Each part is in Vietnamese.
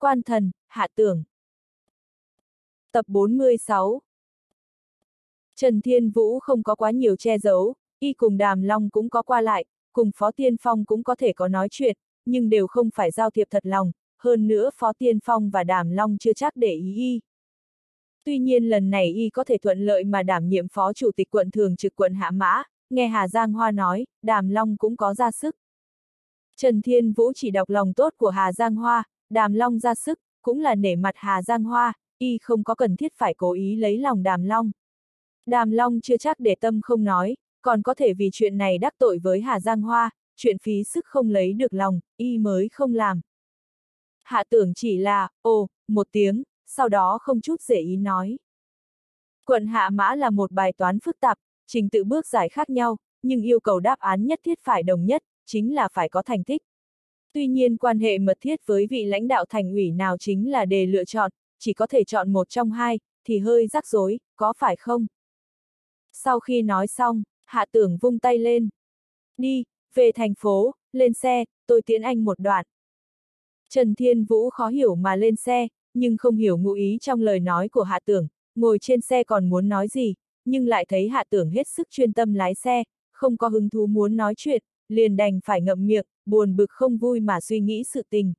Quan thần, hạ tưởng. Tập 46 Trần Thiên Vũ không có quá nhiều che giấu, y cùng Đàm Long cũng có qua lại, cùng Phó Tiên Phong cũng có thể có nói chuyện, nhưng đều không phải giao thiệp thật lòng, hơn nữa Phó Tiên Phong và Đàm Long chưa chắc để ý y. Tuy nhiên lần này y có thể thuận lợi mà đảm nhiệm Phó Chủ tịch quận thường trực quận Hạ Mã, nghe Hà Giang Hoa nói, Đàm Long cũng có ra sức. Trần Thiên Vũ chỉ đọc lòng tốt của Hà Giang Hoa, Đàm Long ra sức, cũng là nể mặt Hà Giang Hoa, y không có cần thiết phải cố ý lấy lòng Đàm Long. Đàm Long chưa chắc để tâm không nói, còn có thể vì chuyện này đắc tội với Hà Giang Hoa, chuyện phí sức không lấy được lòng, y mới không làm. Hạ tưởng chỉ là, ồ, một tiếng, sau đó không chút dễ ý nói. Quận Hạ Mã là một bài toán phức tạp, trình tự bước giải khác nhau, nhưng yêu cầu đáp án nhất thiết phải đồng nhất, chính là phải có thành tích. Tuy nhiên quan hệ mật thiết với vị lãnh đạo thành ủy nào chính là đề lựa chọn, chỉ có thể chọn một trong hai, thì hơi rắc rối, có phải không? Sau khi nói xong, hạ tưởng vung tay lên. Đi, về thành phố, lên xe, tôi tiễn anh một đoạn. Trần Thiên Vũ khó hiểu mà lên xe, nhưng không hiểu ngụ ý trong lời nói của hạ tưởng, ngồi trên xe còn muốn nói gì, nhưng lại thấy hạ tưởng hết sức chuyên tâm lái xe, không có hứng thú muốn nói chuyện, liền đành phải ngậm miệng, buồn bực không vui mà suy nghĩ sự tình.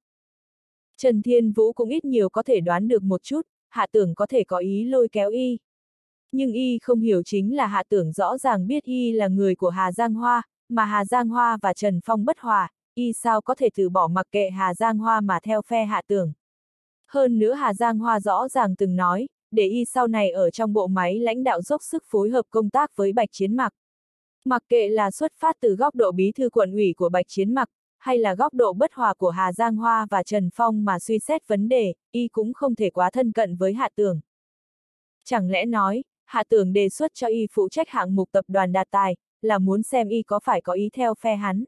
Trần Thiên Vũ cũng ít nhiều có thể đoán được một chút, hạ tưởng có thể có ý lôi kéo y. Nhưng y không hiểu chính là hạ tưởng rõ ràng biết y là người của Hà Giang Hoa, mà Hà Giang Hoa và Trần Phong bất hòa, y sao có thể từ bỏ mặc kệ Hà Giang Hoa mà theo phe hạ tưởng. Hơn nữa Hà Giang Hoa rõ ràng từng nói, để y sau này ở trong bộ máy lãnh đạo dốc sức phối hợp công tác với Bạch Chiến Mặc. Mặc kệ là xuất phát từ góc độ bí thư quận ủy của Bạch Chiến Mặc, hay là góc độ bất hòa của Hà Giang Hoa và Trần Phong mà suy xét vấn đề, y cũng không thể quá thân cận với Hạ Tường. Chẳng lẽ nói, Hạ Tường đề xuất cho y phụ trách hạng mục tập đoàn đạt tài, là muốn xem y có phải có ý theo phe hắn.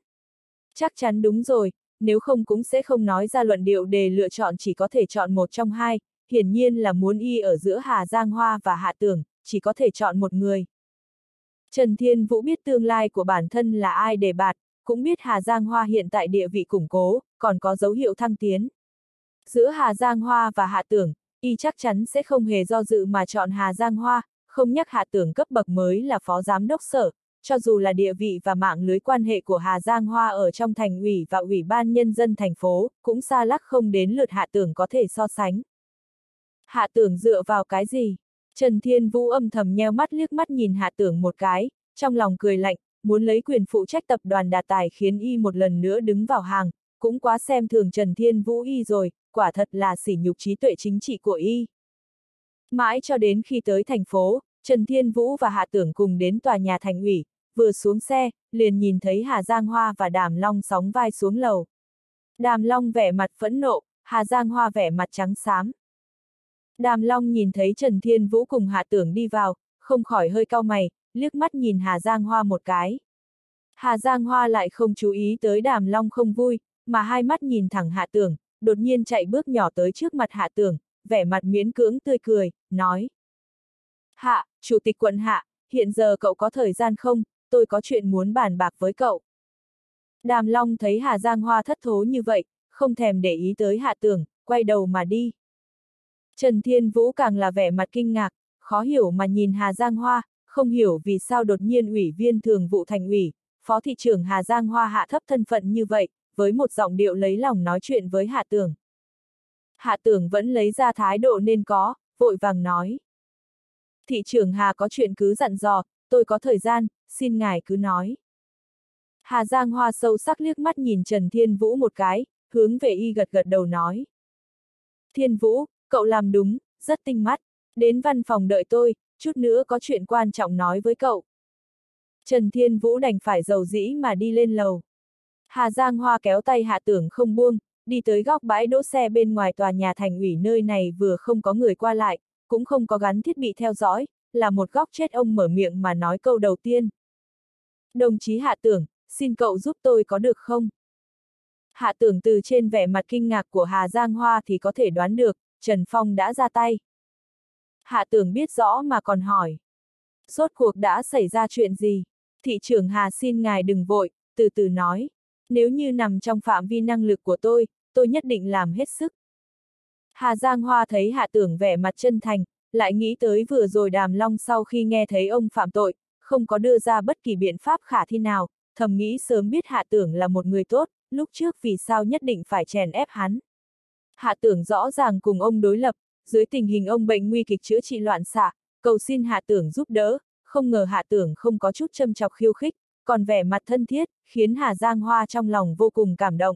Chắc chắn đúng rồi, nếu không cũng sẽ không nói ra luận điệu để lựa chọn chỉ có thể chọn một trong hai, hiển nhiên là muốn y ở giữa Hà Giang Hoa và Hạ Tường, chỉ có thể chọn một người. Trần Thiên Vũ biết tương lai của bản thân là ai để bạt, cũng biết Hà Giang Hoa hiện tại địa vị củng cố, còn có dấu hiệu thăng tiến. Giữa Hà Giang Hoa và Hạ Tưởng, y chắc chắn sẽ không hề do dự mà chọn Hà Giang Hoa, không nhắc Hạ Tưởng cấp bậc mới là phó giám đốc sở, cho dù là địa vị và mạng lưới quan hệ của Hà Giang Hoa ở trong thành ủy và ủy ban nhân dân thành phố, cũng xa lắc không đến lượt Hạ Tưởng có thể so sánh. Hạ Tưởng dựa vào cái gì? Trần Thiên Vũ âm thầm nheo mắt liếc mắt nhìn Hạ Tưởng một cái, trong lòng cười lạnh, muốn lấy quyền phụ trách tập đoàn đạt tài khiến y một lần nữa đứng vào hàng, cũng quá xem thường Trần Thiên Vũ y rồi, quả thật là sỉ nhục trí tuệ chính trị của y. Mãi cho đến khi tới thành phố, Trần Thiên Vũ và Hạ Tưởng cùng đến tòa nhà thành ủy, vừa xuống xe, liền nhìn thấy Hà Giang Hoa và Đàm Long sóng vai xuống lầu. Đàm Long vẻ mặt phẫn nộ, Hà Giang Hoa vẻ mặt trắng xám. Đàm Long nhìn thấy Trần Thiên Vũ cùng Hạ Tưởng đi vào, không khỏi hơi cau mày, liếc mắt nhìn Hà Giang Hoa một cái. Hà Giang Hoa lại không chú ý tới Đàm Long không vui, mà hai mắt nhìn thẳng Hạ Tưởng, đột nhiên chạy bước nhỏ tới trước mặt Hạ Tưởng, vẻ mặt miễn cưỡng tươi cười, nói. Hạ, Chủ tịch quận Hạ, hiện giờ cậu có thời gian không, tôi có chuyện muốn bàn bạc với cậu. Đàm Long thấy Hà Giang Hoa thất thố như vậy, không thèm để ý tới Hạ Tưởng, quay đầu mà đi. Trần Thiên Vũ càng là vẻ mặt kinh ngạc, khó hiểu mà nhìn Hà Giang Hoa, không hiểu vì sao đột nhiên ủy viên thường vụ thành ủy, phó thị trưởng Hà Giang Hoa hạ thấp thân phận như vậy, với một giọng điệu lấy lòng nói chuyện với Hạ Tường Hạ Tường vẫn lấy ra thái độ nên có, vội vàng nói. Thị trưởng Hà có chuyện cứ dặn dò, tôi có thời gian, xin ngài cứ nói. Hà Giang Hoa sâu sắc liếc mắt nhìn Trần Thiên Vũ một cái, hướng về y gật gật đầu nói. Thiên Vũ, cậu làm đúng, rất tinh mắt, đến văn phòng đợi tôi, chút nữa có chuyện quan trọng nói với cậu. Trần Thiên Vũ đành phải dầu dĩ mà đi lên lầu. Hà Giang Hoa kéo tay hạ tưởng không buông, đi tới góc bãi đỗ xe bên ngoài tòa nhà thành ủy nơi này vừa không có người qua lại, cũng không có gắn thiết bị theo dõi, là một góc chết ông mở miệng mà nói câu đầu tiên. Đồng chí hạ tưởng, xin cậu giúp tôi có được không? Hạ tưởng từ trên vẻ mặt kinh ngạc của Hà Giang Hoa thì có thể đoán được, Trần Phong đã ra tay. Hạ tưởng biết rõ mà còn hỏi. Rốt cuộc đã xảy ra chuyện gì? Thị trưởng Hà xin ngài đừng vội, từ từ nói. Nếu như nằm trong phạm vi năng lực của tôi, tôi nhất định làm hết sức. Hà Giang Hoa thấy hạ tưởng vẻ mặt chân thành, lại nghĩ tới vừa rồi đàm long sau khi nghe thấy ông phạm tội, không có đưa ra bất kỳ biện pháp khả thi nào, thầm nghĩ sớm biết hạ tưởng là một người tốt, lúc trước vì sao nhất định phải chèn ép hắn. Hạ tưởng rõ ràng cùng ông đối lập, dưới tình hình ông bệnh nguy kịch chữa trị loạn xạ, cầu xin hạ tưởng giúp đỡ, không ngờ hạ tưởng không có chút châm chọc khiêu khích, còn vẻ mặt thân thiết, khiến Hà Giang Hoa trong lòng vô cùng cảm động.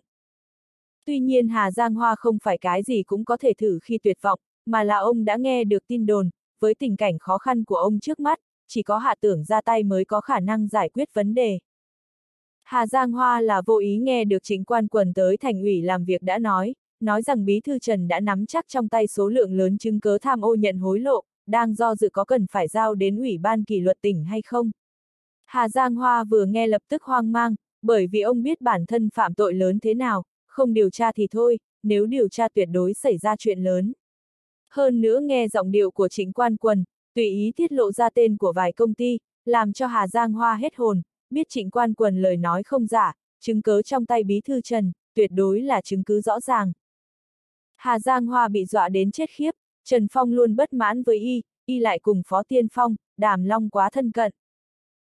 Tuy nhiên Hà Giang Hoa không phải cái gì cũng có thể thử khi tuyệt vọng, mà là ông đã nghe được tin đồn, với tình cảnh khó khăn của ông trước mắt, chỉ có hạ tưởng ra tay mới có khả năng giải quyết vấn đề. Hà Giang Hoa là vô ý nghe được chính quan quần tới thành ủy làm việc đã nói, nói rằng Bí Thư Trần đã nắm chắc trong tay số lượng lớn chứng cớ tham ô nhận hối lộ, đang do dự có cần phải giao đến Ủy ban kỷ luật tỉnh hay không. Hà Giang Hoa vừa nghe lập tức hoang mang, bởi vì ông biết bản thân phạm tội lớn thế nào, không điều tra thì thôi, nếu điều tra tuyệt đối xảy ra chuyện lớn. Hơn nữa nghe giọng điệu của chính quan quần, tùy ý tiết lộ ra tên của vài công ty, làm cho Hà Giang Hoa hết hồn, biết trịnh quan quần lời nói không giả, chứng cớ trong tay bí thư Trần, tuyệt đối là chứng cứ rõ ràng. Hà Giang Hoa bị dọa đến chết khiếp, Trần Phong luôn bất mãn với y, y lại cùng Phó Tiên Phong, Đàm Long quá thân cận.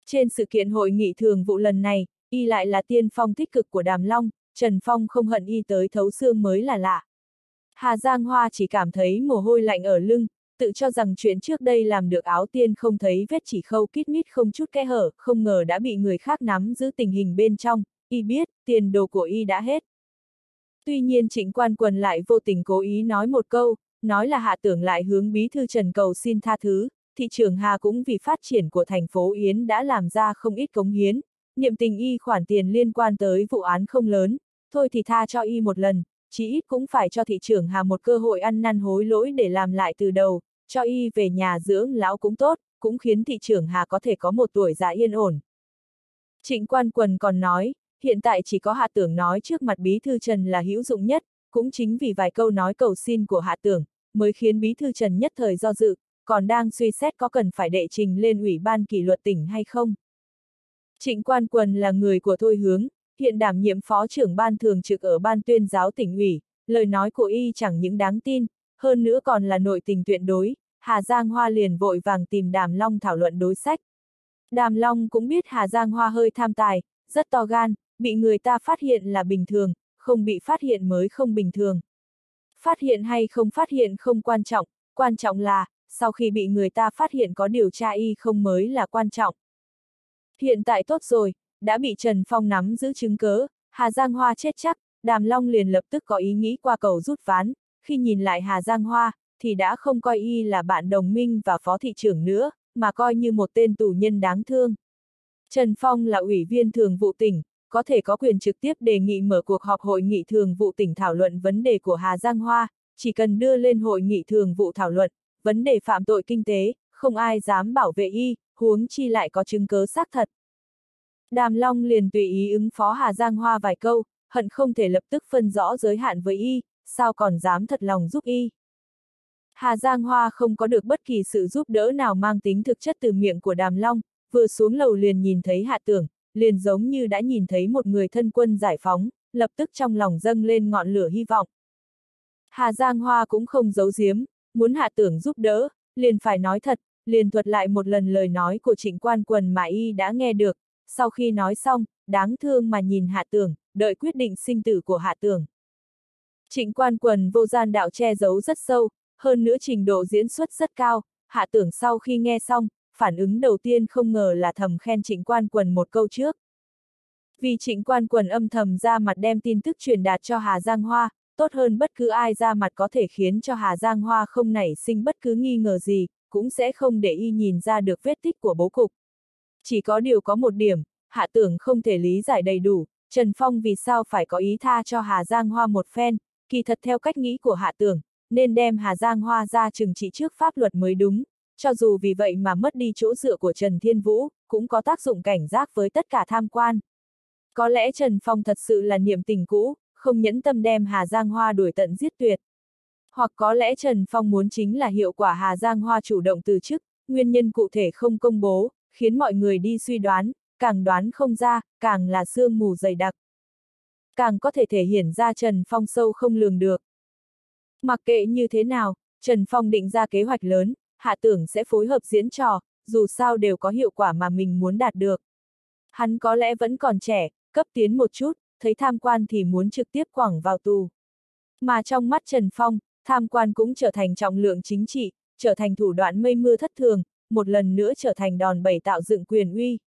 Trên sự kiện hội nghị thường vụ lần này, y lại là tiên phong tích cực của Đàm Long, Trần Phong không hận y tới thấu xương mới là lạ. Hà Giang Hoa chỉ cảm thấy mồ hôi lạnh ở lưng, tự cho rằng chuyện trước đây làm được áo tiên không thấy vết chỉ khâu kít mít không chút kẽ hở, không ngờ đã bị người khác nắm giữ tình hình bên trong, y biết, tiền đồ của y đã hết. Tuy nhiên trịnh quan quần lại vô tình cố ý nói một câu, nói là hạ tưởng lại hướng bí thư Trần cầu xin tha thứ, thị trường Hà cũng vì phát triển của thành phố Yến đã làm ra không ít cống hiến, niệm tình y khoản tiền liên quan tới vụ án không lớn, thôi thì tha cho y một lần, chí ít cũng phải cho thị trưởng Hà một cơ hội ăn năn hối lỗi để làm lại từ đầu, cho y về nhà dưỡng lão cũng tốt, cũng khiến thị trưởng Hà có thể có một tuổi già yên ổn. Trịnh quan quần còn nói, hiện tại chỉ có hạ tưởng nói trước mặt bí thư Trần là hữu dụng nhất, cũng chính vì vài câu nói cầu xin của hạ tưởng, mới khiến bí thư Trần nhất thời do dự, còn đang suy xét có cần phải đệ trình lên ủy ban kỷ luật tỉnh hay không. Trịnh quan quần là người của Thôi Hướng, hiện đảm nhiệm phó trưởng ban thường trực ở ban tuyên giáo tỉnh ủy, lời nói của y chẳng những đáng tin, hơn nữa còn là nội tình tuyệt đối, Hà Giang Hoa liền vội vàng tìm Đàm Long thảo luận đối sách. Đàm Long cũng biết Hà Giang Hoa hơi tham tài, rất to gan, bị người ta phát hiện là bình thường, không bị phát hiện mới không bình thường. Phát hiện hay không phát hiện không quan trọng, quan trọng là, sau khi bị người ta phát hiện có điều tra y không mới là quan trọng. Hiện tại tốt rồi, đã bị Trần Phong nắm giữ chứng cớ, Hà Giang Hoa chết chắc, Đàm Long liền lập tức có ý nghĩ qua cầu rút ván, khi nhìn lại Hà Giang Hoa, thì đã không coi y là bạn đồng minh và phó thị trưởng nữa, mà coi như một tên tù nhân đáng thương. Trần Phong là ủy viên thường vụ tỉnh, có thể có quyền trực tiếp đề nghị mở cuộc họp hội nghị thường vụ tỉnh thảo luận vấn đề của Hà Giang Hoa, chỉ cần đưa lên hội nghị thường vụ thảo luận, vấn đề phạm tội kinh tế, không ai dám bảo vệ y, huống chi lại có chứng cớ xác thật. Đàm Long liền tùy ý ứng phó Hà Giang Hoa vài câu, hận không thể lập tức phân rõ giới hạn với y, sao còn dám thật lòng giúp y. Hà Giang Hoa không có được bất kỳ sự giúp đỡ nào mang tính thực chất từ miệng của Đàm Long, vừa xuống lầu liền nhìn thấy hạ tưởng, liền giống như đã nhìn thấy một người thân quân giải phóng, lập tức trong lòng dâng lên ngọn lửa hy vọng. Hà Giang Hoa cũng không giấu giếm, muốn hạ tưởng giúp đỡ, liền phải nói thật, liền thuật lại một lần lời nói của trịnh quan quần mà y đã nghe được, sau khi nói xong, đáng thương mà nhìn hạ tưởng, đợi quyết định sinh tử của hạ tưởng. Trịnh quan quần vô gian đạo che giấu rất sâu, hơn nữa trình độ diễn xuất rất cao, hạ tưởng sau khi nghe xong, phản ứng đầu tiên không ngờ là thầm khen trịnh quan quần một câu trước. Vì trịnh quan quần âm thầm ra mặt đem tin tức truyền đạt cho Hà Giang Hoa, tốt hơn bất cứ ai ra mặt có thể khiến cho Hà Giang Hoa không nảy sinh bất cứ nghi ngờ gì, cũng sẽ không để y nhìn ra được vết tích của bố cục. Chỉ có điều có một điểm, hạ tưởng không thể lý giải đầy đủ, Trần Phong vì sao phải có ý tha cho Hà Giang Hoa một phen, kỳ thật theo cách nghĩ của hạ tưởng, nên đem Hà Giang Hoa ra trừng trị trước pháp luật mới đúng, cho dù vì vậy mà mất đi chỗ dựa của Trần Thiên Vũ, cũng có tác dụng cảnh giác với tất cả tham quan. Có lẽ Trần Phong thật sự là niệm tình cũ, không nhẫn tâm đem Hà Giang Hoa đuổi tận giết tuyệt. Hoặc có lẽ Trần Phong muốn chính là hiệu quả Hà Giang Hoa chủ động từ chức, nguyên nhân cụ thể không công bố, khiến mọi người đi suy đoán, càng đoán không ra, càng là sương mù dày đặc. Càng có thể thể hiện ra Trần Phong sâu không lường được. Mặc kệ như thế nào, Trần Phong định ra kế hoạch lớn, hạ tưởng sẽ phối hợp diễn trò, dù sao đều có hiệu quả mà mình muốn đạt được. Hắn có lẽ vẫn còn trẻ, cấp tiến một chút, thấy tham quan thì muốn trực tiếp quẳng vào tù. Mà trong mắt Trần Phong, tham quan cũng trở thành trọng lượng chính trị, trở thành thủ đoạn mây mưa thất thường, một lần nữa trở thành đòn bẩy tạo dựng quyền uy.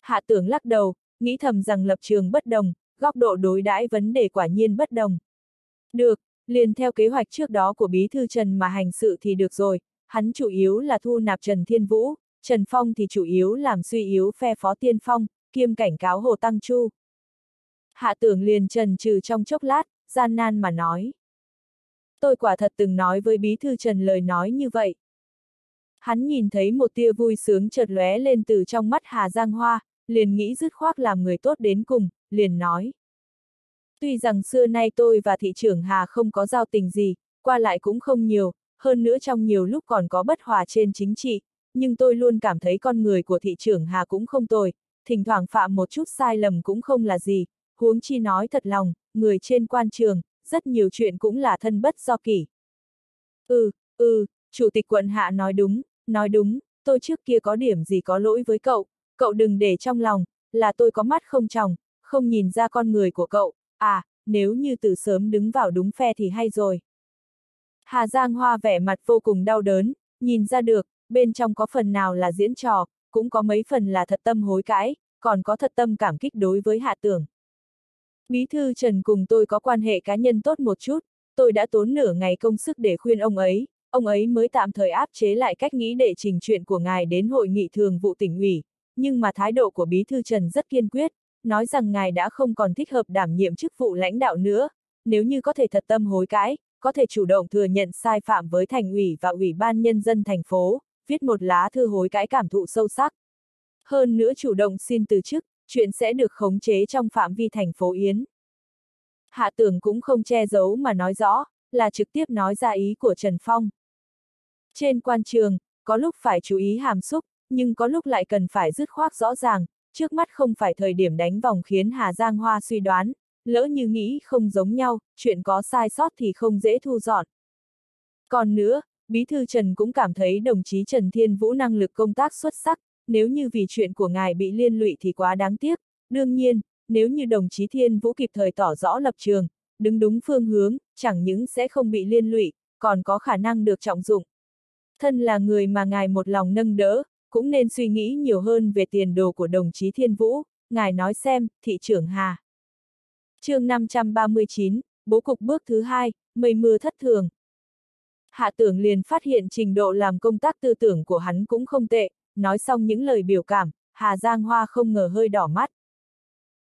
Hạ tưởng lắc đầu, nghĩ thầm rằng lập trường bất đồng, góc độ đối đãi vấn đề quả nhiên bất đồng. Được, liền theo kế hoạch trước đó của Bí Thư Trần mà hành sự thì được rồi, hắn chủ yếu là thu nạp Trần Thiên Vũ, Trần Phong thì chủ yếu làm suy yếu phe phó tiên phong, kiêm cảnh cáo Hồ Tăng Chu. Hạ tưởng liền trần trừ trong chốc lát, gian nan mà nói. Tôi quả thật từng nói với Bí Thư Trần lời nói như vậy. Hắn nhìn thấy một tia vui sướng chợt lóe lên từ trong mắt Hà Giang Hoa, liền nghĩ dứt khoát làm người tốt đến cùng, liền nói. Tuy rằng xưa nay tôi và thị trưởng Hà không có giao tình gì, qua lại cũng không nhiều, hơn nữa trong nhiều lúc còn có bất hòa trên chính trị, nhưng tôi luôn cảm thấy con người của thị trưởng Hà cũng không tồi, thỉnh thoảng phạm một chút sai lầm cũng không là gì, huống chi nói thật lòng, người trên quan trường, rất nhiều chuyện cũng là thân bất do kỷ. Ừ, ừ, Chủ tịch quận Hạ nói đúng, nói đúng, tôi trước kia có điểm gì có lỗi với cậu, cậu đừng để trong lòng, là tôi có mắt không tròng, không nhìn ra con người của cậu, à, nếu như từ sớm đứng vào đúng phe thì hay rồi. Hà Giang Hoa vẻ mặt vô cùng đau đớn, nhìn ra được, bên trong có phần nào là diễn trò, cũng có mấy phần là thật tâm hối cãi, còn có thật tâm cảm kích đối với hạ tưởng. Bí thư Trần cùng tôi có quan hệ cá nhân tốt một chút, tôi đã tốn nửa ngày công sức để khuyên ông ấy, ông ấy mới tạm thời áp chế lại cách nghĩ để trình chuyện của ngài đến hội nghị thường vụ tỉnh ủy, nhưng mà thái độ của Bí thư Trần rất kiên quyết, nói rằng ngài đã không còn thích hợp đảm nhiệm chức vụ lãnh đạo nữa, nếu như có thể thật tâm hối cãi, có thể chủ động thừa nhận sai phạm với thành ủy và ủy ban nhân dân thành phố, viết một lá thư hối cãi cảm thụ sâu sắc. Hơn nữa chủ động xin từ chức, chuyện sẽ được khống chế trong phạm vi thành phố Yến. Hạ tưởng cũng không che giấu mà nói rõ, là trực tiếp nói ra ý của Trần Phong. Trên quan trường, có lúc phải chú ý hàm xúc, nhưng có lúc lại cần phải dứt khoát rõ ràng, trước mắt không phải thời điểm đánh vòng khiến Hà Giang Hoa suy đoán, lỡ như nghĩ không giống nhau, chuyện có sai sót thì không dễ thu dọn. Còn nữa, Bí thư Trần cũng cảm thấy đồng chí Trần Thiên Vũ năng lực công tác xuất sắc, nếu như vì chuyện của ngài bị liên lụy thì quá đáng tiếc. Đương nhiên, nếu như đồng chí Thiên Vũ kịp thời tỏ rõ lập trường, đứng đúng phương hướng, chẳng những sẽ không bị liên lụy, còn có khả năng được trọng dụng. Thân là người mà ngài một lòng nâng đỡ, cũng nên suy nghĩ nhiều hơn về tiền đồ của đồng chí Thiên Vũ, ngài nói xem, thị trưởng Hà chương 539, bố cục bước thứ hai, mây mưa thất thường. Hạ tưởng liền phát hiện trình độ làm công tác tư tưởng của hắn cũng không tệ, nói xong những lời biểu cảm, Hà Giang Hoa không ngờ hơi đỏ mắt.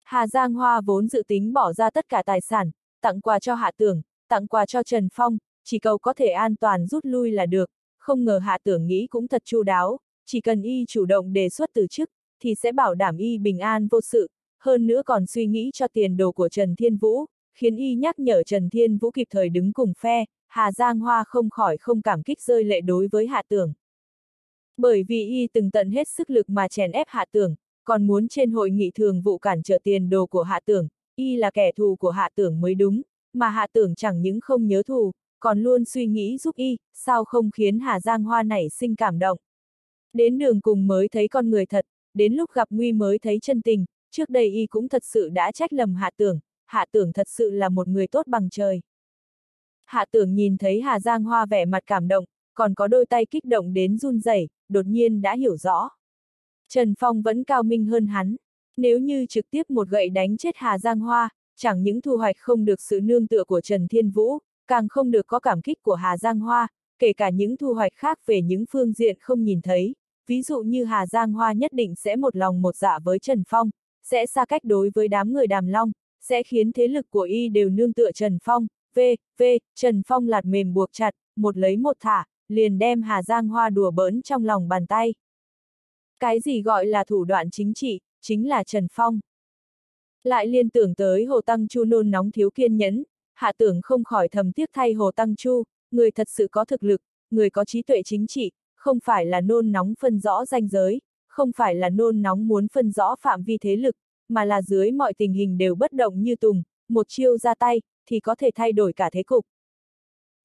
Hà Giang Hoa vốn dự tính bỏ ra tất cả tài sản, tặng quà cho Hạ Tưởng, tặng quà cho Trần Phong, chỉ cầu có thể an toàn rút lui là được, không ngờ Hạ Tưởng nghĩ cũng thật chu đáo, chỉ cần y chủ động đề xuất từ chức, thì sẽ bảo đảm y bình an vô sự, hơn nữa còn suy nghĩ cho tiền đồ của Trần Thiên Vũ, khiến y nhắc nhở Trần Thiên Vũ kịp thời đứng cùng phe, Hà Giang Hoa không khỏi không cảm kích rơi lệ đối với Hạ Tưởng. Bởi vì y từng tận hết sức lực mà chèn ép Hạ Tưởng, còn muốn trên hội nghị thường vụ cản trở tiền đồ của Hạ Tưởng, y là kẻ thù của Hạ Tưởng mới đúng, mà Hạ Tưởng chẳng những không nhớ thù, còn luôn suy nghĩ giúp y, sao không khiến Hà Giang Hoa nảy sinh cảm động. Đến đường cùng mới thấy con người thật, đến lúc gặp nguy mới thấy chân tình, trước đây y cũng thật sự đã trách lầm Hạ Tưởng, Hạ Tưởng thật sự là một người tốt bằng trời. Hạ Tưởng nhìn thấy Hà Giang Hoa vẻ mặt cảm động, còn có đôi tay kích động đến run rẩy, đột nhiên đã hiểu rõ. Trần Phong vẫn cao minh hơn hắn. Nếu như trực tiếp một gậy đánh chết Hà Giang Hoa, chẳng những thu hoạch không được sự nương tựa của Trần Thiên Vũ, càng không được có cảm kích của Hà Giang Hoa, kể cả những thu hoạch khác về những phương diện không nhìn thấy, ví dụ như Hà Giang Hoa nhất định sẽ một lòng một dạ với Trần Phong, sẽ xa cách đối với đám người đàm long, sẽ khiến thế lực của y đều nương tựa Trần Phong, v, v, Trần Phong lạt mềm buộc chặt, một lấy một thả, liền đem Hà Giang Hoa đùa bỡn trong lòng bàn tay. Cái gì gọi là thủ đoạn chính trị, chính là Trần Phong. Lại liên tưởng tới Hồ Tăng Chu nôn nóng thiếu kiên nhẫn, hạ tưởng không khỏi thầm tiếc thay Hồ Tăng Chu, người thật sự có thực lực, người có trí tuệ chính trị, không phải là nôn nóng phân rõ danh giới, không phải là nôn nóng muốn phân rõ phạm vi thế lực, mà là dưới mọi tình hình đều bất động như tùng, một chiêu ra tay, thì có thể thay đổi cả thế cục.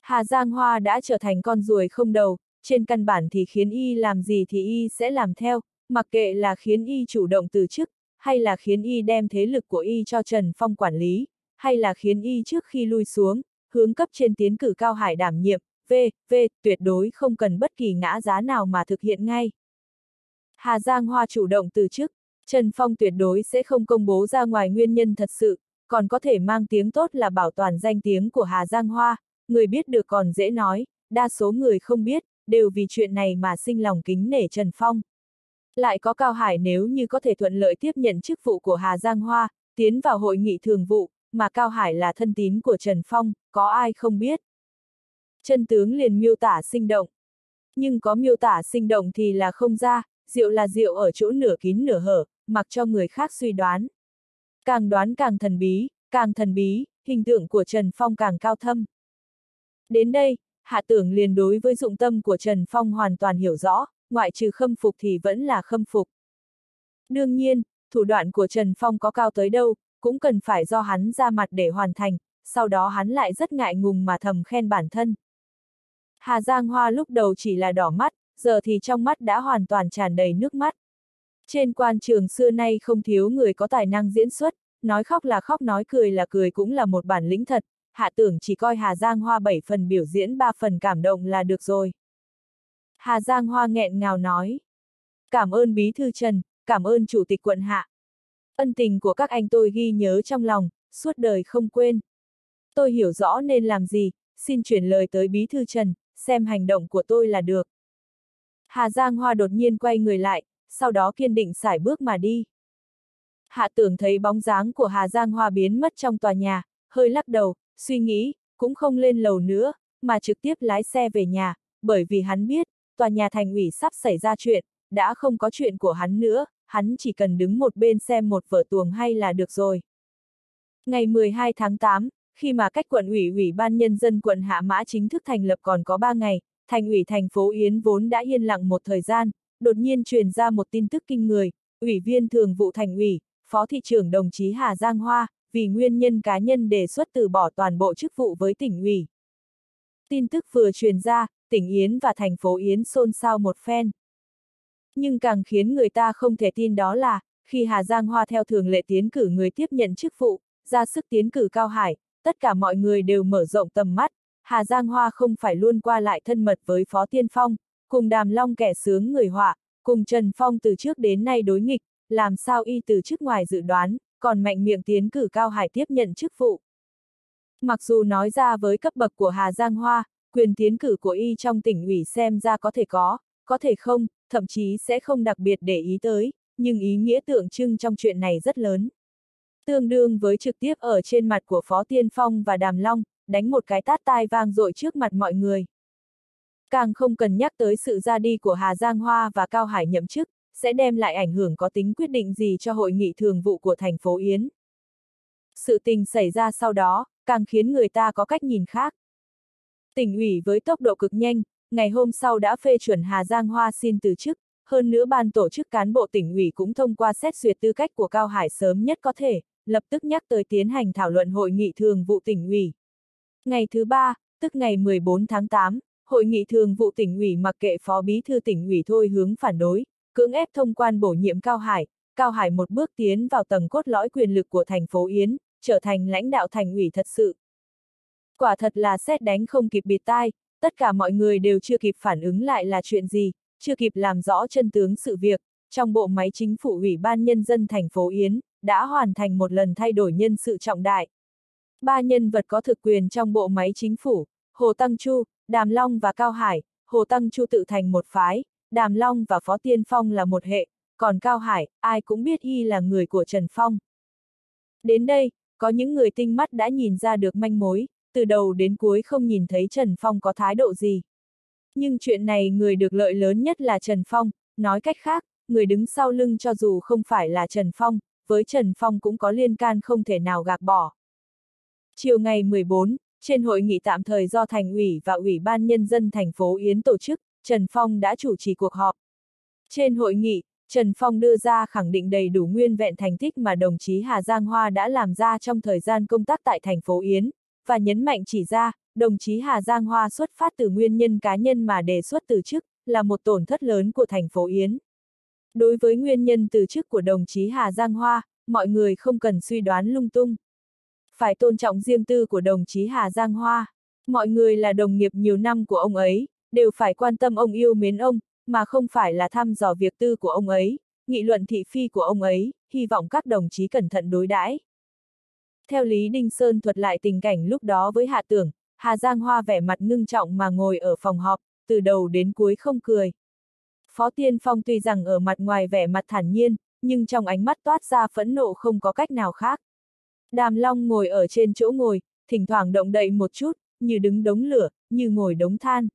Hà Giang Hoa đã trở thành con ruồi không đầu, trên căn bản thì khiến y làm gì thì y sẽ làm theo, mặc kệ là khiến y chủ động từ chức, hay là khiến y đem thế lực của y cho Trần Phong quản lý, hay là khiến y trước khi lui xuống, hướng cấp trên tiến cử cao hải đảm nhiệm, v, v, tuyệt đối không cần bất kỳ ngã giá nào mà thực hiện ngay. Hà Giang Hoa chủ động từ chức, Trần Phong tuyệt đối sẽ không công bố ra ngoài nguyên nhân thật sự, còn có thể mang tiếng tốt là bảo toàn danh tiếng của Hà Giang Hoa, người biết được còn dễ nói, đa số người không biết, đều vì chuyện này mà sinh lòng kính nể Trần Phong. Lại có Cao Hải nếu như có thể thuận lợi tiếp nhận chức vụ của Hà Giang Hoa, tiến vào hội nghị thường vụ, mà Cao Hải là thân tín của Trần Phong, có ai không biết. Chân tướng liền miêu tả sinh động. Nhưng có miêu tả sinh động thì là không ra, rượu là rượu ở chỗ nửa kín nửa hở, mặc cho người khác suy đoán. Càng đoán càng thần bí, càng thần bí, hình tượng của Trần Phong càng cao thâm. Đến đây, hạ tưởng liền đối với dụng tâm của Trần Phong hoàn toàn hiểu rõ, ngoại trừ khâm phục thì vẫn là khâm phục. Đương nhiên, thủ đoạn của Trần Phong có cao tới đâu, cũng cần phải do hắn ra mặt để hoàn thành, sau đó hắn lại rất ngại ngùng mà thầm khen bản thân. Hà Giang Hoa lúc đầu chỉ là đỏ mắt, giờ thì trong mắt đã hoàn toàn tràn đầy nước mắt. Trên quan trường xưa nay không thiếu người có tài năng diễn xuất, nói khóc là khóc nói cười là cười cũng là một bản lĩnh thật, hạ tưởng chỉ coi Hà Giang Hoa 7 phần biểu diễn 3 phần cảm động là được rồi. Hà Giang Hoa nghẹn ngào nói. Cảm ơn Bí Thư Trần, cảm ơn Chủ tịch quận Hạ. Ân tình của các anh tôi ghi nhớ trong lòng, suốt đời không quên. Tôi hiểu rõ nên làm gì, xin chuyển lời tới Bí Thư Trần, xem hành động của tôi là được. Hà Giang Hoa đột nhiên quay người lại, sau đó kiên định sải bước mà đi. Hạ tưởng thấy bóng dáng của Hà Giang Hoa biến mất trong tòa nhà, hơi lắc đầu, suy nghĩ, cũng không lên lầu nữa, mà trực tiếp lái xe về nhà, bởi vì hắn biết, tòa nhà thành ủy sắp xảy ra chuyện, đã không có chuyện của hắn nữa, hắn chỉ cần đứng một bên xem một vở tuồng hay là được rồi. Ngày 12 tháng 8, khi mà cách quận ủy ủy ban nhân dân quận Hạ Mã chính thức thành lập còn có 3 ngày, thành ủy thành phố Yến vốn đã yên lặng một thời gian, đột nhiên truyền ra một tin tức kinh người, ủy viên thường vụ thành ủy, phó thị trưởng đồng chí Hà Giang Hoa, vì nguyên nhân cá nhân đề xuất từ bỏ toàn bộ chức vụ với tỉnh ủy. Tin tức vừa truyền ra, tỉnh Yến và thành phố Yến xôn xao một phen. Nhưng càng khiến người ta không thể tin đó là, khi Hà Giang Hoa theo thường lệ tiến cử người tiếp nhận chức vụ, ra sức tiến cử Cao Hải, tất cả mọi người đều mở rộng tầm mắt, Hà Giang Hoa không phải luôn qua lại thân mật với Phó Tiên Phong, cùng Đàm Long kẻ sướng người họa, cùng Trần Phong từ trước đến nay đối nghịch, làm sao y từ trước ngoài dự đoán, còn mạnh miệng tiến cử Cao Hải tiếp nhận chức vụ. Mặc dù nói ra với cấp bậc của Hà Giang Hoa, quyền tiến cử của y trong tỉnh ủy xem ra có thể có, có thể không, thậm chí sẽ không đặc biệt để ý tới, nhưng ý nghĩa tượng trưng trong chuyện này rất lớn. Tương đương với trực tiếp ở trên mặt của Phó Tiên Phong và Đàm Long, đánh một cái tát tai vang dội trước mặt mọi người. Càng không cần nhắc tới sự ra đi của Hà Giang Hoa và Cao Hải nhậm chức, sẽ đem lại ảnh hưởng có tính quyết định gì cho hội nghị thường vụ của thành phố Yến. Sự tình xảy ra sau đó, càng khiến người ta có cách nhìn khác. Tỉnh ủy với tốc độ cực nhanh, ngày hôm sau đã phê chuẩn Hà Giang Hoa xin từ chức, hơn nữa ban tổ chức cán bộ tỉnh ủy cũng thông qua xét duyệt tư cách của Cao Hải sớm nhất có thể, lập tức nhắc tới tiến hành thảo luận hội nghị thường vụ tỉnh ủy. Ngày thứ ba, tức ngày 14 tháng 8, hội nghị thường vụ tỉnh ủy mặc kệ phó bí thư tỉnh ủy thôi hướng phản đối, cưỡng ép thông quan bổ nhiệm Cao Hải, Cao Hải một bước tiến vào tầng cốt lõi quyền lực của thành phố Yến, trở thành lãnh đạo thành ủy thật sự. Quả thật là xét đánh không kịp bịt tai, tất cả mọi người đều chưa kịp phản ứng lại là chuyện gì, chưa kịp làm rõ chân tướng sự việc, trong bộ máy chính phủ ủy ban nhân dân thành phố Yến, đã hoàn thành một lần thay đổi nhân sự trọng đại. Ba nhân vật có thực quyền trong bộ máy chính phủ, Hồ Tăng Chu, Đàm Long và Cao Hải, Hồ Tăng Chu tự thành một phái, Đàm Long và Phó Tiên Phong là một hệ, còn Cao Hải, ai cũng biết y là người của Trần Phong. Đến đây, có những người tinh mắt đã nhìn ra được manh mối, từ đầu đến cuối không nhìn thấy Trần Phong có thái độ gì. Nhưng chuyện này người được lợi lớn nhất là Trần Phong, nói cách khác, người đứng sau lưng cho dù không phải là Trần Phong, với Trần Phong cũng có liên can không thể nào gạt bỏ. Chiều ngày 14, trên hội nghị tạm thời do Thành ủy và Ủy ban Nhân dân thành phố Yến tổ chức, Trần Phong đã chủ trì cuộc họp. Trên hội nghị, Trần Phong đưa ra khẳng định đầy đủ nguyên vẹn thành tích mà đồng chí Hà Giang Hoa đã làm ra trong thời gian công tác tại thành phố Yến, và nhấn mạnh chỉ ra, đồng chí Hà Giang Hoa xuất phát từ nguyên nhân cá nhân mà đề xuất từ chức, là một tổn thất lớn của thành phố Yến. Đối với nguyên nhân từ chức của đồng chí Hà Giang Hoa, mọi người không cần suy đoán lung tung. Phải tôn trọng riêng tư của đồng chí Hà Giang Hoa. Mọi người là đồng nghiệp nhiều năm của ông ấy, đều phải quan tâm ông yêu mến ông, mà không phải là thăm dò việc tư của ông ấy, nghị luận thị phi của ông ấy, hy vọng các đồng chí cẩn thận đối đãi. Theo Lý Đinh Sơn thuật lại tình cảnh lúc đó với Hạ Tưởng, Hà Giang Hoa vẻ mặt ngưng trọng mà ngồi ở phòng họp, từ đầu đến cuối không cười. Phó Tiên Phong tuy rằng ở mặt ngoài vẻ mặt thản nhiên, nhưng trong ánh mắt toát ra phẫn nộ không có cách nào khác. Đàm Long ngồi ở trên chỗ ngồi, thỉnh thoảng động đậy một chút, như đứng đống lửa, như ngồi đống than.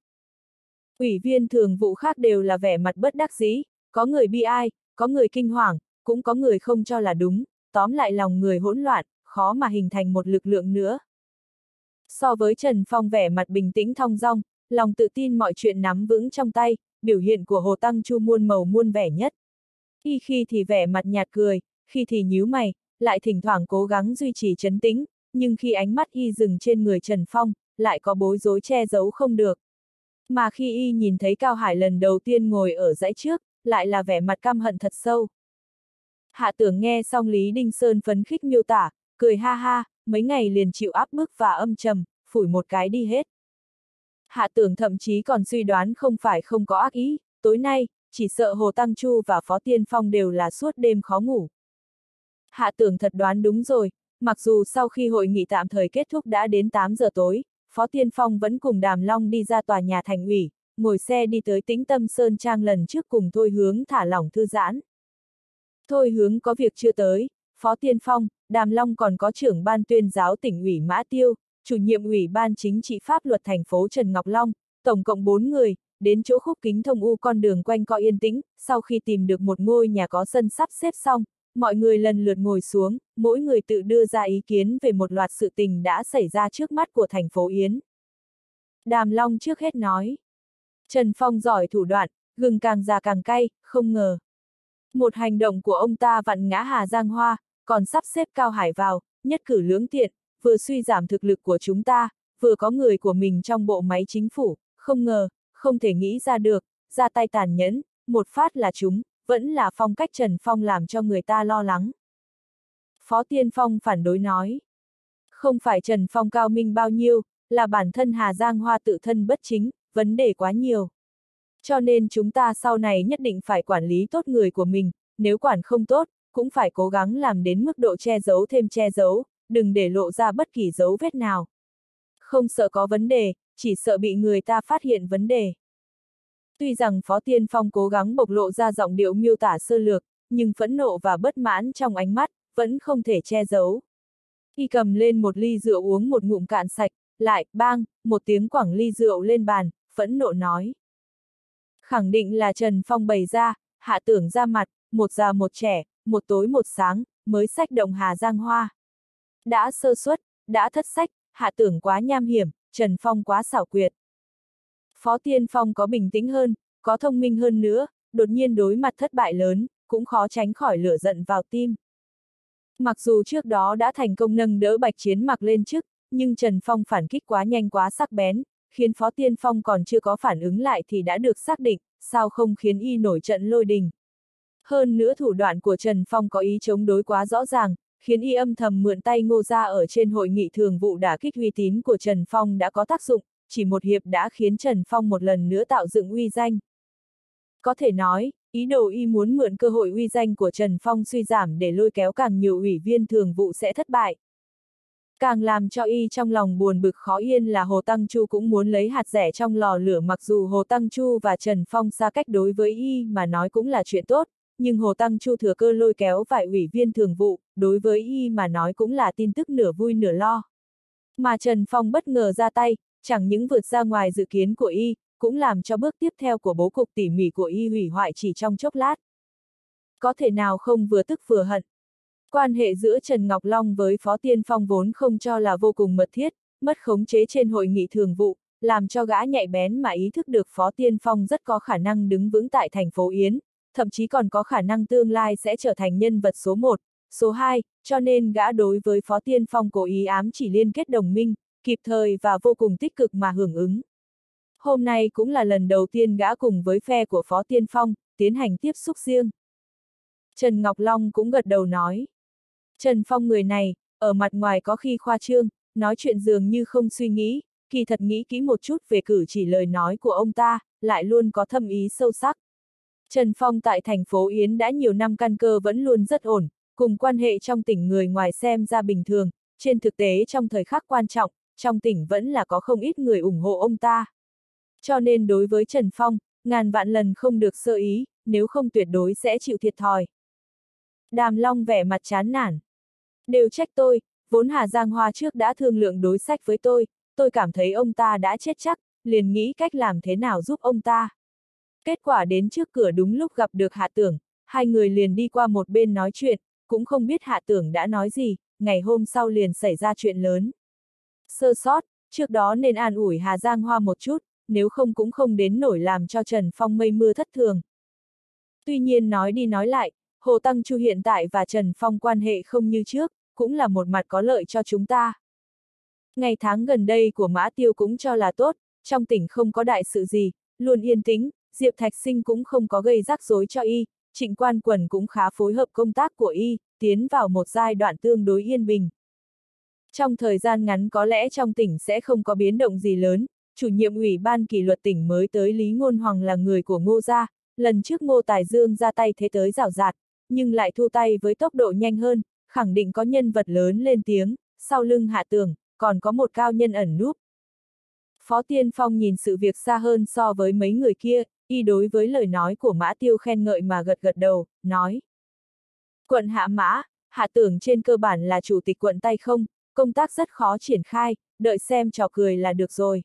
Ủy viên thường vụ khác đều là vẻ mặt bất đắc dĩ, có người bi ai, có người kinh hoàng, cũng có người không cho là đúng, tóm lại lòng người hỗn loạn, khó mà hình thành một lực lượng nữa. So với Trần Phong vẻ mặt bình tĩnh thong dong, lòng tự tin mọi chuyện nắm vững trong tay, biểu hiện của Hồ Tăng Chu muôn màu muôn vẻ nhất. Y khi thì vẻ mặt nhạt cười, khi thì nhíu mày, lại thỉnh thoảng cố gắng duy trì chấn tĩnh, nhưng khi ánh mắt y dừng trên người Trần Phong, lại có bối rối che giấu không được. Mà khi y nhìn thấy Cao Hải lần đầu tiên ngồi ở dãy trước, lại là vẻ mặt căm hận thật sâu. Hạ tưởng nghe xong Lý Đinh Sơn phấn khích miêu tả, cười ha ha, mấy ngày liền chịu áp bức và âm trầm, phủi một cái đi hết. Hạ tưởng thậm chí còn suy đoán không phải không có ác ý, tối nay, chỉ sợ Hồ Tăng Chu và Phó Tiên Phong đều là suốt đêm khó ngủ. Hạ tưởng thật đoán đúng rồi, mặc dù sau khi hội nghị tạm thời kết thúc đã đến 8 giờ tối, Phó Tiên Phong vẫn cùng Đàm Long đi ra tòa nhà thành ủy, ngồi xe đi tới tĩnh tâm Sơn Trang lần trước cùng Thôi Hướng thả lỏng thư giãn. Thôi Hướng có việc chưa tới, Phó Tiên Phong, Đàm Long còn có trưởng ban tuyên giáo tỉnh ủy Mã Tiêu, chủ nhiệm ủy ban chính trị pháp luật thành phố Trần Ngọc Long, tổng cộng 4 người, đến chỗ khúc kính thông u con đường quanh co yên tĩnh, sau khi tìm được một ngôi nhà có sân sắp xếp xong, mọi người lần lượt ngồi xuống, mỗi người tự đưa ra ý kiến về một loạt sự tình đã xảy ra trước mắt của thành phố Yến. Đàm Long trước hết nói. Trần Phong giỏi thủ đoạn, gừng càng già càng cay, không ngờ. Một hành động của ông ta vặn ngã Hà Giang Hoa, còn sắp xếp Cao Hải vào, nhất cử lưỡng tiện, vừa suy giảm thực lực của chúng ta, vừa có người của mình trong bộ máy chính phủ, không ngờ, không thể nghĩ ra được, ra tay tàn nhẫn, một phát là chúng, vẫn là phong cách Trần Phong làm cho người ta lo lắng. Phó Tiên Phong phản đối nói. Không phải Trần Phong cao minh bao nhiêu, là bản thân Hà Giang Hoa tự thân bất chính, vấn đề quá nhiều. Cho nên chúng ta sau này nhất định phải quản lý tốt người của mình, nếu quản không tốt, cũng phải cố gắng làm đến mức độ che giấu thêm che giấu, đừng để lộ ra bất kỳ dấu vết nào. Không sợ có vấn đề, chỉ sợ bị người ta phát hiện vấn đề. Tuy rằng Phó Tiên Phong cố gắng bộc lộ ra giọng điệu miêu tả sơ lược, nhưng phẫn nộ và bất mãn trong ánh mắt, vẫn không thể che giấu. Y cầm lên một ly rượu uống một ngụm cạn sạch, lại, bang, một tiếng quẳng ly rượu lên bàn, phẫn nộ nói. Khẳng định là Trần Phong bày ra, hạ tưởng ra mặt, một già một trẻ, một tối một sáng, mới sách động Hà Giang Hoa. Đã sơ suất, đã thất sách, hạ tưởng quá nham hiểm, Trần Phong quá xảo quyệt. Phó Tiên Phong có bình tĩnh hơn, có thông minh hơn nữa, đột nhiên đối mặt thất bại lớn, cũng khó tránh khỏi lửa giận vào tim. Mặc dù trước đó đã thành công nâng đỡ bạch chiến mặc lên trước, nhưng Trần Phong phản kích quá nhanh quá sắc bén, khiến Phó Tiên Phong còn chưa có phản ứng lại thì đã được xác định, sao không khiến y nổi trận lôi đình. Hơn nữa thủ đoạn của Trần Phong có ý chống đối quá rõ ràng, khiến y âm thầm mượn tay ngô ra ở trên hội nghị thường vụ đả kích uy tín của Trần Phong đã có tác dụng, chỉ một hiệp đã khiến Trần Phong một lần nữa tạo dựng uy danh. Có thể nói, ý đồ y muốn mượn cơ hội uy danh của Trần Phong suy giảm để lôi kéo càng nhiều ủy viên thường vụ sẽ thất bại. Càng làm cho y trong lòng buồn bực khó yên là Hồ Tăng Chu cũng muốn lấy hạt rẻ trong lò lửa mặc dù Hồ Tăng Chu và Trần Phong xa cách đối với y mà nói cũng là chuyện tốt, nhưng Hồ Tăng Chu thừa cơ lôi kéo vài ủy viên thường vụ, đối với y mà nói cũng là tin tức nửa vui nửa lo. Mà Trần Phong bất ngờ ra tay, chẳng những vượt ra ngoài dự kiến của y, cũng làm cho bước tiếp theo của bố cục tỉ mỉ của y hủy hoại chỉ trong chốc lát. Có thể nào không vừa tức vừa hận. Quan hệ giữa Trần Ngọc Long với Phó Tiên Phong vốn không cho là vô cùng mật thiết, mất khống chế trên hội nghị thường vụ, làm cho gã nhạy bén mà ý thức được Phó Tiên Phong rất có khả năng đứng vững tại thành phố Yến, thậm chí còn có khả năng tương lai sẽ trở thành nhân vật số 1, số 2, cho nên gã đối với Phó Tiên Phong cố ý ám chỉ liên kết đồng minh, kịp thời và vô cùng tích cực mà hưởng ứng. Hôm nay cũng là lần đầu tiên gã cùng với phe của Phó Tiên Phong, tiến hành tiếp xúc riêng. Trần Ngọc Long cũng gật đầu nói. Trần Phong người này, ở mặt ngoài có khi khoa trương, nói chuyện dường như không suy nghĩ, kỳ thật nghĩ kỹ một chút về cử chỉ lời nói của ông ta, lại luôn có thâm ý sâu sắc. Trần Phong tại thành phố Yến đã nhiều năm căn cơ vẫn luôn rất ổn, cùng quan hệ trong tỉnh người ngoài xem ra bình thường, trên thực tế trong thời khắc quan trọng, trong tỉnh vẫn là có không ít người ủng hộ ông ta. Cho nên đối với Trần Phong, ngàn vạn lần không được sơ ý, nếu không tuyệt đối sẽ chịu thiệt thòi. Đàm Long vẻ mặt chán nản. Đều trách tôi, vốn Hà Giang Hoa trước đã thương lượng đối sách với tôi, tôi cảm thấy ông ta đã chết chắc, liền nghĩ cách làm thế nào giúp ông ta. Kết quả đến trước cửa đúng lúc gặp được Hạ Tưởng, hai người liền đi qua một bên nói chuyện, cũng không biết Hạ Tưởng đã nói gì, ngày hôm sau liền xảy ra chuyện lớn. Sơ sót, trước đó nên an ủi Hà Giang Hoa một chút, nếu không cũng không đến nổi làm cho Trần Phong mây mưa thất thường. Tuy nhiên nói đi nói lại, Hồ Tăng Chu hiện tại và Trần Phong quan hệ không như trước, cũng là một mặt có lợi cho chúng ta. Ngày tháng gần đây của Mã Tiêu cũng cho là tốt, trong tỉnh không có đại sự gì, luôn yên tĩnh, Diệp Thạch Sinh cũng không có gây rắc rối cho y, trịnh quan quần cũng khá phối hợp công tác của y, tiến vào một giai đoạn tương đối yên bình. Trong thời gian ngắn có lẽ trong tỉnh sẽ không có biến động gì lớn, chủ nhiệm ủy ban kỷ luật tỉnh mới tới Lý Ngôn Hoàng là người của Ngô Gia, lần trước Ngô Tài Dương ra tay thế tới rào rạt, nhưng lại thu tay với tốc độ nhanh hơn, khẳng định có nhân vật lớn lên tiếng, sau lưng hạ tường, còn có một cao nhân ẩn núp. Phó Tiên Phong nhìn sự việc xa hơn so với mấy người kia, y đối với lời nói của Mã Tiêu khen ngợi mà gật gật đầu, nói. Quận Hạ Mã, Hạ Tưởng trên cơ bản là chủ tịch quận tay không, công tác rất khó triển khai, đợi xem trò cười là được rồi.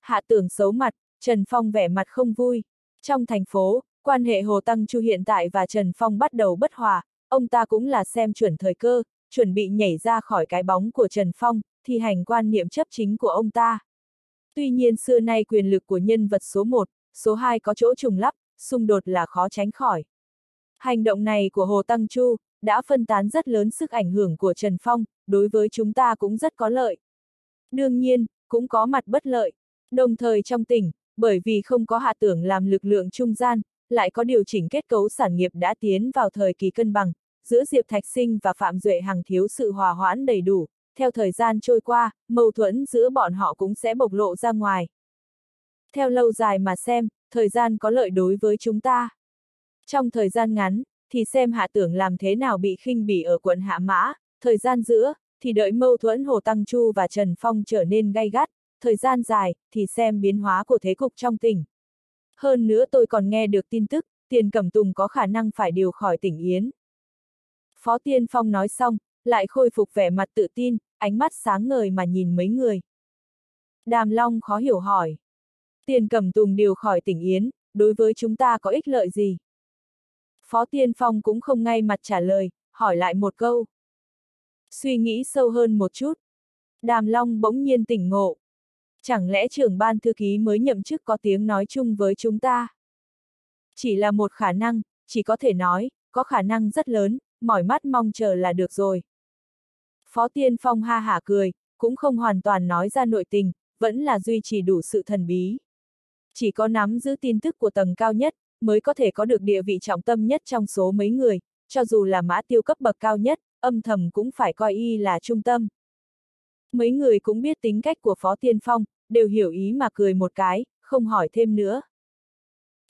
Hạ Tưởng xấu mặt, Trần Phong vẻ mặt không vui. Trong thành phố, quan hệ Hồ Tăng Chu hiện tại và Trần Phong bắt đầu bất hòa, ông ta cũng là xem chuẩn thời cơ, chuẩn bị nhảy ra khỏi cái bóng của Trần Phong, thi hành quan niệm chấp chính của ông ta. Tuy nhiên xưa nay quyền lực của nhân vật số 1, số 2 có chỗ trùng lắp, xung đột là khó tránh khỏi. Hành động này của Hồ Tăng Chu, đã phân tán rất lớn sức ảnh hưởng của Trần Phong, đối với chúng ta cũng rất có lợi. Đương nhiên, cũng có mặt bất lợi. Đồng thời trong tỉnh, bởi vì không có hạ tưởng làm lực lượng trung gian, lại có điều chỉnh kết cấu sản nghiệp đã tiến vào thời kỳ cân bằng, giữa Diệp Thạch Sinh và Phạm Duệ Hằng thiếu sự hòa hoãn đầy đủ, theo thời gian trôi qua, mâu thuẫn giữa bọn họ cũng sẽ bộc lộ ra ngoài. Theo lâu dài mà xem, thời gian có lợi đối với chúng ta. Trong thời gian ngắn, thì xem hạ tưởng làm thế nào bị khinh bỉ ở quận Hạ Mã, thời gian giữa, thì đợi mâu thuẫn Hồ Tăng Chu và Trần Phong trở nên gay gắt, thời gian dài, thì xem biến hóa của thế cục trong tỉnh. Hơn nữa tôi còn nghe được tin tức, Tiền Cẩm Tùng có khả năng phải điều khỏi tỉnh Yến. Phó Tiên Phong nói xong, lại khôi phục vẻ mặt tự tin, ánh mắt sáng ngời mà nhìn mấy người. Đàm Long khó hiểu hỏi. Tiền Cẩm Tùng điều khỏi tỉnh Yến, đối với chúng ta có ích lợi gì? Phó Tiên Phong cũng không ngay mặt trả lời, hỏi lại một câu. Suy nghĩ sâu hơn một chút. Đàm Long bỗng nhiên tỉnh ngộ. Chẳng lẽ trưởng ban thư ký mới nhậm chức có tiếng nói chung với chúng ta? Chỉ là một khả năng, chỉ có thể nói, có khả năng rất lớn, mỏi mắt mong chờ là được rồi. Phó Tiên Phong ha hả cười, cũng không hoàn toàn nói ra nội tình, vẫn là duy trì đủ sự thần bí. Chỉ có nắm giữ tin tức của tầng cao nhất, mới có thể có được địa vị trọng tâm nhất trong số mấy người, cho dù là mã tiêu cấp bậc cao nhất, âm thầm cũng phải coi y là trung tâm. Mấy người cũng biết tính cách của Phó Tiên Phong, đều hiểu ý mà cười một cái, không hỏi thêm nữa.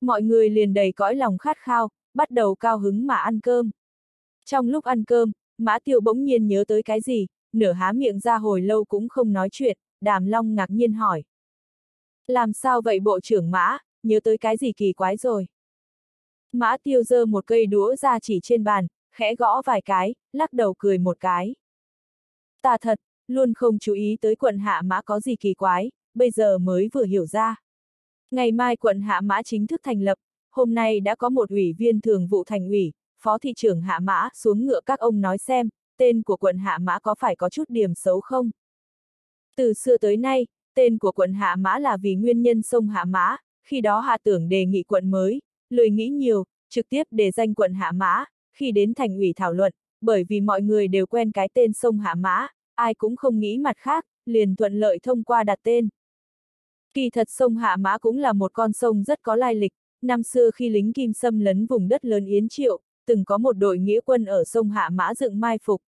Mọi người liền đầy cõi lòng khát khao, bắt đầu cao hứng mà ăn cơm. Trong lúc ăn cơm, Mã Tiêu bỗng nhiên nhớ tới cái gì, nửa há miệng ra hồi lâu cũng không nói chuyện, Đàm Long ngạc nhiên hỏi. Làm sao vậy bộ trưởng Mã, nhớ tới cái gì kỳ quái rồi? Mã Tiêu giơ một cây đũa ra chỉ trên bàn, khẽ gõ vài cái, lắc đầu cười một cái. Ta thật, luôn không chú ý tới quận Hạ Mã có gì kỳ quái, bây giờ mới vừa hiểu ra. Ngày mai quận Hạ Mã chính thức thành lập, hôm nay đã có một ủy viên thường vụ thành ủy, phó thị trưởng Hạ Mã xuống ngựa các ông nói xem, tên của quận Hạ Mã có phải có chút điểm xấu không? Từ xưa tới nay, tên của quận Hạ Mã là vì nguyên nhân sông Hạ Mã, khi đó Hạ Tưởng đề nghị quận mới, lười nghĩ nhiều, trực tiếp đề danh quận Hạ Mã, khi đến thành ủy thảo luận, bởi vì mọi người đều quen cái tên sông Hạ Mã, ai cũng không nghĩ mặt khác, liền thuận lợi thông qua đặt tên. Kỳ thật sông Hạ Mã cũng là một con sông rất có lai lịch, năm xưa khi lính Kim xâm lấn vùng đất lớn Yến Triệu, từng có một đội nghĩa quân ở sông Hạ Mã dựng mai phục.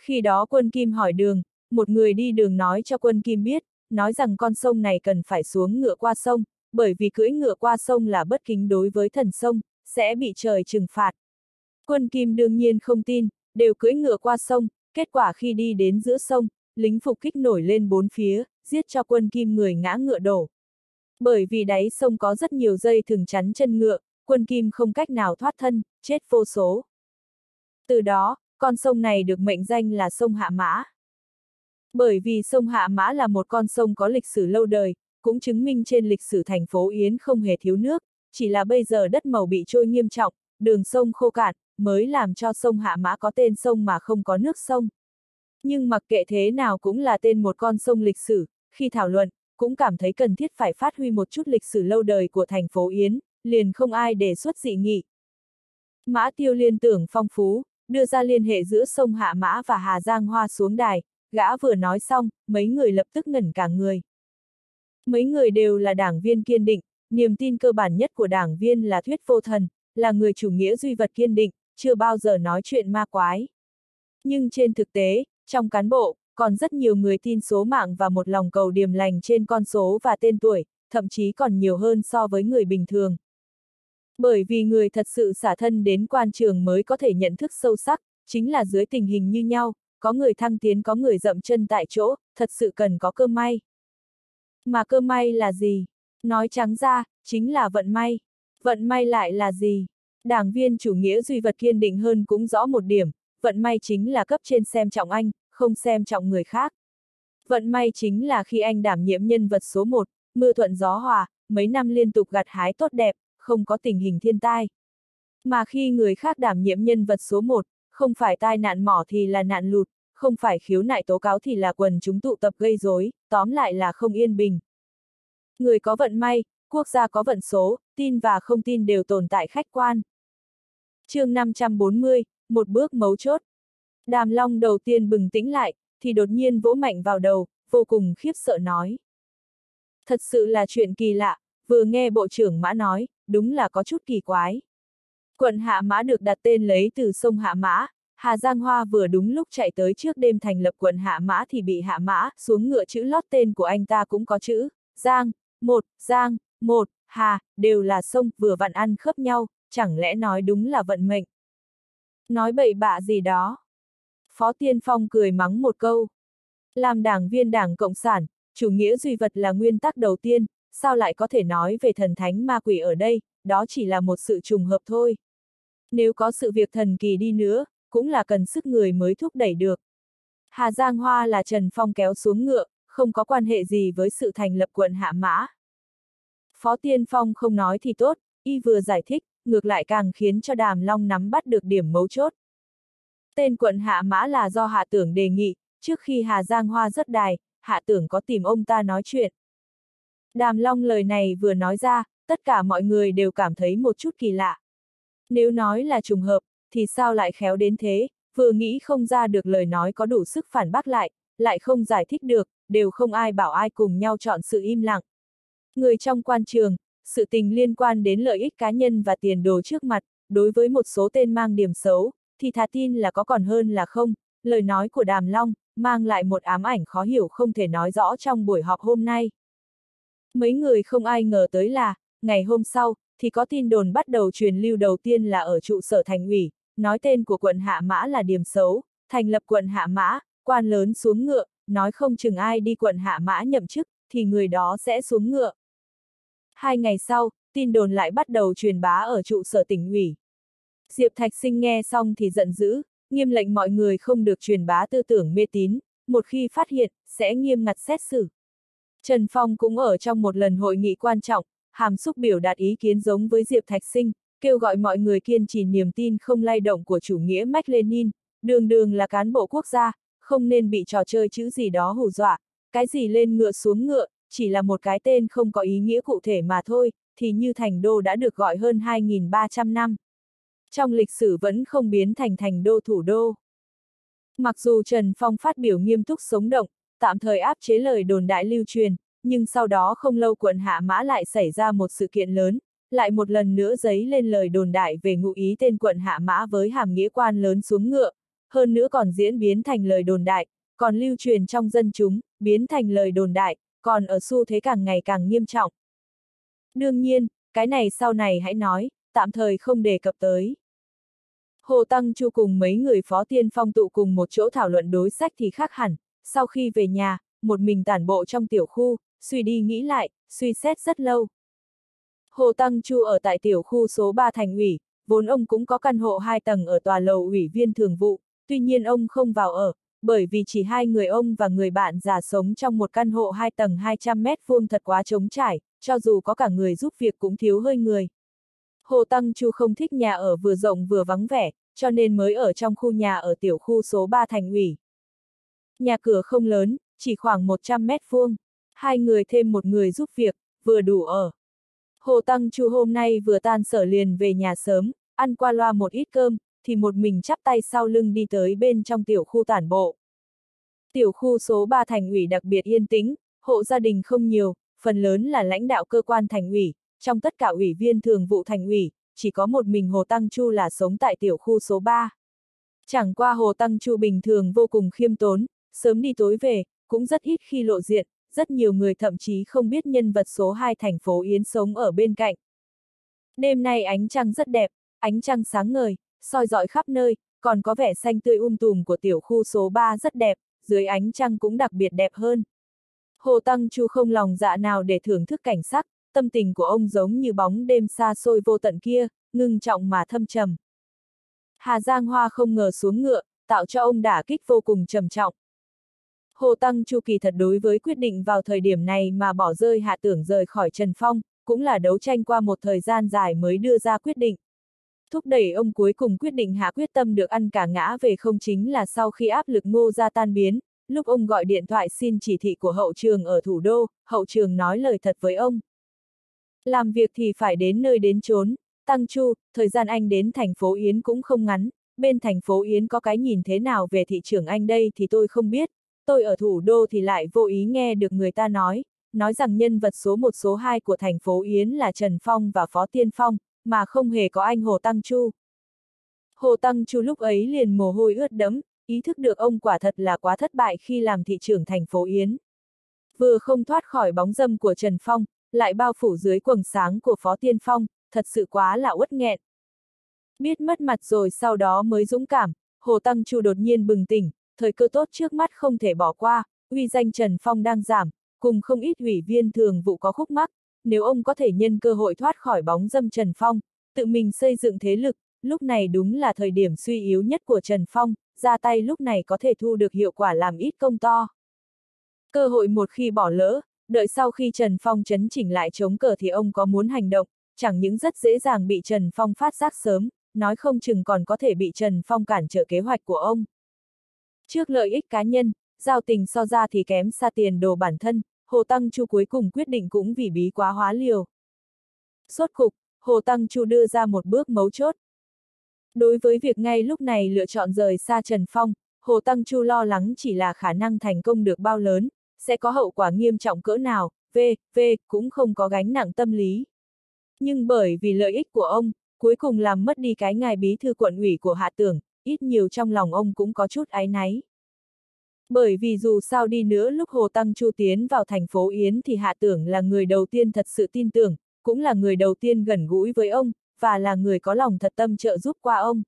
Khi đó quân Kim hỏi đường, một người đi đường nói cho quân Kim biết, nói rằng con sông này cần phải xuống ngựa qua sông, bởi vì cưỡi ngựa qua sông là bất kính đối với thần sông, sẽ bị trời trừng phạt. Quân Kim đương nhiên không tin, đều cưỡi ngựa qua sông, kết quả khi đi đến giữa sông, lính phục kích nổi lên bốn phía, giết cho quân Kim người ngã ngựa đổ. Bởi vì đáy sông có rất nhiều dây thường chắn chân ngựa, quân Kim không cách nào thoát thân, chết vô số. Từ đó, con sông này được mệnh danh là sông Hạ Mã. Bởi vì sông Hạ Mã là một con sông có lịch sử lâu đời, cũng chứng minh trên lịch sử thành phố Yến không hề thiếu nước, chỉ là bây giờ đất màu bị trôi nghiêm trọng, đường sông khô cạn, mới làm cho sông Hạ Mã có tên sông mà không có nước sông. Nhưng mặc kệ thế nào cũng là tên một con sông lịch sử, khi thảo luận, cũng cảm thấy cần thiết phải phát huy một chút lịch sử lâu đời của thành phố Yến, liền không ai đề xuất dị nghị. Mã tiêu liên tưởng phong phú, đưa ra liên hệ giữa sông Hạ Mã và Hà Giang Hoa xuống đài, gã vừa nói xong, mấy người lập tức ngẩn cả người. Mấy người đều là đảng viên kiên định, niềm tin cơ bản nhất của đảng viên là thuyết vô thần, là người chủ nghĩa duy vật kiên định, chưa bao giờ nói chuyện ma quái. Nhưng trên thực tế, trong cán bộ, còn rất nhiều người tin số mạng và một lòng cầu điềm lành trên con số và tên tuổi, thậm chí còn nhiều hơn so với người bình thường. Bởi vì người thật sự xả thân đến quan trường mới có thể nhận thức sâu sắc, chính là dưới tình hình như nhau, có người thăng tiến có người dậm chân tại chỗ, thật sự cần có cơ may. Mà cơ may là gì? Nói trắng ra, chính là vận may. Vận may lại là gì? Đảng viên chủ nghĩa duy vật kiên định hơn cũng rõ một điểm, vận may chính là cấp trên xem trọng anh, không xem trọng người khác. Vận may chính là khi anh đảm nhiệm nhân vật số một, mưa thuận gió hòa, mấy năm liên tục gặt hái tốt đẹp, không có tình hình thiên tai. Mà khi người khác đảm nhiệm nhân vật số một, không phải tai nạn mỏ thì là nạn lụt, không phải khiếu nại tố cáo thì là quần chúng tụ tập gây rối, tóm lại là không yên bình. Người có vận may, quốc gia có vận số, tin và không tin đều tồn tại khách quan. chương 540, một bước mấu chốt. Đàm Long đầu tiên bừng tĩnh lại, thì đột nhiên vỗ mạnh vào đầu, vô cùng khiếp sợ nói. Thật sự là chuyện kỳ lạ, vừa nghe Bộ trưởng Mã nói, đúng là có chút kỳ quái. Quận Hạ Mã được đặt tên lấy từ sông Hạ Mã, Hà Giang Hoa vừa đúng lúc chạy tới trước đêm thành lập quận Hạ Mã thì bị Hạ Mã, xuống ngựa chữ lót tên của anh ta cũng có chữ, Giang, một, Giang, một, Hà, đều là sông, vừa vặn ăn khớp nhau, chẳng lẽ nói đúng là vận mệnh. Nói bậy bạ gì đó. Phó Tiên Phong cười mắng một câu. Làm đảng viên đảng Cộng sản, chủ nghĩa duy vật là nguyên tắc đầu tiên, sao lại có thể nói về thần thánh ma quỷ ở đây, đó chỉ là một sự trùng hợp thôi. Nếu có sự việc thần kỳ đi nữa, cũng là cần sức người mới thúc đẩy được. Hà Giang Hoa là Trần Phong kéo xuống ngựa, không có quan hệ gì với sự thành lập quận Hạ Mã. Phó Tiên Phong không nói thì tốt, y vừa giải thích, ngược lại càng khiến cho Đàm Long nắm bắt được điểm mấu chốt. Tên quận Hạ Mã là do Hạ Tưởng đề nghị, trước khi Hà Giang Hoa rất đài, Hạ Tưởng có tìm ông ta nói chuyện. Đàm Long lời này vừa nói ra, tất cả mọi người đều cảm thấy một chút kỳ lạ. Nếu nói là trùng hợp, thì sao lại khéo đến thế, vừa nghĩ không ra được lời nói có đủ sức phản bác lại, lại không giải thích được, đều không ai bảo ai cùng nhau chọn sự im lặng. Người trong quan trường, sự tình liên quan đến lợi ích cá nhân và tiền đồ trước mặt, đối với một số tên mang điểm xấu, thì thà tin là có còn hơn là không, lời nói của Đàm Long, mang lại một ám ảnh khó hiểu không thể nói rõ trong buổi họp hôm nay. Mấy người không ai ngờ tới là, ngày hôm sau, thì có tin đồn bắt đầu truyền lưu đầu tiên là ở trụ sở thành ủy, nói tên của quận Hạ Mã là điểm xấu, thành lập quận Hạ Mã, quan lớn xuống ngựa, nói không chừng ai đi quận Hạ Mã nhậm chức, thì người đó sẽ xuống ngựa. Hai ngày sau, tin đồn lại bắt đầu truyền bá ở trụ sở tỉnh ủy. Diệp Thạch Sinh nghe xong thì giận dữ, nghiêm lệnh mọi người không được truyền bá tư tưởng mê tín, một khi phát hiện, sẽ nghiêm ngặt xét xử. Trần Phong cũng ở trong một lần hội nghị quan trọng, hàm xúc biểu đạt ý kiến giống với Diệp Thạch Sinh, kêu gọi mọi người kiên trì niềm tin không lay động của chủ nghĩa Mác Lênin, đường đường là cán bộ quốc gia, không nên bị trò chơi chữ gì đó hù dọa, cái gì lên ngựa xuống ngựa, chỉ là một cái tên không có ý nghĩa cụ thể mà thôi, thì như thành đô đã được gọi hơn 2.300 năm. Trong lịch sử vẫn không biến thành thành đô thủ đô. Mặc dù Trần Phong phát biểu nghiêm túc sống động, tạm thời áp chế lời đồn đại lưu truyền, nhưng sau đó không lâu quận Hạ Mã lại xảy ra một sự kiện lớn, lại một lần nữa giấy lên lời đồn đại về ngụ ý tên quận Hạ Mã với hàm nghĩa quan lớn xuống ngựa, hơn nữa còn diễn biến thành lời đồn đại, còn lưu truyền trong dân chúng, biến thành lời đồn đại, còn ở xu thế càng ngày càng nghiêm trọng. Đương nhiên, cái này sau này hãy nói, tạm thời không đề cập tới. Hồ Tăng Chu cùng mấy người phó tiên phong tụ cùng một chỗ thảo luận đối sách thì khác hẳn, sau khi về nhà, một mình tản bộ trong tiểu khu, suy đi nghĩ lại, suy xét rất lâu. Hồ Tăng Chu ở tại tiểu khu số 3 thành ủy, vốn ông cũng có căn hộ 2 tầng ở tòa lầu ủy viên thường vụ, tuy nhiên ông không vào ở, bởi vì chỉ hai người ông và người bạn già sống trong một căn hộ 2 tầng 200 mét vuông thật quá trống trải, cho dù có cả người giúp việc cũng thiếu hơi người. Hồ Tăng Chu không thích nhà ở vừa rộng vừa vắng vẻ, cho nên mới ở trong khu nhà ở tiểu khu số 3 thành ủy. Nhà cửa không lớn, chỉ khoảng 100 mét vuông. Hai người thêm một người giúp việc, vừa đủ ở. Hồ Tăng Chu hôm nay vừa tan sở liền về nhà sớm, ăn qua loa một ít cơm, thì một mình chắp tay sau lưng đi tới bên trong tiểu khu tản bộ. Tiểu khu số 3 thành ủy đặc biệt yên tĩnh, hộ gia đình không nhiều, phần lớn là lãnh đạo cơ quan thành ủy, trong tất cả ủy viên thường vụ thành ủy, chỉ có một mình Hồ Tăng Chu là sống tại tiểu khu số 3. Chẳng qua Hồ Tăng Chu bình thường vô cùng khiêm tốn, sớm đi tối về, cũng rất ít khi lộ diện, rất nhiều người thậm chí không biết nhân vật số 2 thành phố Yến sống ở bên cạnh. Đêm nay ánh trăng rất đẹp, ánh trăng sáng ngời, soi dọi khắp nơi, còn có vẻ xanh tươi um tùm của tiểu khu số 3 rất đẹp, dưới ánh trăng cũng đặc biệt đẹp hơn. Hồ Tăng Chu không lòng dạ nào để thưởng thức cảnh sắc, tâm tình của ông giống như bóng đêm xa xôi vô tận kia, ngưng trọng mà thâm trầm. Hà Giang Hoa không ngờ xuống ngựa, tạo cho ông đả kích vô cùng trầm trọng. Hồ Tăng Chu kỳ thật đối với quyết định vào thời điểm này mà bỏ rơi hạ tưởng rời khỏi Trần Phong, cũng là đấu tranh qua một thời gian dài mới đưa ra quyết định. Thúc đẩy ông cuối cùng quyết định hạ quyết tâm được ăn cả ngã về không chính là sau khi áp lực ngô ra tan biến, lúc ông gọi điện thoại xin chỉ thị của hậu trường ở thủ đô, hậu trường nói lời thật với ông. Làm việc thì phải đến nơi đến chốn, Tăng Chu, thời gian anh đến thành phố Yến cũng không ngắn, bên thành phố Yến có cái nhìn thế nào về thị trường anh đây thì tôi không biết, tôi ở thủ đô thì lại vô ý nghe được người ta nói, nói rằng nhân vật số một số hai của thành phố Yến là Trần Phong và Phó Tiên Phong, mà không hề có anh Hồ Tăng Chu. Hồ Tăng Chu lúc ấy liền mồ hôi ướt đẫm, ý thức được ông quả thật là quá thất bại khi làm thị trưởng thành phố Yến. Vừa không thoát khỏi bóng dâm của Trần Phong, lại bao phủ dưới quầng sáng của Phó Tiên Phong, thật sự quá là uất nghẹn. Biết mất mặt rồi sau đó mới dũng cảm, Hồ Tăng Chu đột nhiên bừng tỉnh, thời cơ tốt trước mắt không thể bỏ qua, uy danh Trần Phong đang giảm, cùng không ít ủy viên thường vụ có khúc mắc, nếu ông có thể nhân cơ hội thoát khỏi bóng dâm Trần Phong, tự mình xây dựng thế lực, lúc này đúng là thời điểm suy yếu nhất của Trần Phong, ra tay lúc này có thể thu được hiệu quả làm ít công to. Cơ hội một khi bỏ lỡ, đợi sau khi Trần Phong chấn chỉnh lại chống cờ thì ông có muốn hành động, chẳng những rất dễ dàng bị Trần Phong phát giác sớm, nói không chừng còn có thể bị Trần Phong cản trở kế hoạch của ông. Trước lợi ích cá nhân, giao tình so ra thì kém xa tiền đồ bản thân, Hồ Tăng Chu cuối cùng quyết định cũng vì bí quá hóa liều. Sốt cục, Hồ Tăng Chu đưa ra một bước mấu chốt. Đối với việc ngay lúc này lựa chọn rời xa Trần Phong, Hồ Tăng Chu lo lắng chỉ là khả năng thành công được bao lớn, sẽ có hậu quả nghiêm trọng cỡ nào, V, V, cũng không có gánh nặng tâm lý. Nhưng bởi vì lợi ích của ông, cuối cùng làm mất đi cái ngài bí thư quận ủy của hạ tưởng, ít nhiều trong lòng ông cũng có chút áy náy. Bởi vì dù sao đi nữa lúc Hồ Tăng Chu tiến vào thành phố Yến thì hạ tưởng là người đầu tiên thật sự tin tưởng, cũng là người đầu tiên gần gũi với ông, và là người có lòng thật tâm trợ giúp qua ông.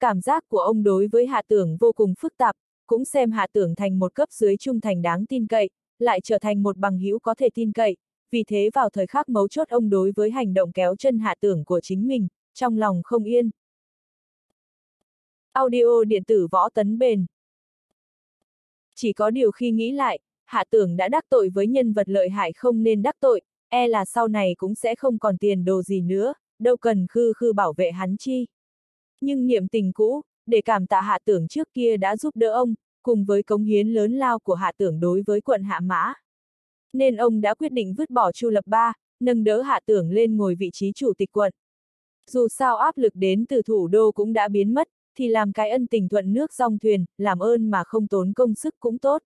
Cảm giác của ông đối với hạ tưởng vô cùng phức tạp, cũng xem hạ tưởng thành một cấp dưới trung thành đáng tin cậy, lại trở thành một bằng hữu có thể tin cậy, vì thế vào thời khắc mấu chốt ông đối với hành động kéo chân hạ tưởng của chính mình, trong lòng không yên. Audio điện tử võ tấn bền Chỉ có điều khi nghĩ lại, hạ tưởng đã đắc tội với nhân vật lợi hại không nên đắc tội, e là sau này cũng sẽ không còn tiền đồ gì nữa, đâu cần khư khư bảo vệ hắn chi. Nhưng niệm tình cũ, để cảm tạ hạ tưởng trước kia đã giúp đỡ ông, cùng với cống hiến lớn lao của hạ tưởng đối với quận hạ mã. Nên ông đã quyết định vứt bỏ Chu Lập Ba, nâng đỡ hạ tưởng lên ngồi vị trí chủ tịch quận. Dù sao áp lực đến từ thủ đô cũng đã biến mất, thì làm cái ân tình thuận nước dòng thuyền, làm ơn mà không tốn công sức cũng tốt.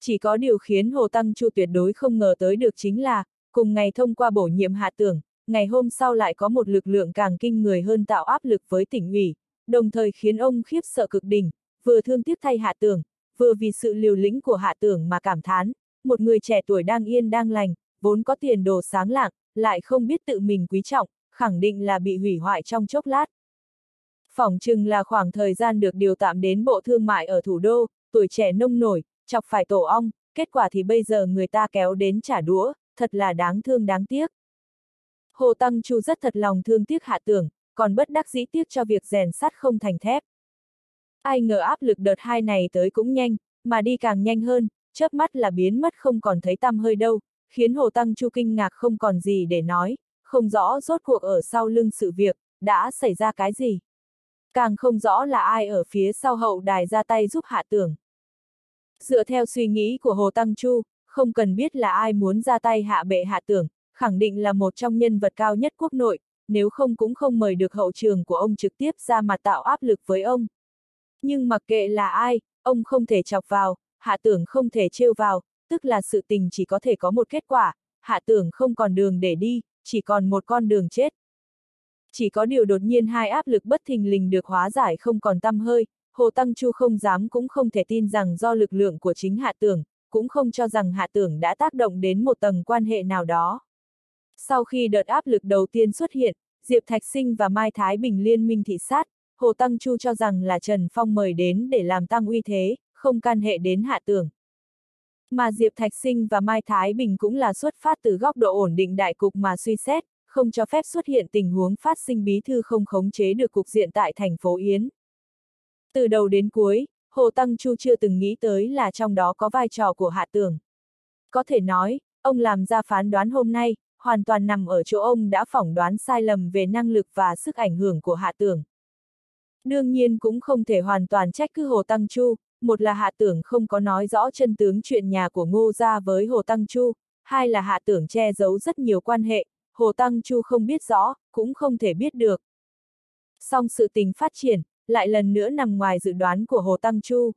Chỉ có điều khiến Hồ Tăng Chu tuyệt đối không ngờ tới được chính là, cùng ngày thông qua bổ nhiệm hạ tưởng, ngày hôm sau lại có một lực lượng càng kinh người hơn tạo áp lực với tỉnh ủy, đồng thời khiến ông khiếp sợ cực đỉnh, vừa thương tiếc thay hạ tưởng, vừa vì sự liều lĩnh của hạ tưởng mà cảm thán, một người trẻ tuổi đang yên đang lành, vốn có tiền đồ sáng lạng, lại không biết tự mình quý trọng, khẳng định là bị hủy hoại trong chốc lát. Phỏng chừng là khoảng thời gian được điều tạm đến bộ thương mại ở thủ đô, tuổi trẻ nông nổi, chọc phải tổ ong, kết quả thì bây giờ người ta kéo đến trả đũa, thật là đáng thương đáng tiếc. Hồ Tăng Chu rất thật lòng thương tiếc hạ tưởng, còn bất đắc dĩ tiếc cho việc rèn sắt không thành thép. Ai ngờ áp lực đợt hai này tới cũng nhanh, mà đi càng nhanh hơn, chớp mắt là biến mất không còn thấy tăm hơi đâu, khiến Hồ Tăng Chu kinh ngạc không còn gì để nói, không rõ rốt cuộc ở sau lưng sự việc, đã xảy ra cái gì. Càng không rõ là ai ở phía sau hậu đài ra tay giúp hạ tưởng. Dựa theo suy nghĩ của Hồ Tăng Chu, không cần biết là ai muốn ra tay hạ bệ hạ tưởng, khẳng định là một trong nhân vật cao nhất quốc nội, nếu không cũng không mời được hậu trường của ông trực tiếp ra mặt tạo áp lực với ông. Nhưng mặc kệ là ai, ông không thể chọc vào, hạ tưởng không thể trêu vào, tức là sự tình chỉ có thể có một kết quả, hạ tưởng không còn đường để đi, chỉ còn một con đường chết. Chỉ có điều đột nhiên hai áp lực bất thình lình được hóa giải không còn tâm hơi, Hồ Tăng Chu không dám cũng không thể tin rằng do lực lượng của chính hạ tưởng, cũng không cho rằng hạ tưởng đã tác động đến một tầng quan hệ nào đó. Sau khi đợt áp lực đầu tiên xuất hiện, Diệp Thạch Sinh và Mai Thái Bình liên minh thị sát, Hồ Tăng Chu cho rằng là Trần Phong mời đến để làm tăng uy thế, không can hệ đến hạ tưởng. Mà Diệp Thạch Sinh và Mai Thái Bình cũng là xuất phát từ góc độ ổn định đại cục mà suy xét, không cho phép xuất hiện tình huống phát sinh bí thư không khống chế được cục diện tại thành phố Yến. Từ đầu đến cuối, Hồ Tăng Chu chưa từng nghĩ tới là trong đó có vai trò của hạ Tường. Có thể nói, ông làm ra phán đoán hôm nay, hoàn toàn nằm ở chỗ ông đã phỏng đoán sai lầm về năng lực và sức ảnh hưởng của hạ Tường. Đương nhiên cũng không thể hoàn toàn trách cứ Hồ Tăng Chu, một là hạ tưởng không có nói rõ chân tướng chuyện nhà của Ngô Gia với Hồ Tăng Chu, hai là hạ tưởng che giấu rất nhiều quan hệ, Hồ Tăng Chu không biết rõ, cũng không thể biết được. Song sự tình phát triển, lại lần nữa nằm ngoài dự đoán của Hồ Tăng Chu.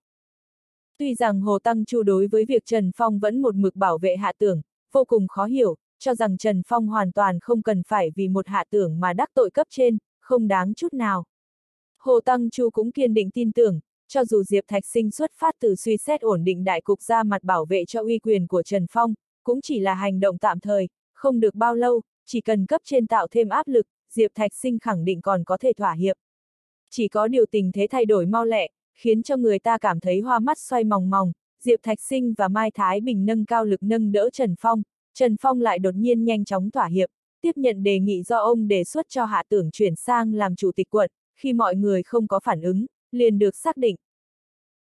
Tuy rằng Hồ Tăng Chu đối với việc Trần Phong vẫn một mực bảo vệ hạ tưởng, vô cùng khó hiểu, cho rằng Trần Phong hoàn toàn không cần phải vì một hạ tưởng mà đắc tội cấp trên, không đáng chút nào. Hồ Tăng Chu cũng kiên định tin tưởng, cho dù Diệp Thạch Sinh xuất phát từ suy xét ổn định đại cục ra mặt bảo vệ cho uy quyền của Trần Phong, cũng chỉ là hành động tạm thời, không được bao lâu, chỉ cần cấp trên tạo thêm áp lực, Diệp Thạch Sinh khẳng định còn có thể thỏa hiệp. Chỉ có điều tình thế thay đổi mau lẹ, khiến cho người ta cảm thấy hoa mắt xoay mòng mòng, Diệp Thạch Sinh và Mai Thái Bình nâng cao lực nâng đỡ Trần Phong, Trần Phong lại đột nhiên nhanh chóng thỏa hiệp, tiếp nhận đề nghị do ông đề xuất cho hạ tưởng chuyển sang làm chủ tịch quận, khi mọi người không có phản ứng, liền được xác định.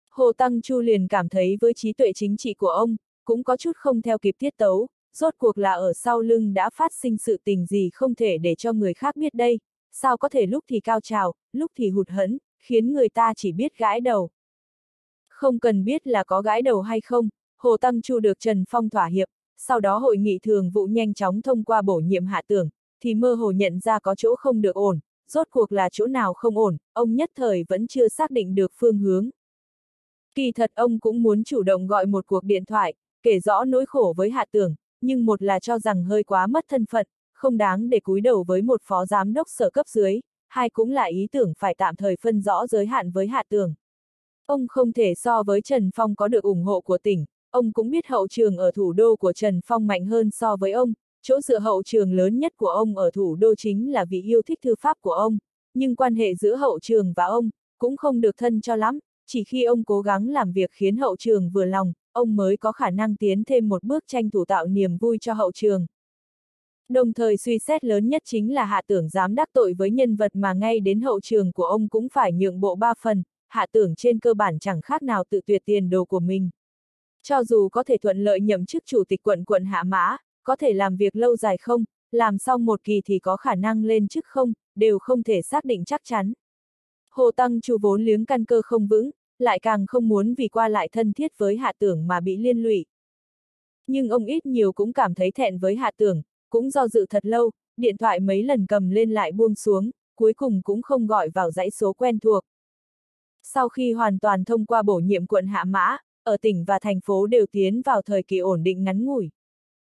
Hồ Tăng Chu liền cảm thấy với trí tuệ chính trị của ông, cũng có chút không theo kịp tiết tấu, rốt cuộc là ở sau lưng đã phát sinh sự tình gì không thể để cho người khác biết đây, sao có thể lúc thì cao trào, lúc thì hụt hẫng, khiến người ta chỉ biết gãi đầu. Không cần biết là có gãi đầu hay không, Hồ Tăng Chu được Trần Phong thỏa hiệp, sau đó hội nghị thường vụ nhanh chóng thông qua bổ nhiệm hạ tưởng, thì mơ hồ nhận ra có chỗ không được ổn, rốt cuộc là chỗ nào không ổn, ông nhất thời vẫn chưa xác định được phương hướng. Kỳ thật ông cũng muốn chủ động gọi một cuộc điện thoại, kể rõ nỗi khổ với hạ tưởng, nhưng một là cho rằng hơi quá mất thân phận, không đáng để cúi đầu với một phó giám đốc sở cấp dưới, hai cũng là ý tưởng phải tạm thời phân rõ giới hạn với hạ tường. Ông không thể so với Trần Phong có được ủng hộ của tỉnh, ông cũng biết hậu trường ở thủ đô của Trần Phong mạnh hơn so với ông, chỗ dựa hậu trường lớn nhất của ông ở thủ đô chính là vì yêu thích thư pháp của ông, nhưng quan hệ giữa hậu trường và ông, cũng không được thân cho lắm, chỉ khi ông cố gắng làm việc khiến hậu trường vừa lòng, ông mới có khả năng tiến thêm một bước tranh thủ tạo niềm vui cho hậu trường. Đồng thời suy xét lớn nhất chính là hạ tưởng dám đắc tội với nhân vật mà ngay đến hậu trường của ông cũng phải nhượng bộ ba phần, hạ tưởng trên cơ bản chẳng khác nào tự tuyệt tiền đồ của mình. Cho dù có thể thuận lợi nhậm chức chủ tịch quận quận Hạ Mã, có thể làm việc lâu dài không, làm xong một kỳ thì có khả năng lên chức không, đều không thể xác định chắc chắn. Hồ Tăng Chu vốn liếng căn cơ không vững, lại càng không muốn vì qua lại thân thiết với hạ tưởng mà bị liên lụy. Nhưng ông ít nhiều cũng cảm thấy thẹn với hạ tưởng, cũng do dự thật lâu, điện thoại mấy lần cầm lên lại buông xuống, cuối cùng cũng không gọi vào dãy số quen thuộc. Sau khi hoàn toàn thông qua bổ nhiệm quận Hạ Mã, ở tỉnh và thành phố đều tiến vào thời kỳ ổn định ngắn ngủi.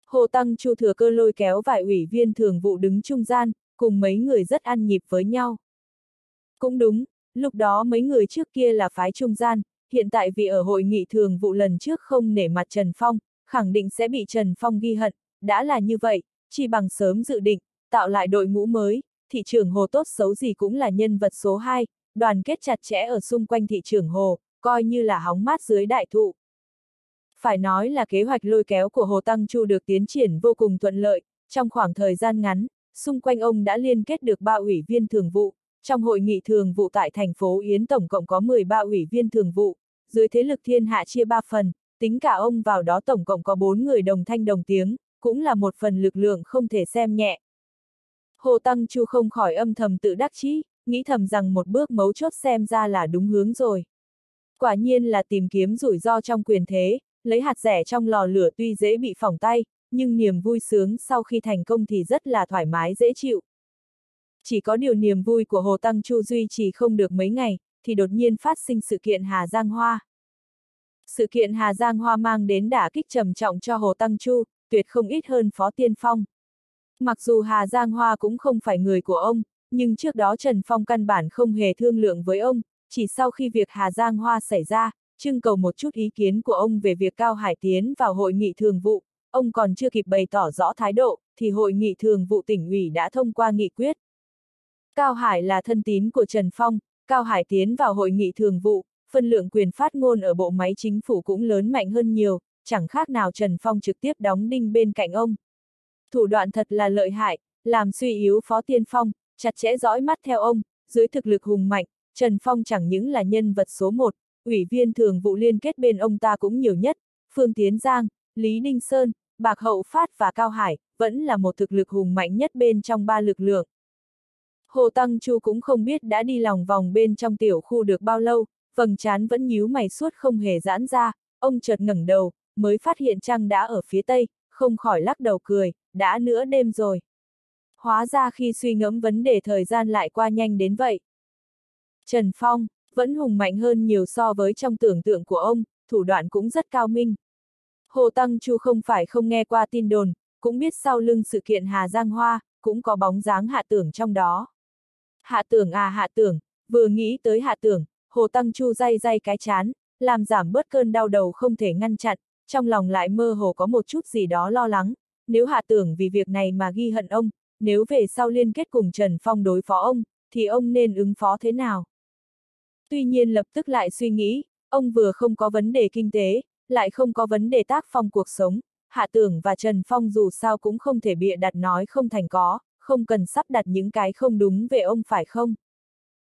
Hồ Tăng Chu thừa cơ lôi kéo vài ủy viên thường vụ đứng trung gian, cùng mấy người rất ăn nhịp với nhau. Cũng đúng, lúc đó mấy người trước kia là phái trung gian, hiện tại vì ở hội nghị thường vụ lần trước không nể mặt Trần Phong, khẳng định sẽ bị Trần Phong ghi hận, đã là như vậy, chỉ bằng sớm dự định, tạo lại đội ngũ mới, thị trường hồ tốt xấu gì cũng là nhân vật số 2, đoàn kết chặt chẽ ở xung quanh thị trường hồ, coi như là hóng mát dưới đại thụ. Phải nói là kế hoạch lôi kéo của Hồ Tăng Chu được tiến triển vô cùng thuận lợi, trong khoảng thời gian ngắn, xung quanh ông đã liên kết được ba ủy viên thường vụ, trong hội nghị thường vụ tại thành phố Yến tổng cộng có 13 ủy viên thường vụ, dưới thế lực thiên hạ chia ba phần, tính cả ông vào đó tổng cộng có 4 người đồng thanh đồng tiếng, cũng là một phần lực lượng không thể xem nhẹ. Hồ Tăng Chu không khỏi âm thầm tự đắc chí, nghĩ thầm rằng một bước mấu chốt xem ra là đúng hướng rồi. Quả nhiên là tìm kiếm rủi ro trong quyền thế, lấy hạt rẻ trong lò lửa tuy dễ bị phỏng tay, nhưng niềm vui sướng sau khi thành công thì rất là thoải mái dễ chịu. Chỉ có điều niềm vui của Hồ Tăng Chu duy trì không được mấy ngày, thì đột nhiên phát sinh sự kiện Hà Giang Hoa. Sự kiện Hà Giang Hoa mang đến đả kích trầm trọng cho Hồ Tăng Chu, tuyệt không ít hơn Phó Tiên Phong. Mặc dù Hà Giang Hoa cũng không phải người của ông, nhưng trước đó Trần Phong căn bản không hề thương lượng với ông, chỉ sau khi việc Hà Giang Hoa xảy ra, trưng cầu một chút ý kiến của ông về việc Cao Hải tiến vào hội nghị thường vụ, ông còn chưa kịp bày tỏ rõ thái độ, thì hội nghị thường vụ tỉnh ủy đã thông qua nghị quyết. Cao Hải là thân tín của Trần Phong, Cao Hải tiến vào hội nghị thường vụ, phân lượng quyền phát ngôn ở bộ máy chính phủ cũng lớn mạnh hơn nhiều, chẳng khác nào Trần Phong trực tiếp đóng đinh bên cạnh ông. Thủ đoạn thật là lợi hại, làm suy yếu Phó Tiên Phong, chặt chẽ dõi mắt theo ông, dưới thực lực hùng mạnh, Trần Phong chẳng những là nhân vật số một, ủy viên thường vụ liên kết bên ông ta cũng nhiều nhất, Phương Tiến Giang, Lý Ninh Sơn, Bạc Hậu Phát và Cao Hải, vẫn là một thực lực hùng mạnh nhất bên trong ba lực lượng. Hồ Tăng Chu cũng không biết đã đi lòng vòng bên trong tiểu khu được bao lâu, vầng trán vẫn nhíu mày suốt không hề giãn ra, ông chợt ngẩng đầu, mới phát hiện trăng đã ở phía tây, không khỏi lắc đầu cười, đã nửa đêm rồi. Hóa ra khi suy ngẫm vấn đề thời gian lại qua nhanh đến vậy. Trần Phong, vẫn hùng mạnh hơn nhiều so với trong tưởng tượng của ông, thủ đoạn cũng rất cao minh. Hồ Tăng Chu không phải không nghe qua tin đồn, cũng biết sau lưng sự kiện Hà Giang Hoa, cũng có bóng dáng hạ tưởng trong đó. Hạ tưởng à hạ tưởng, vừa nghĩ tới hạ tưởng, Hồ Tăng Chu day day cái chán, làm giảm bớt cơn đau đầu không thể ngăn chặn, trong lòng lại mơ hồ có một chút gì đó lo lắng, nếu hạ tưởng vì việc này mà ghi hận ông, nếu về sau liên kết cùng Trần Phong đối phó ông, thì ông nên ứng phó thế nào? Tuy nhiên lập tức lại suy nghĩ, ông vừa không có vấn đề kinh tế, lại không có vấn đề tác phong cuộc sống, Hạ Tưởng và Trần Phong dù sao cũng không thể bịa đặt nói không thành có, không cần sắp đặt những cái không đúng về ông phải không?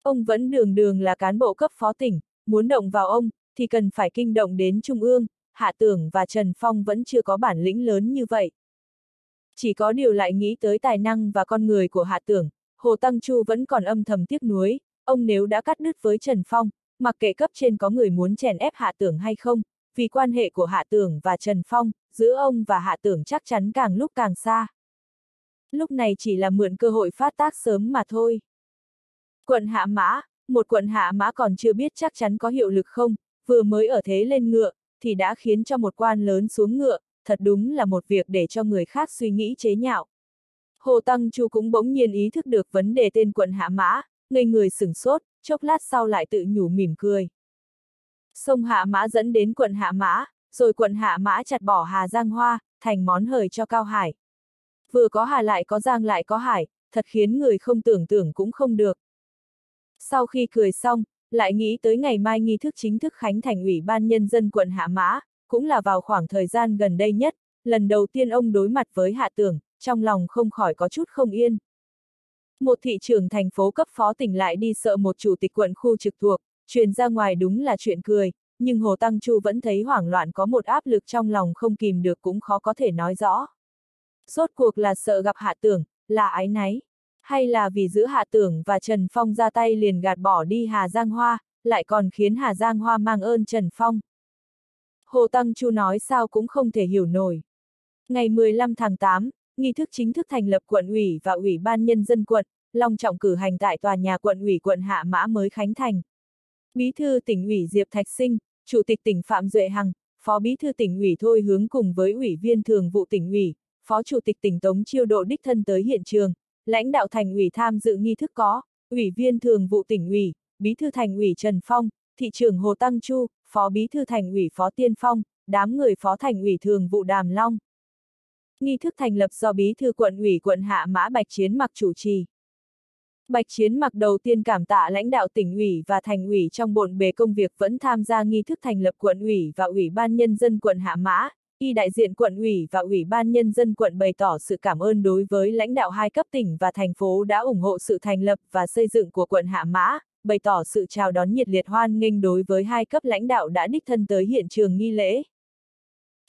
Ông vẫn đường đường là cán bộ cấp phó tỉnh, muốn động vào ông, thì cần phải kinh động đến Trung ương, Hạ Tưởng và Trần Phong vẫn chưa có bản lĩnh lớn như vậy. Chỉ có điều lại nghĩ tới tài năng và con người của Hạ Tưởng, Hồ Tăng Chu vẫn còn âm thầm tiếc nuối, ông nếu đã cắt đứt với Trần Phong, mặc kệ cấp trên có người muốn chèn ép Hạ Tưởng hay không, vì quan hệ của Hạ Tưởng và Trần Phong, giữa ông và Hạ Tưởng chắc chắn càng lúc càng xa. Lúc này chỉ là mượn cơ hội phát tác sớm mà thôi. Quận Hạ Mã, một quận Hạ Mã còn chưa biết chắc chắn có hiệu lực không, vừa mới ở thế lên ngựa, thì đã khiến cho một quan lớn xuống ngựa, thật đúng là một việc để cho người khác suy nghĩ chế nhạo. Hồ Tăng Chu cũng bỗng nhiên ý thức được vấn đề tên quận Hạ Mã, ngây người sửng sốt, chốc lát sau lại tự nhủ mỉm cười. Sông Hạ Mã dẫn đến quận Hạ Mã, rồi quận Hạ Mã chặt bỏ Hà Giang Hoa, thành món hời cho Cao Hải. Vừa có Hà lại có Giang lại có Hải, thật khiến người không tưởng tưởng cũng không được. Sau khi cười xong, lại nghĩ tới ngày mai nghi thức chính thức khánh thành ủy ban nhân dân quận Hạ Mã, cũng là vào khoảng thời gian gần đây nhất, lần đầu tiên ông đối mặt với Hạ Tưởng, trong lòng không khỏi có chút không yên. Một thị trưởng thành phố cấp phó tỉnh lại đi sợ một chủ tịch quận khu trực thuộc, truyền ra ngoài đúng là chuyện cười, nhưng Hồ Tăng Chu vẫn thấy hoảng loạn có một áp lực trong lòng không kìm được cũng khó có thể nói rõ. Sốt cuộc là sợ gặp Hạ Tưởng, là ái náy, hay là vì giữa Hạ Tưởng và Trần Phong ra tay liền gạt bỏ đi Hà Giang Hoa, lại còn khiến Hà Giang Hoa mang ơn Trần Phong. Hồ Tăng Chu nói sao cũng không thể hiểu nổi. Ngày 15 tháng 8, nghi thức chính thức thành lập quận ủy và ủy ban nhân dân quận, long trọng cử hành tại tòa nhà quận ủy quận Hạ Mã mới khánh thành. Bí thư tỉnh ủy Diệp Thạch Sinh, Chủ tịch tỉnh Phạm Duệ Hằng, Phó Bí thư tỉnh ủy Thôi Hướng cùng với Ủy viên Thường vụ tỉnh ủy, Phó Chủ tịch tỉnh Tống Chiêu Độ đích thân tới hiện trường, lãnh đạo thành ủy tham dự nghi thức có, Ủy viên Thường vụ tỉnh ủy, Bí thư thành ủy Trần Phong, thị trưởng Hồ Tăng Chu, Phó Bí thư thành ủy Phó Tiên Phong, đám người Phó thành ủy Thường vụ Đàm Long. Nghi thức thành lập do Bí thư quận ủy quận Hạ Mã Bạch Chiến mặc chủ trì. Bạch Chiến mặc đầu tiên cảm tạ lãnh đạo tỉnh ủy và thành ủy trong bộn bề công việc vẫn tham gia nghi thức thành lập quận ủy và ủy ban nhân dân quận Hạ Mã, y đại diện quận ủy và ủy ban nhân dân quận bày tỏ sự cảm ơn đối với lãnh đạo hai cấp tỉnh và thành phố đã ủng hộ sự thành lập và xây dựng của quận Hạ Mã, bày tỏ sự chào đón nhiệt liệt hoan nghênh đối với hai cấp lãnh đạo đã đích thân tới hiện trường nghi lễ.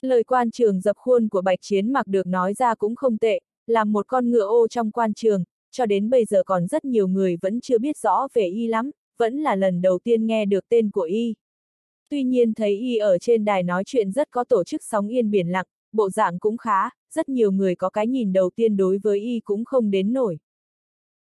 Lời quan trường dập khuôn của Bạch Chiến mặc được nói ra cũng không tệ, là một con ngựa ô trong quan trường, cho đến bây giờ còn rất nhiều người vẫn chưa biết rõ về y lắm, vẫn là lần đầu tiên nghe được tên của y. Tuy nhiên thấy y ở trên đài nói chuyện rất có tổ chức sóng yên biển lặng, bộ dạng cũng khá, rất nhiều người có cái nhìn đầu tiên đối với y cũng không đến nổi.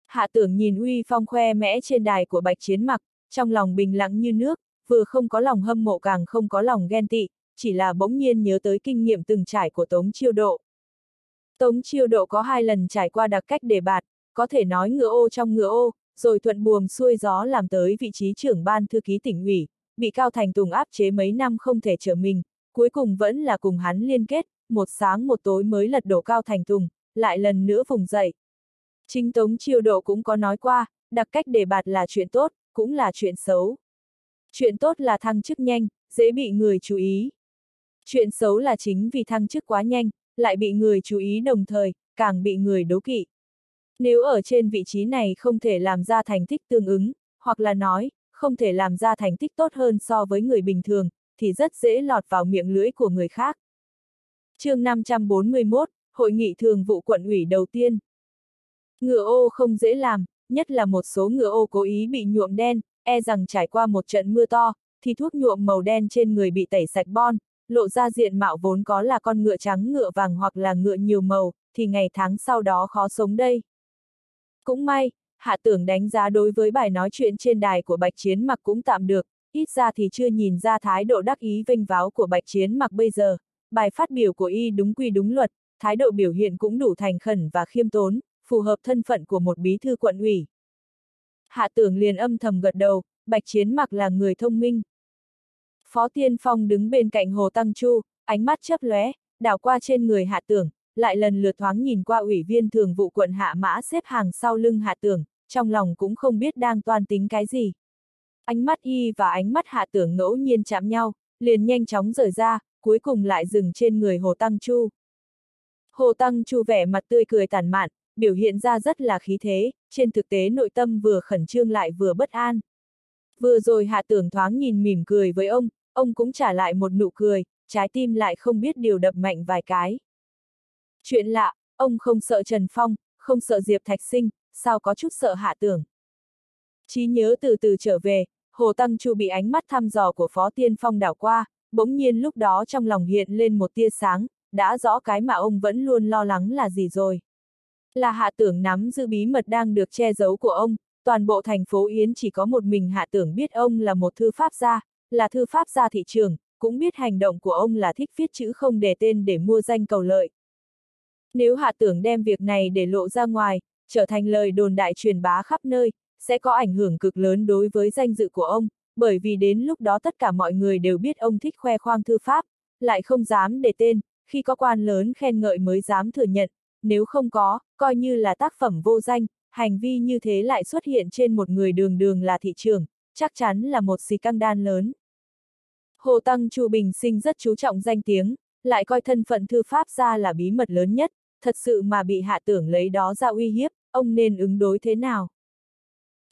Hạ tưởng nhìn uy phong khoe mẽ trên đài của bạch chiến mặc, trong lòng bình lặng như nước, vừa không có lòng hâm mộ càng không có lòng ghen tị, chỉ là bỗng nhiên nhớ tới kinh nghiệm từng trải của Tống Chiêu Độ. Tống Chiêu Độ có hai lần trải qua đặc cách đề bạt, có thể nói ngựa ô trong ngựa ô, rồi thuận buồm xuôi gió làm tới vị trí trưởng ban thư ký tỉnh ủy, bị Cao Thành Tùng áp chế mấy năm không thể trở mình, cuối cùng vẫn là cùng hắn liên kết, một sáng một tối mới lật đổ Cao Thành Tùng, lại lần nữa vùng dậy. Chính Tống Chiêu Độ cũng có nói qua, đặc cách đề bạt là chuyện tốt, cũng là chuyện xấu. Chuyện tốt là thăng chức nhanh, dễ bị người chú ý. Chuyện xấu là chính vì thăng chức quá nhanh, lại bị người chú ý đồng thời, càng bị người đố kỵ. Nếu ở trên vị trí này không thể làm ra thành tích tương ứng, hoặc là nói, không thể làm ra thành tích tốt hơn so với người bình thường, thì rất dễ lọt vào miệng lưỡi của người khác. chương 541, Hội nghị thường vụ quận ủy đầu tiên. Ngựa ô không dễ làm, nhất là một số ngựa ô cố ý bị nhuộm đen, e rằng trải qua một trận mưa to, thì thuốc nhuộm màu đen trên người bị tẩy sạch bon, lộ ra diện mạo vốn có là con ngựa trắng ngựa vàng hoặc là ngựa nhiều màu, thì ngày tháng sau đó khó sống đây. Cũng may, hạ tưởng đánh giá đối với bài nói chuyện trên đài của Bạch Chiến mặc cũng tạm được, ít ra thì chưa nhìn ra thái độ đắc ý vinh váo của Bạch Chiến mặc bây giờ. Bài phát biểu của y đúng quy đúng luật, thái độ biểu hiện cũng đủ thành khẩn và khiêm tốn, phù hợp thân phận của một bí thư quận ủy. Hạ tưởng liền âm thầm gật đầu, Bạch Chiến mặc là người thông minh. Phó Tiên Phong đứng bên cạnh Hồ Tăng Chu, ánh mắt chớp lóe, đảo qua trên người hạ tưởng, lại lần lượt thoáng nhìn qua ủy viên thường vụ quận hạ mã xếp hàng sau lưng hạ tưởng, trong lòng cũng không biết đang toan tính cái gì. Ánh mắt y và ánh mắt hạ tưởng ngẫu nhiên chạm nhau, liền nhanh chóng rời ra, cuối cùng lại dừng trên người Hồ Tăng Chu. Hồ Tăng Chu vẻ mặt tươi cười tàn mạn, biểu hiện ra rất là khí thế, trên thực tế nội tâm vừa khẩn trương lại vừa bất an. Vừa rồi hạ tưởng thoáng nhìn mỉm cười với ông, ông cũng trả lại một nụ cười, trái tim lại không biết điều đập mạnh vài cái. Chuyện lạ, ông không sợ Trần Phong, không sợ Diệp Thạch Sinh, sao có chút sợ hạ tưởng. trí nhớ từ từ trở về, Hồ Tăng Chu bị ánh mắt thăm dò của Phó Tiên Phong đảo qua, bỗng nhiên lúc đó trong lòng hiện lên một tia sáng, đã rõ cái mà ông vẫn luôn lo lắng là gì rồi. Là hạ tưởng nắm giữ bí mật đang được che giấu của ông, toàn bộ thành phố Yến chỉ có một mình hạ tưởng biết ông là một thư pháp gia, là thư pháp gia thị trường, cũng biết hành động của ông là thích viết chữ không để tên để mua danh cầu lợi. Nếu hạ tưởng đem việc này để lộ ra ngoài, trở thành lời đồn đại truyền bá khắp nơi, sẽ có ảnh hưởng cực lớn đối với danh dự của ông, bởi vì đến lúc đó tất cả mọi người đều biết ông thích khoe khoang thư pháp, lại không dám để tên, khi có quan lớn khen ngợi mới dám thừa nhận, nếu không có, coi như là tác phẩm vô danh, hành vi như thế lại xuất hiện trên một người đường đường là thị trường, chắc chắn là một xì căng đan lớn. Hồ Tăng Chu Bình sinh rất chú trọng danh tiếng, lại coi thân phận thư pháp ra là bí mật lớn nhất, thật sự mà bị hạ tưởng lấy đó ra uy hiếp, ông nên ứng đối thế nào?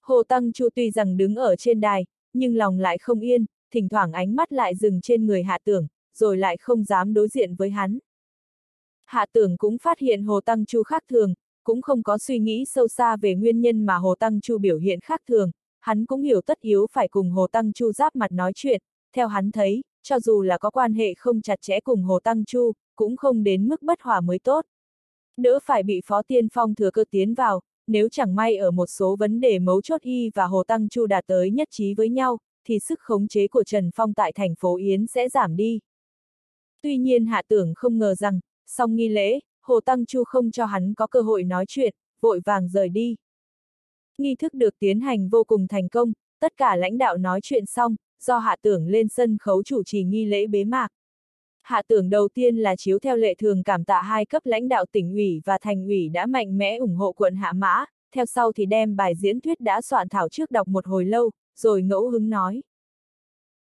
Hồ Tăng Chu tuy rằng đứng ở trên đài, nhưng lòng lại không yên, thỉnh thoảng ánh mắt lại dừng trên người hạ tưởng, rồi lại không dám đối diện với hắn. Hạ tưởng cũng phát hiện Hồ Tăng Chu khác thường, cũng không có suy nghĩ sâu xa về nguyên nhân mà Hồ Tăng Chu biểu hiện khác thường, hắn cũng hiểu tất yếu phải cùng Hồ Tăng Chu giáp mặt nói chuyện, theo hắn thấy, cho dù là có quan hệ không chặt chẽ cùng Hồ Tăng Chu, cũng không đến mức bất hòa mới tốt. Đỡ phải bị Phó Tiên Phong thừa cơ tiến vào, nếu chẳng may ở một số vấn đề mấu chốt y và Hồ Tăng Chu đạt tới nhất trí với nhau, thì sức khống chế của Trần Phong tại thành phố Yến sẽ giảm đi. Tuy nhiên Hạ Tưởng không ngờ rằng, sau nghi lễ, Hồ Tăng Chu không cho hắn có cơ hội nói chuyện, vội vàng rời đi. Nghi thức được tiến hành vô cùng thành công, tất cả lãnh đạo nói chuyện xong, do Hạ Tưởng lên sân khấu chủ trì nghi lễ bế mạc. Hạ tưởng đầu tiên là chiếu theo lệ thường cảm tạ hai cấp lãnh đạo tỉnh ủy và thành ủy đã mạnh mẽ ủng hộ quận Hạ Mã, theo sau thì đem bài diễn thuyết đã soạn thảo trước đọc một hồi lâu, rồi ngẫu hứng nói.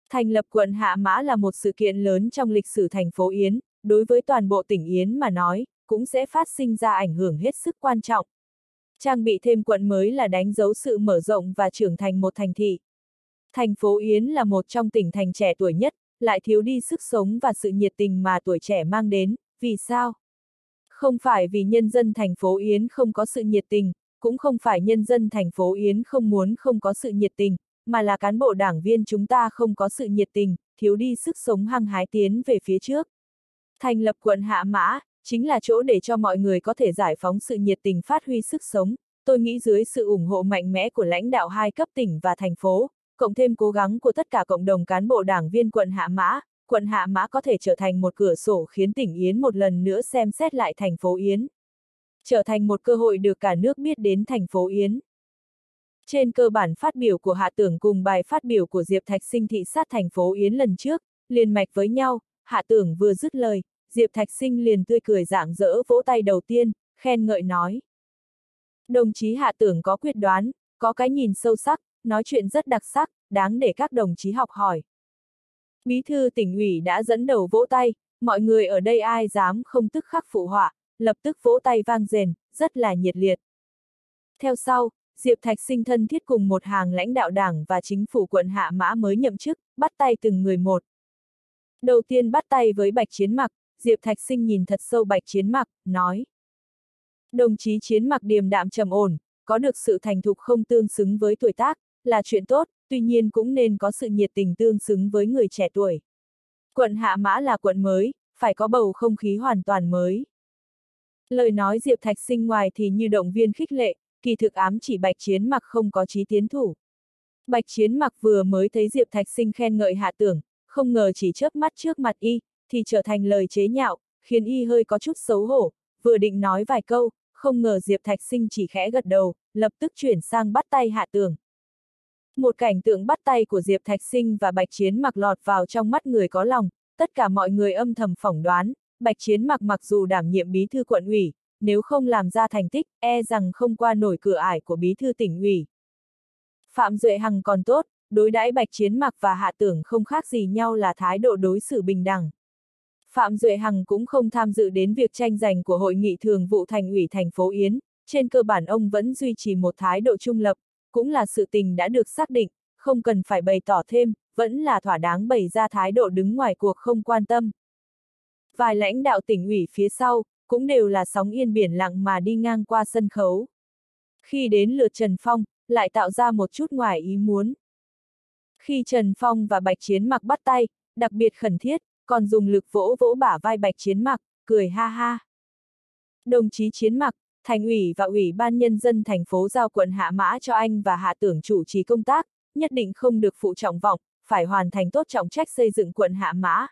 Thành lập quận Hạ Mã là một sự kiện lớn trong lịch sử thành phố Yến, đối với toàn bộ tỉnh Yến mà nói, cũng sẽ phát sinh ra ảnh hưởng hết sức quan trọng. Trang bị thêm quận mới là đánh dấu sự mở rộng và trưởng thành một thành thị. Thành phố Yến là một trong tỉnh thành trẻ tuổi nhất, lại thiếu đi sức sống và sự nhiệt tình mà tuổi trẻ mang đến, vì sao? Không phải vì nhân dân thành phố Yến không có sự nhiệt tình, cũng không phải nhân dân thành phố Yến không muốn không có sự nhiệt tình, mà là cán bộ đảng viên chúng ta không có sự nhiệt tình, thiếu đi sức sống hăng hái tiến về phía trước. Thành lập quận Hạ Mã, chính là chỗ để cho mọi người có thể giải phóng sự nhiệt tình phát huy sức sống, tôi nghĩ dưới sự ủng hộ mạnh mẽ của lãnh đạo hai cấp tỉnh và thành phố, cộng thêm cố gắng của tất cả cộng đồng cán bộ đảng viên quận Hạ Mã, quận Hạ Mã có thể trở thành một cửa sổ khiến tỉnh Yến một lần nữa xem xét lại thành phố Yến. Trở thành một cơ hội được cả nước biết đến thành phố Yến. Trên cơ bản phát biểu của Hạ Tưởng cùng bài phát biểu của Diệp Thạch Sinh thị sát thành phố Yến lần trước, liền mạch với nhau, Hạ Tưởng vừa dứt lời, Diệp Thạch Sinh liền tươi cười dạng dỡ vỗ tay đầu tiên, khen ngợi nói. Đồng chí Hạ Tưởng có quyết đoán, có cái nhìn sâu sắc, nói chuyện rất đặc sắc, đáng để các đồng chí học hỏi. Bí thư tỉnh ủy đã dẫn đầu vỗ tay, mọi người ở đây ai dám không tức khắc phụ họa, lập tức vỗ tay vang rền, rất là nhiệt liệt. Theo sau, Diệp Thạch sinh thân thiết cùng một hàng lãnh đạo đảng và chính phủ quận Hạ Mã mới nhậm chức, bắt tay từng người một. Đầu tiên bắt tay với Bạch Chiến Mặc, Diệp Thạch sinh nhìn thật sâu Bạch Chiến Mặc, nói. Đồng chí Chiến Mặc điềm đạm trầm ổn, có được sự thành thục không tương xứng với tuổi tác, là chuyện tốt, tuy nhiên cũng nên có sự nhiệt tình tương xứng với người trẻ tuổi. Quận Hạ Mã là quận mới, phải có bầu không khí hoàn toàn mới. Lời nói Diệp Thạch sinh ngoài thì như động viên khích lệ, kỳ thực ám chỉ Bạch Chiến mặc không có trí tiến thủ. Bạch Chiến mặc vừa mới thấy Diệp Thạch sinh khen ngợi hạ tưởng, không ngờ chỉ chớp mắt trước mặt y, thì trở thành lời chế nhạo, khiến y hơi có chút xấu hổ, vừa định nói vài câu, không ngờ Diệp Thạch sinh chỉ khẽ gật đầu, lập tức chuyển sang bắt tay hạ tưởng. Một cảnh tượng bắt tay của Diệp Thạch Sinh và Bạch Chiến mặc lọt vào trong mắt người có lòng, tất cả mọi người âm thầm phỏng đoán, Bạch Chiến mặc mặc dù đảm nhiệm bí thư quận ủy, nếu không làm ra thành tích, e rằng không qua nổi cửa ải của bí thư tỉnh ủy. Phạm Duệ Hằng còn tốt, đối đãi Bạch Chiến mặc và Hạ Tưởng không khác gì nhau là thái độ đối xử bình đẳng. Phạm Duệ Hằng cũng không tham dự đến việc tranh giành của hội nghị thường vụ thành ủy thành phố Yến, trên cơ bản ông vẫn duy trì một thái độ trung lập, cũng là sự tình đã được xác định, không cần phải bày tỏ thêm, vẫn là thỏa đáng bày ra thái độ đứng ngoài cuộc không quan tâm. Vài lãnh đạo tỉnh ủy phía sau, cũng đều là sóng yên biển lặng mà đi ngang qua sân khấu. Khi đến lượt Trần Phong, lại tạo ra một chút ngoài ý muốn. Khi Trần Phong và Bạch Chiến mặc bắt tay, đặc biệt khẩn thiết, còn dùng lực vỗ vỗ bả vai Bạch Chiến mặc, cười ha ha. Đồng chí Chiến mặc, Thành ủy và Ủy ban Nhân dân thành phố giao quận Hạ Mã cho anh và Hạ Tưởng chủ trì công tác, nhất định không được phụ trọng vọng, phải hoàn thành tốt trọng trách xây dựng quận Hạ Mã.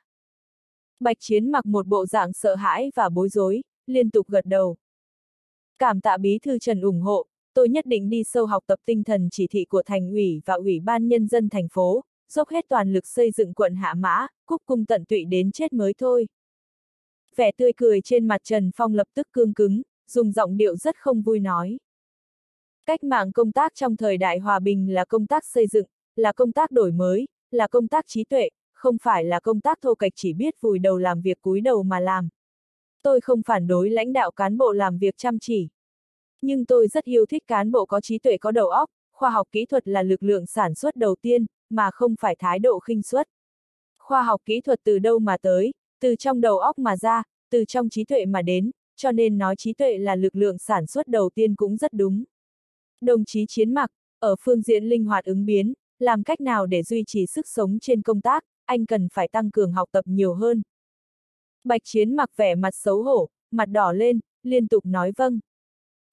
Bạch Chiến mặc một bộ dạng sợ hãi và bối rối, liên tục gật đầu. Cảm tạ bí thư Trần ủng hộ, tôi nhất định đi sâu học tập tinh thần chỉ thị của thành ủy và ủy ban nhân dân thành phố, dốc hết toàn lực xây dựng quận Hạ Mã, cúc cung tận tụy đến chết mới thôi. Vẻ tươi cười trên mặt Trần Phong lập tức cương cứng, dùng giọng điệu rất không vui nói. Cách mạng công tác trong thời đại hòa bình là công tác xây dựng, là công tác đổi mới, là công tác trí tuệ, không phải là công tác thô kệch chỉ biết vùi đầu làm việc cúi đầu mà làm. Tôi không phản đối lãnh đạo cán bộ làm việc chăm chỉ. Nhưng tôi rất yêu thích cán bộ có trí tuệ có đầu óc, khoa học kỹ thuật là lực lượng sản xuất đầu tiên, mà không phải thái độ khinh suất. Khoa học kỹ thuật từ đâu mà tới, từ trong đầu óc mà ra, từ trong trí tuệ mà đến, cho nên nói trí tuệ là lực lượng sản xuất đầu tiên cũng rất đúng. Đồng chí chiến mặc, ở phương diện linh hoạt ứng biến, làm cách nào để duy trì sức sống trên công tác, anh cần phải tăng cường học tập nhiều hơn. Bạch chiến mặc vẻ mặt xấu hổ, mặt đỏ lên, liên tục nói vâng.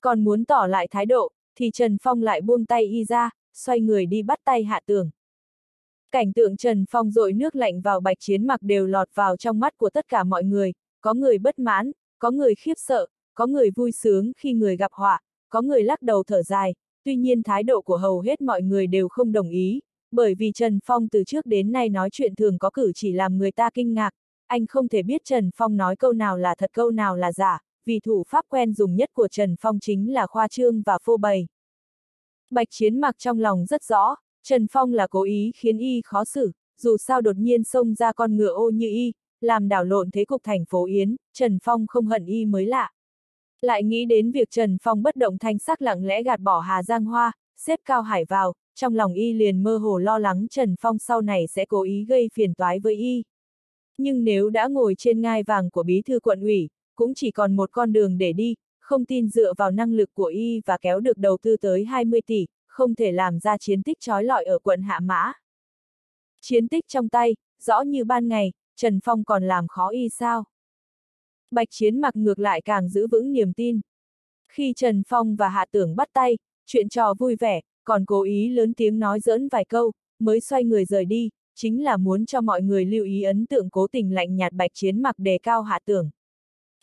Còn muốn tỏ lại thái độ, thì Trần Phong lại buông tay y ra, xoay người đi bắt tay hạ tường Cảnh tượng Trần Phong dội nước lạnh vào bạch chiến mặc đều lọt vào trong mắt của tất cả mọi người, có người bất mãn, có người khiếp sợ, có người vui sướng khi người gặp họa, có người lắc đầu thở dài, tuy nhiên thái độ của hầu hết mọi người đều không đồng ý, bởi vì Trần Phong từ trước đến nay nói chuyện thường có cử chỉ làm người ta kinh ngạc, anh không thể biết Trần Phong nói câu nào là thật câu nào là giả, vì thủ pháp quen dùng nhất của Trần Phong chính là khoa trương và phô bày. Bạch Chiến mặc trong lòng rất rõ, Trần Phong là cố ý khiến y khó xử, dù sao đột nhiên xông ra con ngựa ô như y, làm đảo lộn thế cục thành phố Yến, Trần Phong không hận y mới lạ. Lại nghĩ đến việc Trần Phong bất động thanh sắc lặng lẽ gạt bỏ Hà Giang Hoa, xếp cao hải vào, trong lòng y liền mơ hồ lo lắng Trần Phong sau này sẽ cố ý gây phiền toái với y. Nhưng nếu đã ngồi trên ngai vàng của bí thư quận ủy, cũng chỉ còn một con đường để đi, không tin dựa vào năng lực của y và kéo được đầu tư tới 20 tỷ, không thể làm ra chiến tích trói lọi ở quận Hạ Mã. Chiến tích trong tay, rõ như ban ngày, Trần Phong còn làm khó y sao? Bạch Chiến mặc ngược lại càng giữ vững niềm tin. Khi Trần Phong và Hạ Tưởng bắt tay, chuyện trò vui vẻ, còn cố ý lớn tiếng nói giỡn vài câu, mới xoay người rời đi, chính là muốn cho mọi người lưu ý ấn tượng cố tình lạnh nhạt Bạch Chiến mặc đề cao Hạ Tưởng.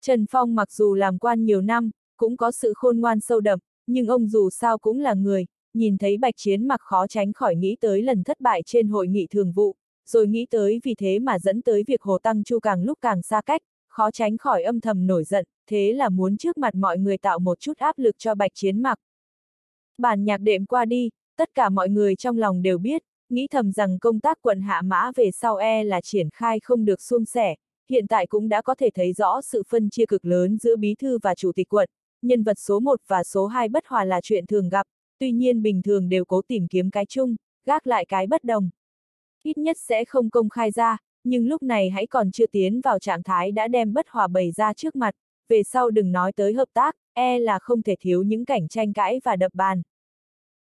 Trần Phong mặc dù làm quan nhiều năm, cũng có sự khôn ngoan sâu đậm, nhưng ông dù sao cũng là người, nhìn thấy Bạch Chiến mặc khó tránh khỏi nghĩ tới lần thất bại trên hội nghị thường vụ, rồi nghĩ tới vì thế mà dẫn tới việc Hồ Tăng Chu càng lúc càng xa cách, khó tránh khỏi âm thầm nổi giận, thế là muốn trước mặt mọi người tạo một chút áp lực cho Bạch Chiến mặc. Bản nhạc đệm qua đi, tất cả mọi người trong lòng đều biết, nghĩ thầm rằng công tác quận hạ mã về sau e là triển khai không được suôn sẻ, hiện tại cũng đã có thể thấy rõ sự phân chia cực lớn giữa bí thư và chủ tịch quận, nhân vật số 1 và số 2 bất hòa là chuyện thường gặp, tuy nhiên bình thường đều cố tìm kiếm cái chung, gác lại cái bất đồng. Ít nhất sẽ không công khai ra, nhưng lúc này hãy còn chưa tiến vào trạng thái đã đem bất hòa bày ra trước mặt, về sau đừng nói tới hợp tác, e là không thể thiếu những cảnh tranh cãi và đập bàn.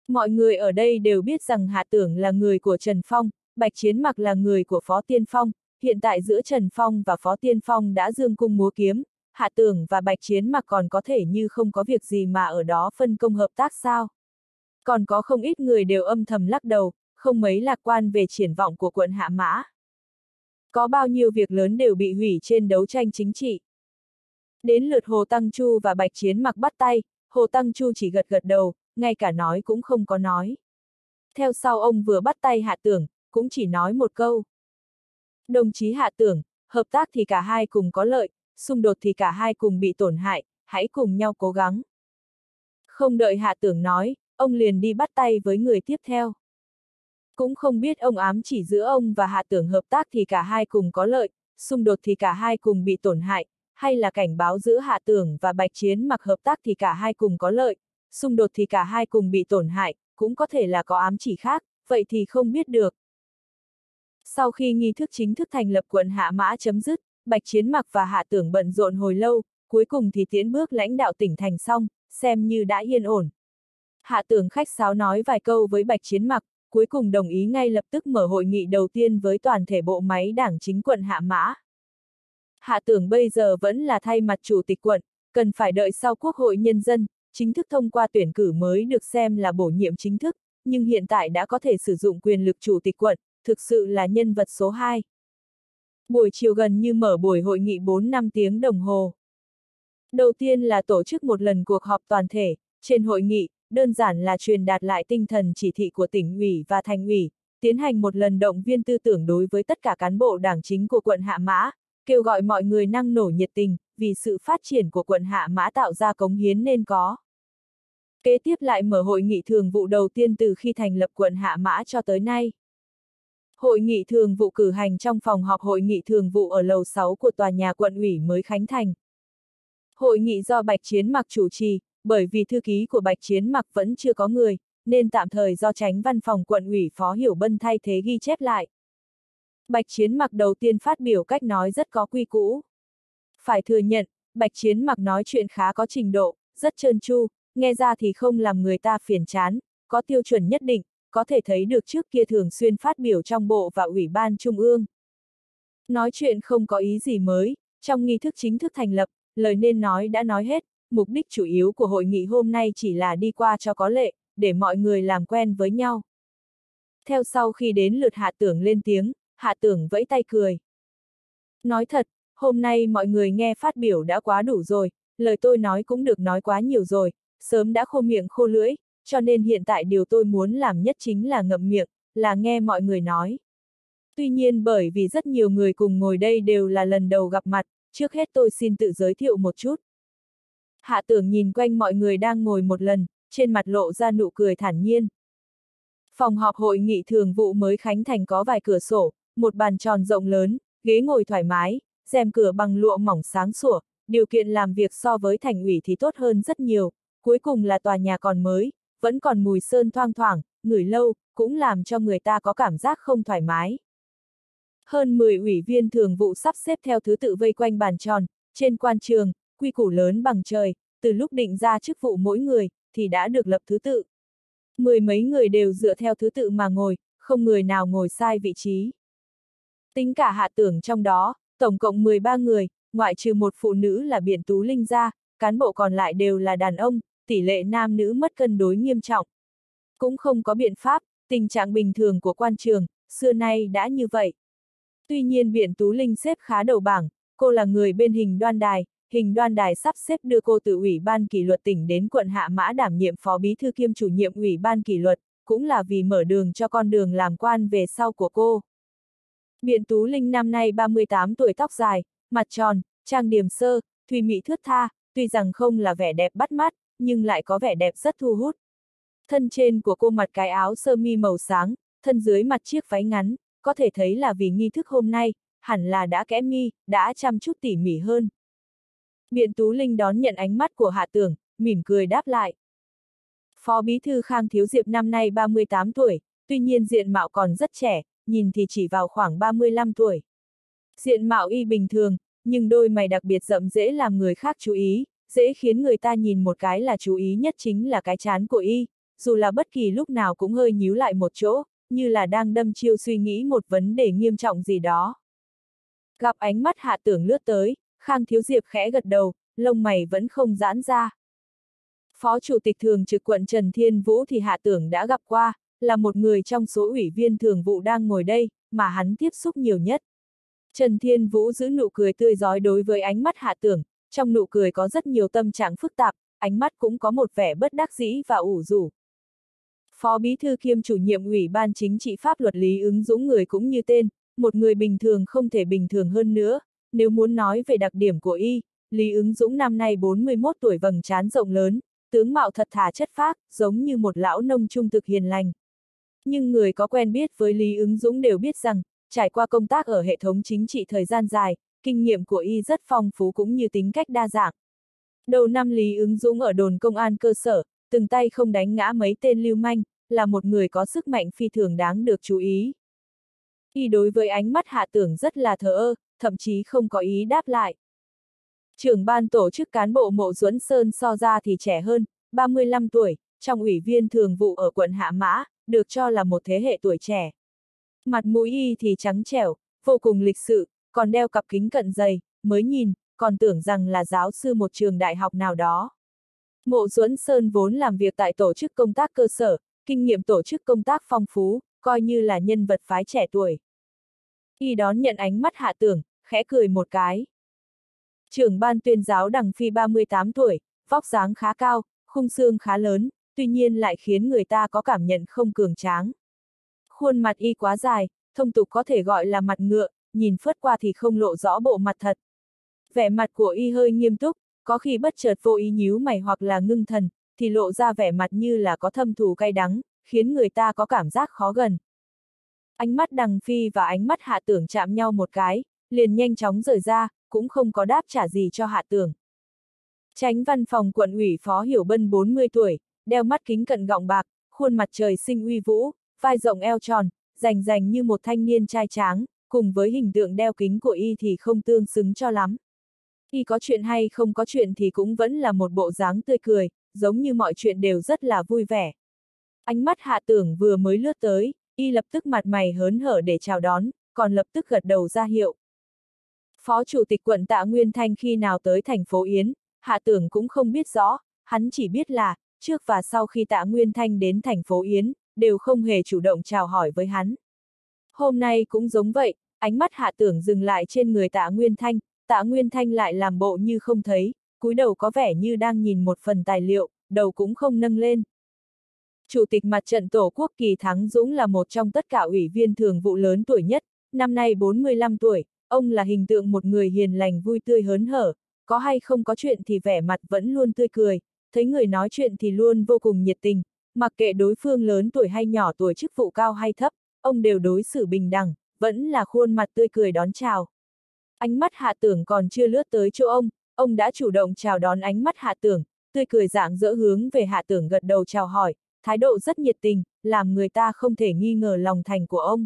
Mọi người ở đây đều biết rằng Hạ Tưởng là người của Trần Phong, Bạch Chiến Mặc là người của Phó Tiên Phong, hiện tại giữa Trần Phong và Phó Tiên Phong đã dương cung múa kiếm, Hạ Tưởng và Bạch Chiến Mặc còn có thể như không có việc gì mà ở đó phân công hợp tác sao. Còn có không ít người đều âm thầm lắc đầu, không mấy lạc quan về triển vọng của quận Hạ Mã. Có bao nhiêu việc lớn đều bị hủy trên đấu tranh chính trị. Đến lượt Hồ Tăng Chu và Bạch Chiến mặc bắt tay, Hồ Tăng Chu chỉ gật gật đầu, ngay cả nói cũng không có nói. Theo sau ông vừa bắt tay hạ tưởng, cũng chỉ nói một câu. Đồng chí hạ tưởng, hợp tác thì cả hai cùng có lợi, xung đột thì cả hai cùng bị tổn hại, hãy cùng nhau cố gắng. Không đợi hạ tưởng nói, ông liền đi bắt tay với người tiếp theo. Cũng không biết ông ám chỉ giữa ông và hạ tưởng hợp tác thì cả hai cùng có lợi, xung đột thì cả hai cùng bị tổn hại, hay là cảnh báo giữa hạ tưởng và bạch chiến mặc hợp tác thì cả hai cùng có lợi, xung đột thì cả hai cùng bị tổn hại, cũng có thể là có ám chỉ khác, vậy thì không biết được. Sau khi nghi thức chính thức thành lập quận Hạ Mã chấm dứt, Bạch Chiến Mặc và Hạ Tưởng bận rộn hồi lâu, cuối cùng thì tiến bước lãnh đạo tỉnh thành xong, xem như đã yên ổn. Hạ Tưởng khách sáo nói vài câu với Bạch Chiến Mặc, cuối cùng đồng ý ngay lập tức mở hội nghị đầu tiên với toàn thể bộ máy đảng chính quận Hạ Mã. Hạ Tưởng bây giờ vẫn là thay mặt chủ tịch quận, cần phải đợi sau Quốc hội Nhân dân, chính thức thông qua tuyển cử mới được xem là bổ nhiệm chính thức, nhưng hiện tại đã có thể sử dụng quyền lực chủ tịch quận, thực sự là nhân vật số 2. Buổi chiều gần như mở buổi hội nghị 4 năm tiếng đồng hồ. Đầu tiên là tổ chức một lần cuộc họp toàn thể, trên hội nghị, đơn giản là truyền đạt lại tinh thần chỉ thị của tỉnh ủy và thành ủy, tiến hành một lần động viên tư tưởng đối với tất cả cán bộ đảng chính của quận Hạ Mã, kêu gọi mọi người năng nổ nhiệt tình, vì sự phát triển của quận Hạ Mã tạo ra cống hiến nên có. Kế tiếp lại mở hội nghị thường vụ đầu tiên từ khi thành lập quận Hạ Mã cho tới nay. Hội nghị thường vụ cử hành trong phòng họp hội nghị thường vụ ở lầu 6 của tòa nhà quận ủy mới khánh thành. Hội nghị do Bạch Chiến Mặc chủ trì, bởi vì thư ký của Bạch Chiến Mặc vẫn chưa có người, nên tạm thời do tránh văn phòng quận ủy Phó Hiểu Bân thay thế ghi chép lại. Bạch Chiến Mặc đầu tiên phát biểu cách nói rất có quy cũ. Phải thừa nhận, Bạch Chiến Mặc nói chuyện khá có trình độ, rất trơn tru, nghe ra thì không làm người ta phiền chán, có tiêu chuẩn nhất định, có thể thấy được trước kia thường xuyên phát biểu trong bộ và ủy ban trung ương. Nói chuyện không có ý gì mới, trong nghi thức chính thức thành lập, lời nên nói đã nói hết, mục đích chủ yếu của hội nghị hôm nay chỉ là đi qua cho có lệ, để mọi người làm quen với nhau. Theo sau khi đến lượt hạ tưởng lên tiếng, hạ tưởng vẫy tay cười. Nói thật, hôm nay mọi người nghe phát biểu đã quá đủ rồi, lời tôi nói cũng được nói quá nhiều rồi, sớm đã khô miệng khô lưỡi, cho nên hiện tại điều tôi muốn làm nhất chính là ngậm miệng, là nghe mọi người nói. Tuy nhiên bởi vì rất nhiều người cùng ngồi đây đều là lần đầu gặp mặt, trước hết tôi xin tự giới thiệu một chút. Hạ tưởng nhìn quanh mọi người đang ngồi một lần, trên mặt lộ ra nụ cười thản nhiên. Phòng họp hội nghị thường vụ mới khánh thành có vài cửa sổ, một bàn tròn rộng lớn, ghế ngồi thoải mái, rèm cửa bằng lụa mỏng sáng sủa, điều kiện làm việc so với thành ủy thì tốt hơn rất nhiều, cuối cùng là tòa nhà còn mới, vẫn còn mùi sơn thoang thoảng, ngửi lâu, cũng làm cho người ta có cảm giác không thoải mái. Hơn 10 ủy viên thường vụ sắp xếp theo thứ tự vây quanh bàn tròn, trên quan trường, quy củ lớn bằng trời, từ lúc định ra chức vụ mỗi người, thì đã được lập thứ tự. Mười mấy người đều dựa theo thứ tự mà ngồi, không người nào ngồi sai vị trí. Tính cả hạ tưởng trong đó, tổng cộng 13 người, ngoại trừ một phụ nữ là Biện Tú Linh ra, cán bộ còn lại đều là đàn ông, tỷ lệ nam nữ mất cân đối nghiêm trọng. Cũng không có biện pháp, tình trạng bình thường của quan trường, xưa nay đã như vậy. Tuy nhiên Biện Tú Linh xếp khá đầu bảng, cô là người bên hình đoan đài, hình đoan đài sắp xếp đưa cô từ Ủy ban kỷ luật tỉnh đến quận Hạ Mã đảm nhiệm phó bí thư kiêm chủ nhiệm Ủy ban kỷ luật, cũng là vì mở đường cho con đường làm quan về sau của cô. Biện Tú Linh năm nay 38 tuổi tóc dài, mặt tròn, trang điểm sơ, thùy mị thướt tha, tuy rằng không là vẻ đẹp bắt mắt, nhưng lại có vẻ đẹp rất thu hút. Thân trên của cô mặc cái áo sơ mi màu sáng, thân dưới mặt chiếc váy ngắn, có thể thấy là vì nghi thức hôm nay, hẳn là đã kẽ mi, đã chăm chút tỉ mỉ hơn. Biện Tú Linh đón nhận ánh mắt của Hạ Tưởng, mỉm cười đáp lại. Phó Bí Thư Khang Thiếu Diệp năm nay 38 tuổi, tuy nhiên diện mạo còn rất trẻ, nhìn thì chỉ vào khoảng 35 tuổi. Diện mạo y bình thường, nhưng đôi mày đặc biệt rậm dễ làm người khác chú ý, dễ khiến người ta nhìn một cái là chú ý nhất chính là cái chán của y, dù là bất kỳ lúc nào cũng hơi nhíu lại một chỗ, như là đang đâm chiêu suy nghĩ một vấn đề nghiêm trọng gì đó. Gặp ánh mắt hạ tưởng lướt tới, Khang Thiếu Diệp khẽ gật đầu, lông mày vẫn không giãn ra. Phó Chủ tịch Thường trực quận Trần Thiên Vũ thì hạ tưởng đã gặp qua, là một người trong số ủy viên thường vụ đang ngồi đây, mà hắn tiếp xúc nhiều nhất. Trần Thiên Vũ giữ nụ cười tươi giói đối với ánh mắt hạ tưởng, trong nụ cười có rất nhiều tâm trạng phức tạp, ánh mắt cũng có một vẻ bất đắc dĩ và ủ rủ. Phó Bí Thư kiêm chủ nhiệm Ủy ban Chính trị Pháp luật Lý ứng dũng người cũng như tên, một người bình thường không thể bình thường hơn nữa, nếu muốn nói về đặc điểm của y, Lý ứng dũng năm nay 41 tuổi vầng trán rộng lớn, tướng mạo thật thà chất phác, giống như một lão nông trung thực hiền lành. Nhưng người có quen biết với Lý ứng dũng đều biết rằng, trải qua công tác ở hệ thống chính trị thời gian dài, kinh nghiệm của y rất phong phú cũng như tính cách đa dạng. Đầu năm Lý ứng dũng ở đồn công an cơ sở, từng tay không đánh ngã mấy tên lưu manh, là một người có sức mạnh phi thường đáng được chú ý. Y đối với ánh mắt hạ tưởng rất là thờ ơ, thậm chí không có ý đáp lại. Trưởng ban tổ chức cán bộ Mộ Duẫn Sơn so ra thì trẻ hơn, 35 tuổi, trong ủy viên thường vụ ở quận Hạ Mã, được cho là một thế hệ tuổi trẻ. Mặt mũi y thì trắng trẻo, vô cùng lịch sự, còn đeo cặp kính cận dày, mới nhìn, còn tưởng rằng là giáo sư một trường đại học nào đó. Mộ Duẫn Sơn vốn làm việc tại tổ chức công tác cơ sở, kinh nghiệm tổ chức công tác phong phú, coi như là nhân vật phái trẻ tuổi. Y đón nhận ánh mắt hạ tưởng, khẽ cười một cái. Trưởng ban tuyên giáo đằng phi 38 tuổi, vóc dáng khá cao, khung xương khá lớn, tuy nhiên lại khiến người ta có cảm nhận không cường tráng. Khuôn mặt y quá dài, thông tục có thể gọi là mặt ngựa, nhìn phớt qua thì không lộ rõ bộ mặt thật. Vẻ mặt của y hơi nghiêm túc, có khi bất chợt vô ý nhíu mày hoặc là ngưng thần, thì lộ ra vẻ mặt như là có thâm thù cay đắng, khiến người ta có cảm giác khó gần. Ánh mắt đằng phi và ánh mắt hạ tưởng chạm nhau một cái, liền nhanh chóng rời ra, cũng không có đáp trả gì cho hạ tưởng. Tránh văn phòng quận ủy phó Hiểu Bân 40 tuổi, đeo mắt kính cận gọng bạc, khuôn mặt trời sinh uy vũ, vai rộng eo tròn, rành rành như một thanh niên trai tráng, cùng với hình tượng đeo kính của y thì không tương xứng cho lắm. Y có chuyện hay không có chuyện thì cũng vẫn là một bộ dáng tươi cười, giống như mọi chuyện đều rất là vui vẻ. Ánh mắt hạ tưởng vừa mới lướt tới, y lập tức mặt mày hớn hở để chào đón, còn lập tức gật đầu ra hiệu. Phó Chủ tịch quận Tạ Nguyên Thanh khi nào tới thành phố Yến, hạ tưởng cũng không biết rõ, hắn chỉ biết là, trước và sau khi Tạ Nguyên Thanh đến thành phố Yến, đều không hề chủ động chào hỏi với hắn. Hôm nay cũng giống vậy, ánh mắt hạ tưởng dừng lại trên người tạ Nguyên Thanh, tạ Nguyên Thanh lại làm bộ như không thấy, cúi đầu có vẻ như đang nhìn một phần tài liệu, đầu cũng không nâng lên. Chủ tịch mặt trận Tổ quốc Kỳ Thắng Dũng là một trong tất cả ủy viên thường vụ lớn tuổi nhất, năm nay 45 tuổi, ông là hình tượng một người hiền lành vui tươi hớn hở, có hay không có chuyện thì vẻ mặt vẫn luôn tươi cười, thấy người nói chuyện thì luôn vô cùng nhiệt tình, mặc kệ đối phương lớn tuổi hay nhỏ tuổi chức vụ cao hay thấp, ông đều đối xử bình đẳng, vẫn là khuôn mặt tươi cười đón chào. Ánh mắt hạ tưởng còn chưa lướt tới chỗ ông, ông đã chủ động chào đón ánh mắt hạ tưởng, tươi cười dạng dỡ hướng về hạ tưởng gật đầu chào hỏi, thái độ rất nhiệt tình, làm người ta không thể nghi ngờ lòng thành của ông.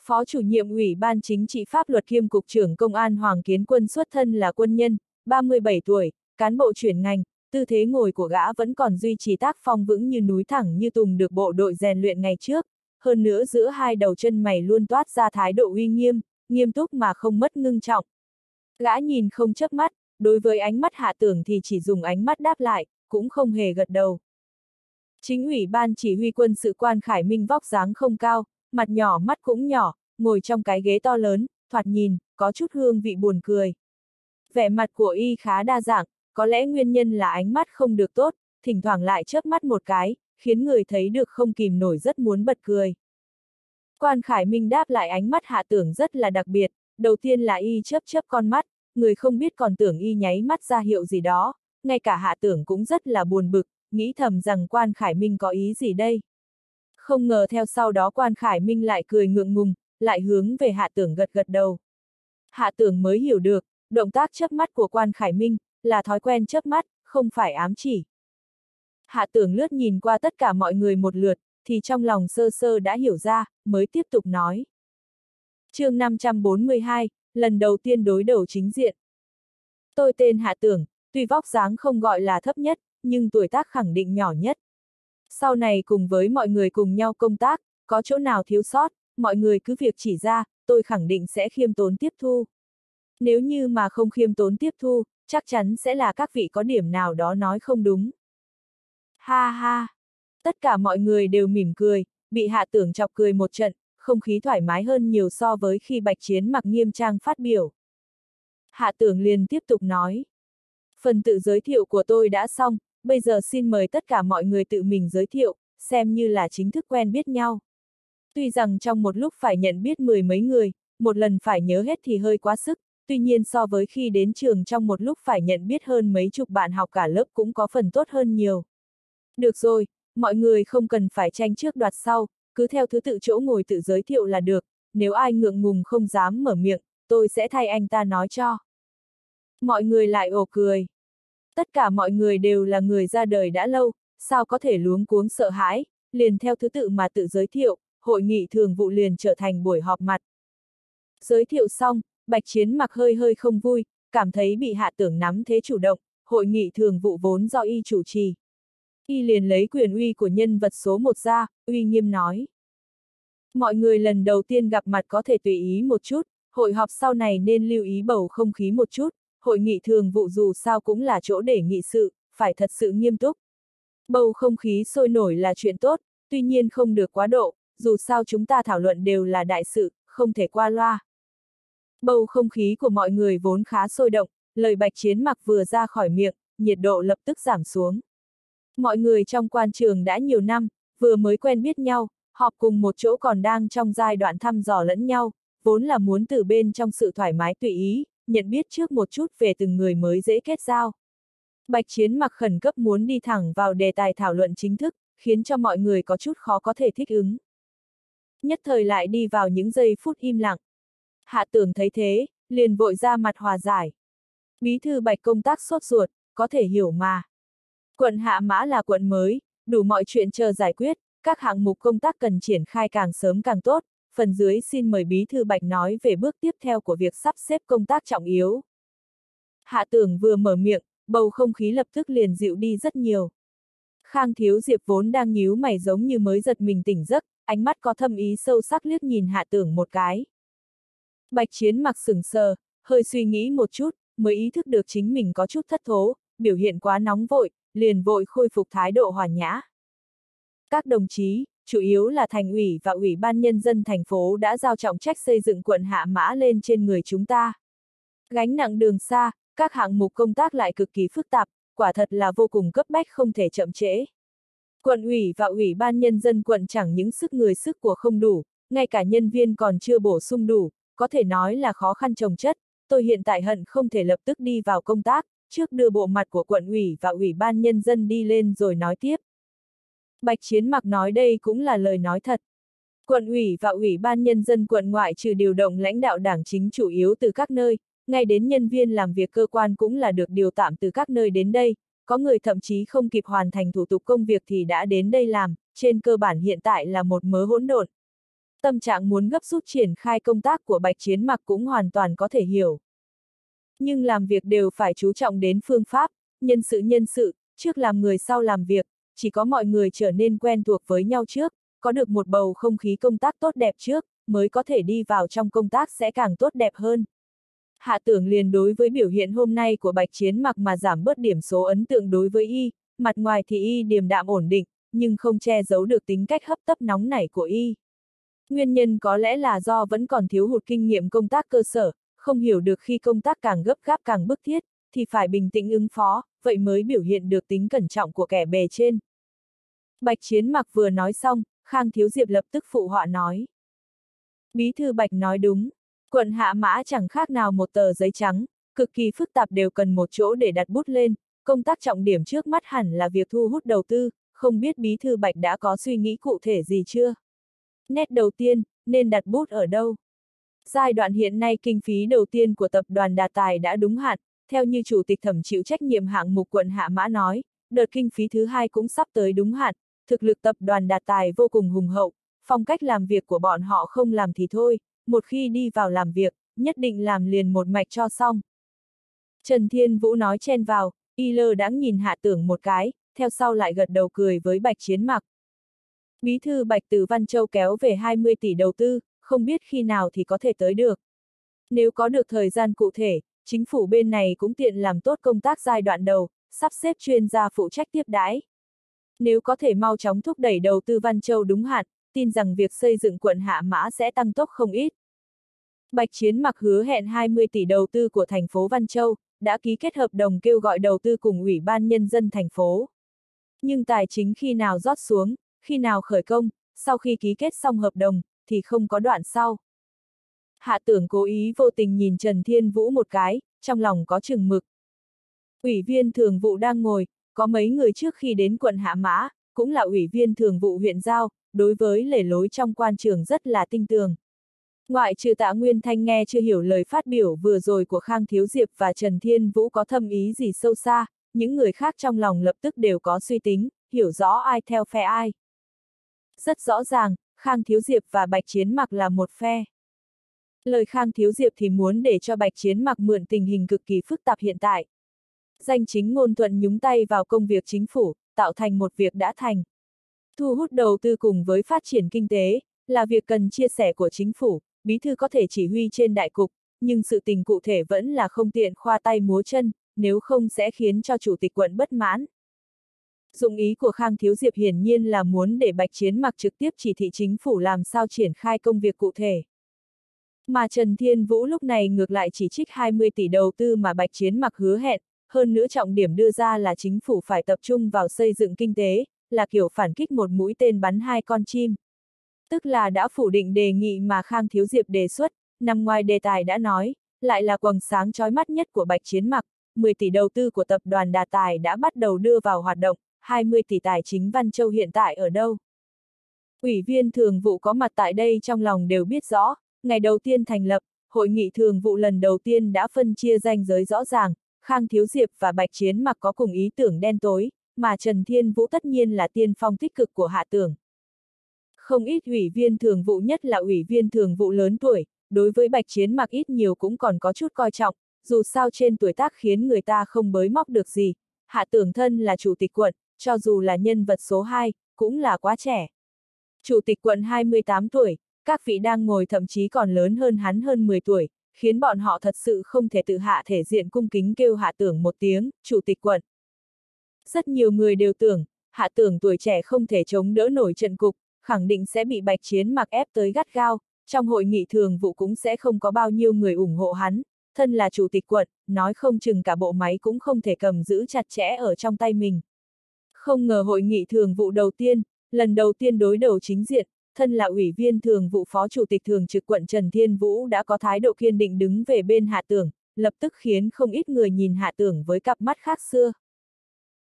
Phó chủ nhiệm Ủy ban Chính trị Pháp luật kiêm Cục trưởng Công an Hoàng Kiến Quân xuất thân là quân nhân, 37 tuổi, cán bộ chuyển ngành, tư thế ngồi của gã vẫn còn duy trì tác phong vững như núi thẳng như tùng được bộ đội rèn luyện ngày trước, hơn nữa giữa hai đầu chân mày luôn toát ra thái độ uy nghiêm, nghiêm túc mà không mất ngưng trọng. Gã nhìn không chớp mắt, đối với ánh mắt hạ tưởng thì chỉ dùng ánh mắt đáp lại, cũng không hề gật đầu. Chính ủy ban chỉ huy quân sự quan Khải Minh vóc dáng không cao, mặt nhỏ mắt cũng nhỏ, ngồi trong cái ghế to lớn, thoạt nhìn, có chút hương vị buồn cười. Vẻ mặt của y khá đa dạng, có lẽ nguyên nhân là ánh mắt không được tốt, thỉnh thoảng lại chớp mắt một cái, khiến người thấy được không kìm nổi rất muốn bật cười. Quan Khải Minh đáp lại ánh mắt hạ tưởng rất là đặc biệt, đầu tiên là y chớp chớp con mắt, người không biết còn tưởng y nháy mắt ra hiệu gì đó, ngay cả hạ tưởng cũng rất là buồn bực, nghĩ thầm rằng quan Khải Minh có ý gì đây. Không ngờ theo sau đó quan Khải Minh lại cười ngượng ngùng, lại hướng về hạ tưởng gật gật đầu. Hạ tưởng mới hiểu được, động tác chớp mắt của quan Khải Minh, là thói quen chớp mắt, không phải ám chỉ. Hạ tưởng lướt nhìn qua tất cả mọi người một lượt, thì trong lòng sơ sơ đã hiểu ra, mới tiếp tục nói. chương 542, lần đầu tiên đối đầu chính diện. Tôi tên Hạ Tưởng, tuy vóc dáng không gọi là thấp nhất, nhưng tuổi tác khẳng định nhỏ nhất. Sau này cùng với mọi người cùng nhau công tác, có chỗ nào thiếu sót, mọi người cứ việc chỉ ra, tôi khẳng định sẽ khiêm tốn tiếp thu. Nếu như mà không khiêm tốn tiếp thu, chắc chắn sẽ là các vị có điểm nào đó nói không đúng. Ha ha! Tất cả mọi người đều mỉm cười, bị hạ tưởng chọc cười một trận, không khí thoải mái hơn nhiều so với khi bạch chiến mặc nghiêm trang phát biểu. Hạ tưởng liền tiếp tục nói. Phần tự giới thiệu của tôi đã xong, bây giờ xin mời tất cả mọi người tự mình giới thiệu, xem như là chính thức quen biết nhau. Tuy rằng trong một lúc phải nhận biết mười mấy người, một lần phải nhớ hết thì hơi quá sức, tuy nhiên so với khi đến trường trong một lúc phải nhận biết hơn mấy chục bạn học cả lớp cũng có phần tốt hơn nhiều. Được rồi, mọi người không cần phải tranh trước đoạt sau, cứ theo thứ tự chỗ ngồi tự giới thiệu là được, nếu ai ngượng ngùng không dám mở miệng, tôi sẽ thay anh ta nói cho. Mọi người lại ồ cười. Tất cả mọi người đều là người ra đời đã lâu, sao có thể luống cuống sợ hãi, liền theo thứ tự mà tự giới thiệu, hội nghị thường vụ liền trở thành buổi họp mặt. Giới thiệu xong, Bạch Chiến mặc hơi hơi không vui, cảm thấy bị hạ tưởng nắm thế chủ động, hội nghị thường vụ vốn do y chủ trì. Y liền lấy quyền uy của nhân vật số một ra, uy nghiêm nói. Mọi người lần đầu tiên gặp mặt có thể tùy ý một chút, hội họp sau này nên lưu ý bầu không khí một chút, hội nghị thường vụ dù sao cũng là chỗ để nghị sự, phải thật sự nghiêm túc. Bầu không khí sôi nổi là chuyện tốt, tuy nhiên không được quá độ, dù sao chúng ta thảo luận đều là đại sự, không thể qua loa. Bầu không khí của mọi người vốn khá sôi động, lời bạch chiến mặc vừa ra khỏi miệng, nhiệt độ lập tức giảm xuống. Mọi người trong quan trường đã nhiều năm, vừa mới quen biết nhau, họp cùng một chỗ còn đang trong giai đoạn thăm dò lẫn nhau, vốn là muốn từ bên trong sự thoải mái tùy ý, nhận biết trước một chút về từng người mới dễ kết giao. Bạch Chiến mặc khẩn cấp muốn đi thẳng vào đề tài thảo luận chính thức, khiến cho mọi người có chút khó có thể thích ứng. Nhất thời lại đi vào những giây phút im lặng. Hạ tưởng thấy thế, liền vội ra mặt hòa giải. Bí thư bạch công tác sốt ruột, có thể hiểu mà. Quận Hạ Mã là quận mới, đủ mọi chuyện chờ giải quyết, các hạng mục công tác cần triển khai càng sớm càng tốt, phần dưới xin mời Bí Thư Bạch nói về bước tiếp theo của việc sắp xếp công tác trọng yếu. Hạ tưởng vừa mở miệng, bầu không khí lập tức liền dịu đi rất nhiều. Khang Thiếu Diệp vốn đang nhíu mày giống như mới giật mình tỉnh giấc, ánh mắt có thâm ý sâu sắc liếc nhìn hạ tưởng một cái. Bạch Chiến mặc sừng sờ, hơi suy nghĩ một chút, mới ý thức được chính mình có chút thất thố, biểu hiện quá nóng vội, liền vội khôi phục thái độ hòa nhã. Các đồng chí, chủ yếu là thành ủy và ủy ban nhân dân thành phố đã giao trọng trách xây dựng quận Hạ Mã lên trên người chúng ta. Gánh nặng đường xa, các hạng mục công tác lại cực kỳ phức tạp, quả thật là vô cùng cấp bách không thể chậm trễ. Quận ủy và ủy ban nhân dân quận chẳng những sức người sức của không đủ, ngay cả nhân viên còn chưa bổ sung đủ, có thể nói là khó khăn trồng chất, tôi hiện tại hận không thể lập tức đi vào công tác, trước đưa bộ mặt của quận ủy và ủy ban nhân dân đi lên rồi nói tiếp. Bạch Chiến mặc nói đây cũng là lời nói thật. Quận ủy và ủy ban nhân dân quận ngoại trừ điều động lãnh đạo đảng chính chủ yếu từ các nơi, ngay đến nhân viên làm việc cơ quan cũng là được điều tạm từ các nơi đến đây, có người thậm chí không kịp hoàn thành thủ tục công việc thì đã đến đây làm, trên cơ bản hiện tại là một mớ hỗn độn. Tâm trạng muốn gấp rút triển khai công tác của Bạch Chiến Mặc cũng hoàn toàn có thể hiểu. Nhưng làm việc đều phải chú trọng đến phương pháp, nhân sự nhân sự, trước làm người sau làm việc, chỉ có mọi người trở nên quen thuộc với nhau trước, có được một bầu không khí công tác tốt đẹp trước, mới có thể đi vào trong công tác sẽ càng tốt đẹp hơn. Hạ tưởng liền đối với biểu hiện hôm nay của Bạch Chiến mặc mà giảm bớt điểm số ấn tượng đối với y, mặt ngoài thì y điềm đạm ổn định, nhưng không che giấu được tính cách hấp tấp nóng nảy của y. Nguyên nhân có lẽ là do vẫn còn thiếu hụt kinh nghiệm công tác cơ sở, không hiểu được khi công tác càng gấp gáp càng bức thiết, thì phải bình tĩnh ứng phó, vậy mới biểu hiện được tính cẩn trọng của kẻ bề trên. Bạch Chiến mặc vừa nói xong, Khang Thiếu Diệp lập tức phụ họa nói. Bí thư Bạch nói đúng, quận hạ mã chẳng khác nào một tờ giấy trắng, cực kỳ phức tạp đều cần một chỗ để đặt bút lên, công tác trọng điểm trước mắt hẳn là việc thu hút đầu tư, không biết bí thư Bạch đã có suy nghĩ cụ thể gì chưa? Nét đầu tiên, nên đặt bút ở đâu? Giai đoạn hiện nay kinh phí đầu tiên của tập đoàn Đà Tài đã đúng hạn, theo như chủ tịch thẩm chịu trách nhiệm hạng mục quận Hạ Mã nói, đợt kinh phí thứ hai cũng sắp tới đúng hạn, thực lực tập đoàn Đạt Tài vô cùng hùng hậu, phong cách làm việc của bọn họ không làm thì thôi, một khi đi vào làm việc, nhất định làm liền một mạch cho xong. Trần Thiên Vũ nói chen vào, y lơ đã nhìn hạ tưởng một cái, theo sau lại gật đầu cười với Bạch Chiến Mặc. Bí thư Bạch từ Văn Châu kéo về 20 tỷ đầu tư, không biết khi nào thì có thể tới được. Nếu có được thời gian cụ thể, chính phủ bên này cũng tiện làm tốt công tác giai đoạn đầu, sắp xếp chuyên gia phụ trách tiếp đãi. Nếu có thể mau chóng thúc đẩy đầu tư Văn Châu đúng hạn, tin rằng việc xây dựng quận Hạ Mã sẽ tăng tốc không ít. Bạch Chiến mặc hứa hẹn 20 tỷ đầu tư của thành phố Văn Châu, đã ký kết hợp đồng kêu gọi đầu tư cùng Ủy ban Nhân dân thành phố. Nhưng tài chính khi nào rót xuống, khi nào khởi công, sau khi ký kết xong hợp đồng, thì không có đoạn sau. Hạ tưởng cố ý vô tình nhìn Trần Thiên Vũ một cái, trong lòng có chừng mực. Ủy viên thường vụ đang ngồi, có mấy người trước khi đến quận Hạ Mã, cũng là ủy viên thường vụ huyện Giao, đối với lề lối trong quan trường rất là tinh tường. Ngoại trừ tạ Nguyên Thanh nghe chưa hiểu lời phát biểu vừa rồi của Khang Thiếu Diệp và Trần Thiên Vũ có thâm ý gì sâu xa, những người khác trong lòng lập tức đều có suy tính, hiểu rõ ai theo phe ai. Rất rõ ràng, Khang Thiếu Diệp và Bạch Chiến Mặc là một phe. Lời Khang Thiếu Diệp thì muốn để cho Bạch Chiến Mặc mượn tình hình cực kỳ phức tạp hiện tại. Danh chính ngôn thuận nhúng tay vào công việc chính phủ, tạo thành một việc đã thành. Thu hút đầu tư cùng với phát triển kinh tế, là việc cần chia sẻ của chính phủ, bí thư có thể chỉ huy trên đại cục, nhưng sự tình cụ thể vẫn là không tiện khoa tay múa chân, nếu không sẽ khiến cho chủ tịch quận bất mãn. Dụng ý của Khang Thiếu Diệp hiển nhiên là muốn để Bạch Chiến mặc trực tiếp chỉ thị chính phủ làm sao triển khai công việc cụ thể. Mà Trần Thiên Vũ lúc này ngược lại chỉ trích 20 tỷ đầu tư mà Bạch Chiến mặc hứa hẹn, hơn nữa trọng điểm đưa ra là chính phủ phải tập trung vào xây dựng kinh tế, là kiểu phản kích một mũi tên bắn hai con chim. Tức là đã phủ định đề nghị mà Khang Thiếu Diệp đề xuất, nằm ngoài đề tài đã nói, lại là quầng sáng chói mắt nhất của Bạch Chiến Mặc, 10 tỷ đầu tư của tập đoàn Đà Tài đã bắt đầu đưa vào hoạt động, 20 tỷ tài chính Văn Châu hiện tại ở đâu? Ủy viên thường vụ có mặt tại đây trong lòng đều biết rõ, ngày đầu tiên thành lập, hội nghị thường vụ lần đầu tiên đã phân chia danh giới rõ ràng, Khang Thiếu Diệp và Bạch Chiến mặc có cùng ý tưởng đen tối, mà Trần Thiên Vũ tất nhiên là tiên phong tích cực của hạ tưởng. Không ít ủy viên thường vụ nhất là ủy viên thường vụ lớn tuổi, đối với Bạch Chiến mặc ít nhiều cũng còn có chút coi trọng, dù sao trên tuổi tác khiến người ta không bới móc được gì. Hạ tưởng thân là chủ tịch quận, cho dù là nhân vật số 2, cũng là quá trẻ. Chủ tịch quận 28 tuổi, các vị đang ngồi thậm chí còn lớn hơn hắn hơn 10 tuổi, khiến bọn họ thật sự không thể tự hạ thể diện cung kính kêu hạ tưởng một tiếng, chủ tịch quận. Rất nhiều người đều tưởng, hạ tưởng tuổi trẻ không thể chống đỡ nổi trận cục, khẳng định sẽ bị bạch chiến mặc ép tới gắt gao, trong hội nghị thường vụ cũng sẽ không có bao nhiêu người ủng hộ hắn, thân là chủ tịch quận, nói không chừng cả bộ máy cũng không thể cầm giữ chặt chẽ ở trong tay mình. Không ngờ hội nghị thường vụ đầu tiên, lần đầu tiên đối đầu chính diện, thân là ủy viên thường vụ phó chủ tịch thường trực quận Trần Thiên Vũ đã có thái độ kiên định đứng về bên hạ tưởng, lập tức khiến không ít người nhìn hạ tưởng với cặp mắt khác xưa.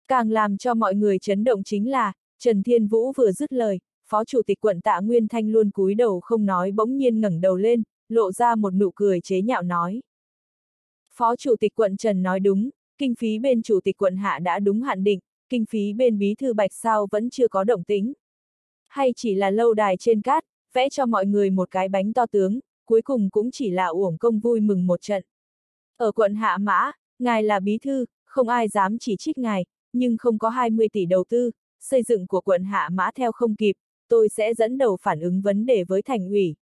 Càng làm cho mọi người chấn động chính là, Trần Thiên Vũ vừa dứt lời, phó chủ tịch quận tạ Nguyên Thanh luôn cúi đầu không nói bỗng nhiên ngẩng đầu lên, lộ ra một nụ cười chế nhạo nói. Phó chủ tịch quận Trần nói đúng, kinh phí bên chủ tịch quận hạ đã đúng hạn định, kinh phí bên bí thư bạch sao vẫn chưa có động tính. Hay chỉ là lâu đài trên cát, vẽ cho mọi người một cái bánh to tướng, cuối cùng cũng chỉ là uổng công vui mừng một trận. Ở quận Hạ Mã, ngài là bí thư, không ai dám chỉ trích ngài, nhưng không có 20 tỷ đầu tư, xây dựng của quận Hạ Mã theo không kịp, tôi sẽ dẫn đầu phản ứng vấn đề với thành ủy.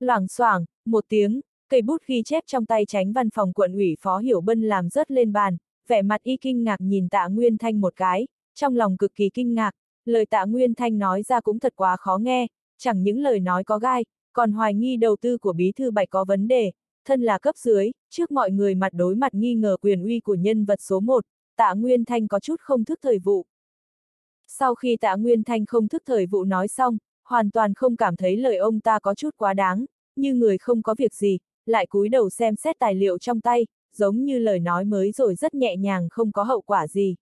Loảng xoảng, một tiếng, cây bút ghi chép trong tay tránh văn phòng quận ủy Phó Hiểu Bân làm rớt lên bàn, vẻ mặt y kinh ngạc nhìn tạ Nguyên Thanh một cái, trong lòng cực kỳ kinh ngạc, lời tạ Nguyên Thanh nói ra cũng thật quá khó nghe, chẳng những lời nói có gai, còn hoài nghi đầu tư của bí thư bạch có vấn đề, thân là cấp dưới, trước mọi người mặt đối mặt nghi ngờ quyền uy của nhân vật số 1, tạ Nguyên Thanh có chút không thức thời vụ. Sau khi tạ Nguyên Thanh không thức thời vụ nói xong, hoàn toàn không cảm thấy lời ông ta có chút quá đáng, như người không có việc gì, lại cúi đầu xem xét tài liệu trong tay, giống như lời nói mới rồi rất nhẹ nhàng không có hậu quả gì.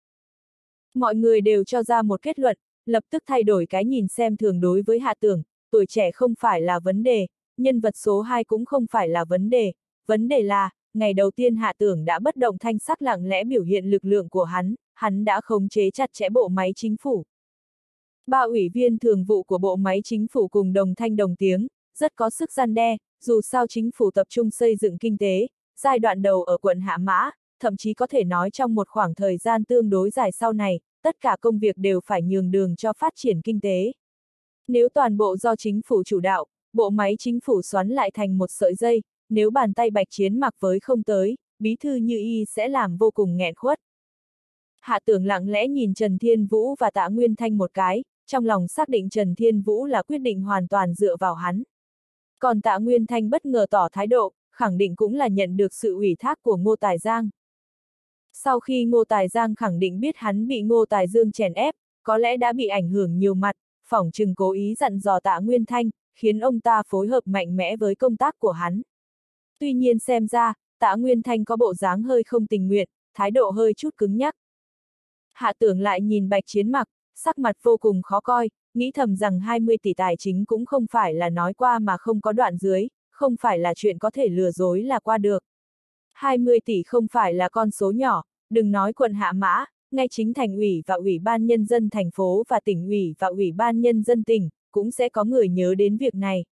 Mọi người đều cho ra một kết luận, lập tức thay đổi cái nhìn xem thường đối với hạ tưởng, tuổi trẻ không phải là vấn đề, nhân vật số 2 cũng không phải là vấn đề, vấn đề là, ngày đầu tiên hạ tưởng đã bất động thanh sắc lặng lẽ biểu hiện lực lượng của hắn, hắn đã khống chế chặt chẽ bộ máy chính phủ. Ba ủy viên thường vụ của bộ máy chính phủ cùng đồng thanh đồng tiếng, rất có sức gian đe, dù sao chính phủ tập trung xây dựng kinh tế, giai đoạn đầu ở quận Hạ Mã, thậm chí có thể nói trong một khoảng thời gian tương đối dài sau này, tất cả công việc đều phải nhường đường cho phát triển kinh tế. Nếu toàn bộ do chính phủ chủ đạo, bộ máy chính phủ xoắn lại thành một sợi dây, nếu bàn tay bạch chiến mặc với không tới, bí thư như y sẽ làm vô cùng nghẹn khuất. Hạ tưởng lặng lẽ nhìn Trần Thiên Vũ và Tạ Nguyên Thanh một cái, trong lòng xác định Trần Thiên Vũ là quyết định hoàn toàn dựa vào hắn. Còn Tạ Nguyên Thanh bất ngờ tỏ thái độ, khẳng định cũng là nhận được sự ủy thác của Ngô Tài Giang. Sau khi Ngô Tài Giang khẳng định biết hắn bị Ngô Tài Dương chèn ép, có lẽ đã bị ảnh hưởng nhiều mặt, phỏng chừng cố ý dặn dò tạ Nguyên Thanh, khiến ông ta phối hợp mạnh mẽ với công tác của hắn. Tuy nhiên xem ra, tạ Nguyên Thanh có bộ dáng hơi không tình nguyện, thái độ hơi chút cứng nhắc. Hạ tưởng lại nhìn bạch chiến mặc, sắc mặt vô cùng khó coi, nghĩ thầm rằng 20 tỷ tài chính cũng không phải là nói qua mà không có đoạn dưới, không phải là chuyện có thể lừa dối là qua được. 20 tỷ không phải là con số nhỏ, đừng nói quận Hạ Mã, ngay chính thành ủy và ủy ban nhân dân thành phố và tỉnh ủy và ủy ban nhân dân tỉnh, cũng sẽ có người nhớ đến việc này.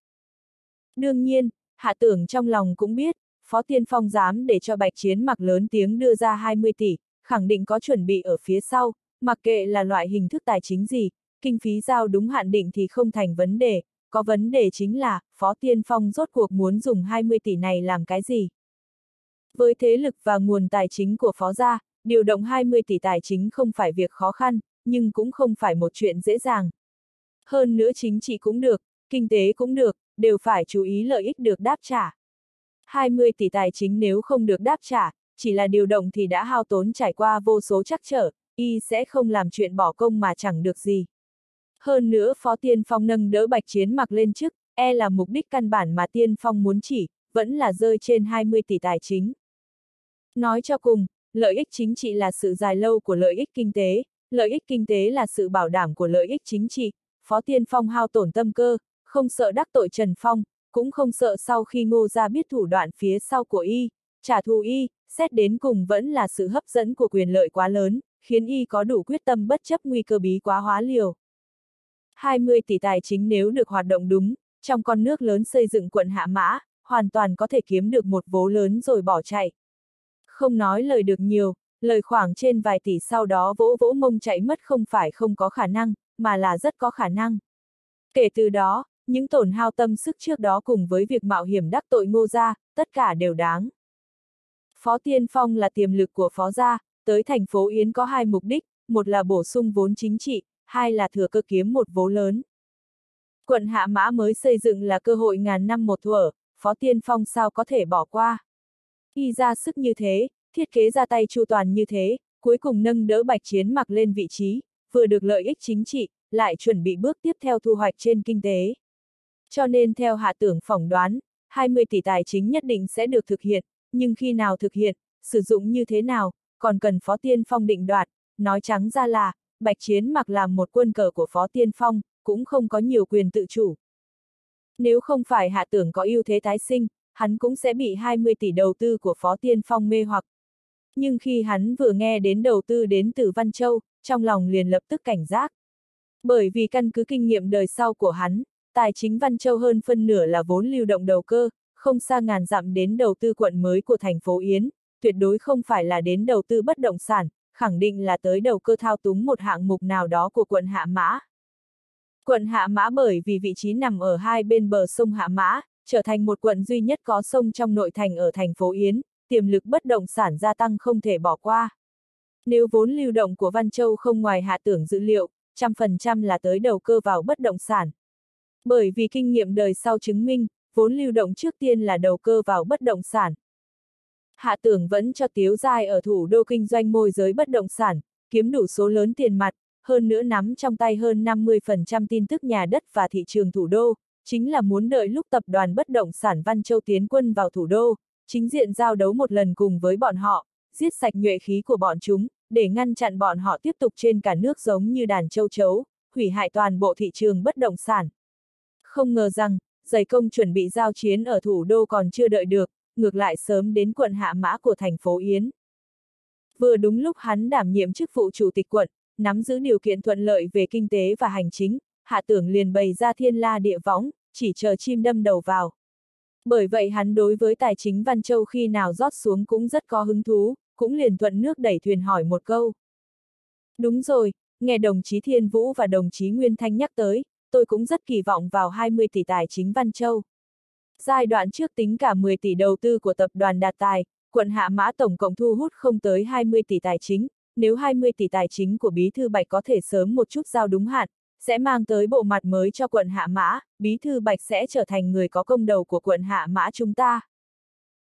Đương nhiên, hạ tưởng trong lòng cũng biết, Phó Tiên Phong dám để cho Bạch Chiến mặc lớn tiếng đưa ra 20 tỷ, khẳng định có chuẩn bị ở phía sau, mặc kệ là loại hình thức tài chính gì, kinh phí giao đúng hạn định thì không thành vấn đề, có vấn đề chính là, Phó Tiên Phong rốt cuộc muốn dùng 20 tỷ này làm cái gì. Với thế lực và nguồn tài chính của Phó gia, điều động 20 tỷ tài chính không phải việc khó khăn, nhưng cũng không phải một chuyện dễ dàng. Hơn nữa chính trị cũng được, kinh tế cũng được, đều phải chú ý lợi ích được đáp trả. 20 tỷ tài chính nếu không được đáp trả, chỉ là điều động thì đã hao tốn trải qua vô số trắc trở, y sẽ không làm chuyện bỏ công mà chẳng được gì. Hơn nữa Phó Tiên Phong nâng đỡ Bạch Chiến mặc lên chức, e là mục đích căn bản mà Tiên Phong muốn chỉ, vẫn là rơi trên 20 tỷ tài chính. Nói cho cùng, lợi ích chính trị là sự dài lâu của lợi ích kinh tế, lợi ích kinh tế là sự bảo đảm của lợi ích chính trị, Phó Tiên Phong hao tổn tâm cơ, không sợ đắc tội Trần Phong, cũng không sợ sau khi ngô ra biết thủ đoạn phía sau của y, trả thù y, xét đến cùng vẫn là sự hấp dẫn của quyền lợi quá lớn, khiến y có đủ quyết tâm bất chấp nguy cơ bí quá hóa liều. 20 tỷ tài chính nếu được hoạt động đúng, trong con nước lớn xây dựng quận Hạ Mã, hoàn toàn có thể kiếm được một vố lớn rồi bỏ chạy. Không nói lời được nhiều, lời khoảng trên vài tỷ sau đó vỗ vỗ mông chạy mất không phải không có khả năng, mà là rất có khả năng. Kể từ đó, những tổn hao tâm sức trước đó cùng với việc mạo hiểm đắc tội ngô gia, tất cả đều đáng. Phó Tiên Phong là tiềm lực của Phó Gia, tới thành phố Yến có hai mục đích, một là bổ sung vốn chính trị, hai là thừa cơ kiếm một vố lớn. Quận Hạ Mã mới xây dựng là cơ hội ngàn năm một thuở, Phó Tiên Phong sao có thể bỏ qua. Y ra sức như thế, thiết kế ra tay chu toàn như thế, cuối cùng nâng đỡ bạch chiến mặc lên vị trí, vừa được lợi ích chính trị, lại chuẩn bị bước tiếp theo thu hoạch trên kinh tế. Cho nên theo hạ tưởng phỏng đoán, 20 tỷ tài chính nhất định sẽ được thực hiện, nhưng khi nào thực hiện, sử dụng như thế nào, còn cần Phó Tiên Phong định đoạt, nói trắng ra là, Bạch Chiến mặc làm một quân cờ của Phó Tiên Phong, cũng không có nhiều quyền tự chủ. Nếu không phải hạ tưởng có ưu thế tái sinh, hắn cũng sẽ bị 20 tỷ đầu tư của Phó Tiên Phong mê hoặc. Nhưng khi hắn vừa nghe đến đầu tư đến từ Văn Châu, trong lòng liền lập tức cảnh giác. Bởi vì căn cứ kinh nghiệm đời sau của hắn, tài chính Văn Châu hơn phân nửa là vốn lưu động đầu cơ, không xa ngàn dặm đến đầu tư quận mới của thành phố Yến, tuyệt đối không phải là đến đầu tư bất động sản, khẳng định là tới đầu cơ thao túng một hạng mục nào đó của quận Hạ Mã. Quận Hạ Mã bởi vì vị trí nằm ở hai bên bờ sông Hạ Mã, trở thành một quận duy nhất có sông trong nội thành ở thành phố Yến, tiềm lực bất động sản gia tăng không thể bỏ qua. Nếu vốn lưu động của Văn Châu không ngoài hạ tưởng dữ liệu, trăm phần trăm là tới đầu cơ vào bất động sản. Bởi vì kinh nghiệm đời sau chứng minh, vốn lưu động trước tiên là đầu cơ vào bất động sản. Hạ tưởng vẫn cho Tiếu Giai ở thủ đô kinh doanh môi giới bất động sản, kiếm đủ số lớn tiền mặt, hơn nữa nắm trong tay hơn 50% tin tức nhà đất và thị trường thủ đô, chính là muốn đợi lúc tập đoàn bất động sản Văn Châu tiến quân vào thủ đô, chính diện giao đấu một lần cùng với bọn họ, giết sạch nhuệ khí của bọn chúng, để ngăn chặn bọn họ tiếp tục trên cả nước giống như đàn châu chấu, hủy hại toàn bộ thị trường bất động sản. Không ngờ rằng, giày công chuẩn bị giao chiến ở thủ đô còn chưa đợi được, ngược lại sớm đến quận Hạ Mã của thành phố Yến. Vừa đúng lúc hắn đảm nhiệm chức vụ chủ tịch quận, nắm giữ điều kiện thuận lợi về kinh tế và hành chính, hạ tưởng liền bày ra thiên la địa võng, chỉ chờ chim đâm đầu vào. Bởi vậy hắn đối với tài chính Văn Châu khi nào rót xuống cũng rất có hứng thú, cũng liền thuận nước đẩy thuyền hỏi một câu. Đúng rồi, nghe đồng chí Thiên Vũ và đồng chí Nguyên Thanh nhắc tới, tôi cũng rất kỳ vọng vào 20 tỷ tài chính Văn Châu. Giai đoạn trước tính cả 10 tỷ đầu tư của tập đoàn Đạt Tài, quận Hạ Mã tổng cộng thu hút không tới 20 tỷ tài chính, nếu 20 tỷ tài chính của Bí Thư Bạch có thể sớm một chút giao đúng hạn, sẽ mang tới bộ mặt mới cho quận Hạ Mã, Bí Thư Bạch sẽ trở thành người có công đầu của quận Hạ Mã chúng ta.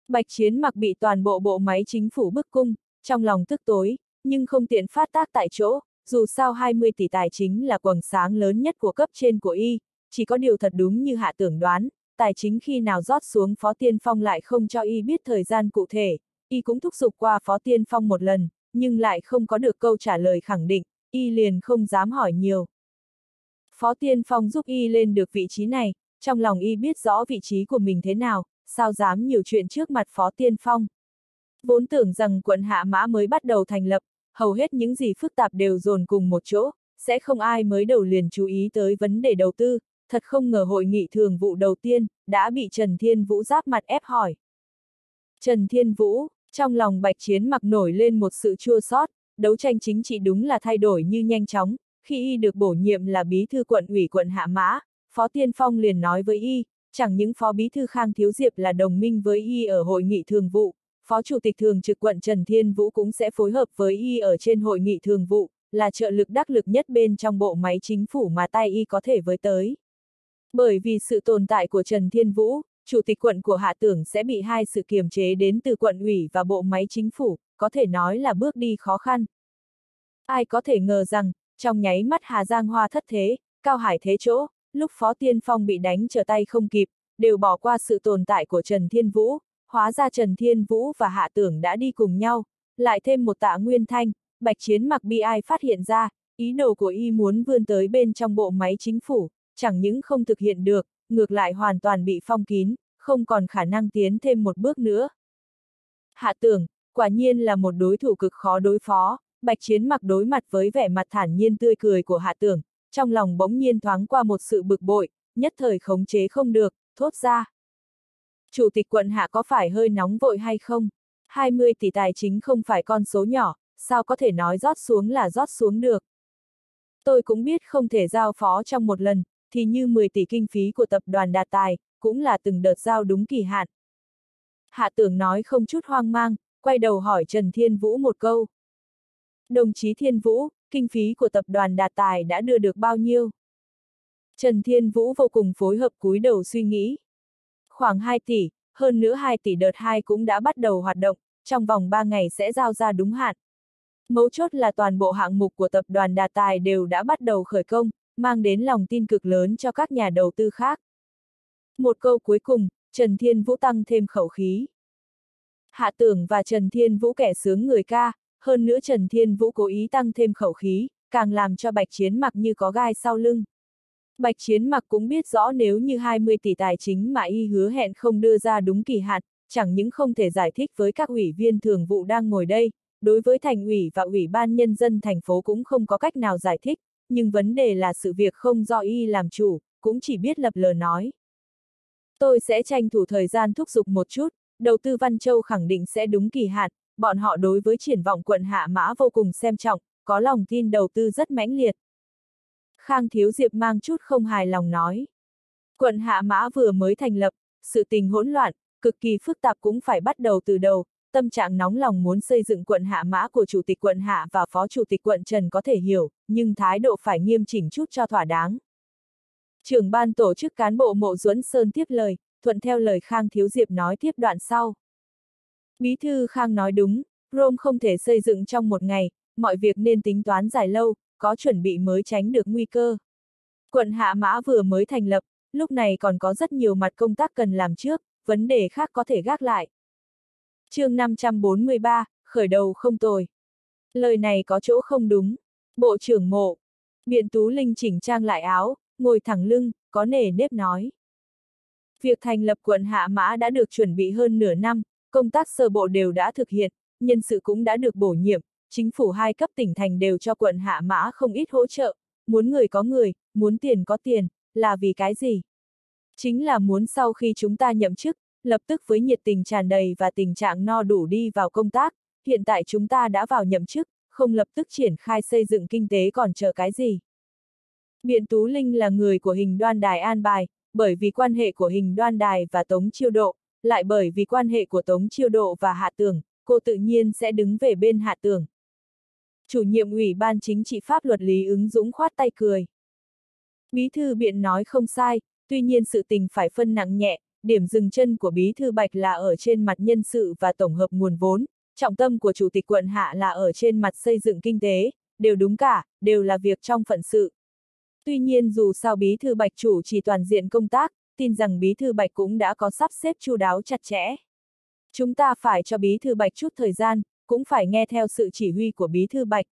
Bạch Chiến mặc bị toàn bộ bộ máy chính phủ bức cung, trong lòng tức tối, nhưng không tiện phát tác tại chỗ, dù sao 20 tỷ tài chính là quầng sáng lớn nhất của cấp trên của y, chỉ có điều thật đúng như hạ tưởng đoán, tài chính khi nào rót xuống Phó Tiên Phong lại không cho y biết thời gian cụ thể, y cũng thúc giục qua Phó Tiên Phong một lần, nhưng lại không có được câu trả lời khẳng định, y liền không dám hỏi nhiều. Phó Tiên Phong giúp y lên được vị trí này, trong lòng y biết rõ vị trí của mình thế nào, sao dám nhiều chuyện trước mặt Phó Tiên Phong. Vốn tưởng rằng quận Hạ Mã mới bắt đầu thành lập, hầu hết những gì phức tạp đều dồn cùng một chỗ, sẽ không ai mới đầu liền chú ý tới vấn đề đầu tư, thật không ngờ hội nghị thường vụ đầu tiên, đã bị Trần Thiên Vũ giáp mặt ép hỏi. Trần Thiên Vũ, trong lòng bạch chiến mặc nổi lên một sự chua xót, đấu tranh chính trị đúng là thay đổi như nhanh chóng, khi y được bổ nhiệm là bí thư quận ủy quận Hạ Mã, Phó Tiên Phong liền nói với y, chẳng những Phó Bí thư Khang Thiếu Diệp là đồng minh với y ở hội nghị thường vụ, Phó Chủ tịch Thường trực quận Trần Thiên Vũ cũng sẽ phối hợp với y ở trên hội nghị thường vụ, là trợ lực đắc lực nhất bên trong bộ máy chính phủ mà tay y có thể với tới. Bởi vì sự tồn tại của Trần Thiên Vũ, Chủ tịch quận của Hạ Tưởng sẽ bị hai sự kiềm chế đến từ quận ủy và bộ máy chính phủ, có thể nói là bước đi khó khăn. Ai có thể ngờ rằng, trong nháy mắt Hà Giang Hoa thất thế, Cao Hải thế chỗ, lúc Phó Tiên Phong bị đánh trở tay không kịp, đều bỏ qua sự tồn tại của Trần Thiên Vũ, hóa ra Trần Thiên Vũ và Hạ Tưởng đã đi cùng nhau, lại thêm một tạ nguyên thanh, bạch chiến mặc bi ai phát hiện ra, ý đồ của y muốn vươn tới bên trong bộ máy chính phủ, chẳng những không thực hiện được, ngược lại hoàn toàn bị phong kín, không còn khả năng tiến thêm một bước nữa. Hạ tưởng, quả nhiên là một đối thủ cực khó đối phó, bạch chiến mặc đối mặt với vẻ mặt thản nhiên tươi cười của hạ tưởng, trong lòng bỗng nhiên thoáng qua một sự bực bội, nhất thời khống chế không được, thốt ra. Chủ tịch quận hạ có phải hơi nóng vội hay không? 20 tỷ tài chính không phải con số nhỏ, sao có thể nói rót xuống là rót xuống được. Tôi cũng biết không thể giao phó trong một lần, thì như 10 tỷ kinh phí của tập đoàn Đạt Tài, cũng là từng đợt giao đúng kỳ hạn. Hạ tưởng nói không chút hoang mang, quay đầu hỏi Trần Thiên Vũ một câu. Đồng chí Thiên Vũ, kinh phí của tập đoàn Đạt Tài đã đưa được bao nhiêu? Trần Thiên Vũ vô cùng phối hợp cúi đầu suy nghĩ. Khoảng 2 tỷ, hơn nữa 2 tỷ đợt 2 cũng đã bắt đầu hoạt động, trong vòng 3 ngày sẽ giao ra đúng hạn. Mấu chốt là toàn bộ hạng mục của tập đoàn Đà Tài đều đã bắt đầu khởi công, mang đến lòng tin cực lớn cho các nhà đầu tư khác. Một câu cuối cùng, Trần Thiên Vũ tăng thêm khẩu khí. Hạ tưởng và Trần Thiên Vũ kẻ sướng người ca, hơn nữa Trần Thiên Vũ cố ý tăng thêm khẩu khí, càng làm cho Bạch Chiến mặc như có gai sau lưng. Bạch Chiến mặc cũng biết rõ nếu như 20 tỷ tài chính mà y hứa hẹn không đưa ra đúng kỳ hạn, chẳng những không thể giải thích với các ủy viên thường vụ đang ngồi đây, đối với thành ủy và ủy ban nhân dân thành phố cũng không có cách nào giải thích, nhưng vấn đề là sự việc không do y làm chủ, cũng chỉ biết lập lờ nói. Tôi sẽ tranh thủ thời gian thúc giục một chút, đầu tư Văn Châu khẳng định sẽ đúng kỳ hạn, bọn họ đối với triển vọng quận Hạ Mã vô cùng xem trọng, có lòng tin đầu tư rất mãnh liệt. Khang Thiếu Diệp mang chút không hài lòng nói. Quận Hạ Mã vừa mới thành lập, sự tình hỗn loạn, cực kỳ phức tạp cũng phải bắt đầu từ đầu, tâm trạng nóng lòng muốn xây dựng quận Hạ Mã của Chủ tịch quận Hạ và Phó Chủ tịch quận Trần có thể hiểu, nhưng thái độ phải nghiêm chỉnh chút cho thỏa đáng. Trưởng ban tổ chức cán bộ Mộ Duẫn Sơn tiếp lời, thuận theo lời Khang Thiếu Diệp nói tiếp đoạn sau. Bí thư Khang nói đúng, Rome không thể xây dựng trong một ngày, mọi việc nên tính toán dài lâu, có chuẩn bị mới tránh được nguy cơ. Quận Hạ Mã vừa mới thành lập, lúc này còn có rất nhiều mặt công tác cần làm trước, vấn đề khác có thể gác lại. chương 543, khởi đầu không tồi. Lời này có chỗ không đúng. Bộ trưởng mộ. Biện Tú Linh chỉnh trang lại áo, ngồi thẳng lưng, có nề nếp nói. Việc thành lập quận Hạ Mã đã được chuẩn bị hơn nửa năm, công tác sơ bộ đều đã thực hiện, nhân sự cũng đã được bổ nhiệm, chính phủ hai cấp tỉnh thành đều cho quận Hạ Mã không ít hỗ trợ, muốn người có người, muốn tiền có tiền, là vì cái gì? Chính là muốn sau khi chúng ta nhậm chức, lập tức với nhiệt tình tràn đầy và tình trạng no đủ đi vào công tác, hiện tại chúng ta đã vào nhậm chức, không lập tức triển khai xây dựng kinh tế còn chờ cái gì. Biện Tú Linh là người của hình đoan đài an bài, bởi vì quan hệ của hình đoan đài và Tống Chiêu Độ, lại bởi vì quan hệ của Tống Chiêu Độ và Hạ Tường, cô tự nhiên sẽ đứng về bên Hạ Tường. Chủ nhiệm ủy ban chính trị pháp luật Lý ứng dũng khoát tay cười. Bí thư biện nói không sai, tuy nhiên sự tình phải phân nặng nhẹ, điểm dừng chân của bí thư Bạch là ở trên mặt nhân sự và tổng hợp nguồn vốn, trọng tâm của chủ tịch quận Hạ là ở trên mặt xây dựng kinh tế, đều đúng cả, đều là việc trong phận sự. Tuy nhiên dù sao bí thư Bạch chủ chỉ toàn diện công tác, tin rằng bí thư Bạch cũng đã có sắp xếp chu đáo chặt chẽ. Chúng ta phải cho bí thư Bạch chút thời gian, cũng phải nghe theo sự chỉ huy của bí thư Bạch.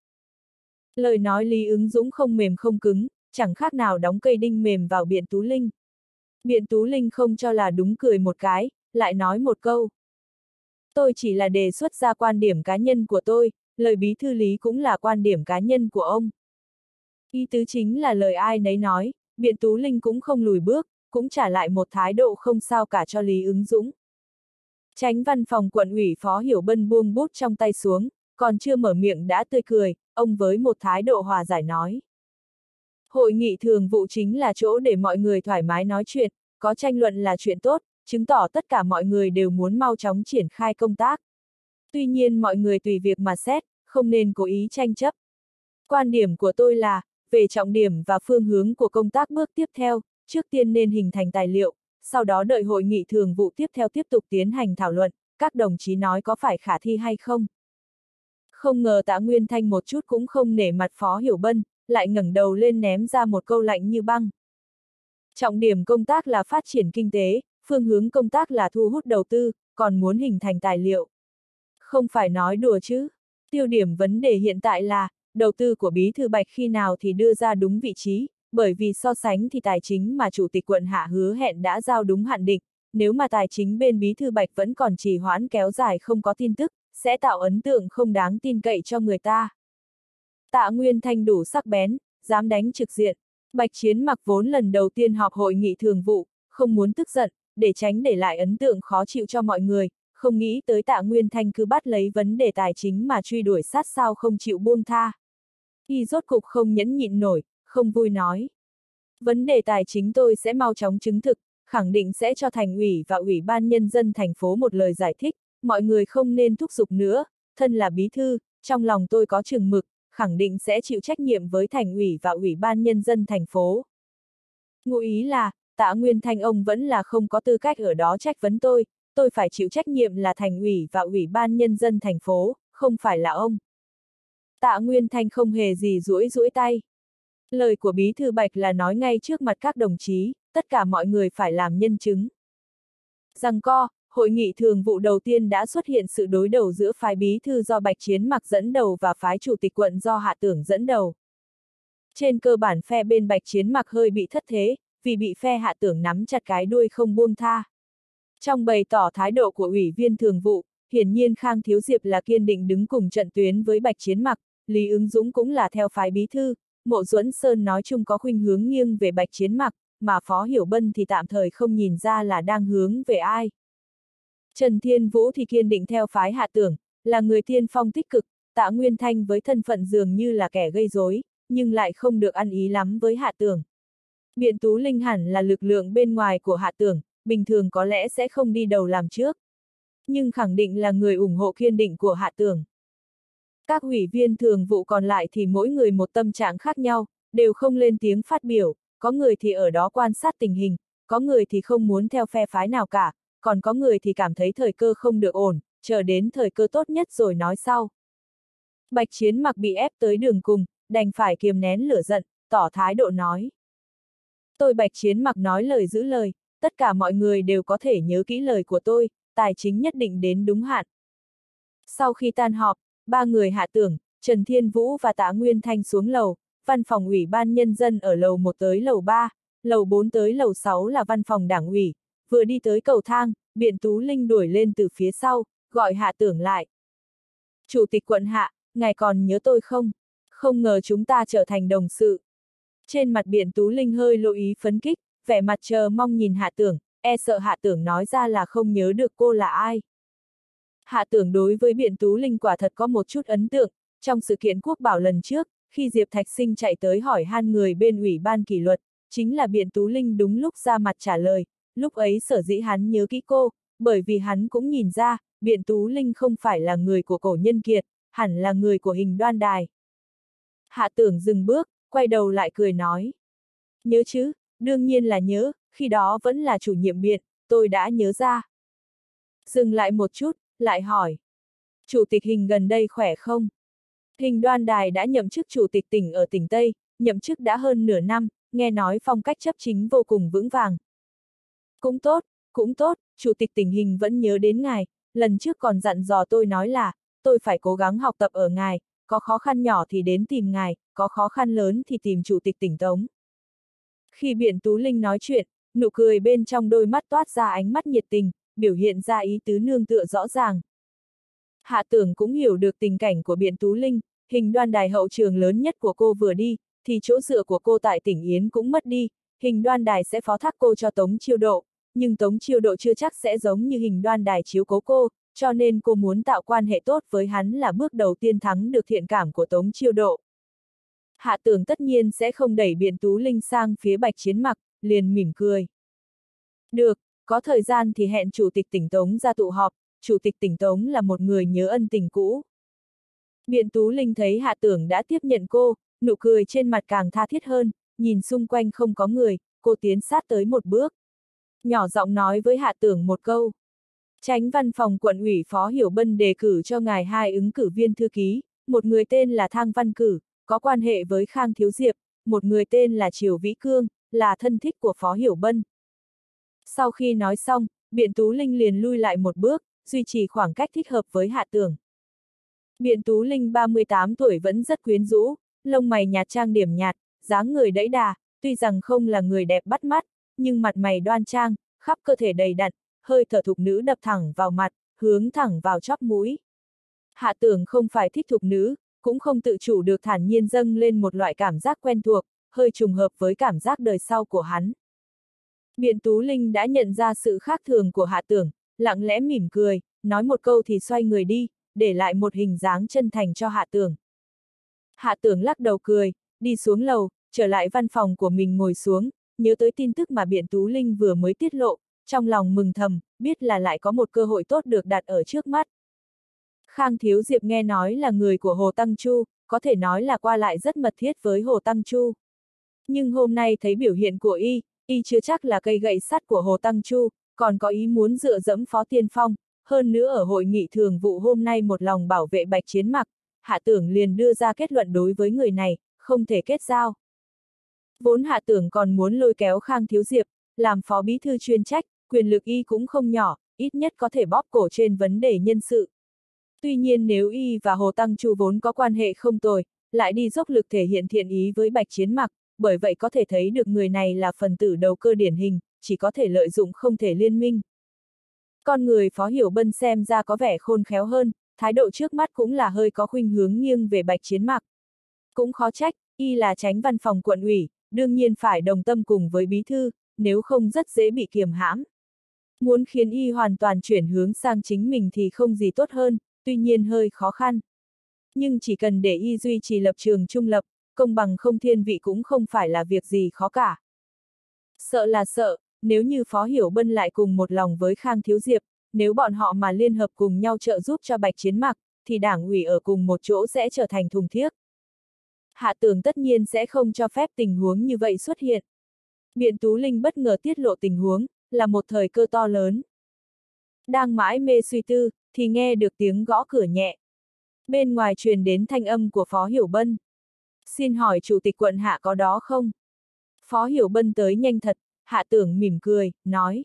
Lời nói Lý ứng dũng không mềm không cứng, chẳng khác nào đóng cây đinh mềm vào biện tú linh. Biện tú linh không cho là đúng cười một cái, lại nói một câu. Tôi chỉ là đề xuất ra quan điểm cá nhân của tôi, lời bí thư lý cũng là quan điểm cá nhân của ông. Ý tứ chính là lời ai nấy nói, biện tú linh cũng không lùi bước, cũng trả lại một thái độ không sao cả cho Lý ứng dũng. Tránh văn phòng quận ủy phó hiểu bân buông bút trong tay xuống, còn chưa mở miệng đã tươi cười, ông với một thái độ hòa giải nói. Hội nghị thường vụ chính là chỗ để mọi người thoải mái nói chuyện, có tranh luận là chuyện tốt, chứng tỏ tất cả mọi người đều muốn mau chóng triển khai công tác. Tuy nhiên mọi người tùy việc mà xét, không nên cố ý tranh chấp. Quan điểm của tôi là, về trọng điểm và phương hướng của công tác bước tiếp theo, trước tiên nên hình thành tài liệu, sau đó đợi hội nghị thường vụ tiếp theo tiếp tục tiến hành thảo luận, các đồng chí nói có phải khả thi hay không. Không ngờ tạ Nguyên Thanh một chút cũng không nể mặt Phó Hiểu Bân, lại ngẩng đầu lên ném ra một câu lạnh như băng. Trọng điểm công tác là phát triển kinh tế, phương hướng công tác là thu hút đầu tư, còn muốn hình thành tài liệu. Không phải nói đùa chứ. Tiêu điểm vấn đề hiện tại là, đầu tư của Bí Thư Bạch khi nào thì đưa ra đúng vị trí, bởi vì so sánh thì tài chính mà Chủ tịch quận Hạ hứa hẹn đã giao đúng hạn định, nếu mà tài chính bên Bí Thư Bạch vẫn còn trì hoãn kéo dài không có tin tức, sẽ tạo ấn tượng không đáng tin cậy cho người ta. Tạ Nguyên Thanh đủ sắc bén, dám đánh trực diện. Bạch Chiến mặc vốn lần đầu tiên họp hội nghị thường vụ, không muốn tức giận, để tránh để lại ấn tượng khó chịu cho mọi người, không nghĩ tới tạ Nguyên Thanh cứ bắt lấy vấn đề tài chính mà truy đuổi sát sao không chịu buông tha. Y rốt cục không nhẫn nhịn nổi, không vui nói. Vấn đề tài chính tôi sẽ mau chóng chứng thực, khẳng định sẽ cho thành ủy và ủy ban nhân dân thành phố một lời giải thích, mọi người không nên thúc giục nữa, thân là bí thư, trong lòng tôi có chừng mực, khẳng định sẽ chịu trách nhiệm với thành ủy và ủy ban nhân dân thành phố. Ngụ ý là, tạ Nguyên Thanh ông vẫn là không có tư cách ở đó trách vấn tôi, tôi phải chịu trách nhiệm là thành ủy và ủy ban nhân dân thành phố, không phải là ông. Tạ Nguyên Thanh không hề gì duỗi duỗi tay. Lời của Bí Thư Bạch là nói ngay trước mặt các đồng chí, tất cả mọi người phải làm nhân chứng. Rằng co, hội nghị thường vụ đầu tiên đã xuất hiện sự đối đầu giữa phái Bí Thư do Bạch Chiến mặc dẫn đầu và phái Chủ tịch quận do Hạ Tưởng dẫn đầu. Trên cơ bản phe bên Bạch Chiến mặc hơi bị thất thế, vì bị phe Hạ Tưởng nắm chặt cái đuôi không buông tha. Trong bày tỏ thái độ của ủy viên thường vụ, hiển nhiên Khang Thiếu Diệp là kiên định đứng cùng trận tuyến với Bạch Chiến mặc, Lý ứng dũng cũng là theo phái bí thư, mộ duẫn sơn nói chung có khuynh hướng nghiêng về bạch chiến mặc, mà Phó Hiểu Bân thì tạm thời không nhìn ra là đang hướng về ai. Trần Thiên Vũ thì kiên định theo phái hạ tưởng, là người tiên phong tích cực, tạ Nguyên Thanh với thân phận dường như là kẻ gây rối, nhưng lại không được ăn ý lắm với hạ tưởng. Biện Tú Linh hẳn là lực lượng bên ngoài của hạ tưởng, bình thường có lẽ sẽ không đi đầu làm trước. Nhưng khẳng định là người ủng hộ kiên định của hạ tưởng. Các ủy viên thường vụ còn lại thì mỗi người một tâm trạng khác nhau, đều không lên tiếng phát biểu, có người thì ở đó quan sát tình hình, có người thì không muốn theo phe phái nào cả, còn có người thì cảm thấy thời cơ không được ổn, chờ đến thời cơ tốt nhất rồi nói sau. Bạch Chiến mặc bị ép tới đường cùng, đành phải kiềm nén lửa giận, tỏ thái độ nói. Tôi Bạch Chiến mặc nói lời giữ lời, tất cả mọi người đều có thể nhớ kỹ lời của tôi, tài chính nhất định đến đúng hạn. Sau khi tan họp, ba người hạ tưởng, Trần Thiên Vũ và Tạ Nguyên Thanh xuống lầu, văn phòng ủy ban nhân dân ở lầu 1 tới lầu 3, lầu 4 tới lầu 6 là văn phòng đảng ủy, vừa đi tới cầu thang, biện Tú Linh đuổi lên từ phía sau, gọi hạ tưởng lại. Chủ tịch quận hạ, ngài còn nhớ tôi không? Không ngờ chúng ta trở thành đồng sự. Trên mặt biện Tú Linh hơi lộ ý phấn kích, vẻ mặt chờ mong nhìn hạ tưởng, e sợ hạ tưởng nói ra là không nhớ được cô là ai. Hạ tưởng đối với Biện Tú Linh quả thật có một chút ấn tượng, trong sự kiện quốc bảo lần trước, khi Diệp Thạch Sinh chạy tới hỏi han người bên ủy ban kỷ luật, chính là Biện Tú Linh đúng lúc ra mặt trả lời, lúc ấy sở dĩ hắn nhớ kỹ cô, bởi vì hắn cũng nhìn ra, Biện Tú Linh không phải là người của cổ nhân kiệt, hẳn là người của hình đoan đài. Hạ tưởng dừng bước, quay đầu lại cười nói. Nhớ chứ, đương nhiên là nhớ, khi đó vẫn là chủ nhiệm biện, tôi đã nhớ ra. Dừng lại một chút, lại hỏi. Chủ tịch hình gần đây khỏe không? Hình đoan đài đã nhậm chức chủ tịch tỉnh ở tỉnh Tây, nhậm chức đã hơn nửa năm, nghe nói phong cách chấp chính vô cùng vững vàng. Cũng tốt, cũng tốt, chủ tịch tỉnh hình vẫn nhớ đến ngài, lần trước còn dặn dò tôi nói là, tôi phải cố gắng học tập ở ngài, có khó khăn nhỏ thì đến tìm ngài, có khó khăn lớn thì tìm chủ tịch tỉnh Tống. Khi Biện Tú Linh nói chuyện, nụ cười bên trong đôi mắt toát ra ánh mắt nhiệt tình, biểu hiện ra ý tứ nương tựa rõ ràng. Hạ tưởng cũng hiểu được tình cảnh của Biện Tú Linh, hình đoan đài hậu trường lớn nhất của cô vừa đi, thì chỗ dựa của cô tại tỉnh Yến cũng mất đi, hình đoan đài sẽ phó thác cô cho Tống Chiêu Độ, nhưng Tống Chiêu Độ chưa chắc sẽ giống như hình đoan đài chiếu cố cô, cho nên cô muốn tạo quan hệ tốt với hắn là bước đầu tiên thắng được thiện cảm của Tống Chiêu Độ. Hạ tưởng tất nhiên sẽ không đẩy Biện Tú Linh sang phía bạch chiến mặc, liền mỉm cười. Được, có thời gian thì hẹn Chủ tịch tỉnh Tống ra tụ họp, Chủ tịch tỉnh Tống là một người nhớ ân tình cũ. Biện Tú Linh thấy Hạ Tưởng đã tiếp nhận cô, nụ cười trên mặt càng tha thiết hơn, nhìn xung quanh không có người, cô tiến sát tới một bước. Nhỏ giọng nói với Hạ Tưởng một câu. Tránh văn phòng quận ủy Phó Hiểu Bân đề cử cho ngài hai ứng cử viên thư ký, một người tên là Thang Văn Cử, có quan hệ với Khang Thiếu Diệp, một người tên là Triều Vĩ Cương, là thân thích của Phó Hiểu Bân. Sau khi nói xong, Biện Tú Linh liền lui lại một bước, duy trì khoảng cách thích hợp với hạ tưởng. Biện Tú Linh 38 tuổi vẫn rất quyến rũ, lông mày nhạt trang điểm nhạt, dáng người đẫy đà, tuy rằng không là người đẹp bắt mắt, nhưng mặt mày đoan trang, khắp cơ thể đầy đặn, hơi thở thục nữ đập thẳng vào mặt, hướng thẳng vào chóp mũi. Hạ tưởng không phải thích thục nữ, cũng không tự chủ được thản nhiên dâng lên một loại cảm giác quen thuộc, hơi trùng hợp với cảm giác đời sau của hắn. Biện Tú Linh đã nhận ra sự khác thường của hạ tưởng, lặng lẽ mỉm cười, nói một câu thì xoay người đi, để lại một hình dáng chân thành cho hạ tưởng. Hạ tưởng lắc đầu cười, đi xuống lầu, trở lại văn phòng của mình ngồi xuống, nhớ tới tin tức mà Biện Tú Linh vừa mới tiết lộ, trong lòng mừng thầm, biết là lại có một cơ hội tốt được đặt ở trước mắt. Khang Thiếu Diệp nghe nói là người của Hồ Tăng Chu, có thể nói là qua lại rất mật thiết với Hồ Tăng Chu. Nhưng hôm nay thấy biểu hiện của y, y chưa chắc là cây gậy sắt của Hồ Tăng Chu, còn có ý muốn dựa dẫm Phó Tiên Phong, hơn nữa ở hội nghị thường vụ hôm nay một lòng bảo vệ bạch chiến mặc, hạ tưởng liền đưa ra kết luận đối với người này, không thể kết giao. Vốn hạ tưởng còn muốn lôi kéo Khang Thiếu Diệp, làm phó bí thư chuyên trách, quyền lực y cũng không nhỏ, ít nhất có thể bóp cổ trên vấn đề nhân sự. Tuy nhiên nếu y và Hồ Tăng Chu vốn có quan hệ không tồi, lại đi dốc lực thể hiện thiện ý với bạch chiến mặc, bởi vậy có thể thấy được người này là phần tử đầu cơ điển hình, chỉ có thể lợi dụng không thể liên minh. Con người Phó Hiểu Bân xem ra có vẻ khôn khéo hơn, thái độ trước mắt cũng là hơi có khuynh hướng nghiêng về bạch chiến mặc. Cũng khó trách, y là tránh văn phòng quận ủy, đương nhiên phải đồng tâm cùng với bí thư, nếu không rất dễ bị kiềm hãm. Muốn khiến y hoàn toàn chuyển hướng sang chính mình thì không gì tốt hơn, tuy nhiên hơi khó khăn. Nhưng chỉ cần để y duy trì lập trường trung lập, công bằng không thiên vị cũng không phải là việc gì khó cả. Sợ là sợ, nếu như Phó Hiểu Bân lại cùng một lòng với Khang Thiếu Diệp, nếu bọn họ mà liên hợp cùng nhau trợ giúp cho Bạch Chiến Mặc, thì đảng ủy ở cùng một chỗ sẽ trở thành thùng thiếc. Hạ tưởng tất nhiên sẽ không cho phép tình huống như vậy xuất hiện. Biện Tú Linh bất ngờ tiết lộ tình huống, là một thời cơ to lớn. Đang mãi mê suy tư, thì nghe được tiếng gõ cửa nhẹ. Bên ngoài truyền đến thanh âm của Phó Hiểu Bân. Xin hỏi Chủ tịch quận Hạ có đó không? Phó Hiểu Bân tới nhanh thật, Hạ tưởng mỉm cười, nói.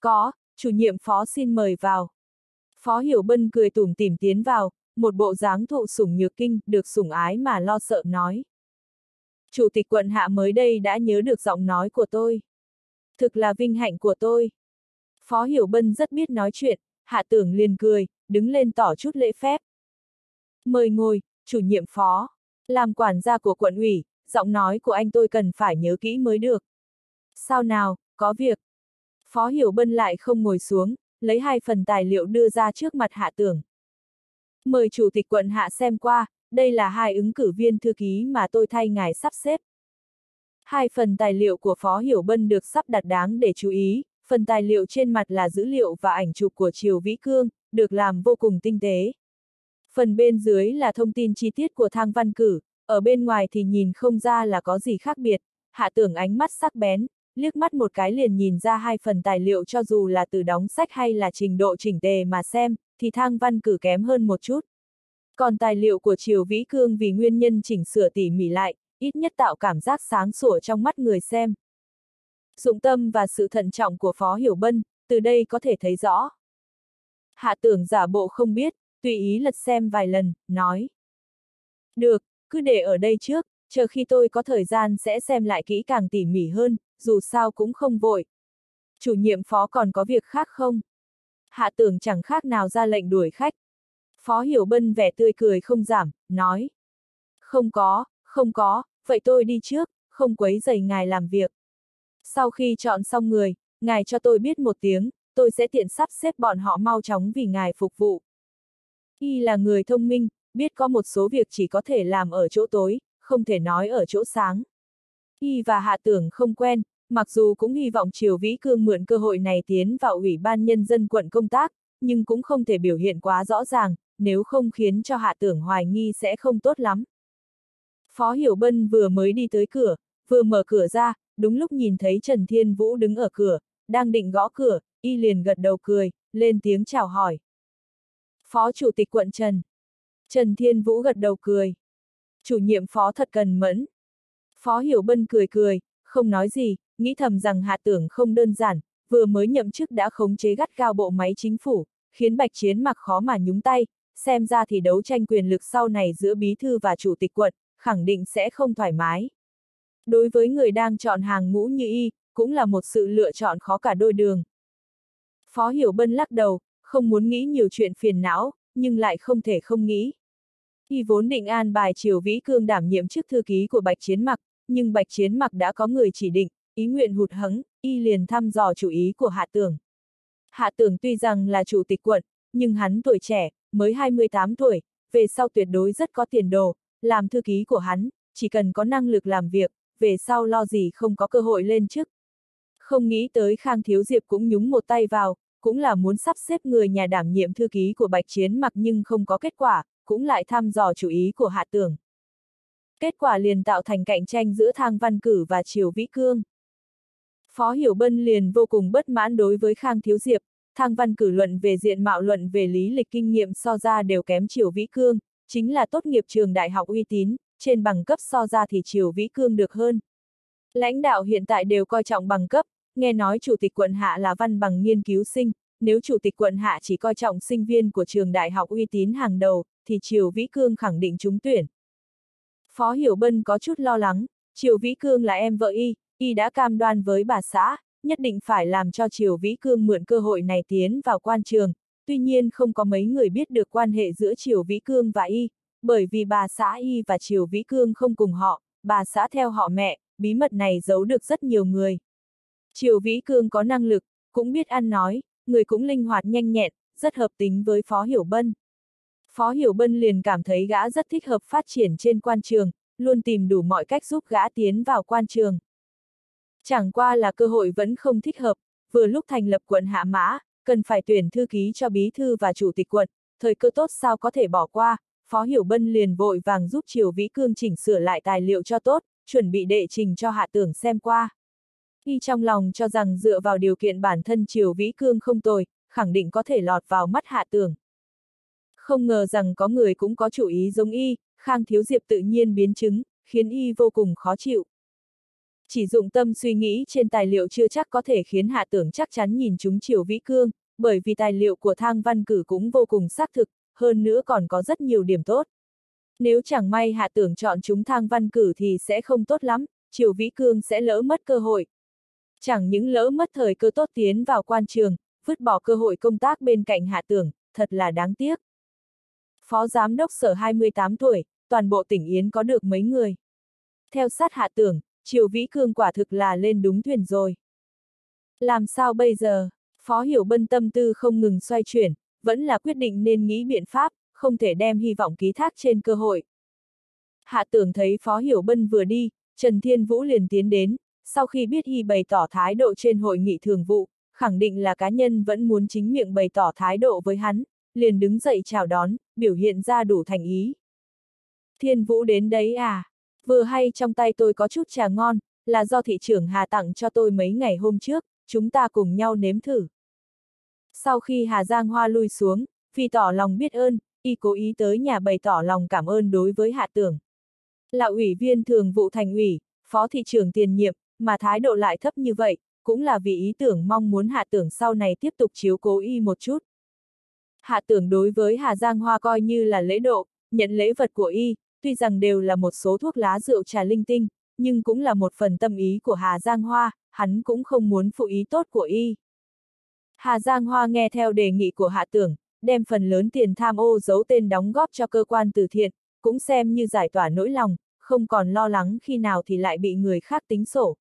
Có, chủ nhiệm Phó xin mời vào. Phó Hiểu Bân cười tủm tỉm tiến vào, một bộ dáng thụ sủng nhược kinh, được sủng ái mà lo sợ nói. Chủ tịch quận hạ mới đây đã nhớ được giọng nói của tôi. Thực là vinh hạnh của tôi. Phó Hiểu Bân rất biết nói chuyện, hạ tưởng liền cười, đứng lên tỏ chút lễ phép. Mời ngồi, chủ nhiệm phó. Làm quản gia của quận ủy, giọng nói của anh tôi cần phải nhớ kỹ mới được. Sao nào, có việc. Phó Hiểu Bân lại không ngồi xuống, lấy hai phần tài liệu đưa ra trước mặt hạ tưởng. Mời chủ tịch quận hạ xem qua, đây là hai ứng cử viên thư ký mà tôi thay ngài sắp xếp. Hai phần tài liệu của Phó Hiểu Bân được sắp đặt đáng để chú ý, phần tài liệu trên mặt là dữ liệu và ảnh chụp của Triều Vĩ Cương, được làm vô cùng tinh tế. Phần bên dưới là thông tin chi tiết của thang văn cử, ở bên ngoài thì nhìn không ra là có gì khác biệt, hạ tưởng ánh mắt sắc bén, liếc mắt một cái liền nhìn ra hai phần tài liệu cho dù là từ đóng sách hay là trình độ chỉnh tề mà xem, thì thang văn cử kém hơn một chút. Còn tài liệu của Triều Vĩ Cương vì nguyên nhân chỉnh sửa tỉ mỉ lại, ít nhất tạo cảm giác sáng sủa trong mắt người xem. Dụng tâm và sự thận trọng của Phó Hiểu Bân, từ đây có thể thấy rõ. Hạ tưởng giả bộ không biết, tùy ý lật xem vài lần, nói. Được, cứ để ở đây trước, chờ khi tôi có thời gian sẽ xem lại kỹ càng tỉ mỉ hơn, dù sao cũng không vội. Chủ nhiệm phó còn có việc khác không? Hạ tưởng chẳng khác nào ra lệnh đuổi khách. Phó Hiểu Bân vẻ tươi cười không giảm, nói. Không có, không có, vậy tôi đi trước, không quấy dày ngài làm việc. Sau khi chọn xong người, ngài cho tôi biết một tiếng, tôi sẽ tiện sắp xếp bọn họ mau chóng vì ngài phục vụ. Y là người thông minh, biết có một số việc chỉ có thể làm ở chỗ tối, không thể nói ở chỗ sáng. Y và hạ tưởng không quen, mặc dù cũng hy vọng Triều Vĩ Cương mượn cơ hội này tiến vào Ủy ban Nhân dân quận công tác, nhưng cũng không thể biểu hiện quá rõ ràng, nếu không khiến cho hạ tưởng hoài nghi sẽ không tốt lắm. Phó Hiểu Bân vừa mới đi tới cửa, vừa mở cửa ra, đúng lúc nhìn thấy Trần Thiên Vũ đứng ở cửa, đang định gõ cửa, y liền gật đầu cười, lên tiếng chào hỏi. Phó Chủ tịch quận Trần. Trần Thiên Vũ gật đầu cười. Chủ nhiệm phó thật cần mẫn. Phó Hiểu Bân cười cười, không nói gì, nghĩ thầm rằng hạ tưởng không đơn giản, vừa mới nhậm chức đã khống chế gắt cao bộ máy chính phủ, khiến Bạch Chiến mặc khó mà nhúng tay, xem ra thì đấu tranh quyền lực sau này giữa bí thư và chủ tịch quận, khẳng định sẽ không thoải mái. Đối với người đang chọn hàng ngũ như y, cũng là một sự lựa chọn khó cả đôi đường. Phó Hiểu Bân lắc đầu, không muốn nghĩ nhiều chuyện phiền não, nhưng lại không thể không nghĩ. Y vốn định an bài Triều Vĩ Cương đảm nhiệm chức thư ký của Bạch Chiến Mặc, nhưng Bạch Chiến Mặc đã có người chỉ định, ý nguyện hụt hẫng, y liền thăm dò chủ ý của Hạ Tưởng. Hạ Tưởng tuy rằng là chủ tịch quận, nhưng hắn tuổi trẻ, mới 28 tuổi, về sau tuyệt đối rất có tiền đồ, làm thư ký của hắn, chỉ cần có năng lực làm việc, về sau lo gì không có cơ hội lên chức. Không nghĩ tới Khang Thiếu Diệp cũng nhúng một tay vào, cũng là muốn sắp xếp người nhà đảm nhiệm thư ký của Bạch Chiến mặc nhưng không có kết quả, cũng lại thăm dò chủ ý của Hạ Tưởng. Kết quả liền tạo thành cạnh tranh giữa Thang Văn Cử và Triều Vĩ Cương. Phó Hiểu Bân liền vô cùng bất mãn đối với Khang Thiếu Diệp, thang văn cử luận về diện mạo luận về lý lịch kinh nghiệm so ra đều kém Triều Vĩ Cương, chính là tốt nghiệp trường đại học uy tín, trên bằng cấp so ra thì Triều Vĩ Cương được hơn. Lãnh đạo hiện tại đều coi trọng bằng cấp, nghe nói chủ tịch quận hạ là văn bằng nghiên cứu sinh, nếu chủ tịch quận hạ chỉ coi trọng sinh viên của trường đại học uy tín hàng đầu, thì Triều Vĩ Cương khẳng định trúng tuyển. Phó Hiểu Bân có chút lo lắng, Triều Vĩ Cương là em vợ y, y đã cam đoan với bà xã, nhất định phải làm cho Triều Vĩ Cương mượn cơ hội này tiến vào quan trường, tuy nhiên không có mấy người biết được quan hệ giữa Triều Vĩ Cương và y, bởi vì bà xã y và Triều Vĩ Cương không cùng họ, bà xã theo họ mẹ, bí mật này giấu được rất nhiều người. Triều Vĩ Cương có năng lực, cũng biết ăn nói, người cũng linh hoạt nhanh nhẹn, rất hợp tính với Phó Hiểu Bân. Phó Hiểu Bân liền cảm thấy gã rất thích hợp phát triển trên quan trường, luôn tìm đủ mọi cách giúp gã tiến vào quan trường. Chẳng qua là cơ hội vẫn không thích hợp, vừa lúc thành lập quận Hạ Mã, cần phải tuyển thư ký cho bí thư và chủ tịch quận, thời cơ tốt sao có thể bỏ qua, Phó Hiểu Bân liền vội vàng giúp Triều Vĩ Cương chỉnh sửa lại tài liệu cho tốt, chuẩn bị đệ trình cho Hạ Tưởng xem qua. Y trong lòng cho rằng dựa vào điều kiện bản thân Triều Vĩ Cương không tồi, khẳng định có thể lọt vào mắt Hạ Tưởng. Không ngờ rằng có người cũng có chủ ý giống Y, Khang Thiếu Diệp tự nhiên biến chứng, khiến Y vô cùng khó chịu. Chỉ dụng tâm suy nghĩ trên tài liệu chưa chắc có thể khiến Hạ Tưởng chắc chắn nhìn chúng Triều Vĩ Cương, bởi vì tài liệu của thang văn cử cũng vô cùng xác thực, hơn nữa còn có rất nhiều điểm tốt. Nếu chẳng may hạ tưởng chọn chúng thang văn cử thì sẽ không tốt lắm, Triều Vĩ Cương sẽ lỡ mất cơ hội. Chẳng những lỡ mất thời cơ tốt tiến vào quan trường, vứt bỏ cơ hội công tác bên cạnh hạ tưởng, thật là đáng tiếc. Phó Giám đốc Sở 28 tuổi, toàn bộ tỉnh Yến có được mấy người. Theo sát hạ tưởng, Triều Vĩ Cương quả thực là lên đúng thuyền rồi. Làm sao bây giờ? Phó Hiểu Bân tâm tư không ngừng xoay chuyển, vẫn là quyết định nên nghĩ biện pháp, không thể đem hy vọng ký thác trên cơ hội. Hạ tưởng thấy Phó Hiểu Bân vừa đi, Trần Thiên Vũ liền tiến đến, sau khi biết y bày tỏ thái độ trên hội nghị thường vụ, khẳng định là cá nhân vẫn muốn chính miệng bày tỏ thái độ với hắn, liền đứng dậy chào đón, biểu hiện ra đủ thành ý. Thiên Vũ đến đấy à? Vừa hay trong tay tôi có chút trà ngon, là do thị trưởng Hà tặng cho tôi mấy ngày hôm trước, chúng ta cùng nhau nếm thử. Sau khi Hà Giang Hoa lui xuống, vì tỏ lòng biết ơn, y cố ý tới nhà bày tỏ lòng cảm ơn đối với hạ tưởng. Là ủy viên thường vụ thành ủy, phó thị trưởng tiền nhiệm, mà thái độ lại thấp như vậy, cũng là vì ý tưởng mong muốn hạ tưởng sau này tiếp tục chiếu cố y một chút. Hạ tưởng đối với Hà Giang Hoa coi như là lễ độ, nhận lễ vật của y, tuy rằng đều là một số thuốc lá rượu trà linh tinh, nhưng cũng là một phần tâm ý của Hà Giang Hoa, hắn cũng không muốn phụ ý tốt của y. Hà Giang Hoa nghe theo đề nghị của hạ tưởng, đem phần lớn tiền tham ô giấu tên đóng góp cho cơ quan từ thiện, cũng xem như giải tỏa nỗi lòng, không còn lo lắng khi nào thì lại bị người khác tính sổ.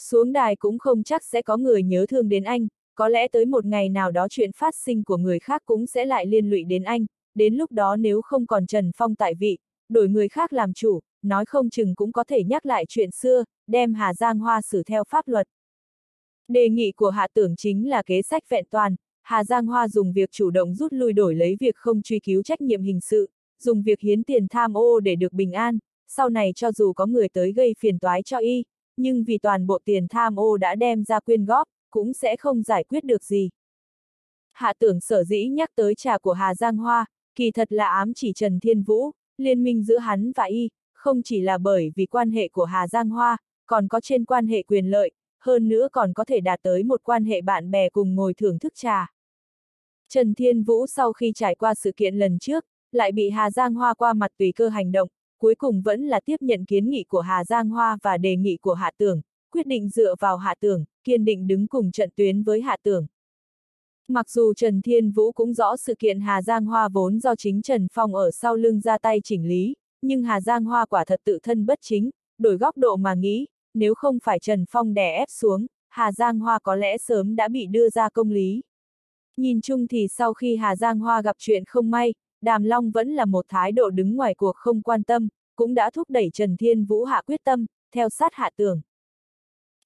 Xuống đài cũng không chắc sẽ có người nhớ thương đến anh, có lẽ tới một ngày nào đó chuyện phát sinh của người khác cũng sẽ lại liên lụy đến anh, đến lúc đó nếu không còn Trần Phong tại vị, đổi người khác làm chủ, nói không chừng cũng có thể nhắc lại chuyện xưa, đem Hà Giang Hoa xử theo pháp luật. Đề nghị của hạ tưởng chính là kế sách vẹn toàn, Hà Giang Hoa dùng việc chủ động rút lui đổi lấy việc không truy cứu trách nhiệm hình sự, dùng việc hiến tiền tham ô để được bình an, sau này cho dù có người tới gây phiền toái cho y, nhưng vì toàn bộ tiền tham ô đã đem ra quyên góp, cũng sẽ không giải quyết được gì. Hạ tưởng sở dĩ nhắc tới trà của Hà Giang Hoa, kỳ thật là ám chỉ Trần Thiên Vũ, liên minh giữa hắn và y, không chỉ là bởi vì quan hệ của Hà Giang Hoa, còn có trên quan hệ quyền lợi, hơn nữa còn có thể đạt tới một quan hệ bạn bè cùng ngồi thưởng thức trà. Trần Thiên Vũ sau khi trải qua sự kiện lần trước, lại bị Hà Giang Hoa qua mặt tùy cơ hành động, cuối cùng vẫn là tiếp nhận kiến nghị của Hà Giang Hoa và đề nghị của Hạ Tưởng, quyết định dựa vào Hạ Tưởng, kiên định đứng cùng trận tuyến với Hạ Tưởng. Mặc dù Trần Thiên Vũ cũng rõ sự kiện Hà Giang Hoa vốn do chính Trần Phong ở sau lưng ra tay chỉnh lý, nhưng Hà Giang Hoa quả thật tự thân bất chính, đổi góc độ mà nghĩ, nếu không phải Trần Phong đè ép xuống, Hà Giang Hoa có lẽ sớm đã bị đưa ra công lý. Nhìn chung thì sau khi Hà Giang Hoa gặp chuyện không may, Đàm Long vẫn là một thái độ đứng ngoài cuộc không quan tâm, cũng đã thúc đẩy Trần Thiên Vũ hạ quyết tâm, theo sát hạ tưởng.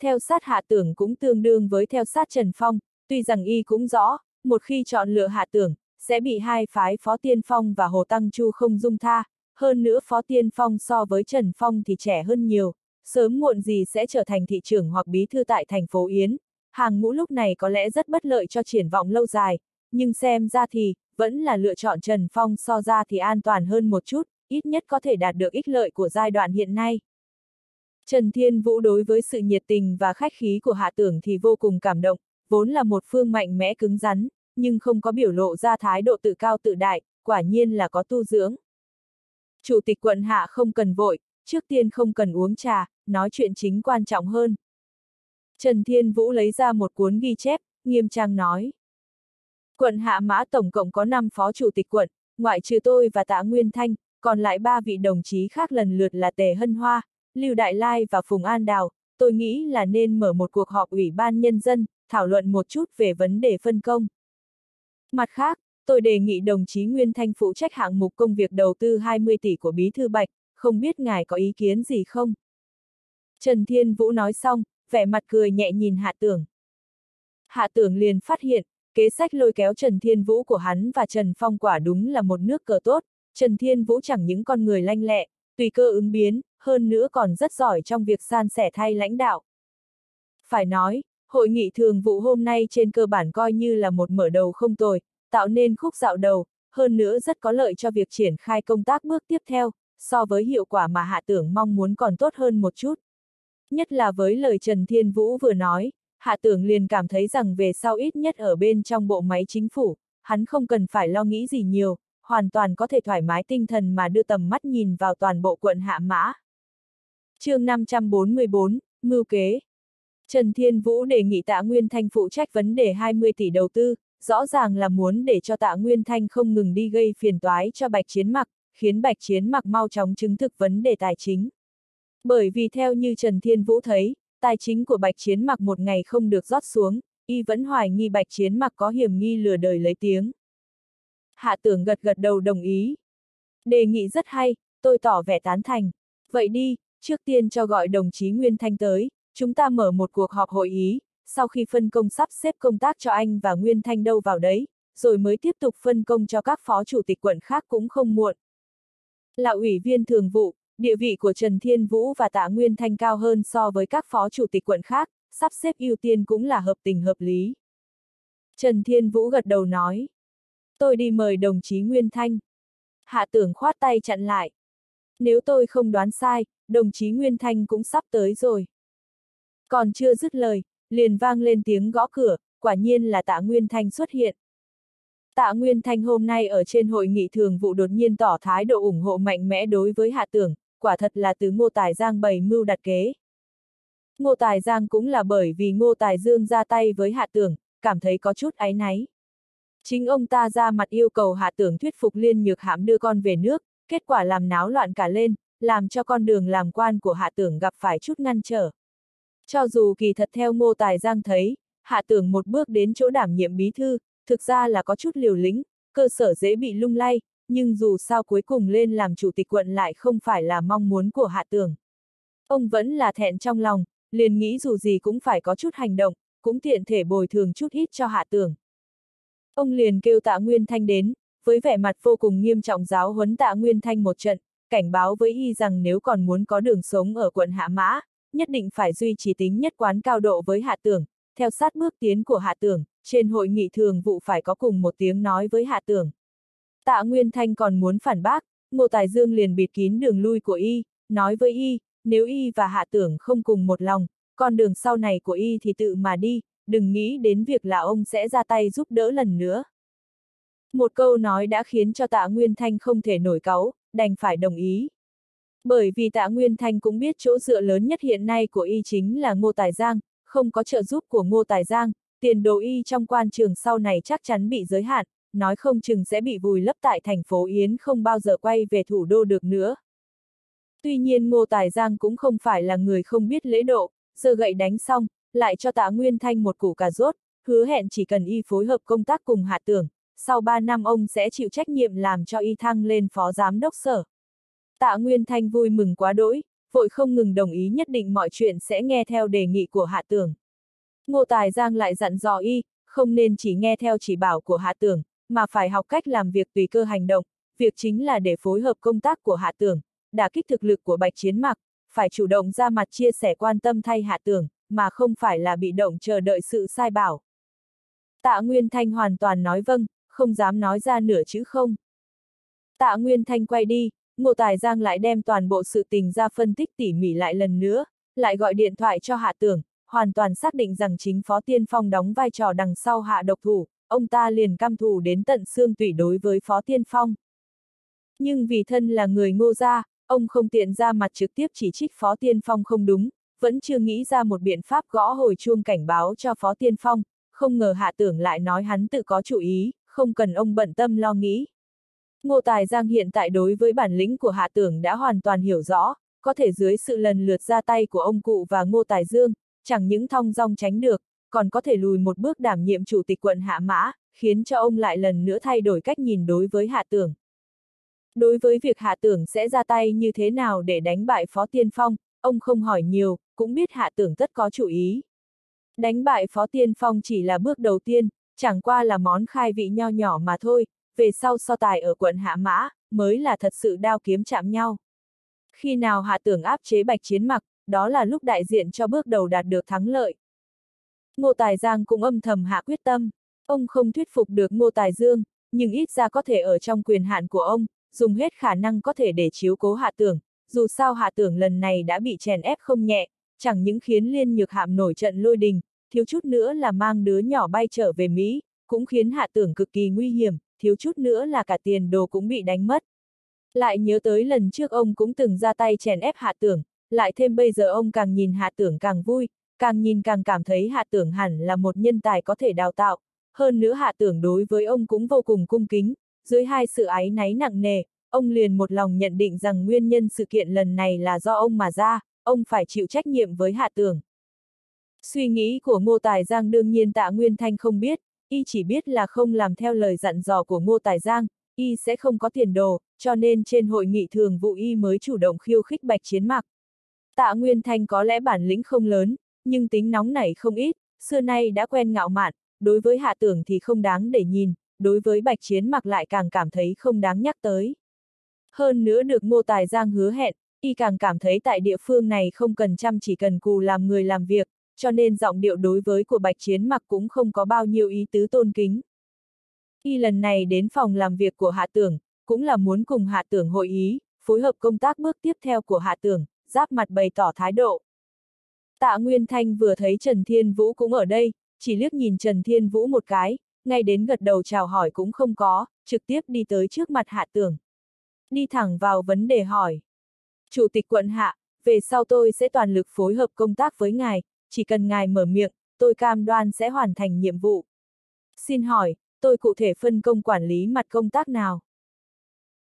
Theo sát hạ tưởng cũng tương đương với theo sát Trần Phong, tuy rằng y cũng rõ, một khi chọn lựa hạ tưởng, sẽ bị hai phái Phó Tiên Phong và Hồ Tăng Chu không dung tha, hơn nữa Phó Tiên Phong so với Trần Phong thì trẻ hơn nhiều, sớm muộn gì sẽ trở thành thị trưởng hoặc bí thư tại thành phố Yến. Hàng ngũ lúc này có lẽ rất bất lợi cho triển vọng lâu dài, nhưng xem ra thì, vẫn là lựa chọn Trần Phong so ra thì an toàn hơn một chút, ít nhất có thể đạt được ích lợi của giai đoạn hiện nay. Trần Thiên Vũ đối với sự nhiệt tình và khách khí của hạ tưởng thì vô cùng cảm động, vốn là một phương mạnh mẽ cứng rắn, nhưng không có biểu lộ ra thái độ tự cao tự đại, quả nhiên là có tu dưỡng. Chủ tịch quận hạ không cần vội, trước tiên không cần uống trà, nói chuyện chính quan trọng hơn. Trần Thiên Vũ lấy ra một cuốn ghi chép, nghiêm trang nói. Quận Hạ Mã tổng cộng có 5 phó chủ tịch quận, ngoại trừ tôi và Tạ Nguyên Thanh, còn lại ba vị đồng chí khác lần lượt là Tề Hân Hoa, Lưu Đại Lai và Phùng An Đào, tôi nghĩ là nên mở một cuộc họp ủy ban nhân dân, thảo luận một chút về vấn đề phân công. Mặt khác, tôi đề nghị đồng chí Nguyên Thanh phụ trách hạng mục công việc đầu tư 20 tỷ của Bí Thư Bạch, không biết ngài có ý kiến gì không? Trần Thiên Vũ nói xong, vẻ mặt cười nhẹ nhìn Hạ Tưởng. Hạ Tưởng liền phát hiện, kế sách lôi kéo Trần Thiên Vũ của hắn và Trần Phong quả đúng là một nước cờ tốt, Trần Thiên Vũ chẳng những con người lanh lẹ, tùy cơ ứng biến, hơn nữa còn rất giỏi trong việc san sẻ thay lãnh đạo. Phải nói, hội nghị thường vụ hôm nay trên cơ bản coi như là một mở đầu không tồi, tạo nên khúc dạo đầu, hơn nữa rất có lợi cho việc triển khai công tác bước tiếp theo, so với hiệu quả mà hạ tưởng mong muốn còn tốt hơn một chút. Nhất là với lời Trần Thiên Vũ vừa nói, hạ tưởng liền cảm thấy rằng về sau ít nhất ở bên trong bộ máy chính phủ, hắn không cần phải lo nghĩ gì nhiều, hoàn toàn có thể thoải mái tinh thần mà đưa tầm mắt nhìn vào toàn bộ quận Hạ Mã. chương 544, Mưu kế Trần Thiên Vũ đề nghị tạ Nguyên Thanh phụ trách vấn đề 20 tỷ đầu tư, rõ ràng là muốn để cho tạ Nguyên Thanh không ngừng đi gây phiền toái cho Bạch Chiến Mặc, khiến Bạch Chiến Mặc mau chóng chứng thực vấn đề tài chính. Bởi vì theo như Trần Thiên Vũ thấy, tài chính của Bạch Chiến Mặc một ngày không được rót xuống, y vẫn hoài nghi Bạch Chiến Mặc có hiểm nghi lừa đời lấy tiếng. Hạ tưởng gật gật đầu đồng ý. Đề nghị rất hay, tôi tỏ vẻ tán thành. Vậy đi, trước tiên cho gọi đồng chí Nguyên Thanh tới, chúng ta mở một cuộc họp hội ý, sau khi phân công sắp xếp công tác cho anh và Nguyên Thanh đâu vào đấy, rồi mới tiếp tục phân công cho các phó chủ tịch quận khác cũng không muộn. Là ủy viên thường vụ, địa vị của Trần Thiên Vũ và Tạ Nguyên Thanh cao hơn so với các phó chủ tịch quận khác, sắp xếp ưu tiên cũng là hợp tình hợp lý. Trần Thiên Vũ gật đầu nói. Tôi đi mời đồng chí Nguyên Thanh. Hạ tưởng khoát tay chặn lại. Nếu tôi không đoán sai, đồng chí Nguyên Thanh cũng sắp tới rồi. Còn chưa dứt lời, liền vang lên tiếng gõ cửa, quả nhiên là tạ Nguyên Thanh xuất hiện. Tạ Nguyên Thanh hôm nay ở trên hội nghị thường vụ đột nhiên tỏ thái độ ủng hộ mạnh mẽ đối với hạ tưởng, quả thật là từ Ngô Tài Giang bày mưu đặt kế. Ngô Tài Giang cũng là bởi vì Ngô Tài Dương ra tay với hạ tưởng, cảm thấy có chút áy náy. Chính ông ta ra mặt yêu cầu hạ tưởng thuyết phục liên nhược hãm đưa con về nước, kết quả làm náo loạn cả lên, làm cho con đường làm quan của hạ tưởng gặp phải chút ngăn trở. Cho dù kỳ thật theo ngô tài giang thấy, hạ tưởng một bước đến chỗ đảm nhiệm bí thư, thực ra là có chút liều lĩnh, cơ sở dễ bị lung lay, nhưng dù sao cuối cùng lên làm chủ tịch quận lại không phải là mong muốn của hạ Tường, Ông vẫn là thẹn trong lòng, liền nghĩ dù gì cũng phải có chút hành động, cũng tiện thể bồi thường chút ít cho hạ Tường. Ông liền kêu tạ Nguyên Thanh đến, với vẻ mặt vô cùng nghiêm trọng giáo huấn tạ Nguyên Thanh một trận, cảnh báo với y rằng nếu còn muốn có đường sống ở quận Hạ Mã, nhất định phải duy trì tính nhất quán cao độ với hạ Tường, theo sát bước tiến của hạ Tường. trên hội nghị thường vụ phải có cùng một tiếng nói với hạ Tường. Tạ Nguyên Thanh còn muốn phản bác, Ngô Tài Dương liền bịt kín đường lui của y, nói với y, nếu y và hạ tưởng không cùng một lòng, con đường sau này của y thì tự mà đi, đừng nghĩ đến việc là ông sẽ ra tay giúp đỡ lần nữa. Một câu nói đã khiến cho tạ Nguyên Thanh không thể nổi cáu, đành phải đồng ý. Bởi vì tạ Nguyên Thanh cũng biết chỗ dựa lớn nhất hiện nay của y chính là Ngô Tài Giang, không có trợ giúp của Ngô Tài Giang, tiền đồ y trong quan trường sau này chắc chắn bị giới hạn, nói không chừng sẽ bị vùi lấp tại thành phố Yến không bao giờ quay về thủ đô được nữa. Tuy nhiên Ngô Tài Giang cũng không phải là người không biết lễ độ, giờ gậy đánh xong, lại cho tạ Nguyên Thanh một củ cà rốt, hứa hẹn chỉ cần y phối hợp công tác cùng hạ tưởng, sau 3 năm ông sẽ chịu trách nhiệm làm cho y thăng lên phó giám đốc sở. Tạ Nguyên Thanh vui mừng quá đỗi, vội không ngừng đồng ý nhất định mọi chuyện sẽ nghe theo đề nghị của hạ tưởng. Ngô Tài Giang lại dặn dò y, không nên chỉ nghe theo chỉ bảo của hạ tưởng, mà phải học cách làm việc tùy cơ hành động, việc chính là để phối hợp công tác của hạ tưởng, đả kích thực lực của bạch chiến mặc, phải chủ động ra mặt chia sẻ quan tâm thay hạ tưởng, mà không phải là bị động chờ đợi sự sai bảo. Tạ Nguyên Thanh hoàn toàn nói vâng, không dám nói ra nửa chữ không. Tạ Nguyên Thanh quay đi, Ngô Tài Giang lại đem toàn bộ sự tình ra phân tích tỉ mỉ lại lần nữa, lại gọi điện thoại cho Hạ Tưởng, hoàn toàn xác định rằng chính Phó Tiên Phong đóng vai trò đằng sau Hạ độc thủ, ông ta liền căm thù đến tận xương tủy đối với Phó Tiên Phong. Nhưng vì thân là người ngô gia, ông không tiện ra mặt trực tiếp chỉ trích Phó Tiên Phong không đúng, vẫn chưa nghĩ ra một biện pháp gõ hồi chuông cảnh báo cho Phó Tiên Phong, không ngờ Hạ Tưởng lại nói hắn tự có chủ ý, không cần ông bận tâm lo nghĩ. Ngô Tài Giang hiện tại đối với bản lĩnh của Hạ Tưởng đã hoàn toàn hiểu rõ, có thể dưới sự lần lượt ra tay của ông cụ và Ngô Tài Dương, chẳng những thong dong tránh được, còn có thể lùi một bước đảm nhiệm chủ tịch quận Hạ Mã, khiến cho ông lại lần nữa thay đổi cách nhìn đối với Hạ Tưởng. Đối với việc Hạ Tưởng sẽ ra tay như thế nào để đánh bại Phó Tiên Phong, ông không hỏi nhiều, cũng biết Hạ Tưởng tất có chủ ý. Đánh bại Phó Tiên Phong chỉ là bước đầu tiên, chẳng qua là món khai vị nho nhỏ mà thôi, về sau so tài ở quận Hạ Mã, mới là thật sự đao kiếm chạm nhau. Khi nào Hạ Tưởng áp chế bạch chiến mặc, đó là lúc đại diện cho bước đầu đạt được thắng lợi. Ngô Tài Giang cũng âm thầm hạ quyết tâm, ông không thuyết phục được Ngô Tài Dương, nhưng ít ra có thể ở trong quyền hạn của ông, dùng hết khả năng có thể để chiếu cố hạ tưởng, dù sao hạ tưởng lần này đã bị chèn ép không nhẹ, chẳng những khiến liên nhược hạm nổi trận lôi đình, thiếu chút nữa là mang đứa nhỏ bay trở về Mỹ, cũng khiến hạ tưởng cực kỳ nguy hiểm, thiếu chút nữa là cả tiền đồ cũng bị đánh mất. Lại nhớ tới lần trước ông cũng từng ra tay chèn ép hạ tưởng, lại thêm bây giờ ông càng nhìn hạ tưởng càng vui, càng nhìn càng cảm thấy hạ tưởng hẳn là một nhân tài có thể đào tạo, hơn nữa hạ tưởng đối với ông cũng vô cùng cung kính, dưới hai sự ái náy nặng nề, ông liền một lòng nhận định rằng nguyên nhân sự kiện lần này là do ông mà ra, ông phải chịu trách nhiệm với hạ tưởng. Suy nghĩ của Ngô Tài Giang đương nhiên tạ Nguyên Thanh không biết, y chỉ biết là không làm theo lời dặn dò của Ngô Tài Giang, y sẽ không có tiền đồ, cho nên trên hội nghị thường vụ y mới chủ động khiêu khích bạch chiến mạc. Tạ Nguyên Thanh có lẽ bản lĩnh không lớn, nhưng tính nóng này không ít, xưa nay đã quen ngạo mạn, đối với hạ tưởng thì không đáng để nhìn, đối với bạch chiến mặc lại càng cảm thấy không đáng nhắc tới. Hơn nữa được Ngô Tài Giang hứa hẹn, y càng cảm thấy tại địa phương này không cần chăm chỉ cần cù làm người làm việc, cho nên giọng điệu đối với của bạch chiến mặc cũng không có bao nhiêu ý tứ tôn kính. Y lần này đến phòng làm việc của hạ tưởng, cũng là muốn cùng hạ tưởng hội ý, phối hợp công tác bước tiếp theo của hạ tưởng, giáp mặt bày tỏ thái độ. Tạ Nguyên Thanh vừa thấy Trần Thiên Vũ cũng ở đây, chỉ liếc nhìn Trần Thiên Vũ một cái, ngay đến gật đầu chào hỏi cũng không có, trực tiếp đi tới trước mặt hạ tưởng. Đi thẳng vào vấn đề hỏi. Chủ tịch quận hạ, về sau tôi sẽ toàn lực phối hợp công tác với ngài, chỉ cần ngài mở miệng, tôi cam đoan sẽ hoàn thành nhiệm vụ. Xin hỏi, tôi cụ thể phân công quản lý mặt công tác nào?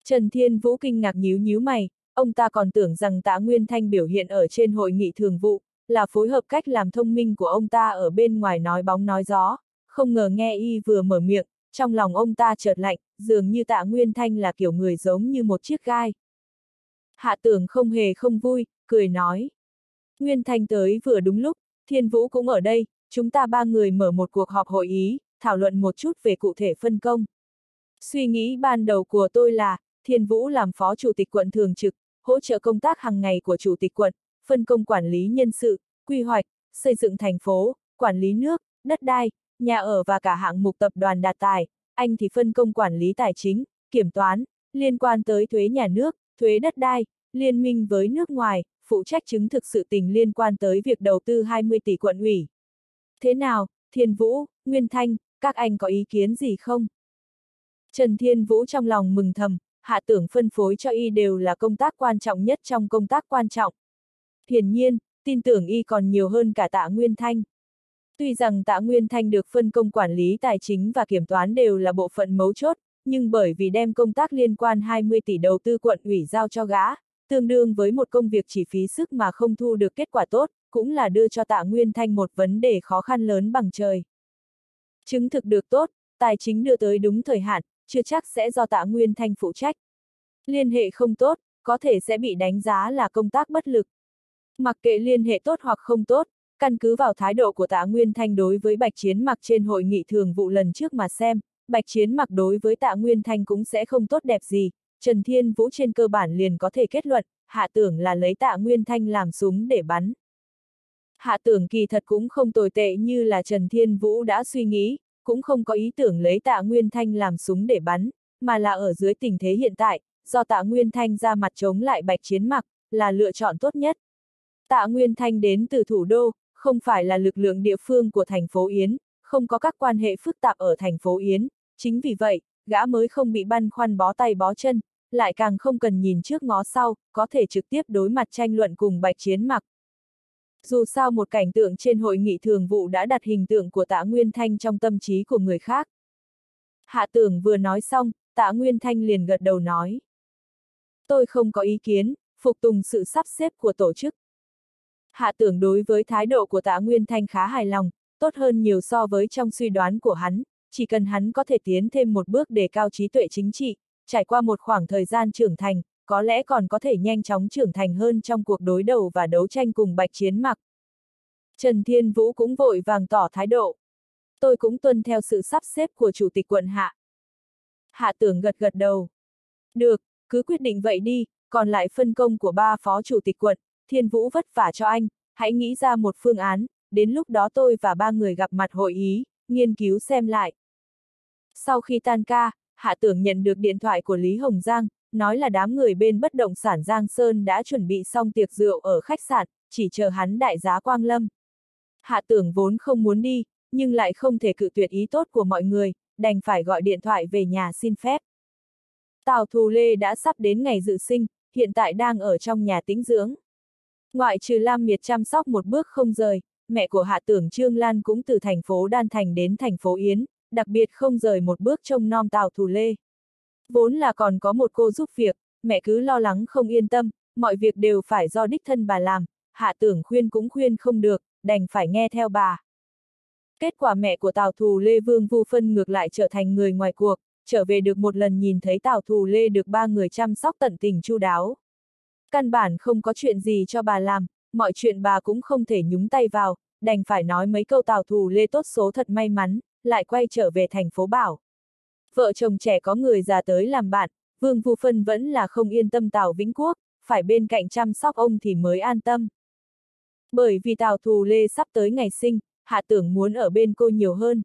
Trần Thiên Vũ kinh ngạc nhíu nhíu mày, ông ta còn tưởng rằng tạ Nguyên Thanh biểu hiện ở trên hội nghị thường vụ, là phối hợp cách làm thông minh của ông ta ở bên ngoài nói bóng nói gió, không ngờ nghe y vừa mở miệng, trong lòng ông ta chợt lạnh, dường như tạ Nguyên Thanh là kiểu người giống như một chiếc gai. Hạ tưởng không hề không vui, cười nói. Nguyên Thanh tới vừa đúng lúc, Thiên Vũ cũng ở đây, chúng ta ba người mở một cuộc họp hội ý, thảo luận một chút về cụ thể phân công. Suy nghĩ ban đầu của tôi là, Thiên Vũ làm phó chủ tịch quận thường trực, hỗ trợ công tác hàng ngày của chủ tịch quận, phân công quản lý nhân sự, quy hoạch, xây dựng thành phố, quản lý nước, đất đai, nhà ở và cả hạng mục tập đoàn đạt tài, anh thì phân công quản lý tài chính, kiểm toán, liên quan tới thuế nhà nước, thuế đất đai, liên minh với nước ngoài, phụ trách chứng thực sự tình liên quan tới việc đầu tư 20 tỷ quận ủy. Thế nào, Thiên Vũ, Nguyên Thanh, các anh có ý kiến gì không? Trần Thiên Vũ trong lòng mừng thầm, hạ tưởng phân phối cho y đều là công tác quan trọng nhất trong công tác quan trọng. Hiển nhiên, tin tưởng y còn nhiều hơn cả tạ Nguyên Thanh. Tuy rằng tạ Nguyên Thanh được phân công quản lý tài chính và kiểm toán đều là bộ phận mấu chốt, nhưng bởi vì đem công tác liên quan 20 tỷ đầu tư quận ủy giao cho gã, tương đương với một công việc chỉ phí sức mà không thu được kết quả tốt, cũng là đưa cho tạ Nguyên Thanh một vấn đề khó khăn lớn bằng trời. Chứng thực được tốt, tài chính đưa tới đúng thời hạn, chưa chắc sẽ do tạ Nguyên Thanh phụ trách. Liên hệ không tốt, có thể sẽ bị đánh giá là công tác bất lực. Mặc kệ liên hệ tốt hoặc không tốt, căn cứ vào thái độ của tạ Nguyên Thanh đối với Bạch Chiến mặc trên hội nghị thường vụ lần trước mà xem, Bạch Chiến mặc đối với tạ Nguyên Thanh cũng sẽ không tốt đẹp gì, Trần Thiên Vũ trên cơ bản liền có thể kết luận, hạ tưởng là lấy tạ Nguyên Thanh làm súng để bắn. Hạ tưởng kỳ thật cũng không tồi tệ như là Trần Thiên Vũ đã suy nghĩ, cũng không có ý tưởng lấy tạ Nguyên Thanh làm súng để bắn, mà là ở dưới tình thế hiện tại, do tạ Nguyên Thanh ra mặt chống lại bạch chiến mặc, là lựa chọn tốt nhất. Tạ Nguyên Thanh đến từ thủ đô, không phải là lực lượng địa phương của thành phố Yến, không có các quan hệ phức tạp ở thành phố Yến, chính vì vậy, gã mới không bị băn khoăn bó tay bó chân, lại càng không cần nhìn trước ngó sau, có thể trực tiếp đối mặt tranh luận cùng bạch chiến mặc. Dù sao một cảnh tượng trên hội nghị thường vụ đã đặt hình tượng của tạ Nguyên Thanh trong tâm trí của người khác. Hạ tưởng vừa nói xong, tạ Nguyên Thanh liền gật đầu nói. Tôi không có ý kiến, phục tùng sự sắp xếp của tổ chức. Hạ tưởng đối với thái độ của tạ Nguyên Thanh khá hài lòng, tốt hơn nhiều so với trong suy đoán của hắn, chỉ cần hắn có thể tiến thêm một bước để cao trí tuệ chính trị, trải qua một khoảng thời gian trưởng thành, có lẽ còn có thể nhanh chóng trưởng thành hơn trong cuộc đối đầu và đấu tranh cùng bạch chiến mặc. Trần Thiên Vũ cũng vội vàng tỏ thái độ. Tôi cũng tuân theo sự sắp xếp của Chủ tịch quận Hạ. Hạ tưởng gật gật đầu. Được, cứ quyết định vậy đi, còn lại phân công của ba phó chủ tịch quận, Thiên Vũ vất vả cho anh, hãy nghĩ ra một phương án, đến lúc đó tôi và ba người gặp mặt hội ý, nghiên cứu xem lại. Sau khi tan ca, Hạ Tưởng nhận được điện thoại của Lý Hồng Giang, nói là đám người bên bất động sản Giang Sơn đã chuẩn bị xong tiệc rượu ở khách sạn, chỉ chờ hắn đại giá Quang Lâm. Hạ Tưởng vốn không muốn đi, nhưng lại không thể cự tuyệt ý tốt của mọi người, đành phải gọi điện thoại về nhà xin phép. Tào Thù Lê đã sắp đến ngày dự sinh, hiện tại đang ở trong nhà tĩnh dưỡng. Ngoại trừ Lam Miệt chăm sóc một bước không rời, mẹ của Hạ Tưởng Trương Lan cũng từ thành phố Đan Thành đến thành phố Yến, đặc biệt không rời một bước trông nom Tào Thù Lê. Vốn là còn có một cô giúp việc, mẹ cứ lo lắng không yên tâm, mọi việc đều phải do đích thân bà làm, Hạ Tưởng khuyên cũng khuyên không được, đành phải nghe theo bà. Kết quả mẹ của Tào Thù Lê Vương Vu Phân ngược lại trở thành người ngoài cuộc, trở về được một lần nhìn thấy Tào Thù Lê được ba người chăm sóc tận tình chu đáo. Căn bản không có chuyện gì cho bà làm, mọi chuyện bà cũng không thể nhúng tay vào, đành phải nói mấy câu Tào Thù Lê tốt số thật may mắn, lại quay trở về thành phố Bảo. Vợ chồng trẻ có người già tới làm bạn, Vương Vu Phân vẫn là không yên tâm Tào Vĩnh Quốc, phải bên cạnh chăm sóc ông thì mới an tâm. Bởi vì Tào Thù Lê sắp tới ngày sinh, Hạ Tưởng muốn ở bên cô nhiều hơn.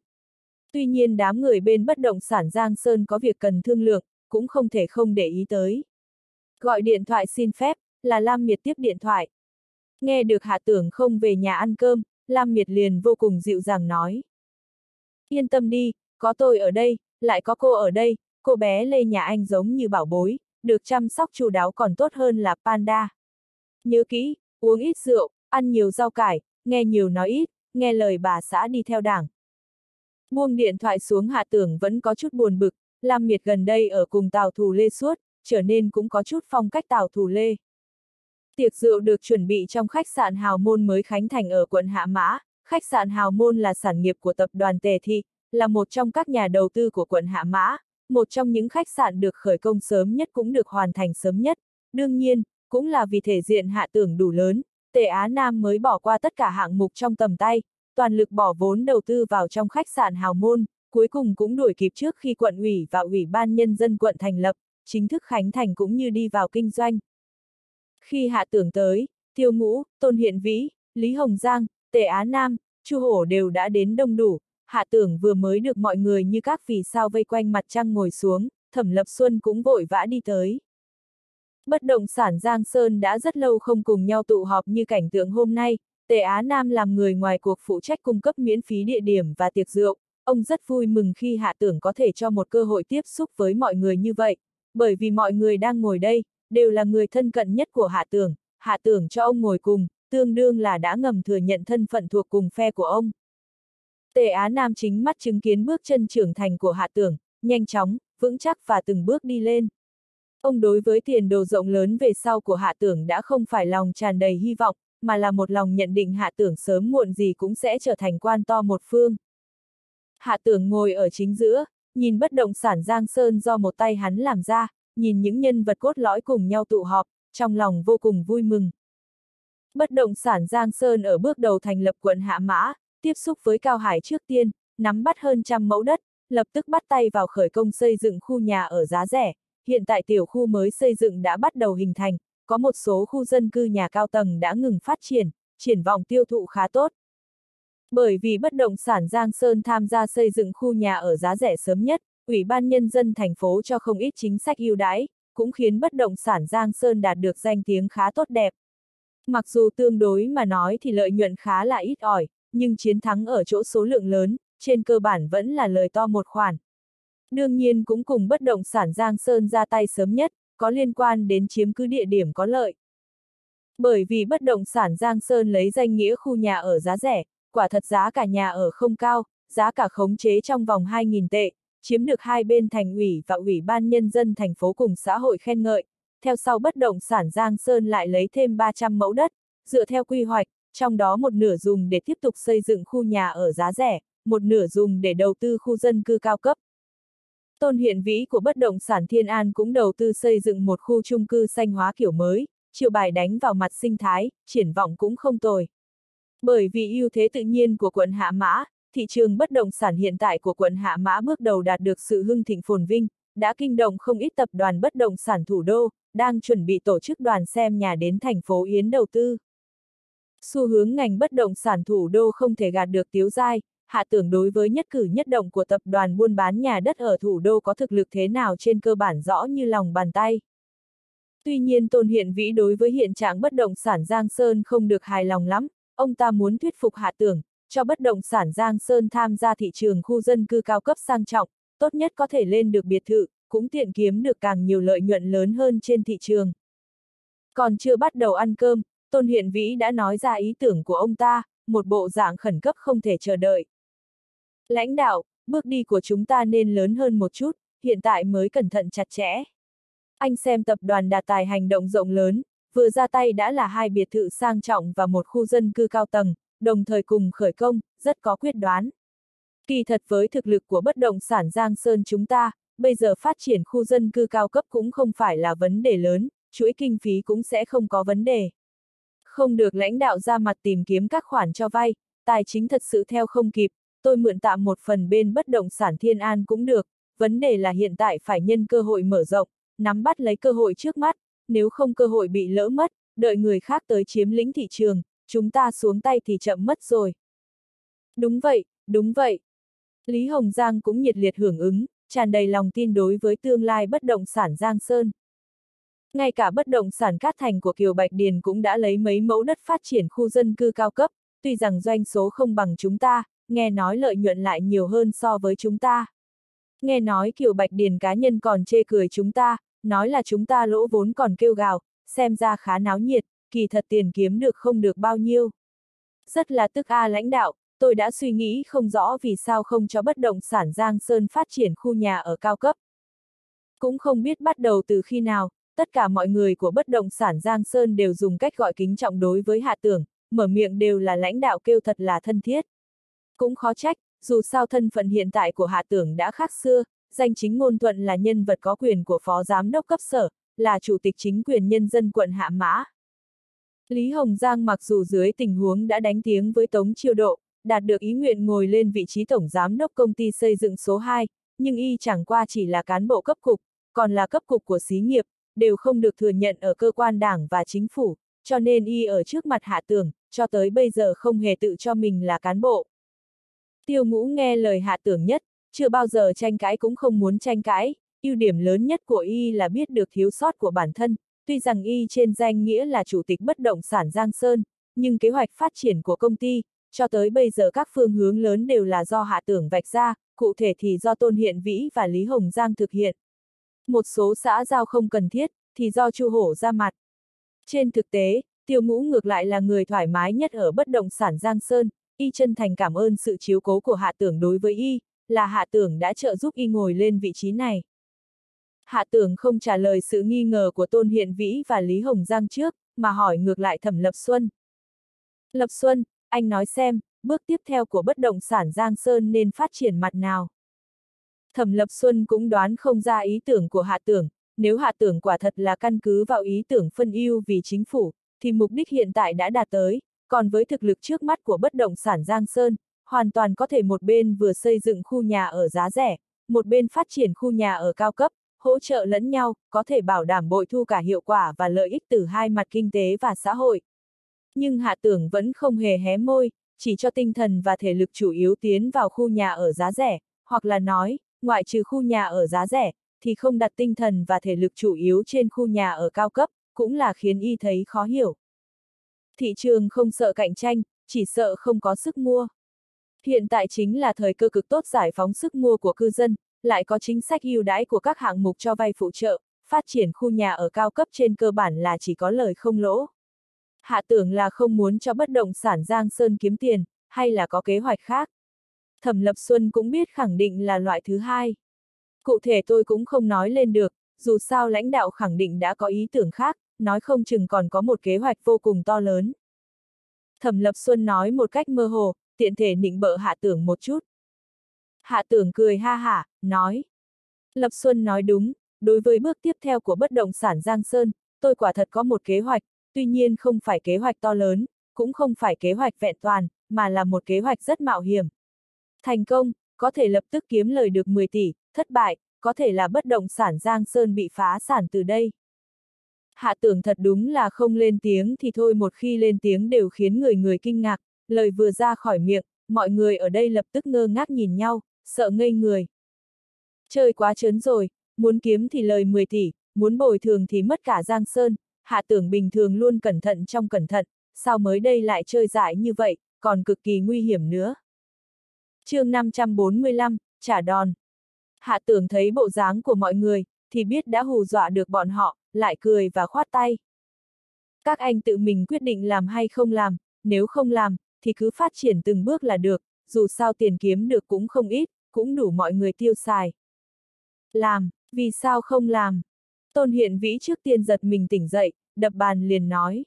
Tuy nhiên đám người bên bất động sản Giang Sơn có việc cần thương lượng, cũng không thể không để ý tới. Gọi điện thoại xin phép, là Lam Miệt tiếp điện thoại. Nghe được Hạ Tưởng không về nhà ăn cơm, Lam Miệt liền vô cùng dịu dàng nói. Yên tâm đi, có tôi ở đây, lại có cô ở đây, cô bé Lê nhà anh giống như bảo bối, được chăm sóc chu đáo còn tốt hơn là panda. Nhớ kỹ, uống ít rượu, ăn nhiều rau cải, nghe nhiều nói ít, nghe lời bà xã đi theo đảng. Buông điện thoại xuống hạ tưởng vẫn có chút buồn bực, Lam Miệt gần đây ở cùng Tào Thù Lê suốt, trở nên cũng có chút phong cách Tào thủ Lê. Tiệc rượu được chuẩn bị trong khách sạn Hào Môn mới khánh thành ở quận Hạ Mã, khách sạn Hào Môn là sản nghiệp của tập đoàn Tề Thị, là một trong các nhà đầu tư của quận Hạ Mã, một trong những khách sạn được khởi công sớm nhất cũng được hoàn thành sớm nhất. Đương nhiên, cũng là vì thể diện hạ tưởng đủ lớn, Tề Á Nam mới bỏ qua tất cả hạng mục trong tầm tay, toàn lực bỏ vốn đầu tư vào trong khách sạn Hào Môn, cuối cùng cũng đuổi kịp trước khi quận ủy và ủy ban nhân dân quận thành lập, chính thức khánh thành cũng như đi vào kinh doanh. Khi hạ tưởng tới, Tiêu Ngũ, Tôn Hiện Vĩ, Lý Hồng Giang, Tề Á Nam, Chu Hổ đều đã đến đông đủ, hạ tưởng vừa mới được mọi người như các vì sao vây quanh mặt trăng ngồi xuống, Thẩm Lập Xuân cũng vội vã đi tới. Bất động sản Giang Sơn đã rất lâu không cùng nhau tụ họp như cảnh tượng hôm nay, Tề Á Nam làm người ngoài cuộc phụ trách cung cấp miễn phí địa điểm và tiệc rượu, ông rất vui mừng khi hạ tưởng có thể cho một cơ hội tiếp xúc với mọi người như vậy, bởi vì mọi người đang ngồi đây, đều là người thân cận nhất của hạ tưởng, hạ tưởng cho ông ngồi cùng, tương đương là đã ngầm thừa nhận thân phận thuộc cùng phe của ông. Tề Á Nam chính mắt chứng kiến bước chân trưởng thành của hạ tưởng, nhanh chóng, vững chắc và từng bước đi lên. Ông đối với tiền đồ rộng lớn về sau của hạ tưởng đã không phải lòng tràn đầy hy vọng, mà là một lòng nhận định hạ tưởng sớm muộn gì cũng sẽ trở thành quan to một phương. Hạ tưởng ngồi ở chính giữa, nhìn bất động sản Giang Sơn do một tay hắn làm ra, nhìn những nhân vật cốt lõi cùng nhau tụ họp, trong lòng vô cùng vui mừng. Bất động sản Giang Sơn ở bước đầu thành lập quận Hạ Mã, tiếp xúc với Cao Hải trước tiên, nắm bắt hơn trăm mẫu đất, lập tức bắt tay vào khởi công xây dựng khu nhà ở giá rẻ, hiện tại tiểu khu mới xây dựng đã bắt đầu hình thành, có một số khu dân cư nhà cao tầng đã ngừng phát triển, triển vọng tiêu thụ khá tốt. Bởi vì bất động sản Giang Sơn tham gia xây dựng khu nhà ở giá rẻ sớm nhất, Ủy ban Nhân dân thành phố cho không ít chính sách ưu đãi, cũng khiến bất động sản Giang Sơn đạt được danh tiếng khá tốt đẹp. Mặc dù tương đối mà nói thì lợi nhuận khá là ít ỏi, nhưng chiến thắng ở chỗ số lượng lớn, trên cơ bản vẫn là lời to một khoản. Đương nhiên cũng cùng bất động sản Giang Sơn ra tay sớm nhất, có liên quan đến chiếm cứ địa điểm có lợi. Bởi vì bất động sản Giang Sơn lấy danh nghĩa khu nhà ở giá rẻ, quả thật giá cả nhà ở không cao, giá cả khống chế trong vòng 2.000 tệ, chiếm được hai bên thành ủy và ủy ban nhân dân thành phố cùng xã hội khen ngợi. Theo sau bất động sản Giang Sơn lại lấy thêm 300 mẫu đất, dựa theo quy hoạch, trong đó một nửa dùng để tiếp tục xây dựng khu nhà ở giá rẻ, một nửa dùng để đầu tư khu dân cư cao cấp. Tôn Hiện Vĩ của bất động sản Thiên An cũng đầu tư xây dựng một khu chung cư xanh hóa kiểu mới, chiều bài đánh vào mặt sinh thái, triển vọng cũng không tồi. Bởi vì ưu thế tự nhiên của quận Hạ Mã, thị trường bất động sản hiện tại của quận Hạ Mã bước đầu đạt được sự hưng thịnh phồn vinh, đã kinh động không ít tập đoàn bất động sản thủ đô, đang chuẩn bị tổ chức đoàn xem nhà đến thành phố Yến đầu tư. Xu hướng ngành bất động sản thủ đô không thể gạt được tiếu dai, hạ tưởng đối với nhất cử nhất động của tập đoàn buôn bán nhà đất ở thủ đô có thực lực thế nào trên cơ bản rõ như lòng bàn tay. Tuy nhiên Tôn Hiện Vĩ đối với hiện trạng bất động sản Giang Sơn không được hài lòng lắm, ông ta muốn thuyết phục hạ tưởng, cho bất động sản Giang Sơn tham gia thị trường khu dân cư cao cấp sang trọng, tốt nhất có thể lên được biệt thự, cũng tiện kiếm được càng nhiều lợi nhuận lớn hơn trên thị trường. Còn chưa bắt đầu ăn cơm, Tôn Hiện Vĩ đã nói ra ý tưởng của ông ta, một bộ dạng khẩn cấp không thể chờ đợi. Lãnh đạo, bước đi của chúng ta nên lớn hơn một chút, hiện tại mới cẩn thận chặt chẽ. Anh xem tập đoàn đạt tài hành động rộng lớn, vừa ra tay đã là hai biệt thự sang trọng và một khu dân cư cao tầng, đồng thời cùng khởi công, rất có quyết đoán. Kỳ thật với thực lực của bất động sản Giang Sơn chúng ta, bây giờ phát triển khu dân cư cao cấp cũng không phải là vấn đề lớn, chuỗi kinh phí cũng sẽ không có vấn đề. Không được lãnh đạo ra mặt tìm kiếm các khoản cho vay, tài chính thật sự theo không kịp, tôi mượn tạm một phần bên bất động sản Thiên An cũng được, vấn đề là hiện tại phải nhân cơ hội mở rộng, nắm bắt lấy cơ hội trước mắt, nếu không cơ hội bị lỡ mất, đợi người khác tới chiếm lĩnh thị trường, chúng ta xuống tay thì chậm mất rồi. Đúng vậy, đúng vậy. Lý Hồng Giang cũng nhiệt liệt hưởng ứng, tràn đầy lòng tin đối với tương lai bất động sản Giang Sơn. Ngay cả bất động sản Cát Thành của Kiều Bạch Điền cũng đã lấy mấy mẫu đất phát triển khu dân cư cao cấp, tuy rằng doanh số không bằng chúng ta, nghe nói lợi nhuận lại nhiều hơn so với chúng ta. Nghe nói Kiều Bạch Điền cá nhân còn chê cười chúng ta, nói là chúng ta lỗ vốn còn kêu gào, xem ra khá náo nhiệt, kỳ thật tiền kiếm được không được bao nhiêu. Rất là tức A lãnh đạo, tôi đã suy nghĩ không rõ vì sao không cho bất động sản Giang Sơn phát triển khu nhà ở cao cấp. Cũng không biết bắt đầu từ khi nào, tất cả mọi người của bất động sản Giang Sơn đều dùng cách gọi kính trọng đối với hạ tưởng, mở miệng đều là lãnh đạo kêu thật là thân thiết. Cũng khó trách, dù sao thân phận hiện tại của hạ tưởng đã khác xưa, danh chính ngôn thuận là nhân vật có quyền của phó giám đốc cấp sở, là chủ tịch chính quyền nhân dân quận Hạ Mã. Lý Hồng Giang mặc dù dưới tình huống đã đánh tiếng với Tống Chiêu Độ, đạt được ý nguyện ngồi lên vị trí tổng giám đốc công ty xây dựng số 2, nhưng y chẳng qua chỉ là cán bộ cấp cục, còn là cấp cục của xí nghiệp, đều không được thừa nhận ở cơ quan đảng và chính phủ, cho nên y ở trước mặt hạ tưởng, cho tới bây giờ không hề tự cho mình là cán bộ. Tiêu ngũ nghe lời hạ tưởng nhất, chưa bao giờ tranh cãi cũng không muốn tranh cãi, ưu điểm lớn nhất của y là biết được thiếu sót của bản thân, tuy rằng y trên danh nghĩa là chủ tịch bất động sản Giang Sơn, nhưng kế hoạch phát triển của công ty, cho tới bây giờ các phương hướng lớn đều là do hạ tưởng vạch ra, cụ thể thì do Tôn Hiện Vĩ và Lý Hồng Giang thực hiện. Một số xã giao không cần thiết, thì do Chu Hổ ra mặt. Trên thực tế, tiêu ngũ ngược lại là người thoải mái nhất ở bất động sản Giang Sơn, y chân thành cảm ơn sự chiếu cố của hạ tưởng đối với y, là hạ tưởng đã trợ giúp y ngồi lên vị trí này. Hạ tưởng không trả lời sự nghi ngờ của Tôn Hiện Vĩ và Lý Hồng Giang trước, mà hỏi ngược lại Thẩm Lập Xuân. Lập Xuân, anh nói xem, bước tiếp theo của bất động sản Giang Sơn nên phát triển mặt nào? Thẩm Lập Xuân cũng đoán không ra ý tưởng của hạ tưởng, nếu hạ tưởng quả thật là căn cứ vào ý tưởng phân ưu vì chính phủ, thì mục đích hiện tại đã đạt tới, còn với thực lực trước mắt của bất động sản Giang Sơn, hoàn toàn có thể một bên vừa xây dựng khu nhà ở giá rẻ, một bên phát triển khu nhà ở cao cấp, hỗ trợ lẫn nhau, có thể bảo đảm bội thu cả hiệu quả và lợi ích từ hai mặt kinh tế và xã hội. Nhưng hạ tưởng vẫn không hề hé môi, chỉ cho tinh thần và thể lực chủ yếu tiến vào khu nhà ở giá rẻ, hoặc là nói, ngoại trừ khu nhà ở giá rẻ, thì không đặt tinh thần và thể lực chủ yếu trên khu nhà ở cao cấp, cũng là khiến y thấy khó hiểu. Thị trường không sợ cạnh tranh, chỉ sợ không có sức mua. Hiện tại chính là thời cơ cực tốt giải phóng sức mua của cư dân, lại có chính sách ưu đãi của các hạng mục cho vay phụ trợ, phát triển khu nhà ở cao cấp trên cơ bản là chỉ có lời không lỗ. Hạ tưởng là không muốn cho bất động sản Giang Sơn kiếm tiền, hay là có kế hoạch khác. Thẩm Lập Xuân cũng biết khẳng định là loại thứ hai. Cụ thể tôi cũng không nói lên được, dù sao lãnh đạo khẳng định đã có ý tưởng khác, nói không chừng còn có một kế hoạch vô cùng to lớn. Thẩm Lập Xuân nói một cách mơ hồ, tiện thể nịnh bợ hạ tưởng một chút. Hạ tưởng cười ha hả, nói. Lập Xuân nói đúng, đối với bước tiếp theo của bất động sản Giang Sơn, tôi quả thật có một kế hoạch, tuy nhiên không phải kế hoạch to lớn, cũng không phải kế hoạch vẹn toàn, mà là một kế hoạch rất mạo hiểm. Thành công, có thể lập tức kiếm lời được 10 tỷ, thất bại, có thể là bất động sản Giang Sơn bị phá sản từ đây. Hạ tưởng thật đúng là không lên tiếng thì thôi một khi lên tiếng đều khiến người người kinh ngạc, lời vừa ra khỏi miệng, mọi người ở đây lập tức ngơ ngác nhìn nhau, sợ ngây người. Chơi quá chớn rồi, muốn kiếm thì lời 10 tỷ, muốn bồi thường thì mất cả Giang Sơn, hạ tưởng bình thường luôn cẩn thận trong cẩn thận, sao mới đây lại chơi dại như vậy, còn cực kỳ nguy hiểm nữa. chương 545, trả đòn. Hạ tưởng thấy bộ dáng của mọi người, thì biết đã hù dọa được bọn họ, lại cười và khoát tay. Các anh tự mình quyết định làm hay không làm, nếu không làm, thì cứ phát triển từng bước là được, dù sao tiền kiếm được cũng không ít, cũng đủ mọi người tiêu xài. Làm, vì sao không làm? Tôn Hiện Vĩ trước tiên giật mình tỉnh dậy, đập bàn liền nói.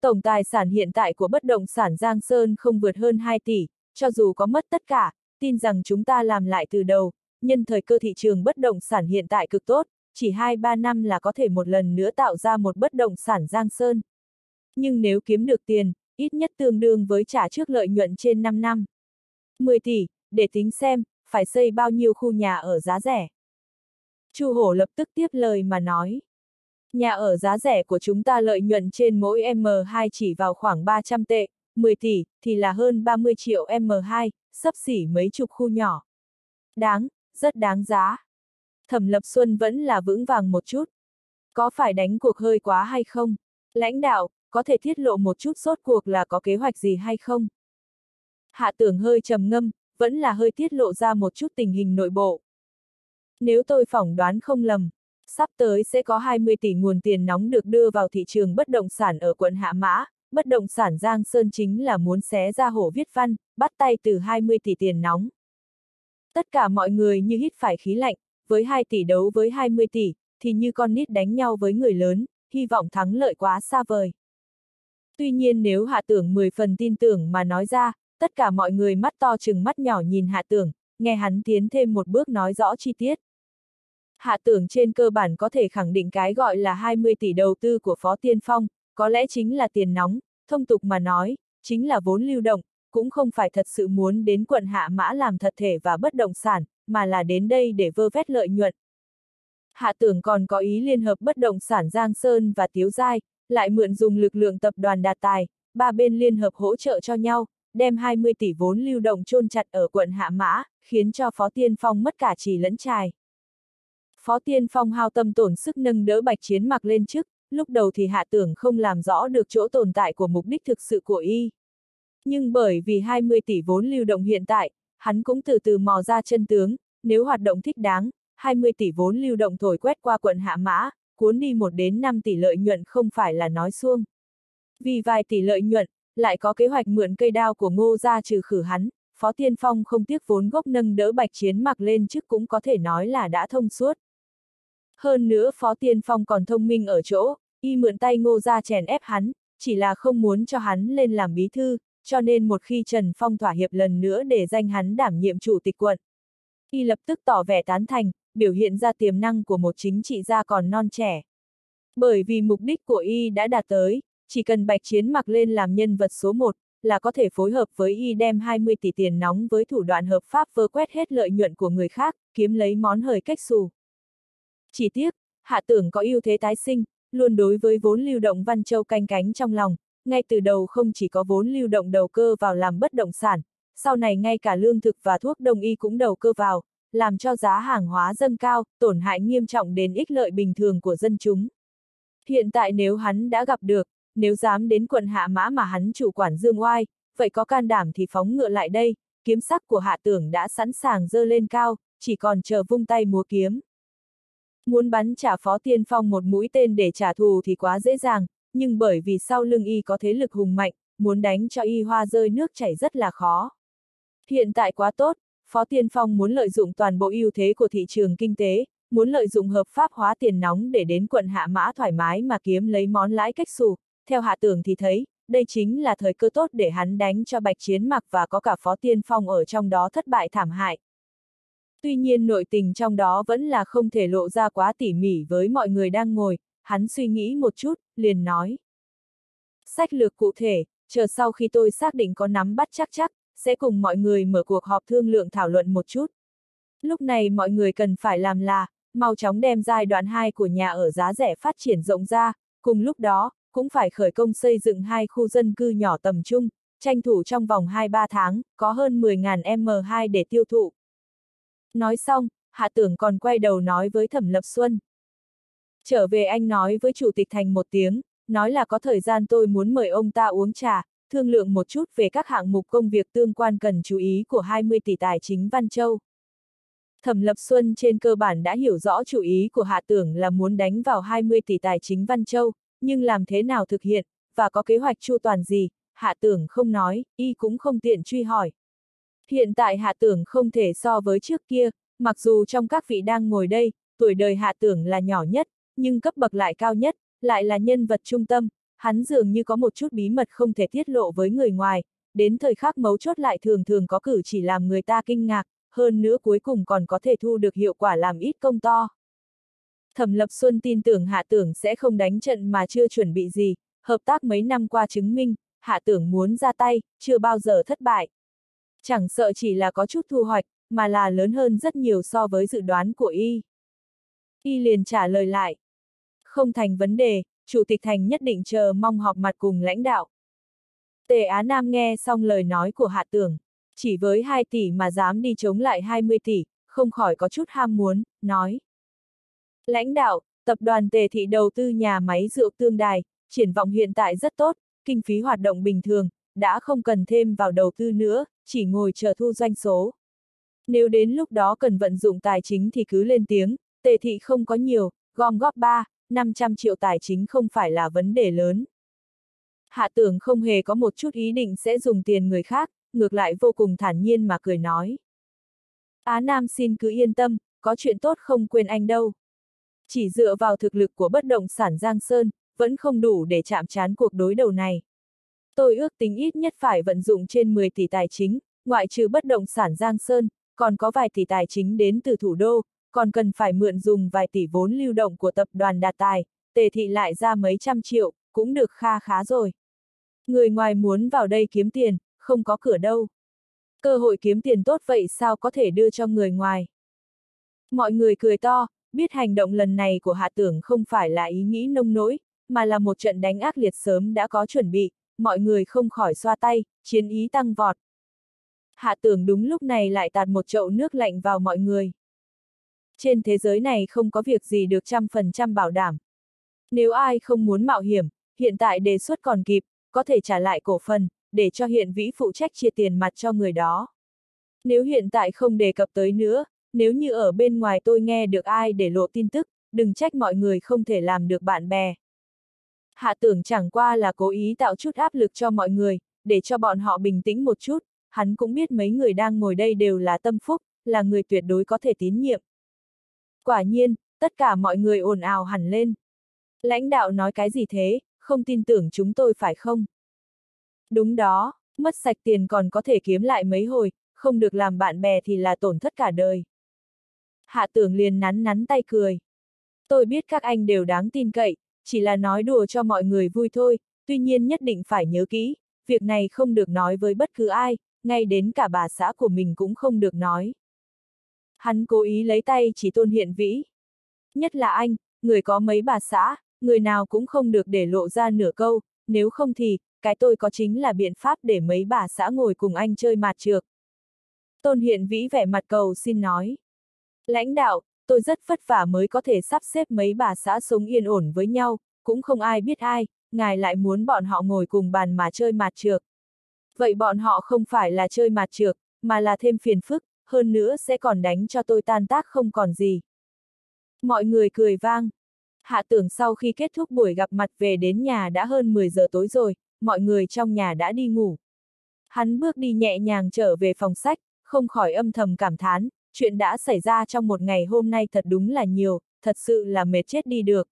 Tổng tài sản hiện tại của bất động sản Giang Sơn không vượt hơn 2 tỷ, cho dù có mất tất cả, tin rằng chúng ta làm lại từ đầu, nhân thời cơ thị trường bất động sản hiện tại cực tốt, chỉ 2-3 năm là có thể một lần nữa tạo ra một bất động sản Giang Sơn. Nhưng nếu kiếm được tiền, ít nhất tương đương với trả trước lợi nhuận trên 5 năm. 10 tỷ, để tính xem, phải xây bao nhiêu khu nhà ở giá rẻ. Chu Hổ lập tức tiếp lời mà nói. Nhà ở giá rẻ của chúng ta lợi nhuận trên mỗi M2 chỉ vào khoảng 300 tệ, 10 tỷ, thì là hơn 30 triệu M2, sắp xỉ mấy chục khu nhỏ. Đáng, rất đáng giá. Thẩm Lập Xuân vẫn là vững vàng một chút. Có phải đánh cuộc hơi quá hay không? Lãnh đạo, có thể tiết lộ một chút sốt cuộc là có kế hoạch gì hay không? Hạ tưởng hơi trầm ngâm, vẫn là hơi tiết lộ ra một chút tình hình nội bộ. Nếu tôi phỏng đoán không lầm, sắp tới sẽ có 20 tỷ nguồn tiền nóng được đưa vào thị trường bất động sản ở quận Hạ Mã, bất động sản Giang Sơn chính là muốn xé ra hổ viết văn, bắt tay từ 20 tỷ tiền nóng. Tất cả mọi người như hít phải khí lạnh, với 2 tỷ đấu với 20 tỷ, thì như con nít đánh nhau với người lớn, hy vọng thắng lợi quá xa vời. Tuy nhiên nếu hạ tưởng 10 phần tin tưởng mà nói ra, tất cả mọi người mắt to chừng mắt nhỏ nhìn hạ tưởng, nghe hắn tiến thêm một bước nói rõ chi tiết. Hạ tưởng trên cơ bản có thể khẳng định cái gọi là 20 tỷ đầu tư của Phó Tiên Phong, có lẽ chính là tiền nóng, thông tục mà nói, chính là vốn lưu động, cũng không phải thật sự muốn đến quận Hạ Mã làm thật thể và bất động sản, mà là đến đây để vơ vét lợi nhuận. Hạ tưởng còn có ý liên hợp bất động sản Giang Sơn và Tiếu Giai, lại mượn dùng lực lượng tập đoàn Đạt Tài, ba bên liên hợp hỗ trợ cho nhau, đem 20 tỷ vốn lưu động chôn chặt ở quận Hạ Mã, khiến cho Phó Tiên Phong mất cả chỉ lẫn trài. Phó Tiên Phong hao tâm tổn sức nâng đỡ bạch chiến mặc lên trước, lúc đầu thì hạ tưởng không làm rõ được chỗ tồn tại của mục đích thực sự của y. Nhưng bởi vì 20 tỷ vốn lưu động hiện tại, hắn cũng từ từ mò ra chân tướng, nếu hoạt động thích đáng, 20 tỷ vốn lưu động thổi quét qua quận Hạ Mã, cuốn đi 1 đến 5 tỷ lợi nhuận không phải là nói xuông. Vì vài tỷ lợi nhuận, lại có kế hoạch mượn cây đao của ngô ra trừ khử hắn, Phó Tiên Phong không tiếc vốn gốc nâng đỡ bạch chiến mặc lên trước cũng có thể nói là đã thông suốt. Hơn nữa Phó Tiên Phong còn thông minh ở chỗ, y mượn tay ngô ra chèn ép hắn, chỉ là không muốn cho hắn lên làm bí thư, cho nên một khi Trần Phong thỏa hiệp lần nữa để danh hắn đảm nhiệm chủ tịch quận. Y lập tức tỏ vẻ tán thành, biểu hiện ra tiềm năng của một chính trị gia còn non trẻ. Bởi vì mục đích của Y đã đạt tới, chỉ cần bạch chiến mặc lên làm nhân vật số 1, là có thể phối hợp với Y đem 20 tỷ tiền nóng với thủ đoạn hợp pháp vơ quét hết lợi nhuận của người khác, kiếm lấy món hời cách xù. Chỉ tiếc, hạ tưởng có ưu thế tái sinh, luôn đối với vốn lưu động Văn Châu canh cánh trong lòng, ngay từ đầu không chỉ có vốn lưu động đầu cơ vào làm bất động sản, sau này ngay cả lương thực và thuốc đông y cũng đầu cơ vào, làm cho giá hàng hóa dâng cao, tổn hại nghiêm trọng đến ích lợi bình thường của dân chúng. Hiện tại nếu hắn đã gặp được, nếu dám đến quận hạ mã mà hắn chủ quản dương oai, vậy có can đảm thì phóng ngựa lại đây, kiếm sắc của hạ tưởng đã sẵn sàng dơ lên cao, chỉ còn chờ vung tay múa kiếm. Muốn bắn trả phó tiên phong một mũi tên để trả thù thì quá dễ dàng, nhưng bởi vì sau lưng y có thế lực hùng mạnh, muốn đánh cho y hoa rơi nước chảy rất là khó. Hiện tại quá tốt, Phó Tiên Phong muốn lợi dụng toàn bộ ưu thế của thị trường kinh tế, muốn lợi dụng hợp pháp hóa tiền nóng để đến quận Hạ Mã thoải mái mà kiếm lấy món lãi cách xù. Theo Hạ Tưởng thì thấy, đây chính là thời cơ tốt để hắn đánh cho Bạch Chiến mặc và có cả Phó Tiên Phong ở trong đó thất bại thảm hại. Tuy nhiên nội tình trong đó vẫn là không thể lộ ra quá tỉ mỉ với mọi người đang ngồi, hắn suy nghĩ một chút, liền nói. Sách lược cụ thể, chờ sau khi tôi xác định có nắm bắt chắc chắc, sẽ cùng mọi người mở cuộc họp thương lượng thảo luận một chút. Lúc này mọi người cần phải làm là, mau chóng đem giai đoạn 2 của nhà ở giá rẻ phát triển rộng ra, cùng lúc đó, cũng phải khởi công xây dựng hai khu dân cư nhỏ tầm trung, tranh thủ trong vòng 2-3 tháng, có hơn 10.000 M2 để tiêu thụ. Nói xong, Hạ Tưởng còn quay đầu nói với Thẩm Lập Xuân. Trở về anh nói với Chủ tịch Thành một tiếng, nói là có thời gian tôi muốn mời ông ta uống trà, thương lượng một chút về các hạng mục công việc tương quan cần chú ý của 20 tỷ tài chính Văn Châu. Thẩm Lập Xuân trên cơ bản đã hiểu rõ chủ ý của Hạ Tưởng là muốn đánh vào 20 tỷ tài chính Văn Châu, nhưng làm thế nào thực hiện, và có kế hoạch chu toàn gì, Hạ Tưởng không nói, y cũng không tiện truy hỏi. Hiện tại Hạ Tưởng không thể so với trước kia, mặc dù trong các vị đang ngồi đây, tuổi đời Hạ Tưởng là nhỏ nhất, nhưng cấp bậc lại cao nhất, lại là nhân vật trung tâm, hắn dường như có một chút bí mật không thể tiết lộ với người ngoài, đến thời khắc mấu chốt lại thường thường có cử chỉ làm người ta kinh ngạc, hơn nữa cuối cùng còn có thể thu được hiệu quả làm ít công to. Thẩm Lập Xuân tin tưởng Hạ Tưởng sẽ không đánh trận mà chưa chuẩn bị gì, hợp tác mấy năm qua chứng minh, Hạ Tưởng muốn ra tay, chưa bao giờ thất bại. Chẳng sợ chỉ là có chút thu hoạch, mà là lớn hơn rất nhiều so với dự đoán của y. Y liền trả lời lại. Không thành vấn đề, Chủ tịch Thành nhất định chờ mong họp mặt cùng lãnh đạo. Tề Á Nam nghe xong lời nói của Hạ Tưởng, chỉ với 2 tỷ mà dám đi chống lại 20 tỷ, không khỏi có chút ham muốn, nói. Lãnh đạo, tập đoàn Tề Thị đầu tư nhà máy rượu tương đài, triển vọng hiện tại rất tốt, kinh phí hoạt động bình thường, đã không cần thêm vào đầu tư nữa, chỉ ngồi chờ thu doanh số. Nếu đến lúc đó cần vận dụng tài chính thì cứ lên tiếng, Tề Thị không có nhiều, gom góp 3, 500 triệu tài chính không phải là vấn đề lớn. Hạ tưởng không hề có một chút ý định sẽ dùng tiền người khác, ngược lại vô cùng thản nhiên mà cười nói. Á Nam xin cứ yên tâm, có chuyện tốt không quên anh đâu. Chỉ dựa vào thực lực của bất động sản Giang Sơn, vẫn không đủ để chạm chán cuộc đối đầu này. Tôi ước tính ít nhất phải vận dụng trên 10 tỷ tài chính, ngoại trừ bất động sản Giang Sơn, còn có vài tỷ tài chính đến từ thủ đô, còn cần phải mượn dùng vài tỷ vốn lưu động của tập đoàn Đạt Tài, tề thị lại ra mấy trăm triệu, cũng được kha khá rồi. Người ngoài muốn vào đây kiếm tiền, không có cửa đâu. Cơ hội kiếm tiền tốt vậy sao có thể đưa cho người ngoài? Mọi người cười to, biết hành động lần này của Hạ Tưởng không phải là ý nghĩ nông nỗi, mà là một trận đánh ác liệt sớm đã có chuẩn bị, mọi người không khỏi xoa tay, chiến ý tăng vọt. Hạ Tưởng đúng lúc này lại tạt một chậu nước lạnh vào mọi người trên thế giới này không có việc gì được trăm phần trăm bảo đảm. Nếu ai không muốn mạo hiểm, hiện tại đề xuất còn kịp, có thể trả lại cổ phần, để cho hiện vĩ phụ trách chia tiền mặt cho người đó. Nếu hiện tại không đề cập tới nữa, nếu như ở bên ngoài tôi nghe được ai để lộ tin tức, đừng trách mọi người không thể làm được bạn bè. Hạ tưởng chẳng qua là cố ý tạo chút áp lực cho mọi người, để cho bọn họ bình tĩnh một chút, hắn cũng biết mấy người đang ngồi đây đều là tâm phúc, là người tuyệt đối có thể tín nhiệm. Quả nhiên, tất cả mọi người ồn ào hẳn lên. Lãnh đạo nói cái gì thế, không tin tưởng chúng tôi phải không? Đúng đó, mất sạch tiền còn có thể kiếm lại mấy hồi, không được làm bạn bè thì là tổn thất cả đời. Hạ tưởng liền nắn nắn tay cười. Tôi biết các anh đều đáng tin cậy, chỉ là nói đùa cho mọi người vui thôi, tuy nhiên nhất định phải nhớ kỹ, việc này không được nói với bất cứ ai, ngay đến cả bà xã của mình cũng không được nói hắn cố ý lấy tay chỉ tôn hiện vĩ. Nhất là anh, người có mấy bà xã, người nào cũng không được để lộ ra nửa câu, nếu không thì, cái tôi có chính là biện pháp để mấy bà xã ngồi cùng anh chơi mạt trược. Tôn Hiện Vĩ vẻ mặt cầu xin nói. Lãnh đạo, tôi rất vất vả mới có thể sắp xếp mấy bà xã sống yên ổn với nhau, cũng không ai biết ai, ngài lại muốn bọn họ ngồi cùng bàn mà chơi mạt trược. Vậy bọn họ không phải là chơi mạt trược, mà là thêm phiền phức, hơn nữa sẽ còn đánh cho tôi tan tác không còn gì. Mọi người cười vang. Hạ tưởng sau khi kết thúc buổi gặp mặt về đến nhà đã hơn 10 giờ tối rồi, mọi người trong nhà đã đi ngủ. Hắn bước đi nhẹ nhàng trở về phòng sách, không khỏi âm thầm cảm thán, chuyện đã xảy ra trong một ngày hôm nay thật đúng là nhiều, thật sự là mệt chết đi được.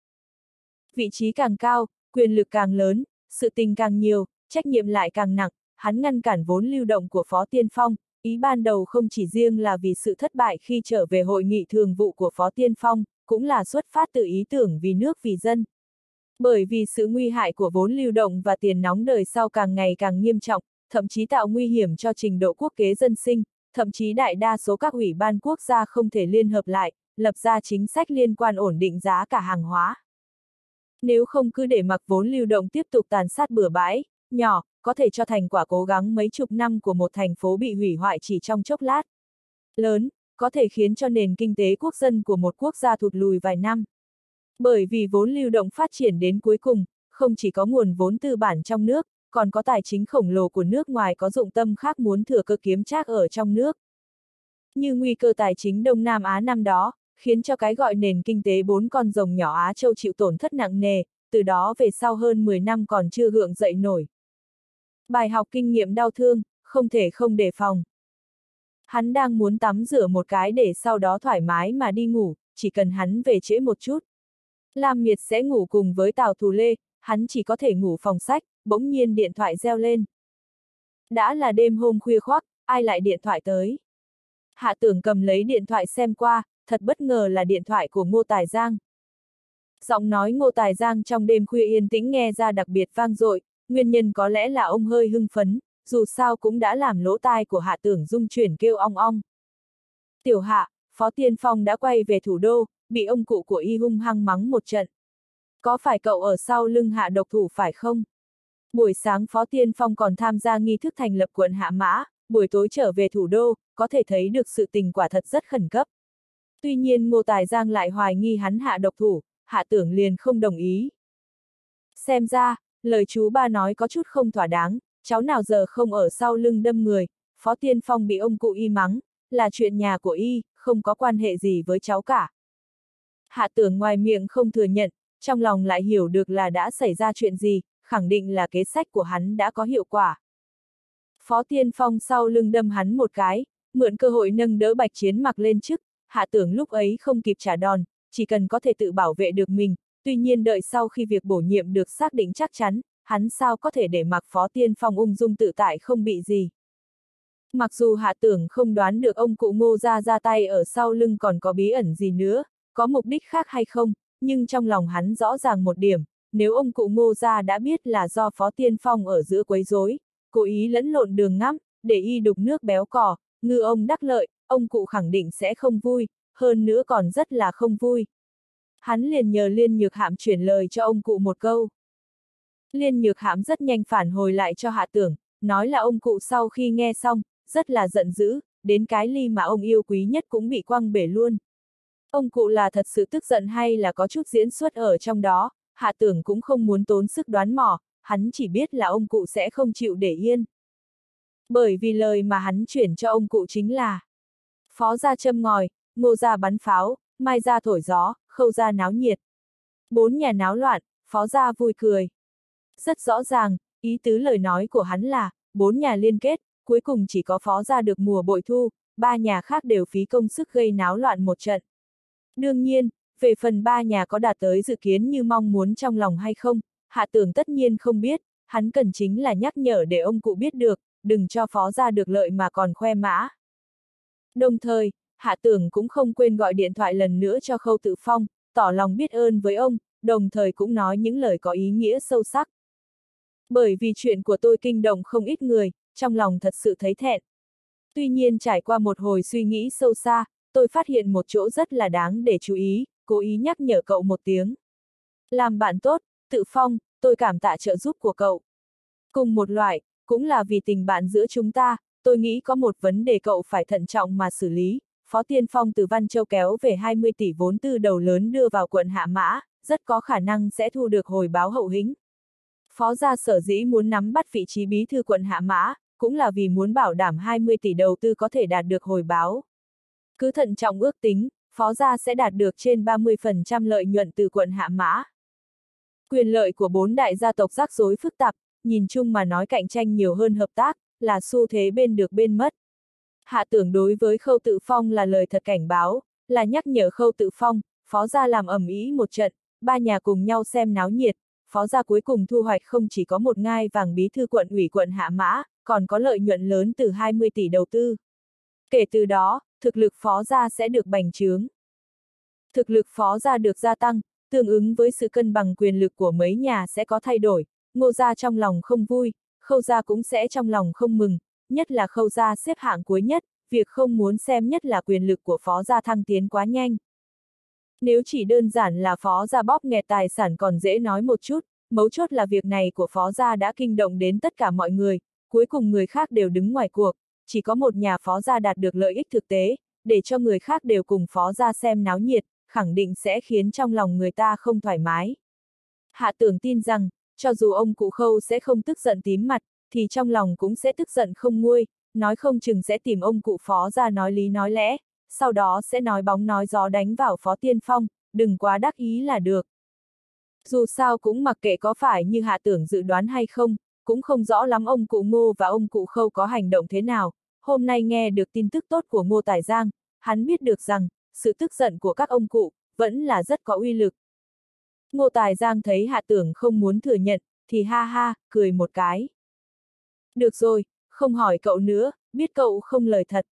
Vị trí càng cao, quyền lực càng lớn, sự tình càng nhiều, trách nhiệm lại càng nặng, hắn ngăn cản vốn lưu động của Phó Tiên Phong, ý ban đầu không chỉ riêng là vì sự thất bại khi trở về hội nghị thường vụ của Phó Tiên Phong, cũng là xuất phát từ ý tưởng vì nước vì dân. Bởi vì sự nguy hại của vốn lưu động và tiền nóng đời sau càng ngày càng nghiêm trọng, thậm chí tạo nguy hiểm cho trình độ quốc kế dân sinh, thậm chí đại đa số các ủy ban quốc gia không thể liên hợp lại, lập ra chính sách liên quan ổn định giá cả hàng hóa. Nếu không cứ để mặc vốn lưu động tiếp tục tàn sát bừa bãi, nhỏ, có thể cho thành quả cố gắng mấy chục năm của một thành phố bị hủy hoại chỉ trong chốc lát. Lớn, có thể khiến cho nền kinh tế quốc dân của một quốc gia thụt lùi vài năm. Bởi vì vốn lưu động phát triển đến cuối cùng, không chỉ có nguồn vốn tư bản trong nước, còn có tài chính khổng lồ của nước ngoài có dụng tâm khác muốn thừa cơ kiếm trác ở trong nước. Như nguy cơ tài chính Đông Nam Á năm đó, khiến cho cái gọi nền kinh tế bốn con rồng nhỏ Á Châu chịu tổn thất nặng nề, từ đó về sau hơn 10 năm còn chưa gượng dậy nổi. Bài học kinh nghiệm đau thương, không thể không đề phòng. Hắn đang muốn tắm rửa một cái để sau đó thoải mái mà đi ngủ, chỉ cần hắn về trễ một chút. Lam Miệt sẽ ngủ cùng với Tào Thù Lê, hắn chỉ có thể ngủ phòng sách, bỗng nhiên điện thoại reo lên. Đã là đêm hôm khuya khoác, ai lại điện thoại tới? Hạ tưởng cầm lấy điện thoại xem qua, thật bất ngờ là điện thoại của Ngô Tài Giang. Giọng nói Ngô Tài Giang trong đêm khuya yên tĩnh nghe ra đặc biệt vang dội, nguyên nhân có lẽ là ông hơi hưng phấn, dù sao cũng đã làm lỗ tai của hạ tưởng dung chuyển kêu ong ong. Tiểu hạ, Phó Tiên Phong đã quay về thủ đô, bị ông cụ của y hung hăng mắng một trận. Có phải cậu ở sau lưng hạ độc thủ phải không? Buổi sáng Phó Tiên Phong còn tham gia nghi thức thành lập quận Hạ Mã, buổi tối trở về thủ đô, có thể thấy được sự tình quả thật rất khẩn cấp. Tuy nhiên Ngô Tài Giang lại hoài nghi hắn hạ độc thủ, hạ tưởng liền không đồng ý. Xem ra, lời chú ba nói có chút không thỏa đáng, cháu nào giờ không ở sau lưng đâm người, Phó Tiên Phong bị ông cụ y mắng, là chuyện nhà của y, không có quan hệ gì với cháu cả. Hạ tưởng ngoài miệng không thừa nhận, trong lòng lại hiểu được là đã xảy ra chuyện gì, khẳng định là kế sách của hắn đã có hiệu quả. Phó Tiên Phong sau lưng đâm hắn một cái, mượn cơ hội nâng đỡ bạch chiến mặc lên trước, hạ tưởng lúc ấy không kịp trả đòn, chỉ cần có thể tự bảo vệ được mình, tuy nhiên đợi sau khi việc bổ nhiệm được xác định chắc chắn, hắn sao có thể để mặc Phó Tiên Phong ung dung tự tại không bị gì. Mặc dù hạ tưởng không đoán được ông cụ ngô ra ra tay ở sau lưng còn có bí ẩn gì nữa, có mục đích khác hay không, nhưng trong lòng hắn rõ ràng một điểm, nếu ông cụ ngô ra đã biết là do Phó Tiên Phong ở giữa quấy rối, cố ý lẫn lộn đường ngắm, để y đục nước béo cò, ngư ông đắc lợi, ông cụ khẳng định sẽ không vui, hơn nữa còn rất là không vui. Hắn liền nhờ Liên Nhược Hạm chuyển lời cho ông cụ một câu. Liên Nhược Hạm rất nhanh phản hồi lại cho Hạ Tưởng, nói là ông cụ sau khi nghe xong, rất là giận dữ, đến cái ly mà ông yêu quý nhất cũng bị quăng bể luôn. Ông cụ là thật sự tức giận hay là có chút diễn xuất ở trong đó, Hạ Tưởng cũng không muốn tốn sức đoán mò, hắn chỉ biết là ông cụ sẽ không chịu để yên. Bởi vì lời mà hắn chuyển cho ông cụ chính là Phó gia châm ngòi, ngô gia bắn pháo, mai gia thổi gió, khâu ra náo nhiệt. Bốn nhà náo loạn, phó gia vui cười. Rất rõ ràng, ý tứ lời nói của hắn là, bốn nhà liên kết, cuối cùng chỉ có phó gia được mùa bội thu, ba nhà khác đều phí công sức gây náo loạn một trận. Đương nhiên, về phần ba nhà có đạt tới dự kiến như mong muốn trong lòng hay không, hạ tưởng tất nhiên không biết, hắn cần chính là nhắc nhở để ông cụ biết được, đừng cho phó gia được lợi mà còn khoe mã. Đồng thời, hạ tưởng cũng không quên gọi điện thoại lần nữa cho khâu tự phong, tỏ lòng biết ơn với ông, đồng thời cũng nói những lời có ý nghĩa sâu sắc. Bởi vì chuyện của tôi kinh động không ít người, trong lòng thật sự thấy thẹn. Tuy nhiên trải qua một hồi suy nghĩ sâu xa, tôi phát hiện một chỗ rất là đáng để chú ý, cố ý nhắc nhở cậu một tiếng. Làm bạn tốt, tự phong, tôi cảm tạ trợ giúp của cậu. Cùng một loại, cũng là vì tình bạn giữa chúng ta, tôi nghĩ có một vấn đề cậu phải thận trọng mà xử lý. Phó Tiên Phong từ Văn Châu kéo về 20 tỷ vốn từ đầu lớn đưa vào quận Hạ Mã, rất có khả năng sẽ thu được hồi báo hậu hĩnh. Phó gia sở dĩ muốn nắm bắt vị trí bí thư quận Hạ Mã, cũng là vì muốn bảo đảm 20 tỷ đầu tư có thể đạt được hồi báo. Cứ thận trọng ước tính, phó gia sẽ đạt được trên 30% lợi nhuận từ quận Hạ Mã. Quyền lợi của bốn đại gia tộc rắc rối phức tạp, nhìn chung mà nói cạnh tranh nhiều hơn hợp tác, là xu thế bên được bên mất. Hạ tưởng đối với khâu tự phong là lời thật cảnh báo, là nhắc nhở khâu tự phong, phó gia làm ẩm ý một trận, ba nhà cùng nhau xem náo nhiệt, phó gia cuối cùng thu hoạch không chỉ có một ngai vàng bí thư quận ủy quận Hạ Mã, còn có lợi nhuận lớn từ 20 tỷ đầu tư. Kể từ đó, thực lực phó gia sẽ được bành trướng. Thực lực phó gia được gia tăng, tương ứng với sự cân bằng quyền lực của mấy nhà sẽ có thay đổi, ngô gia trong lòng không vui, khâu gia cũng sẽ trong lòng không mừng, nhất là khâu gia xếp hạng cuối nhất, việc không muốn xem nhất là quyền lực của phó gia thăng tiến quá nhanh. Nếu chỉ đơn giản là phó gia bóp nghẹt tài sản còn dễ nói một chút, mấu chốt là việc này của phó gia đã kinh động đến tất cả mọi người, cuối cùng người khác đều đứng ngoài cuộc, chỉ có một nhà phó gia đạt được lợi ích thực tế, để cho người khác đều cùng phó gia xem náo nhiệt, khẳng định sẽ khiến trong lòng người ta không thoải mái. Hạ tưởng tin rằng, cho dù ông cụ khâu sẽ không tức giận tím mặt, thì trong lòng cũng sẽ tức giận không nguôi, nói không chừng sẽ tìm ông cụ phó ra nói lý nói lẽ, sau đó sẽ nói bóng nói gió đánh vào phó tiên phong, đừng quá đắc ý là được. Dù sao cũng mặc kệ có phải như hạ tưởng dự đoán hay không, cũng không rõ lắm ông cụ ngô và ông cụ khâu có hành động thế nào, hôm nay nghe được tin tức tốt của ngô Tài Giang, hắn biết được rằng, sự tức giận của các ông cụ, vẫn là rất có uy lực. Ngô Tài Giang thấy hạ tưởng không muốn thừa nhận, thì ha ha, cười một cái. Được rồi, không hỏi cậu nữa, biết cậu không lời thật.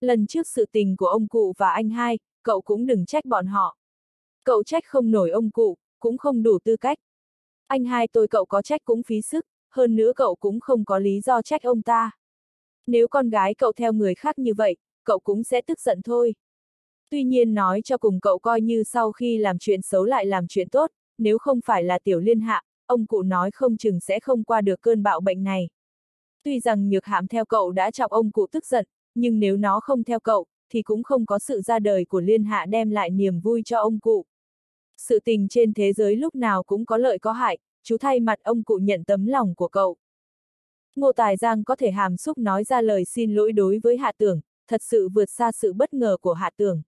Lần trước sự tình của ông cụ và anh hai, cậu cũng đừng trách bọn họ. Cậu trách không nổi ông cụ, cũng không đủ tư cách. Anh hai tôi cậu có trách cũng phí sức, hơn nữa cậu cũng không có lý do trách ông ta. Nếu con gái cậu theo người khác như vậy, cậu cũng sẽ tức giận thôi. Tuy nhiên nói cho cùng cậu coi như sau khi làm chuyện xấu lại làm chuyện tốt, nếu không phải là tiểu liên hạ, ông cụ nói không chừng sẽ không qua được cơn bạo bệnh này. Tuy rằng nhược hãm theo cậu đã chọc ông cụ tức giận, nhưng nếu nó không theo cậu, thì cũng không có sự ra đời của liên hạ đem lại niềm vui cho ông cụ. Sự tình trên thế giới lúc nào cũng có lợi có hại, chú thay mặt ông cụ nhận tấm lòng của cậu. Ngô Tài Giang có thể hàm xúc nói ra lời xin lỗi đối với Hạ Tưởng, thật sự vượt xa sự bất ngờ của Hạ Tưởng.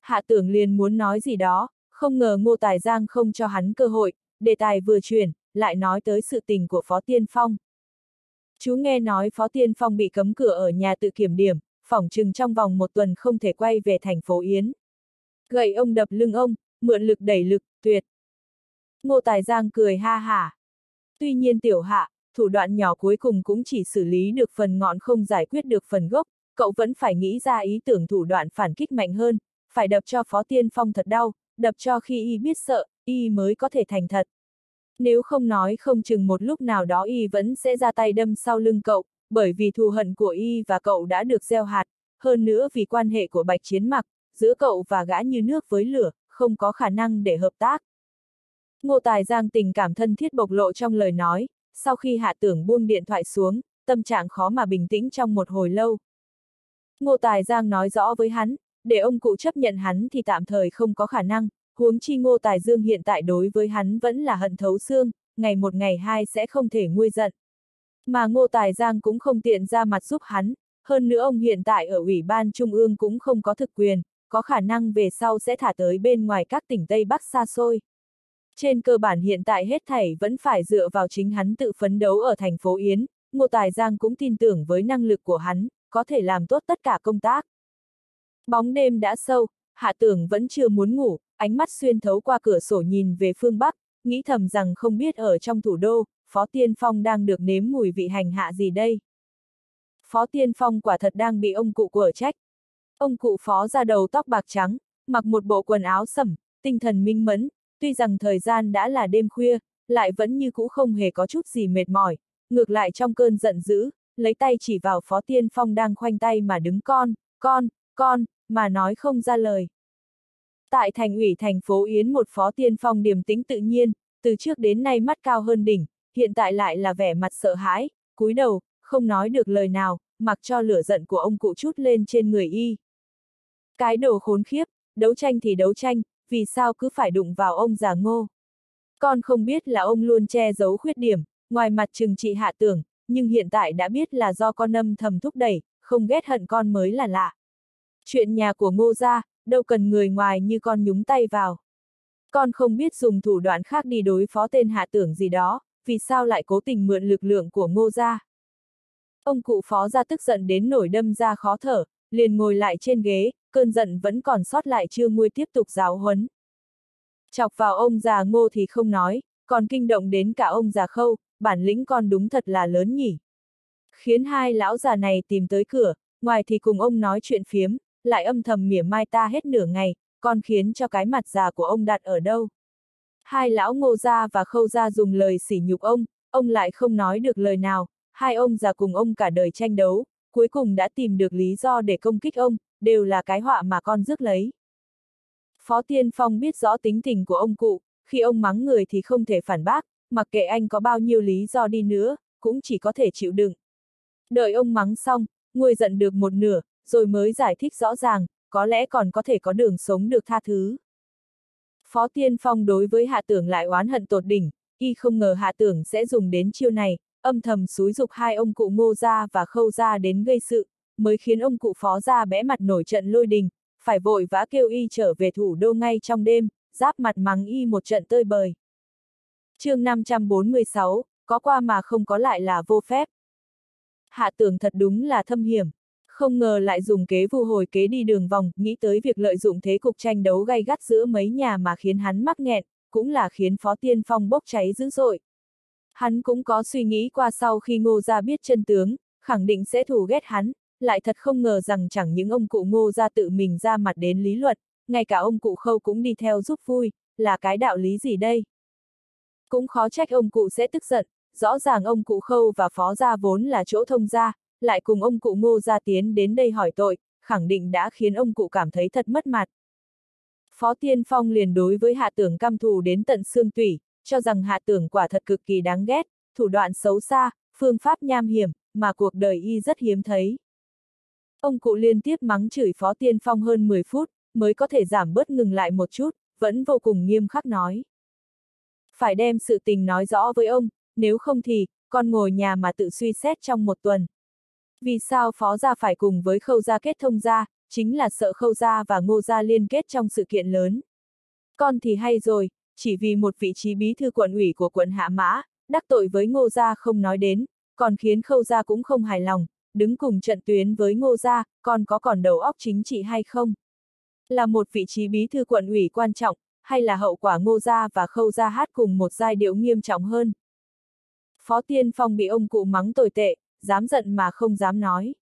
Hạ Tưởng liền muốn nói gì đó, không ngờ Ngô Tài Giang không cho hắn cơ hội, đề tài vừa chuyển, lại nói tới sự tình của Phó Tiên Phong. Chú nghe nói Phó Tiên Phong bị cấm cửa ở nhà tự kiểm điểm, phỏng chừng trong vòng một tuần không thể quay về thành phố Yến. Gậy ông đập lưng ông, mượn lực đẩy lực, tuyệt. Ngô Tài Giang cười ha hả. Tuy nhiên tiểu hạ, thủ đoạn nhỏ cuối cùng cũng chỉ xử lý được phần ngọn không giải quyết được phần gốc, cậu vẫn phải nghĩ ra ý tưởng thủ đoạn phản kích mạnh hơn, phải đập cho Phó Tiên Phong thật đau, đập cho khi y biết sợ, y mới có thể thành thật. Nếu không nói không chừng một lúc nào đó y vẫn sẽ ra tay đâm sau lưng cậu, bởi vì thù hận của y và cậu đã được gieo hạt, hơn nữa vì quan hệ của bạch chiến mặc, giữa cậu và gã như nước với lửa, không có khả năng để hợp tác. Ngô Tài Giang tình cảm thân thiết bộc lộ trong lời nói, sau khi hạ tưởng buông điện thoại xuống, tâm trạng khó mà bình tĩnh trong một hồi lâu. Ngô Tài Giang nói rõ với hắn, để ông cụ chấp nhận hắn thì tạm thời không có khả năng, huống chi Ngô Tài Dương hiện tại đối với hắn vẫn là hận thấu xương, ngày một ngày hai sẽ không thể nguôi giận. Mà Ngô Tài Giang cũng không tiện ra mặt giúp hắn, hơn nữa ông hiện tại ở Ủy ban Trung ương cũng không có thực quyền, có khả năng về sau sẽ thả tới bên ngoài các tỉnh Tây Bắc xa xôi. Trên cơ bản hiện tại hết thảy vẫn phải dựa vào chính hắn tự phấn đấu ở thành phố Yến, Ngô Tài Giang cũng tin tưởng với năng lực của hắn, có thể làm tốt tất cả công tác. Bóng đêm đã sâu, hạ tưởng vẫn chưa muốn ngủ, ánh mắt xuyên thấu qua cửa sổ nhìn về phương Bắc, nghĩ thầm rằng không biết ở trong thủ đô, Phó Tiên Phong đang được nếm mùi vị hành hạ gì đây. Phó Tiên Phong quả thật đang bị ông cụ của trách. Ông cụ phó ra đầu tóc bạc trắng, mặc một bộ quần áo sẩm, tinh thần minh mẫn, tuy rằng thời gian đã là đêm khuya, lại vẫn như cũ không hề có chút gì mệt mỏi, ngược lại trong cơn giận dữ, lấy tay chỉ vào Phó Tiên Phong đang khoanh tay mà đứng con, con, con, mà nói không ra lời. Tại thành ủy thành phố Yến một phó tiên phong điềm tĩnh tự nhiên, từ trước đến nay mắt cao hơn đỉnh, hiện tại lại là vẻ mặt sợ hãi, cúi đầu, không nói được lời nào, mặc cho lửa giận của ông cụ chút lên trên người y. Cái đồ khốn khiếp, đấu tranh thì đấu tranh, vì sao cứ phải đụng vào ông già ngô. Con không biết là ông luôn che giấu khuyết điểm, ngoài mặt trừng trị hạ tưởng, nhưng hiện tại đã biết là do con âm thầm thúc đẩy, không ghét hận con mới là lạ. Chuyện nhà của ngô gia, đâu cần người ngoài như con nhúng tay vào. Con không biết dùng thủ đoạn khác đi đối phó tên hạ tưởng gì đó, vì sao lại cố tình mượn lực lượng của ngô gia. Ông cụ phó gia tức giận đến nổi đâm ra khó thở, liền ngồi lại trên ghế, cơn giận vẫn còn sót lại chưa nguôi tiếp tục giáo huấn. Chọc vào ông già ngô thì không nói, còn kinh động đến cả ông già khâu, bản lĩnh con đúng thật là lớn nhỉ. Khiến hai lão già này tìm tới cửa, ngoài thì cùng ông nói chuyện phiếm, lại âm thầm mỉa mai ta hết nửa ngày, còn khiến cho cái mặt già của ông đặt ở đâu. Hai lão ngô gia và khâu gia dùng lời sỉ nhục ông, ông lại không nói được lời nào, hai ông già cùng ông cả đời tranh đấu, cuối cùng đã tìm được lý do để công kích ông, đều là cái họa mà con rước lấy. Phó Tiên Phong biết rõ tính tình của ông cụ, khi ông mắng người thì không thể phản bác, mặc kệ anh có bao nhiêu lý do đi nữa, cũng chỉ có thể chịu đựng. Đợi ông mắng xong, nguôi giận được một nửa, rồi mới giải thích rõ ràng, có lẽ còn có thể có đường sống được tha thứ. Phó Tiên Phong đối với hạ tưởng lại oán hận tột đỉnh, y không ngờ hạ tưởng sẽ dùng đến chiêu này, âm thầm xúi dục hai ông cụ ngô ra và khâu ra đến gây sự, mới khiến ông cụ phó ra bẽ mặt nổi trận lôi đình, phải vội vã kêu y trở về thủ đô ngay trong đêm, giáp mặt mắng y một trận tơi bời. chương 546, có qua mà không có lại là vô phép. Hạ tưởng thật đúng là thâm hiểm, không ngờ lại dùng kế vu hồi kế đi đường vòng, nghĩ tới việc lợi dụng thế cục tranh đấu gay gắt giữa mấy nhà mà khiến hắn mắc nghẹn, cũng là khiến Phó Tiên Phong bốc cháy dữ dội. Hắn cũng có suy nghĩ qua sau khi ngô ra biết chân tướng, khẳng định sẽ thù ghét hắn, lại thật không ngờ rằng chẳng những ông cụ ngô ra tự mình ra mặt đến lý luận, ngay cả ông cụ khâu cũng đi theo giúp vui, là cái đạo lý gì đây? Cũng khó trách ông cụ sẽ tức giận, rõ ràng ông cụ khâu và phó gia vốn là chỗ thông gia, lại cùng ông cụ ngô gia tiến đến đây hỏi tội, khẳng định đã khiến ông cụ cảm thấy thật mất mặt. Phó Tiên Phong liền đối với hạ tưởng căm thù đến tận xương tủy, cho rằng hạ tưởng quả thật cực kỳ đáng ghét, thủ đoạn xấu xa, phương pháp nham hiểm, mà cuộc đời y rất hiếm thấy. Ông cụ liên tiếp mắng chửi Phó Tiên Phong hơn 10 phút, mới có thể giảm bớt ngừng lại một chút, vẫn vô cùng nghiêm khắc nói. Phải đem sự tình nói rõ với ông, nếu không thì, con ngồi nhà mà tự suy xét trong một tuần. Vì sao Phó Gia phải cùng với Khâu Gia kết thông gia, chính là sợ Khâu Gia và Ngô Gia liên kết trong sự kiện lớn. Con thì hay rồi, chỉ vì một vị trí bí thư quận ủy của quận Hạ Mã, đắc tội với Ngô Gia không nói đến, còn khiến Khâu Gia cũng không hài lòng, đứng cùng trận tuyến với Ngô Gia, con có còn đầu óc chính trị hay không? Là một vị trí bí thư quận ủy quan trọng, hay là hậu quả Ngô Gia và Khâu Gia hát cùng một giai điệu nghiêm trọng hơn? Phó Tiên Phong bị ông cụ mắng tồi tệ, dám giận mà không dám nói.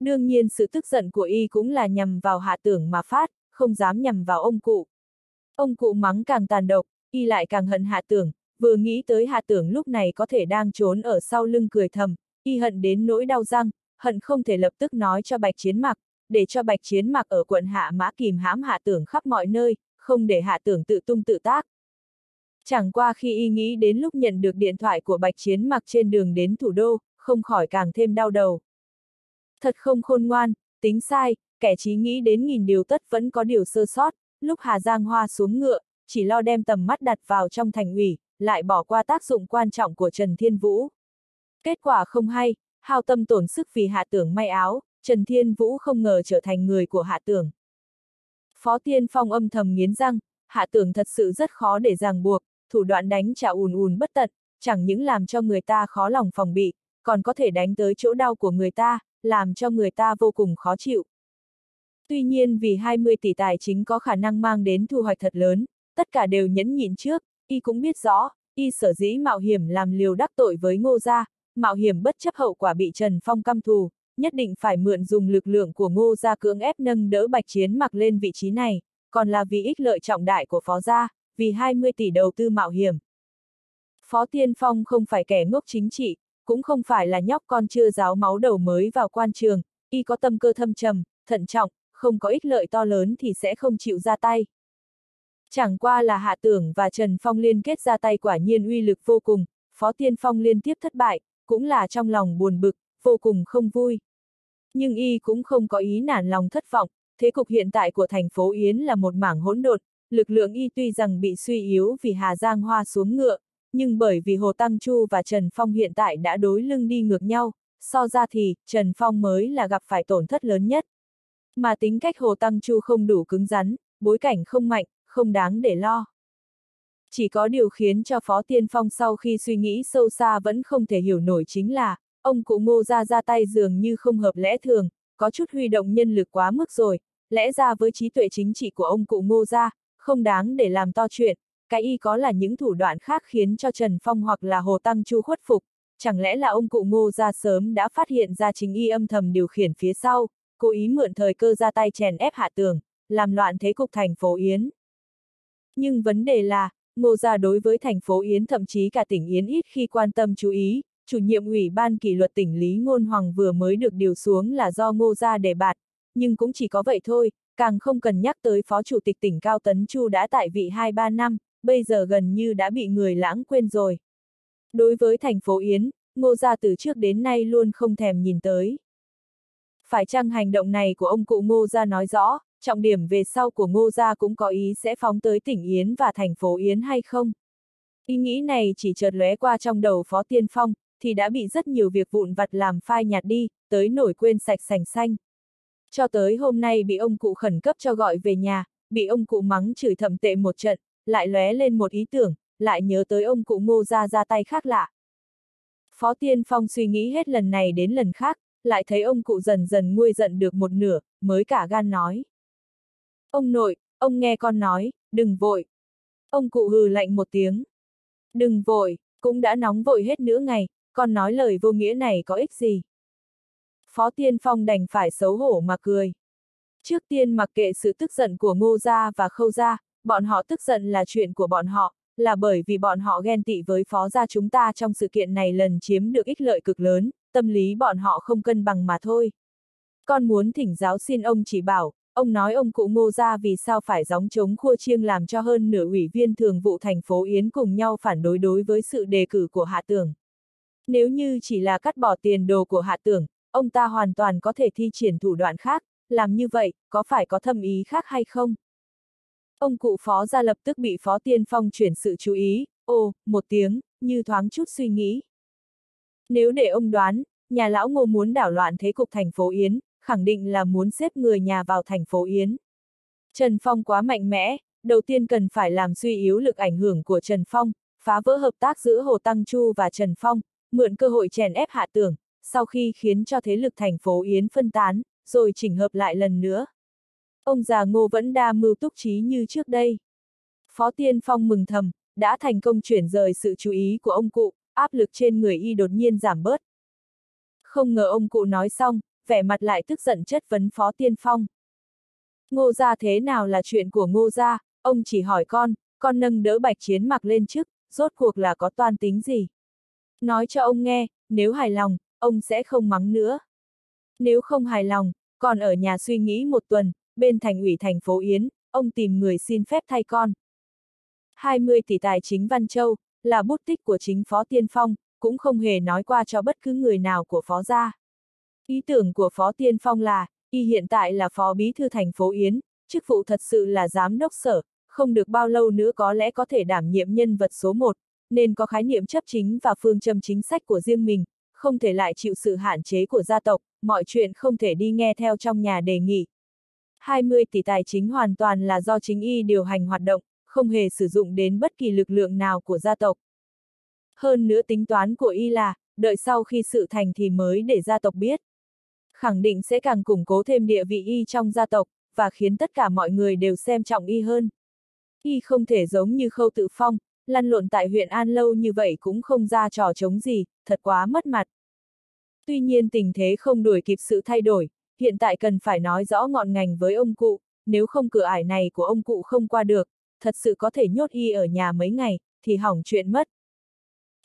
Đương nhiên sự tức giận của y cũng là nhằm vào hạ tưởng mà phát, không dám nhằm vào ông cụ. Ông cụ mắng càng tàn độc, y lại càng hận hạ tưởng, vừa nghĩ tới hạ tưởng lúc này có thể đang trốn ở sau lưng cười thầm, y hận đến nỗi đau răng, hận không thể lập tức nói cho bạch chiến mặc, để cho bạch chiến mặc ở quận hạ mã kìm hãm hạ tưởng khắp mọi nơi, không để hạ tưởng tự tung tự tác. Chẳng qua khi y nghĩ đến lúc nhận được điện thoại của bạch chiến mặc trên đường đến thủ đô, không khỏi càng thêm đau đầu. Thật không khôn ngoan, tính sai, kẻ trí nghĩ đến nghìn điều tất vẫn có điều sơ sót, lúc Hà Giang Hoa xuống ngựa, chỉ lo đem tầm mắt đặt vào trong thành ủy, lại bỏ qua tác dụng quan trọng của Trần Thiên Vũ. Kết quả không hay, hao tâm tổn sức vì hạ tưởng may áo, Trần Thiên Vũ không ngờ trở thành người của hạ tưởng. Phó Tiên Phong âm thầm nghiến răng, hạ tưởng thật sự rất khó để ràng buộc, thủ đoạn đánh trả ùn ùn bất tận, chẳng những làm cho người ta khó lòng phòng bị, còn có thể đánh tới chỗ đau của người ta, làm cho người ta vô cùng khó chịu. Tuy nhiên vì 20 tỷ tài chính có khả năng mang đến thu hoạch thật lớn, tất cả đều nhẫn nhịn trước, y cũng biết rõ, y sở dĩ mạo hiểm làm liều đắc tội với ngô gia, mạo hiểm bất chấp hậu quả bị Trần Phong căm thù, nhất định phải mượn dùng lực lượng của ngô gia cưỡng ép nâng đỡ bạch chiến mặc lên vị trí này, còn là vì ích lợi trọng đại của phó gia, vì 20 tỷ đầu tư mạo hiểm. Phó Tiên Phong không phải kẻ ngốc chính trị, cũng không phải là nhóc con chưa giáo máu đầu mới vào quan trường, y có tâm cơ thâm trầm, thận trọng, không có ích lợi to lớn thì sẽ không chịu ra tay, Chẳng qua là Hạ Tưởng và Trần Phong liên kết ra tay quả nhiên uy lực vô cùng, Phó Tiên Phong liên tiếp thất bại, cũng là trong lòng buồn bực, vô cùng không vui. Nhưng y cũng không có ý nản lòng thất vọng, thế cục hiện tại của thành phố Yến là một mảng hỗn độn, lực lượng y tuy rằng bị suy yếu vì Hà Giang Hoa xuống ngựa, nhưng bởi vì Hồ Tăng Chu và Trần Phong hiện tại đã đối lưng đi ngược nhau, so ra thì, Trần Phong mới là gặp phải tổn thất lớn nhất. Mà tính cách Hồ Tăng Chu không đủ cứng rắn, bối cảnh không mạnh, không đáng để lo. Chỉ có điều khiến cho Phó Tiên Phong sau khi suy nghĩ sâu xa vẫn không thể hiểu nổi chính là, ông cụ ngô ra ra tay dường như không hợp lẽ thường, có chút huy động nhân lực quá mức rồi, lẽ ra với trí tuệ chính trị của ông cụ ngô ra, không đáng để làm to chuyện, cái y có là những thủ đoạn khác khiến cho Trần Phong hoặc là Hồ Tăng Chu khuất phục, chẳng lẽ là ông cụ ngô ra sớm đã phát hiện ra chính y âm thầm điều khiển phía sau, cố ý mượn thời cơ ra tay chèn ép hạ tường, làm loạn thế cục thành phố Yến. Nhưng vấn đề là, ngô ra đối với thành phố Yến thậm chí cả tỉnh Yến ít khi quan tâm chú ý, chủ nhiệm ủy ban kỷ luật tỉnh Lý Ngôn Hoàng vừa mới được điều xuống là do ngô ra đề bạt, nhưng cũng chỉ có vậy thôi, càng không cần nhắc tới phó chủ tịch tỉnh Cao Tấn Chu đã tại vị 2-3 năm, bây giờ gần như đã bị người lãng quên rồi. Đối với thành phố Yến, ngô gia từ trước đến nay luôn không thèm nhìn tới. Phải chăng hành động này của ông cụ ngô gia nói rõ, trọng điểm về sau của ngô gia cũng có ý sẽ phóng tới tỉnh Yến và thành phố Yến hay không? Ý nghĩ này chỉ chợt lóe qua trong đầu Phó Tiên Phong, thì đã bị rất nhiều việc vụn vặt làm phai nhạt đi, tới nổi quên sạch sành xanh. Cho tới hôm nay bị ông cụ khẩn cấp cho gọi về nhà, bị ông cụ mắng chửi thầm tệ một trận, lại lóe lên một ý tưởng, lại nhớ tới ông cụ ngô ra ra tay khác lạ. Phó Tiên Phong suy nghĩ hết lần này đến lần khác, lại thấy ông cụ dần dần nguôi giận được một nửa, mới cả gan nói. Ông nội, ông nghe con nói, đừng vội. Ông cụ hừ lạnh một tiếng. Đừng vội, cũng đã nóng vội hết nửa ngày, con nói lời vô nghĩa này có ích gì. Phó Tiên Phong đành phải xấu hổ mà cười. Trước tiên mặc kệ sự tức giận của ngô gia và khâu gia, bọn họ tức giận là chuyện của bọn họ, là bởi vì bọn họ ghen tị với phó gia chúng ta trong sự kiện này lần chiếm được ích lợi cực lớn, tâm lý bọn họ không cân bằng mà thôi. Con muốn thỉnh giáo xin ông chỉ bảo, ông nói ông cụ ngô gia vì sao phải gióng chống khua chiêng làm cho hơn nửa ủy viên thường vụ thành phố Yến cùng nhau phản đối đối với sự đề cử của hạ tưởng. Nếu như chỉ là cắt bỏ tiền đồ của hạ tưởng, ông ta hoàn toàn có thể thi triển thủ đoạn khác, làm như vậy, có phải có thâm ý khác hay không? Ông cụ phó ra lập tức bị phó tiên phong chuyển sự chú ý, ồ, một tiếng, như thoáng chút suy nghĩ. Nếu để ông đoán, nhà lão ngô muốn đảo loạn thế cục thành phố Yến, khẳng định là muốn xếp người nhà vào thành phố Yến. Trần Phong quá mạnh mẽ, đầu tiên cần phải làm suy yếu lực ảnh hưởng của Trần Phong, phá vỡ hợp tác giữa Hồ Tăng Chu và Trần Phong, mượn cơ hội chèn ép hạ tưởng, sau khi khiến cho thế lực thành phố Yến phân tán, rồi chỉnh hợp lại lần nữa. Ông già ngô vẫn đa mưu túc trí như trước đây. Phó Tiên Phong mừng thầm, đã thành công chuyển rời sự chú ý của ông cụ, áp lực trên người y đột nhiên giảm bớt. Không ngờ ông cụ nói xong, vẻ mặt lại tức giận chất vấn Phó Tiên Phong. Ngô gia thế nào là chuyện của ngô gia, ông chỉ hỏi con, con nâng đỡ bạch chiến mặc lên trước, rốt cuộc là có toan tính gì. Nói cho ông nghe, nếu hài lòng, ông sẽ không mắng nữa. Nếu không hài lòng, còn ở nhà suy nghĩ một tuần, bên thành ủy thành phố Yến, ông tìm người xin phép thay con. 20 tỷ tài chính Văn Châu, là bút tích của chính Phó Tiên Phong, cũng không hề nói qua cho bất cứ người nào của Phó gia. Ý tưởng của Phó Tiên Phong là, y hiện tại là Phó Bí Thư thành phố Yến, chức vụ thật sự là giám đốc sở, không được bao lâu nữa có lẽ có thể đảm nhiệm nhân vật số 1, nên có khái niệm chấp chính và phương châm chính sách của riêng mình, không thể lại chịu sự hạn chế của gia tộc, mọi chuyện không thể đi nghe theo trong nhà đề nghị. 20 tỷ tài chính hoàn toàn là do chính y điều hành hoạt động, không hề sử dụng đến bất kỳ lực lượng nào của gia tộc. Hơn nữa tính toán của y là, đợi sau khi sự thành thì mới để gia tộc biết. Khẳng định sẽ càng củng cố thêm địa vị y trong gia tộc, và khiến tất cả mọi người đều xem trọng y hơn. Y không thể giống như khâu tự phong, lăn lộn tại huyện An Lâu như vậy cũng không ra trò chống gì, thật quá mất mặt. Tuy nhiên tình thế không đuổi kịp sự thay đổi, hiện tại cần phải nói rõ ngọn ngành với ông cụ, nếu không cửa ải này của ông cụ không qua được, thật sự có thể nhốt y ở nhà mấy ngày, thì hỏng chuyện mất.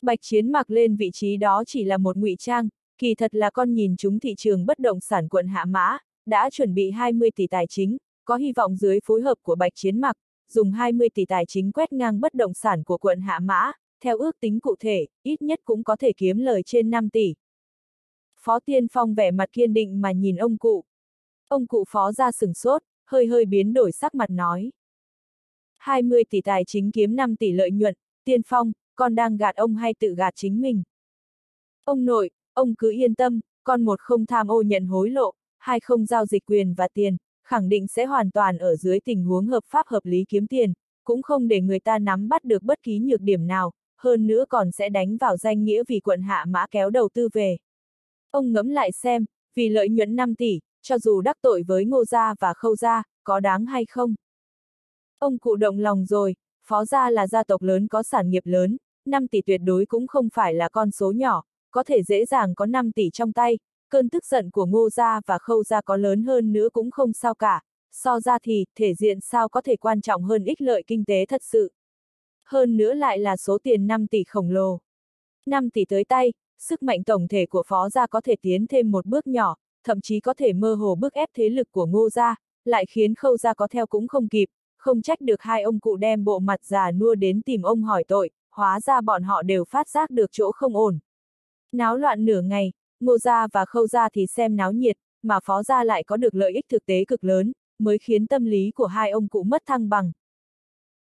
Bạch Chiến mặc lên vị trí đó chỉ là một ngụy trang, kỳ thật là con nhìn chúng thị trường bất động sản quận Hạ Mã, đã chuẩn bị 20 tỷ tài chính, có hy vọng dưới phối hợp của Bạch Chiến mặc, dùng 20 tỷ tài chính quét ngang bất động sản của quận Hạ Mã, theo ước tính cụ thể, ít nhất cũng có thể kiếm lời trên 5 tỷ. Phó Tiên Phong vẻ mặt kiên định mà nhìn ông cụ. Ông cụ phó ra sừng sốt, hơi hơi biến đổi sắc mặt nói. 20 tỷ tài chính kiếm 5 tỷ lợi nhuận, Tiên Phong, con đang gạt ông hay tự gạt chính mình? Ông nội, ông cứ yên tâm, con một không tham ô nhận hối lộ, hai không giao dịch quyền và tiền, khẳng định sẽ hoàn toàn ở dưới tình huống hợp pháp hợp lý kiếm tiền, cũng không để người ta nắm bắt được bất kỳ nhược điểm nào, hơn nữa còn sẽ đánh vào danh nghĩa vì quận hạ mã kéo đầu tư về. Ông ngẫm lại xem, vì lợi nhuận 5 tỷ, cho dù đắc tội với ngô gia và khâu gia, có đáng hay không? Ông cụ động lòng rồi, phó gia là gia tộc lớn có sản nghiệp lớn, 5 tỷ tuyệt đối cũng không phải là con số nhỏ, có thể dễ dàng có 5 tỷ trong tay, cơn tức giận của ngô gia và khâu gia có lớn hơn nữa cũng không sao cả, so ra thì, thể diện sao có thể quan trọng hơn ích lợi kinh tế thật sự. Hơn nữa lại là số tiền 5 tỷ khổng lồ. 5 tỷ tới tay, sức mạnh tổng thể của phó gia có thể tiến thêm một bước nhỏ, thậm chí có thể mơ hồ bức ép thế lực của ngô gia, lại khiến khâu gia có theo cũng không kịp, không trách được hai ông cụ đem bộ mặt già nua đến tìm ông hỏi tội, hóa ra bọn họ đều phát giác được chỗ không ổn. Náo loạn nửa ngày, ngô gia và khâu gia thì xem náo nhiệt, mà phó gia lại có được lợi ích thực tế cực lớn, mới khiến tâm lý của hai ông cụ mất thăng bằng.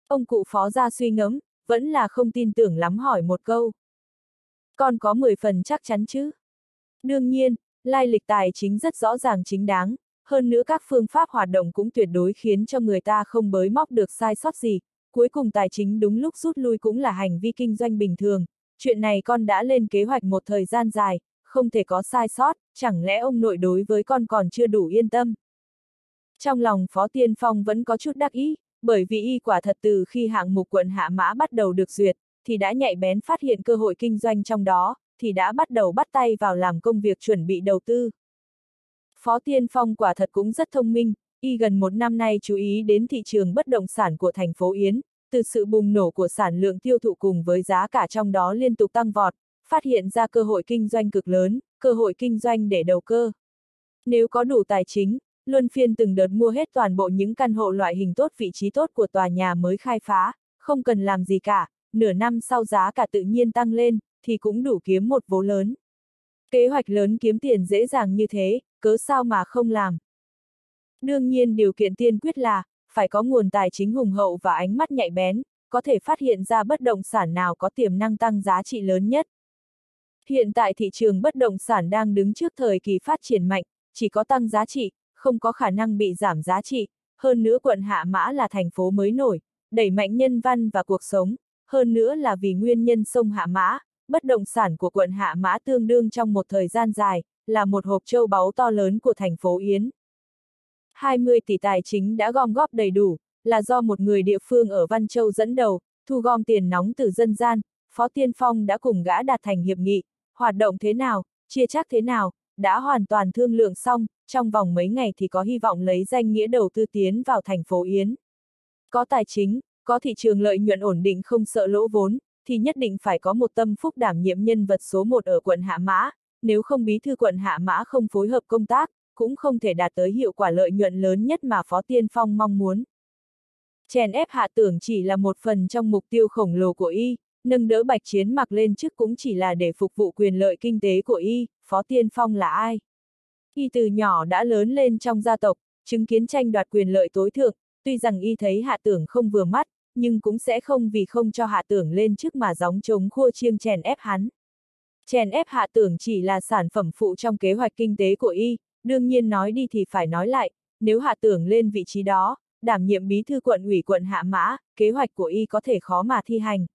Ông cụ phó gia suy ngẫm, vẫn là không tin tưởng lắm hỏi một câu. Con có 10 phần chắc chắn chứ? Đương nhiên, lai lịch tài chính rất rõ ràng chính đáng, hơn nữa các phương pháp hoạt động cũng tuyệt đối khiến cho người ta không bới móc được sai sót gì, cuối cùng tài chính đúng lúc rút lui cũng là hành vi kinh doanh bình thường, chuyện này con đã lên kế hoạch một thời gian dài, không thể có sai sót, chẳng lẽ ông nội đối với con còn chưa đủ yên tâm. Trong lòng Phó Tiên Phong vẫn có chút đắc ý, bởi vì y quả thật từ khi hạng mục quận Hạ Mã bắt đầu được duyệt, thì đã nhạy bén phát hiện cơ hội kinh doanh trong đó, thì đã bắt đầu bắt tay vào làm công việc chuẩn bị đầu tư. Phó Tiên Phong quả thật cũng rất thông minh, y gần một năm nay chú ý đến thị trường bất động sản của thành phố Yến, từ sự bùng nổ của sản lượng tiêu thụ cùng với giá cả trong đó liên tục tăng vọt, phát hiện ra cơ hội kinh doanh cực lớn, cơ hội kinh doanh để đầu cơ. Nếu có đủ tài chính, luân phiên từng đợt mua hết toàn bộ những căn hộ loại hình tốt vị trí tốt của tòa nhà mới khai phá, không cần làm gì cả, nửa năm sau giá cả tự nhiên tăng lên, thì cũng đủ kiếm một vố lớn. Kế hoạch lớn kiếm tiền dễ dàng như thế, cớ sao mà không làm. Đương nhiên điều kiện tiên quyết là, phải có nguồn tài chính hùng hậu và ánh mắt nhạy bén, có thể phát hiện ra bất động sản nào có tiềm năng tăng giá trị lớn nhất. Hiện tại thị trường bất động sản đang đứng trước thời kỳ phát triển mạnh, chỉ có tăng giá trị, không có khả năng bị giảm giá trị, hơn nữa quận Hạ Mã là thành phố mới nổi, đẩy mạnh nhân văn và cuộc sống, hơn nữa là vì nguyên nhân sông Hạ Mã, bất động sản của quận Hạ Mã tương đương trong một thời gian dài, là một hộp châu báu to lớn của thành phố Yến. 20 tỷ tài chính đã gom góp đầy đủ, là do một người địa phương ở Văn Châu dẫn đầu, thu gom tiền nóng từ dân gian, Phó Tiên Phong đã cùng gã đạt thành hiệp nghị, hoạt động thế nào, chia chắc thế nào, đã hoàn toàn thương lượng xong, trong vòng mấy ngày thì có hy vọng lấy danh nghĩa đầu tư tiến vào thành phố Yến. Có tài chính, có thị trường lợi nhuận ổn định không sợ lỗ vốn, thì nhất định phải có một tâm phúc đảm nhiệm nhân vật số một ở quận Hạ Mã, nếu không bí thư quận Hạ Mã không phối hợp công tác, cũng không thể đạt tới hiệu quả lợi nhuận lớn nhất mà Phó Tiên Phong mong muốn. Chèn ép hạ tưởng chỉ là một phần trong mục tiêu khổng lồ của y, nâng đỡ bạch chiến mặc lên chức cũng chỉ là để phục vụ quyền lợi kinh tế của y, Phó Tiên Phong là ai? Y từ nhỏ đã lớn lên trong gia tộc, chứng kiến tranh đoạt quyền lợi tối thượng, tuy rằng y thấy hạ tưởng không vừa mắt, nhưng cũng sẽ không vì không cho hạ tưởng lên trước mà gióng chống khua chiêng chèn ép hắn. Chèn ép hạ tưởng chỉ là sản phẩm phụ trong kế hoạch kinh tế của y, đương nhiên nói đi thì phải nói lại, nếu hạ tưởng lên vị trí đó, đảm nhiệm bí thư quận ủy quận hạ mã, kế hoạch của y có thể khó mà thi hành.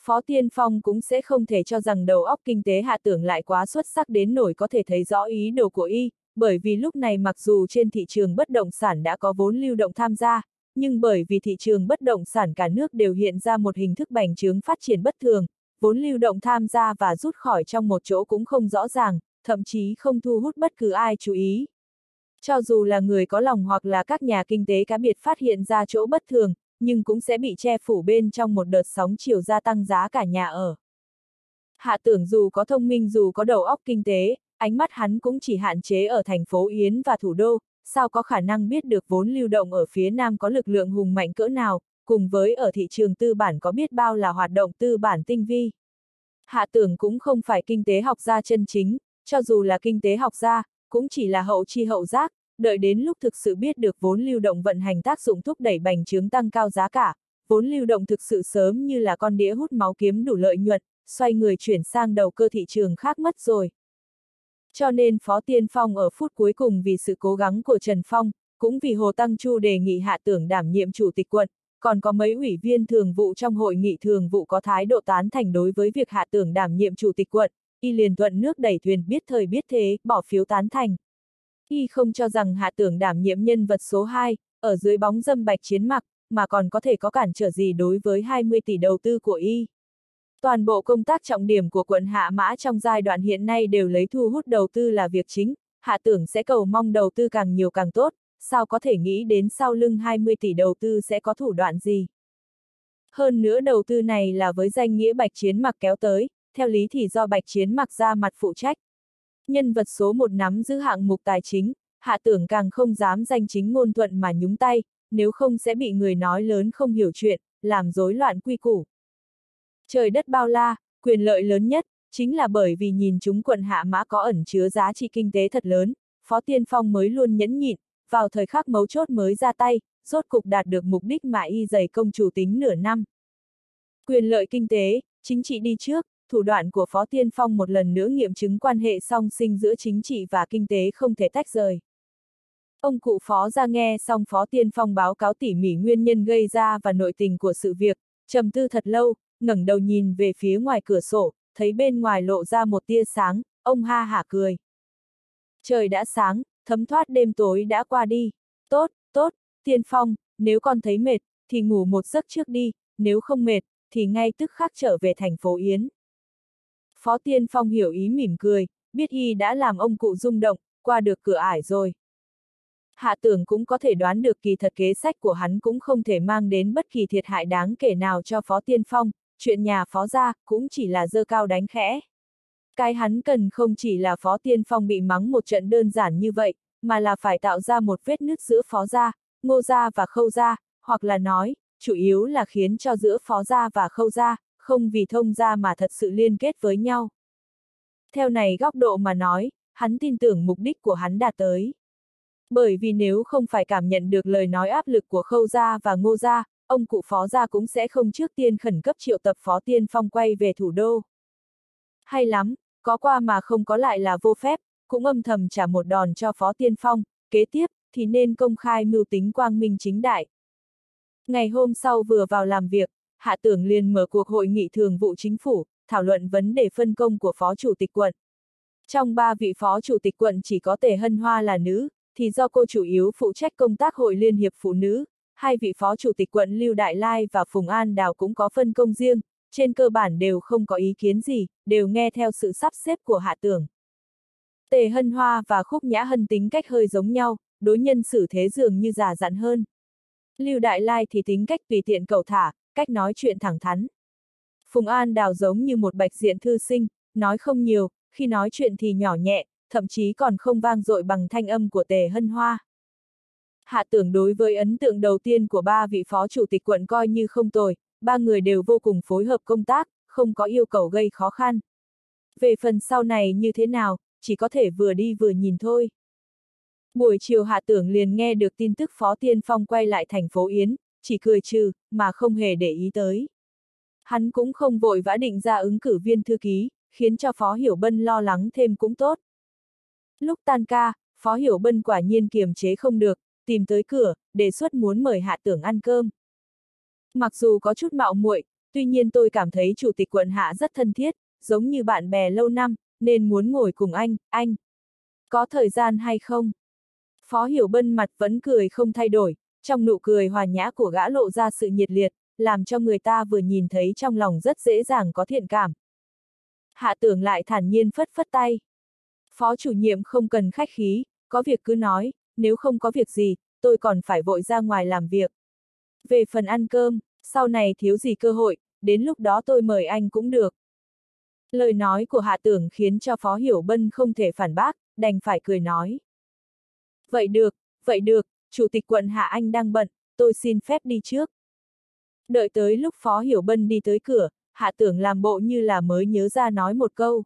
Phó Tiên Phong cũng sẽ không thể cho rằng đầu óc kinh tế hạ tưởng lại quá xuất sắc đến nổi có thể thấy rõ ý đồ của y, bởi vì lúc này mặc dù trên thị trường bất động sản đã có vốn lưu động tham gia, nhưng bởi vì thị trường bất động sản cả nước đều hiện ra một hình thức bành trướng phát triển bất thường, vốn lưu động tham gia và rút khỏi trong một chỗ cũng không rõ ràng, thậm chí không thu hút bất cứ ai chú ý. Cho dù là người có lòng hoặc là các nhà kinh tế cá biệt phát hiện ra chỗ bất thường, nhưng cũng sẽ bị che phủ bên trong một đợt sóng chiều gia tăng giá cả nhà ở. Hạ tưởng dù có thông minh dù có đầu óc kinh tế, ánh mắt hắn cũng chỉ hạn chế ở thành phố Yến và thủ đô, sao có khả năng biết được vốn lưu động ở phía Nam có lực lượng hùng mạnh cỡ nào, cùng với ở thị trường tư bản có biết bao là hoạt động tư bản tinh vi. Hạ tưởng cũng không phải kinh tế học gia chân chính, cho dù là kinh tế học gia, cũng chỉ là hậu chi hậu giác, đợi đến lúc thực sự biết được vốn lưu động vận hành tác dụng thúc đẩy bành trướng tăng cao giá cả, vốn lưu động thực sự sớm như là con đĩa hút máu kiếm đủ lợi nhuận, xoay người chuyển sang đầu cơ thị trường khác mất rồi. Cho nên Phó Tiên Phong ở phút cuối cùng vì sự cố gắng của Trần Phong, cũng vì Hồ Tăng Chu đề nghị hạ tưởng đảm nhiệm chủ tịch quận, còn có mấy ủy viên thường vụ trong hội nghị thường vụ có thái độ tán thành đối với việc hạ tưởng đảm nhiệm chủ tịch quận, y liền thuận nước đẩy thuyền biết thời biết thế, bỏ phiếu tán thành. Y không cho rằng hạ tưởng đảm nhiệm nhân vật số 2, ở dưới bóng dâm bạch chiến mặc, mà còn có thể có cản trở gì đối với 20 tỷ đầu tư của Y. Toàn bộ công tác trọng điểm của quận Hạ Mã trong giai đoạn hiện nay đều lấy thu hút đầu tư là việc chính, hạ tưởng sẽ cầu mong đầu tư càng nhiều càng tốt, sao có thể nghĩ đến sau lưng 20 tỷ đầu tư sẽ có thủ đoạn gì. Hơn nữa đầu tư này là với danh nghĩa bạch chiến mặc kéo tới, theo lý thì do bạch chiến mặc ra mặt phụ trách. Nhân vật số một nắm giữ hạng mục tài chính, hạ tưởng càng không dám danh chính ngôn thuận mà nhúng tay, nếu không sẽ bị người nói lớn không hiểu chuyện, làm rối loạn quy củ. Trời đất bao la, quyền lợi lớn nhất, chính là bởi vì nhìn chúng quận hạ mã có ẩn chứa giá trị kinh tế thật lớn, Phó Tiên Phong mới luôn nhẫn nhịn, vào thời khắc mấu chốt mới ra tay, rốt cục đạt được mục đích mà y dày công chủ tính nửa năm. Quyền lợi kinh tế, chính trị đi trước, thủ đoạn của Phó Tiên Phong một lần nữa nghiệm chứng quan hệ song sinh giữa chính trị và kinh tế không thể tách rời. Ông cụ Phó ra nghe xong Phó Tiên Phong báo cáo tỉ mỉ nguyên nhân gây ra và nội tình của sự việc, trầm tư thật lâu, ngẩng đầu nhìn về phía ngoài cửa sổ, thấy bên ngoài lộ ra một tia sáng, ông ha hả cười. Trời đã sáng, thấm thoát đêm tối đã qua đi. Tốt, tốt, Tiên Phong, nếu con thấy mệt, thì ngủ một giấc trước đi, nếu không mệt, thì ngay tức khắc trở về thành phố Yến. Phó Tiên Phong hiểu ý mỉm cười, biết y đã làm ông cụ rung động, qua được cửa ải rồi. Hạ tưởng cũng có thể đoán được kỳ thật kế sách của hắn cũng không thể mang đến bất kỳ thiệt hại đáng kể nào cho Phó Tiên Phong, chuyện nhà Phó ra cũng chỉ là dơ cao đánh khẽ. Cái hắn cần không chỉ là Phó Tiên Phong bị mắng một trận đơn giản như vậy, mà là phải tạo ra một vết nứt giữa Phó gia, Ngô gia và Khâu gia, hoặc là nói, chủ yếu là khiến cho giữa Phó gia và Khâu gia, không vì thông gia mà thật sự liên kết với nhau. Theo này góc độ mà nói, hắn tin tưởng mục đích của hắn đạt tới. Bởi vì nếu không phải cảm nhận được lời nói áp lực của Khâu gia và Ngô gia, ông cụ Phó gia cũng sẽ không trước tiên khẩn cấp triệu tập Phó Tiên Phong quay về thủ đô. Hay lắm, có qua mà không có lại là vô phép, cũng âm thầm trả một đòn cho Phó Tiên Phong, kế tiếp, thì nên công khai mưu tính quang minh chính đại. Ngày hôm sau vừa vào làm việc, Hạ Tưởng liền mở cuộc hội nghị thường vụ chính phủ, thảo luận vấn đề phân công của Phó Chủ tịch quận. Trong ba vị Phó Chủ tịch quận chỉ có Tề Hân Hoa là nữ, thì do cô chủ yếu phụ trách công tác Hội Liên hiệp Phụ nữ, hai vị Phó Chủ tịch quận Lưu Đại Lai và Phùng An Đào cũng có phân công riêng, trên cơ bản đều không có ý kiến gì, đều nghe theo sự sắp xếp của Hạ Tưởng. Tề Hân Hoa và Khúc Nhã Hân tính cách hơi giống nhau, đối nhân xử thế dường như già dặn hơn. Lưu Đại Lai thì tính cách tùy tiện cầu thả, cách nói chuyện thẳng thắn. Phùng An Đào giống như một bạch diện thư sinh, nói không nhiều, khi nói chuyện thì nhỏ nhẹ, thậm chí còn không vang dội bằng thanh âm của Tề Hân Hoa. Hạ tưởng đối với ấn tượng đầu tiên của ba vị phó chủ tịch quận coi như không tồi, ba người đều vô cùng phối hợp công tác, không có yêu cầu gây khó khăn. Về phần sau này như thế nào, chỉ có thể vừa đi vừa nhìn thôi. Buổi chiều hạ tưởng liền nghe được tin tức Phó Tiên Phong quay lại thành phố Yến, chỉ cười trừ, mà không hề để ý tới. Hắn cũng không vội vã định ra ứng cử viên thư ký, khiến cho Phó Hiểu Bân lo lắng thêm cũng tốt. Lúc tan ca, Phó Hiểu Bân quả nhiên kiềm chế không được, tìm tới cửa, đề xuất muốn mời hạ tưởng ăn cơm. Mặc dù có chút mạo muội, tuy nhiên tôi cảm thấy chủ tịch quận hạ rất thân thiết, giống như bạn bè lâu năm, nên muốn ngồi cùng anh, anh. Có thời gian hay không? Phó Hiểu Bân mặt vẫn cười không thay đổi, trong nụ cười hòa nhã của gã lộ ra sự nhiệt liệt, làm cho người ta vừa nhìn thấy trong lòng rất dễ dàng có thiện cảm. Hạ tưởng lại thản nhiên phất phất tay. Phó chủ nhiệm không cần khách khí, có việc cứ nói, nếu không có việc gì, tôi còn phải vội ra ngoài làm việc. Về phần ăn cơm, sau này thiếu gì cơ hội, đến lúc đó tôi mời anh cũng được. Lời nói của hạ tưởng khiến cho Phó Hiểu Bân không thể phản bác, đành phải cười nói. Vậy được, vậy được, Chủ tịch quận Hạ Anh đang bận, tôi xin phép đi trước. Đợi tới lúc Phó Hiểu Bân đi tới cửa, Hạ Tưởng làm bộ như là mới nhớ ra nói một câu.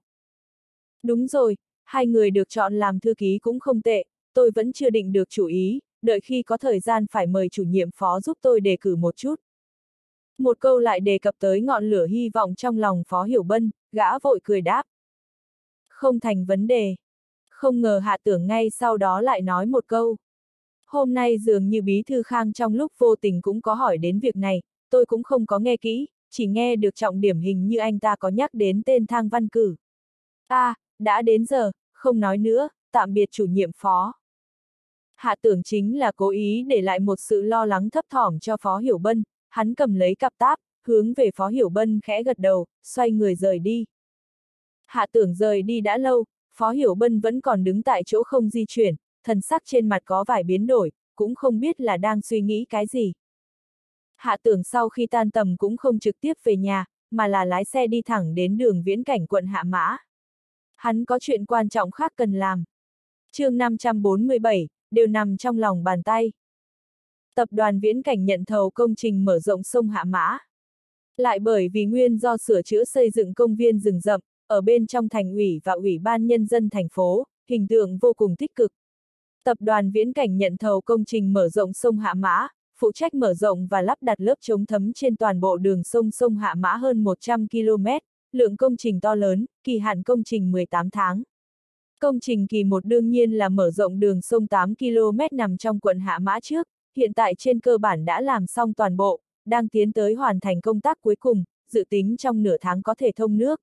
Đúng rồi, hai người được chọn làm thư ký cũng không tệ, tôi vẫn chưa định được chủ ý, đợi khi có thời gian phải mời chủ nhiệm phó giúp tôi đề cử một chút. Một câu lại đề cập tới ngọn lửa hy vọng trong lòng Phó Hiểu Bân, gã vội cười đáp. Không thành vấn đề. Không ngờ hạ tưởng ngay sau đó lại nói một câu. Hôm nay dường như bí thư khang trong lúc vô tình cũng có hỏi đến việc này, tôi cũng không có nghe kỹ, chỉ nghe được trọng điểm hình như anh ta có nhắc đến tên thang văn cử. a à, đã đến giờ, không nói nữa, tạm biệt chủ nhiệm phó. Hạ tưởng chính là cố ý để lại một sự lo lắng thấp thỏm cho Phó Hiểu Bân, hắn cầm lấy cặp táp, hướng về Phó Hiểu Bân khẽ gật đầu, xoay người rời đi. Hạ tưởng rời đi đã lâu, Phó Hiểu Bân vẫn còn đứng tại chỗ không di chuyển, thần sắc trên mặt có vài biến đổi, cũng không biết là đang suy nghĩ cái gì. Hạ tưởng sau khi tan tầm cũng không trực tiếp về nhà, mà là lái xe đi thẳng đến đường viễn cảnh quận Hạ Mã. Hắn có chuyện quan trọng khác cần làm. chương 547, đều nằm trong lòng bàn tay. Tập đoàn viễn cảnh nhận thầu công trình mở rộng sông Hạ Mã. Lại bởi vì nguyên do sửa chữa xây dựng công viên rừng rậm, ở bên trong thành ủy và ủy ban nhân dân thành phố, hình tượng vô cùng tích cực. Tập đoàn viễn cảnh nhận thầu công trình mở rộng sông Hạ Mã, phụ trách mở rộng và lắp đặt lớp chống thấm trên toàn bộ đường sông sông Hạ Mã hơn 100 km, lượng công trình to lớn, kỳ hạn công trình 18 tháng. Công trình kỳ 1 đương nhiên là mở rộng đường sông 8 km nằm trong quận Hạ Mã trước, hiện tại trên cơ bản đã làm xong toàn bộ, đang tiến tới hoàn thành công tác cuối cùng, dự tính trong nửa tháng có thể thông nước.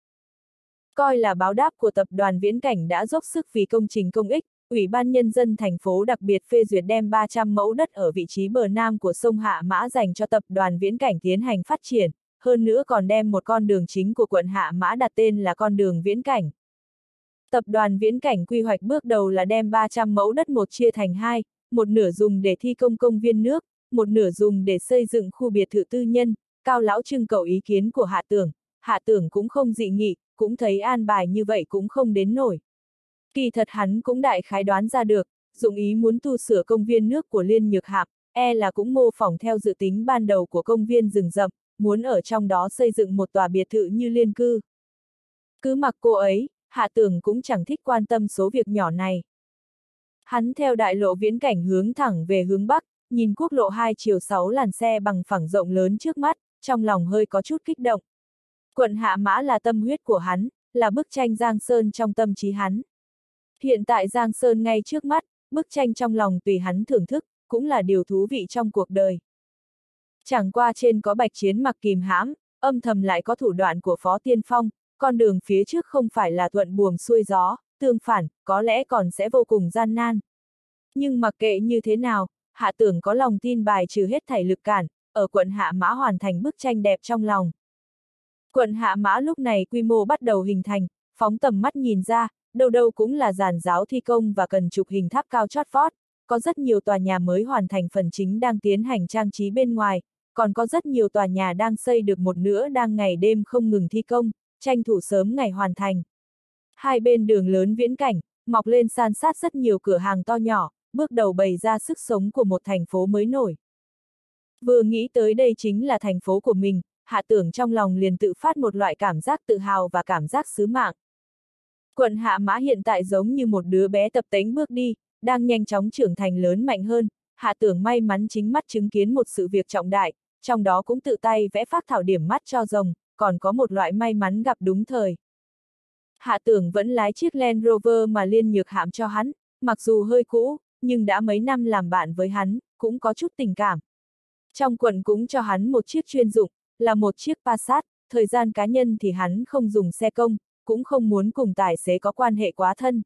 Coi là báo đáp của tập đoàn Viễn Cảnh đã dốc sức vì công trình công ích, Ủy ban Nhân dân thành phố đặc biệt phê duyệt đem 300 mẫu đất ở vị trí bờ nam của sông Hạ Mã dành cho tập đoàn Viễn Cảnh tiến hành phát triển, hơn nữa còn đem một con đường chính của quận Hạ Mã đặt tên là con đường Viễn Cảnh. Tập đoàn Viễn Cảnh quy hoạch bước đầu là đem 300 mẫu đất một chia thành hai, một nửa dùng để thi công công viên nước, một nửa dùng để xây dựng khu biệt thự tư nhân, cao lão trưng cầu ý kiến của hạ tưởng, hạ tưởng cũng không dị nghị, cũng thấy an bài như vậy cũng không đến nổi. Kỳ thật hắn cũng đại khái đoán ra được, dụng ý muốn tu sửa công viên nước của Liên Nhược Hạp, e là cũng mô phỏng theo dự tính ban đầu của công viên rừng rậm, muốn ở trong đó xây dựng một tòa biệt thự như liên cư. Cứ mặc cô ấy, hạ tường cũng chẳng thích quan tâm số việc nhỏ này. Hắn theo đại lộ viễn cảnh hướng thẳng về hướng Bắc, nhìn quốc lộ 2 chiều 6 làn xe bằng phẳng rộng lớn trước mắt, trong lòng hơi có chút kích động. Quận Hạ Mã là tâm huyết của hắn, là bức tranh Giang Sơn trong tâm trí hắn. Hiện tại Giang Sơn ngay trước mắt, bức tranh trong lòng tùy hắn thưởng thức, cũng là điều thú vị trong cuộc đời. Chẳng qua trên có bạch chiến mặc kìm hãm, âm thầm lại có thủ đoạn của Phó Tiên Phong, con đường phía trước không phải là thuận buồm xuôi gió, tương phản, có lẽ còn sẽ vô cùng gian nan. Nhưng mặc kệ như thế nào, hạ tưởng có lòng tin bài trừ hết thảy lực cản, ở quận Hạ Mã hoàn thành bức tranh đẹp trong lòng. Quận Hạ Mã lúc này quy mô bắt đầu hình thành, phóng tầm mắt nhìn ra, đâu đâu cũng là giàn giáo thi công và cần chụp hình tháp cao chót vót, có rất nhiều tòa nhà mới hoàn thành phần chính đang tiến hành trang trí bên ngoài, còn có rất nhiều tòa nhà đang xây được một nửa đang ngày đêm không ngừng thi công, tranh thủ sớm ngày hoàn thành. Hai bên đường lớn viễn cảnh, mọc lên san sát rất nhiều cửa hàng to nhỏ, bước đầu bày ra sức sống của một thành phố mới nổi. Vừa nghĩ tới đây chính là thành phố của mình, hạ tưởng trong lòng liền tự phát một loại cảm giác tự hào và cảm giác sứ mạng. Quận Hạ Mã hiện tại giống như một đứa bé tập tính bước đi, đang nhanh chóng trưởng thành lớn mạnh hơn, hạ tưởng may mắn chính mắt chứng kiến một sự việc trọng đại, trong đó cũng tự tay vẽ phát thảo điểm mắt cho rồng, còn có một loại may mắn gặp đúng thời. Hạ tưởng vẫn lái chiếc Land Rover mà liên nhược hạm cho hắn, mặc dù hơi cũ, nhưng đã mấy năm làm bạn với hắn, cũng có chút tình cảm. Trong quận cũng cho hắn một chiếc chuyên dụng, là một chiếc Passat, thời gian cá nhân thì hắn không dùng xe công, cũng không muốn cùng tài xế có quan hệ quá thân.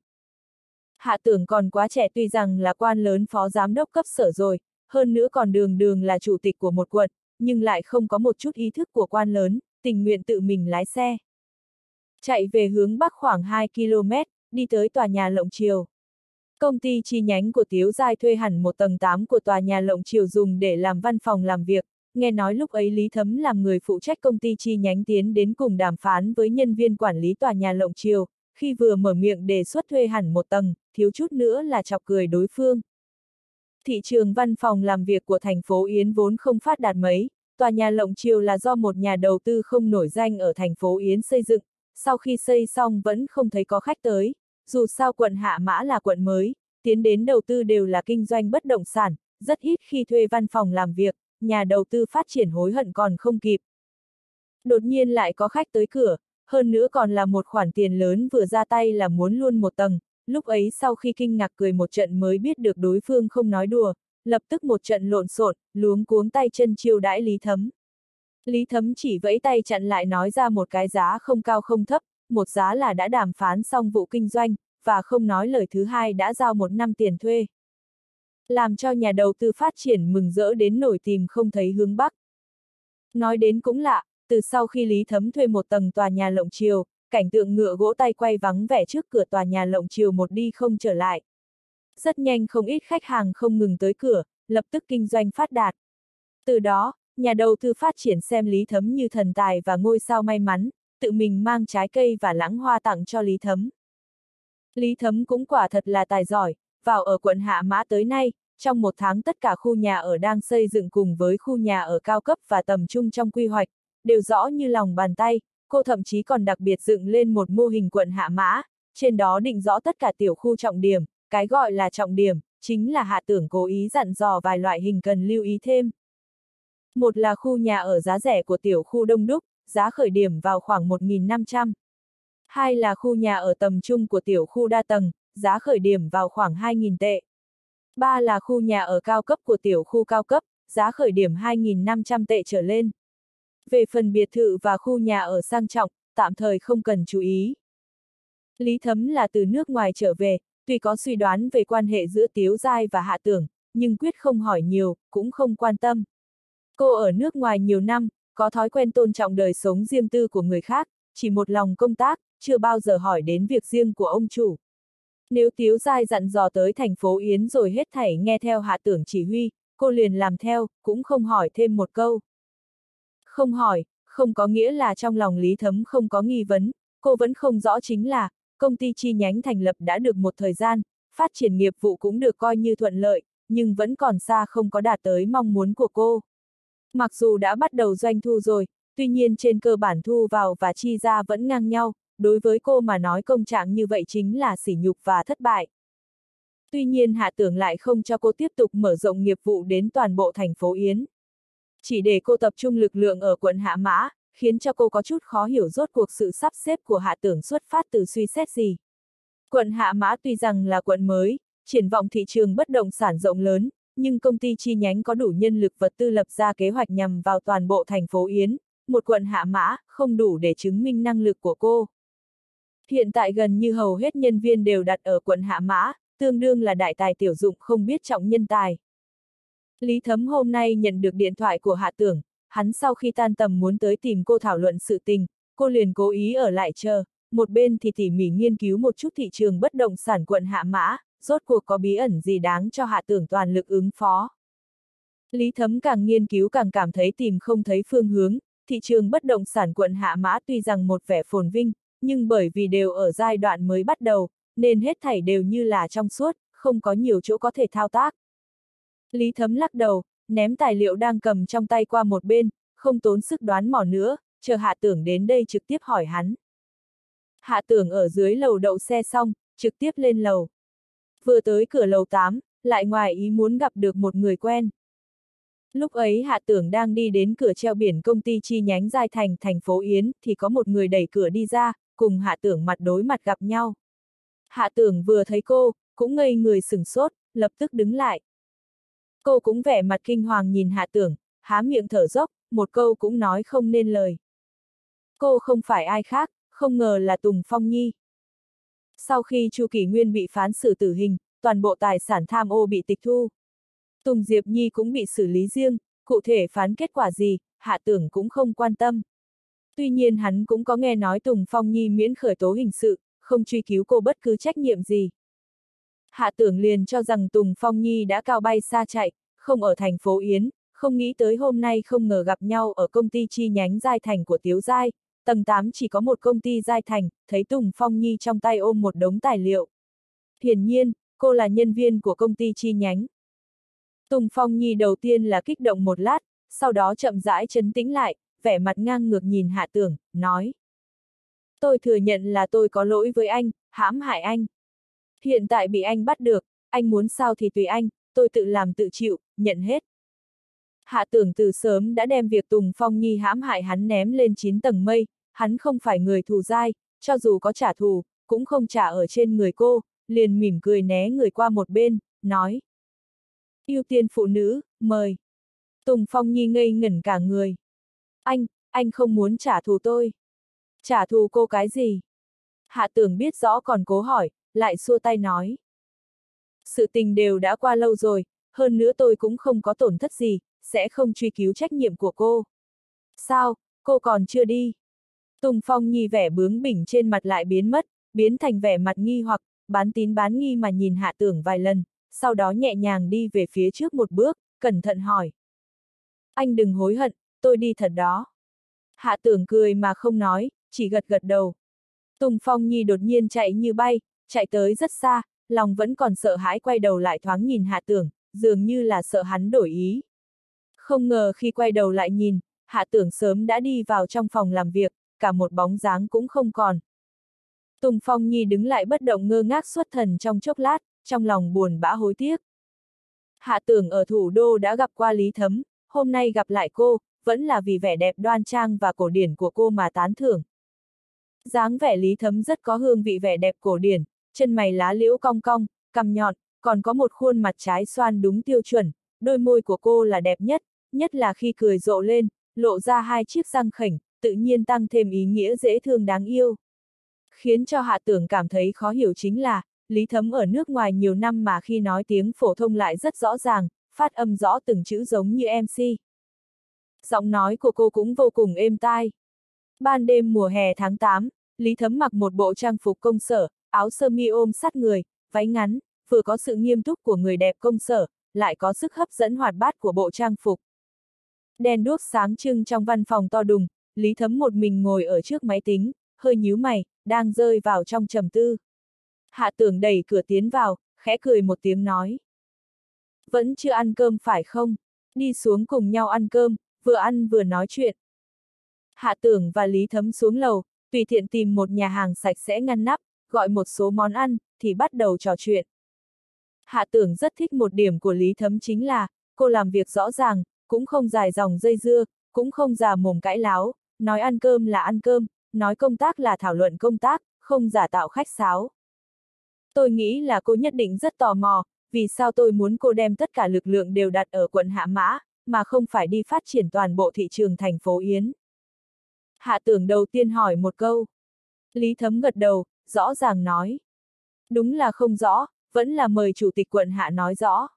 Hạ tưởng còn quá trẻ tuy rằng là quan lớn phó giám đốc cấp sở rồi, hơn nữa còn đường đường là chủ tịch của một quận, nhưng lại không có một chút ý thức của quan lớn, tình nguyện tự mình lái xe. Chạy về hướng bắc khoảng 2 km, đi tới tòa nhà Lộng Triều. Công ty chi nhánh của Tiếu Giai thuê hẳn một tầng 8 của tòa nhà Lộng Triều dùng để làm văn phòng làm việc, nghe nói lúc ấy Lý Thấm làm người phụ trách công ty chi nhánh tiến đến cùng đàm phán với nhân viên quản lý tòa nhà Lộng Triều, khi vừa mở miệng đề xuất thuê hẳn một tầng, thiếu chút nữa là chọc cười đối phương. Thị trường văn phòng làm việc của thành phố Yến vốn không phát đạt mấy, tòa nhà Lộng Triều là do một nhà đầu tư không nổi danh ở thành phố Yến xây dựng, sau khi xây xong vẫn không thấy có khách tới, dù sao quận Hạ Mã là quận mới, tiến đến đầu tư đều là kinh doanh bất động sản, rất ít khi thuê văn phòng làm việc, nhà đầu tư phát triển hối hận còn không kịp. Đột nhiên lại có khách tới cửa, hơn nữa còn là một khoản tiền lớn vừa ra tay là muốn luôn một tầng, lúc ấy sau khi kinh ngạc cười một trận mới biết được đối phương không nói đùa, lập tức một trận lộn xộn, luống cuống tay chân chiêu đãi Lý Thấm. Lý Thấm chỉ vẫy tay chặn lại nói ra một cái giá không cao không thấp, một giá là đã đàm phán xong vụ kinh doanh, và không nói lời thứ hai đã giao một năm tiền thuê. Làm cho nhà đầu tư phát triển mừng rỡ đến nổi tìm không thấy hướng Bắc. Nói đến cũng lạ, từ sau khi Lý Thấm thuê một tầng tòa nhà lộng chiều, cảnh tượng ngựa gỗ tay quay vắng vẻ trước cửa tòa nhà lộng chiều một đi không trở lại. Rất nhanh không ít khách hàng không ngừng tới cửa, lập tức kinh doanh phát đạt. Từ đó, nhà đầu tư phát triển xem Lý Thấm như thần tài và ngôi sao may mắn, tự mình mang trái cây và lãng hoa tặng cho Lý Thấm. Lý Thấm cũng quả thật là tài giỏi, vào ở quận Hạ Mã tới nay, trong một tháng tất cả khu nhà ở đang xây dựng cùng với khu nhà ở cao cấp và tầm trung trong quy hoạch, đều rõ như lòng bàn tay, cô thậm chí còn đặc biệt dựng lên một mô hình quận Hạ Mã, trên đó định rõ tất cả tiểu khu trọng điểm, cái gọi là trọng điểm, chính là hạ tưởng cố ý dặn dò vài loại hình cần lưu ý thêm. Một là khu nhà ở giá rẻ của tiểu khu Đông Đúc, giá khởi điểm vào khoảng 1.500. Hai là khu nhà ở tầm trung của tiểu khu đa tầng, giá khởi điểm vào khoảng 2.000 tệ. Ba là khu nhà ở cao cấp của tiểu khu cao cấp, giá khởi điểm 2.500 tệ trở lên. Về phần biệt thự và khu nhà ở sang trọng, tạm thời không cần chú ý. Lý Thấm là từ nước ngoài trở về, tuy có suy đoán về quan hệ giữa Tiếu Giai và Hạ Tưởng, nhưng quyết không hỏi nhiều, cũng không quan tâm. Cô ở nước ngoài nhiều năm, có thói quen tôn trọng đời sống riêng tư của người khác, chỉ một lòng công tác, chưa bao giờ hỏi đến việc riêng của ông chủ. Nếu Tiếu Giai dặn dò tới thành phố Yến rồi hết thảy nghe theo hạ tưởng chỉ huy, cô liền làm theo, cũng không hỏi thêm một câu. Không hỏi, không có nghĩa là trong lòng Lý Thấm không có nghi vấn, cô vẫn không rõ chính là, công ty chi nhánh thành lập đã được một thời gian, phát triển nghiệp vụ cũng được coi như thuận lợi, nhưng vẫn còn xa không có đạt tới mong muốn của cô. Mặc dù đã bắt đầu doanh thu rồi, tuy nhiên trên cơ bản thu vào và chi ra vẫn ngang nhau, đối với cô mà nói công trạng như vậy chính là sỉ nhục và thất bại. Tuy nhiên hạ tưởng lại không cho cô tiếp tục mở rộng nghiệp vụ đến toàn bộ thành phố Yến. Chỉ để cô tập trung lực lượng ở quận Hạ Mã, khiến cho cô có chút khó hiểu rốt cuộc sự sắp xếp của hạ tưởng xuất phát từ suy xét gì. Quận Hạ Mã tuy rằng là quận mới, triển vọng thị trường bất động sản rộng lớn, nhưng công ty chi nhánh có đủ nhân lực vật tư lập ra kế hoạch nhằm vào toàn bộ thành phố Yến, một quận Hạ Mã, không đủ để chứng minh năng lực của cô. Hiện tại gần như hầu hết nhân viên đều đặt ở quận Hạ Mã, tương đương là đại tài tiểu dụng không biết trọng nhân tài. Lý Thấm hôm nay nhận được điện thoại của Hạ Tưởng, hắn sau khi tan tầm muốn tới tìm cô thảo luận sự tình, cô liền cố ý ở lại chờ, một bên thì tỉ mỉ nghiên cứu một chút thị trường bất động sản quận Hạ Mã, rốt cuộc có bí ẩn gì đáng cho Hạ Tưởng toàn lực ứng phó. Lý Thấm càng nghiên cứu càng cảm thấy tìm không thấy phương hướng, thị trường bất động sản quận Hạ Mã tuy rằng một vẻ phồn vinh, nhưng bởi vì đều ở giai đoạn mới bắt đầu, nên hết thảy đều như là trong suốt, không có nhiều chỗ có thể thao tác. Lý Thấm lắc đầu, ném tài liệu đang cầm trong tay qua một bên, không tốn sức đoán mò nữa, chờ hạ tưởng đến đây trực tiếp hỏi hắn. Hạ tưởng ở dưới lầu đậu xe xong, trực tiếp lên lầu. Vừa tới cửa lầu 8, lại ngoài ý muốn gặp được một người quen. Lúc ấy hạ tưởng đang đi đến cửa treo biển công ty chi nhánh Giai Thành thành phố Yến thì có một người đẩy cửa đi ra, cùng hạ tưởng mặt đối mặt gặp nhau. Hạ tưởng vừa thấy cô, cũng ngây người sửng sốt, lập tức đứng lại. Cô cũng vẻ mặt kinh hoàng nhìn hạ tưởng, há miệng thở dốc, một câu cũng nói không nên lời. Cô không phải ai khác, không ngờ là Tùng Phong Nhi. Sau khi Chu Kỳ Nguyên bị phán xử tử hình, toàn bộ tài sản tham ô bị tịch thu. Tùng Diệp Nhi cũng bị xử lý riêng, cụ thể phán kết quả gì, hạ tưởng cũng không quan tâm. Tuy nhiên hắn cũng có nghe nói Tùng Phong Nhi miễn khởi tố hình sự, không truy cứu cô bất cứ trách nhiệm gì. Hạ tưởng liền cho rằng Tùng Phong Nhi đã cao bay xa chạy, không ở thành phố Yến, không nghĩ tới hôm nay không ngờ gặp nhau ở công ty chi nhánh Giai Thành của Tiếu Giai, tầng 8 chỉ có một công ty Giai Thành, thấy Tùng Phong Nhi trong tay ôm một đống tài liệu. Hiển nhiên, cô là nhân viên của công ty chi nhánh. Tùng Phong Nhi đầu tiên là kích động một lát, sau đó chậm rãi chấn tĩnh lại, vẻ mặt ngang ngược nhìn Hạ Tưởng, nói. Tôi thừa nhận là tôi có lỗi với anh, hãm hại anh. Hiện tại bị anh bắt được, anh muốn sao thì tùy anh, tôi tự làm tự chịu, nhận hết. Hạ tưởng từ sớm đã đem việc Tùng Phong Nhi hãm hại hắn ném lên 9 tầng mây, hắn không phải người thù dai, cho dù có trả thù, cũng không trả ở trên người cô, liền mỉm cười né người qua một bên, nói. ưu tiên phụ nữ, mời. Tùng Phong Nhi ngây ngẩn cả người. Anh, anh không muốn trả thù tôi. Trả thù cô cái gì? Hạ tưởng biết rõ còn cố hỏi, lại xua tay nói. Sự tình đều đã qua lâu rồi, hơn nữa tôi cũng không có tổn thất gì, sẽ không truy cứu trách nhiệm của cô. Sao, cô còn chưa đi? Tùng Phong Nhi vẻ bướng bỉnh trên mặt lại biến mất, biến thành vẻ mặt nghi hoặc, bán tín bán nghi mà nhìn hạ tưởng vài lần, sau đó nhẹ nhàng đi về phía trước một bước, cẩn thận hỏi. Anh đừng hối hận, tôi đi thật đó. Hạ tưởng cười mà không nói, chỉ gật gật đầu. Tùng Phong Nhi đột nhiên chạy như bay, chạy tới rất xa, lòng vẫn còn sợ hãi quay đầu lại thoáng nhìn hạ tưởng, dường như là sợ hắn đổi ý. Không ngờ khi quay đầu lại nhìn, hạ tưởng sớm đã đi vào trong phòng làm việc, cả một bóng dáng cũng không còn. Tùng Phong Nhi đứng lại bất động ngơ ngác xuất thần trong chốc lát, trong lòng buồn bã hối tiếc. Hạ tưởng ở thủ đô đã gặp qua Lý Thấm, hôm nay gặp lại cô, vẫn là vì vẻ đẹp đoan trang và cổ điển của cô mà tán thưởng. dáng vẻ Lý Thấm rất có hương vị vẻ đẹp cổ điển, chân mày lá liễu cong cong, cằm nhọn, còn có một khuôn mặt trái xoan đúng tiêu chuẩn, đôi môi của cô là đẹp nhất, nhất là khi cười rộ lên, lộ ra hai chiếc răng khỉnh, tự nhiên tăng thêm ý nghĩa dễ thương đáng yêu. Khiến cho hạ tưởng cảm thấy khó hiểu chính là, Lý Thấm ở nước ngoài nhiều năm mà khi nói tiếng phổ thông lại rất rõ ràng, phát âm rõ từng chữ giống như MC. Giọng nói của cô cũng vô cùng êm tai. Ban đêm mùa hè tháng 8, Lý Thấm mặc một bộ trang phục công sở, áo sơ mi ôm sát người, váy ngắn, vừa có sự nghiêm túc của người đẹp công sở, lại có sức hấp dẫn hoạt bát của bộ trang phục. Đèn đuốc sáng trưng trong văn phòng to đùng, Lý Thấm một mình ngồi ở trước máy tính, hơi nhíu mày, đang rơi vào trong trầm tư. Hạ tưởng đẩy cửa tiến vào, khẽ cười một tiếng nói. Vẫn chưa ăn cơm phải không? Đi xuống cùng nhau ăn cơm, vừa ăn vừa nói chuyện. Hạ tưởng và Lý Thấm xuống lầu, tùy tiện tìm một nhà hàng sạch sẽ ngăn nắp, gọi một số món ăn, thì bắt đầu trò chuyện. Hạ tưởng rất thích một điểm của Lý Thấm chính là, cô làm việc rõ ràng, cũng không dài dòng dây dưa, cũng không già mồm cãi láo, nói ăn cơm là ăn cơm, nói công tác là thảo luận công tác, không giả tạo khách sáo. Tôi nghĩ là cô nhất định rất tò mò, vì sao tôi muốn cô đem tất cả lực lượng đều đặt ở quận Hạ Mã, mà không phải đi phát triển toàn bộ thị trường thành phố Yến. Hạ tưởng đầu tiên hỏi một câu. Lý Thấm gật đầu, rõ ràng nói. Đúng là không rõ, vẫn là mời chủ tịch quận Hạ nói rõ.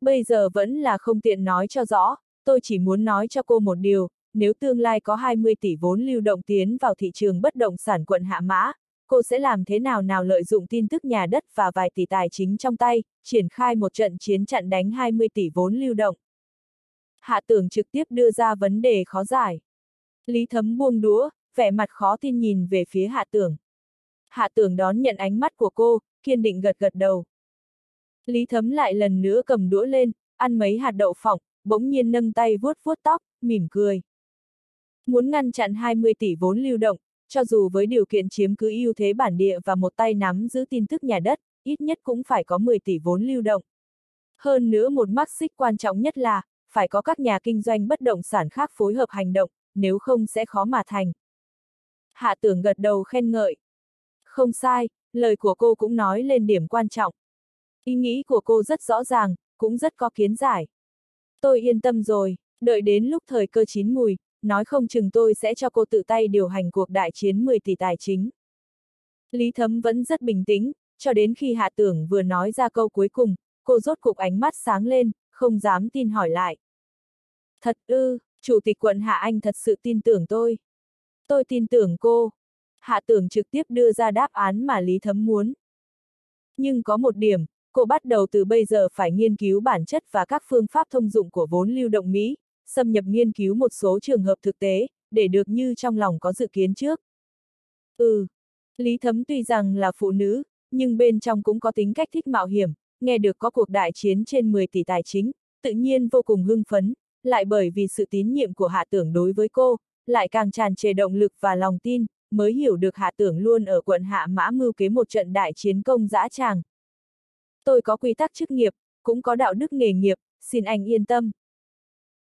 Bây giờ vẫn là không tiện nói cho rõ, tôi chỉ muốn nói cho cô một điều, nếu tương lai có 20 tỷ vốn lưu động tiến vào thị trường bất động sản quận Hạ Mã, cô sẽ làm thế nào nào lợi dụng tin tức nhà đất và vài tỷ tài chính trong tay, triển khai một trận chiến chặn đánh 20 tỷ vốn lưu động. Hạ tưởng trực tiếp đưa ra vấn đề khó giải. Lý thấm buông đũa, vẻ mặt khó tin nhìn về phía hạ tưởng. Hạ Tường đón nhận ánh mắt của cô, kiên định gật gật đầu. Lý thấm lại lần nữa cầm đũa lên, ăn mấy hạt đậu phỏng, bỗng nhiên nâng tay vuốt vuốt tóc, mỉm cười. Muốn ngăn chặn 20 tỷ vốn lưu động, cho dù với điều kiện chiếm cứ ưu thế bản địa và một tay nắm giữ tin tức nhà đất, ít nhất cũng phải có 10 tỷ vốn lưu động. Hơn nữa một mắc xích quan trọng nhất là, phải có các nhà kinh doanh bất động sản khác phối hợp hành động, nếu không sẽ khó mà thành. Hạ tưởng gật đầu khen ngợi. Không sai, lời của cô cũng nói lên điểm quan trọng. Ý nghĩ của cô rất rõ ràng, cũng rất có kiến giải. Tôi yên tâm rồi, đợi đến lúc thời cơ chín mùi, nói không chừng tôi sẽ cho cô tự tay điều hành cuộc đại chiến 10 tỷ tài chính. Lý Thấm vẫn rất bình tĩnh, cho đến khi Hạ Tưởng vừa nói ra câu cuối cùng, cô rốt cục ánh mắt sáng lên, không dám tin hỏi lại. Thật ư, Chủ tịch quận Hạ Anh thật sự tin tưởng tôi. Tôi tin tưởng cô. Hạ tưởng trực tiếp đưa ra đáp án mà Lý Thấm muốn. Nhưng có một điểm, cô bắt đầu từ bây giờ phải nghiên cứu bản chất và các phương pháp thông dụng của vốn lưu động Mỹ, xâm nhập nghiên cứu một số trường hợp thực tế, để được như trong lòng có dự kiến trước. Ừ, Lý Thấm tuy rằng là phụ nữ, nhưng bên trong cũng có tính cách thích mạo hiểm, nghe được có cuộc đại chiến trên 10 tỷ tài chính, tự nhiên vô cùng hưng phấn, lại bởi vì sự tín nhiệm của hạ tưởng đối với cô, lại càng tràn trề động lực và lòng tin, mới hiểu được hạ tưởng luôn ở quận hạ mã mưu kế một trận đại chiến công dã tràng. Tôi có quy tắc chức nghiệp, cũng có đạo đức nghề nghiệp, xin anh yên tâm.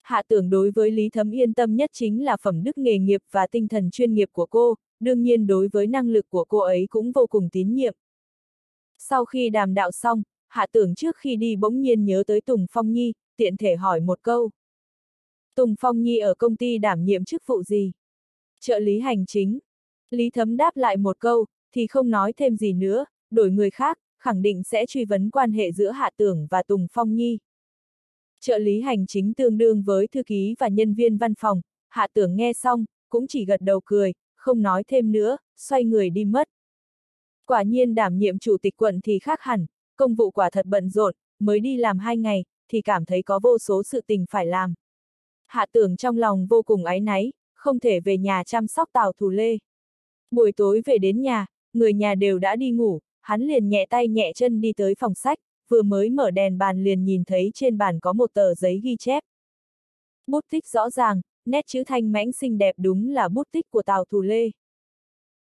Hạ tưởng đối với Lý Thấm yên tâm nhất chính là phẩm đức nghề nghiệp và tinh thần chuyên nghiệp của cô, đương nhiên đối với năng lực của cô ấy cũng vô cùng tín nhiệm. Sau khi đàm đạo xong, hạ tưởng trước khi đi bỗng nhiên nhớ tới Tùng Phong Nhi, tiện thể hỏi một câu. Tùng Phong Nhi ở công ty đảm nhiệm chức vụ gì? Trợ lý hành chính. Lý Thấm đáp lại một câu, thì không nói thêm gì nữa, đổi người khác, khẳng định sẽ truy vấn quan hệ giữa Hạ Tưởng và Tùng Phong Nhi. Trợ lý hành chính tương đương với thư ký và nhân viên văn phòng, Hạ Tưởng nghe xong, cũng chỉ gật đầu cười, không nói thêm nữa, xoay người đi mất. Quả nhiên đảm nhiệm chủ tịch quận thì khác hẳn, công vụ quả thật bận rộn, mới đi làm hai ngày, thì cảm thấy có vô số sự tình phải làm. Hạ tưởng trong lòng vô cùng áy náy, không thể về nhà chăm sóc Tào Thù Lê. Buổi tối về đến nhà, người nhà đều đã đi ngủ, hắn liền nhẹ tay nhẹ chân đi tới phòng sách, vừa mới mở đèn bàn liền nhìn thấy trên bàn có một tờ giấy ghi chép. Bút tích rõ ràng, nét chữ thanh mãnh xinh đẹp đúng là bút tích của Tào Thù Lê.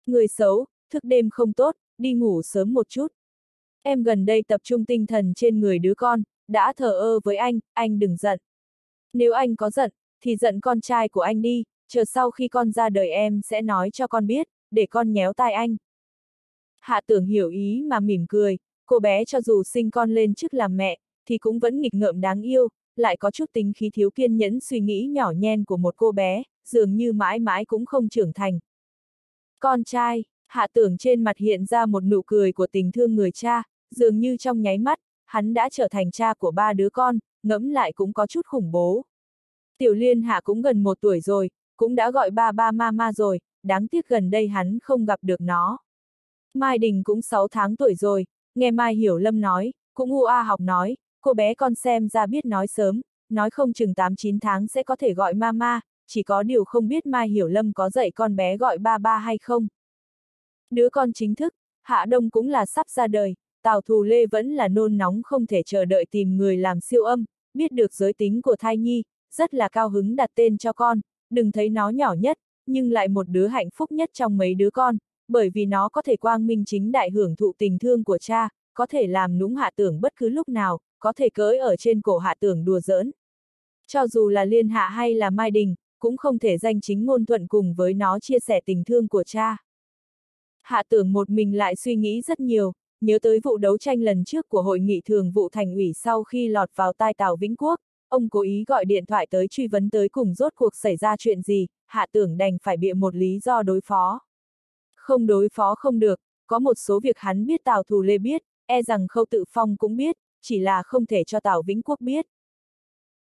Người xấu, thức đêm không tốt, đi ngủ sớm một chút. Em gần đây tập trung tinh thần trên người đứa con, đã thờ ơ với anh, anh đừng giận. Nếu anh có giận, thì giận con trai của anh đi, chờ sau khi con ra đời em sẽ nói cho con biết, để con nhéo tai anh. Hạ tưởng hiểu ý mà mỉm cười, cô bé cho dù sinh con lên trước làm mẹ, thì cũng vẫn nghịch ngợm đáng yêu, lại có chút tính khí thiếu kiên nhẫn suy nghĩ nhỏ nhen của một cô bé, dường như mãi mãi cũng không trưởng thành. Con trai, hạ tưởng trên mặt hiện ra một nụ cười của tình thương người cha, dường như trong nháy mắt, hắn đã trở thành cha của ba đứa con, ngẫm lại cũng có chút khủng bố. Tiểu liên hạ cũng gần một tuổi rồi, cũng đã gọi ba ba ma ma rồi, đáng tiếc gần đây hắn không gặp được nó. Mai Đình cũng 6 tháng tuổi rồi, nghe Mai Hiểu Lâm nói, cũng u a học nói, cô bé con xem ra biết nói sớm, nói không chừng 8-9 tháng sẽ có thể gọi mama, chỉ có điều không biết Mai Hiểu Lâm có dạy con bé gọi ba ba hay không. Đứa con chính thức, Hạ Đông cũng là sắp ra đời, Tào Thù Lê vẫn là nôn nóng không thể chờ đợi tìm người làm siêu âm, biết được giới tính của thai nhi, rất là cao hứng đặt tên cho con, đừng thấy nó nhỏ nhất, nhưng lại một đứa hạnh phúc nhất trong mấy đứa con, bởi vì nó có thể quang minh chính đại hưởng thụ tình thương của cha, có thể làm nũng hạ tưởng bất cứ lúc nào, có thể cưỡi ở trên cổ hạ tưởng đùa giỡn. Cho dù là liên hạ hay là mai đình, cũng không thể danh chính ngôn thuận cùng với nó chia sẻ tình thương của cha. Hạ tưởng một mình lại suy nghĩ rất nhiều, nhớ tới vụ đấu tranh lần trước của hội nghị thường vụ thành ủy sau khi lọt vào tai Tào Vĩnh Quốc, ông cố ý gọi điện thoại tới truy vấn tới cùng rốt cuộc xảy ra chuyện gì, hạ tưởng đành phải bịa một lý do đối phó. Không đối phó không được, có một số việc hắn biết Tào Thù Lê biết, e rằng Khâu Tự Phong cũng biết, chỉ là không thể cho Tào Vĩnh Quốc biết.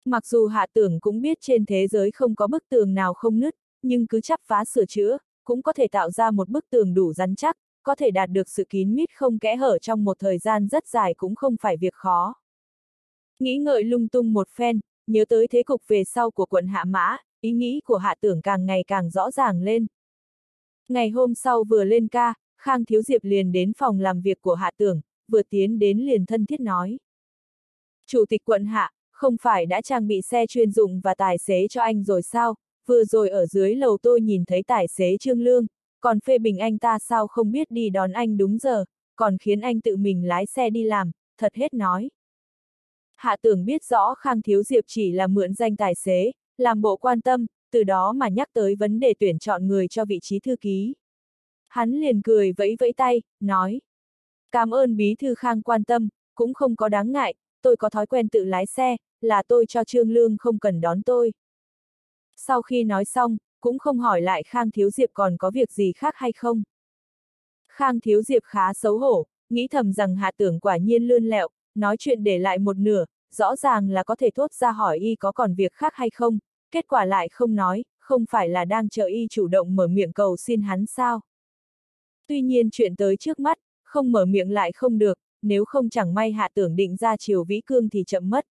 Mặc dù hạ tưởng cũng biết trên thế giới không có bức tường nào không nứt, nhưng cứ chắp phá sửa chữa, cũng có thể tạo ra một bức tường đủ rắn chắc, có thể đạt được sự kín mít không kẽ hở trong một thời gian rất dài cũng không phải việc khó. Nghĩ ngợi lung tung một phen, nhớ tới thế cục về sau của quận Hạ Mã, ý nghĩ của Hạ Tưởng càng ngày càng rõ ràng lên. Ngày hôm sau vừa lên ca, Khang Thiếu Diệp liền đến phòng làm việc của Hạ Tưởng, vừa tiến đến liền thân thiết nói. Chủ tịch quận Hạ, không phải đã trang bị xe chuyên dụng và tài xế cho anh rồi sao, vừa rồi ở dưới lầu tôi nhìn thấy tài xế Trương Lương, còn phê bình anh ta sao không biết đi đón anh đúng giờ, còn khiến anh tự mình lái xe đi làm, thật hết nói. Hạ tưởng biết rõ Khang Thiếu Diệp chỉ là mượn danh tài xế, làm bộ quan tâm, từ đó mà nhắc tới vấn đề tuyển chọn người cho vị trí thư ký. Hắn liền cười vẫy vẫy tay, nói. Cảm ơn bí thư Khang quan tâm, cũng không có đáng ngại, tôi có thói quen tự lái xe, là tôi cho Trương Lương không cần đón tôi. Sau khi nói xong, cũng không hỏi lại Khang Thiếu Diệp còn có việc gì khác hay không. Khang Thiếu Diệp khá xấu hổ, nghĩ thầm rằng hạ tưởng quả nhiên lươn lẹo, nói chuyện để lại một nửa, rõ ràng là có thể thốt ra hỏi y có còn việc khác hay không, kết quả lại không nói, không phải là đang chờ y chủ động mở miệng cầu xin hắn sao. Tuy nhiên chuyện tới trước mắt, không mở miệng lại không được, nếu không chẳng may hạ tưởng định ra chiều vĩ cương thì chậm mất.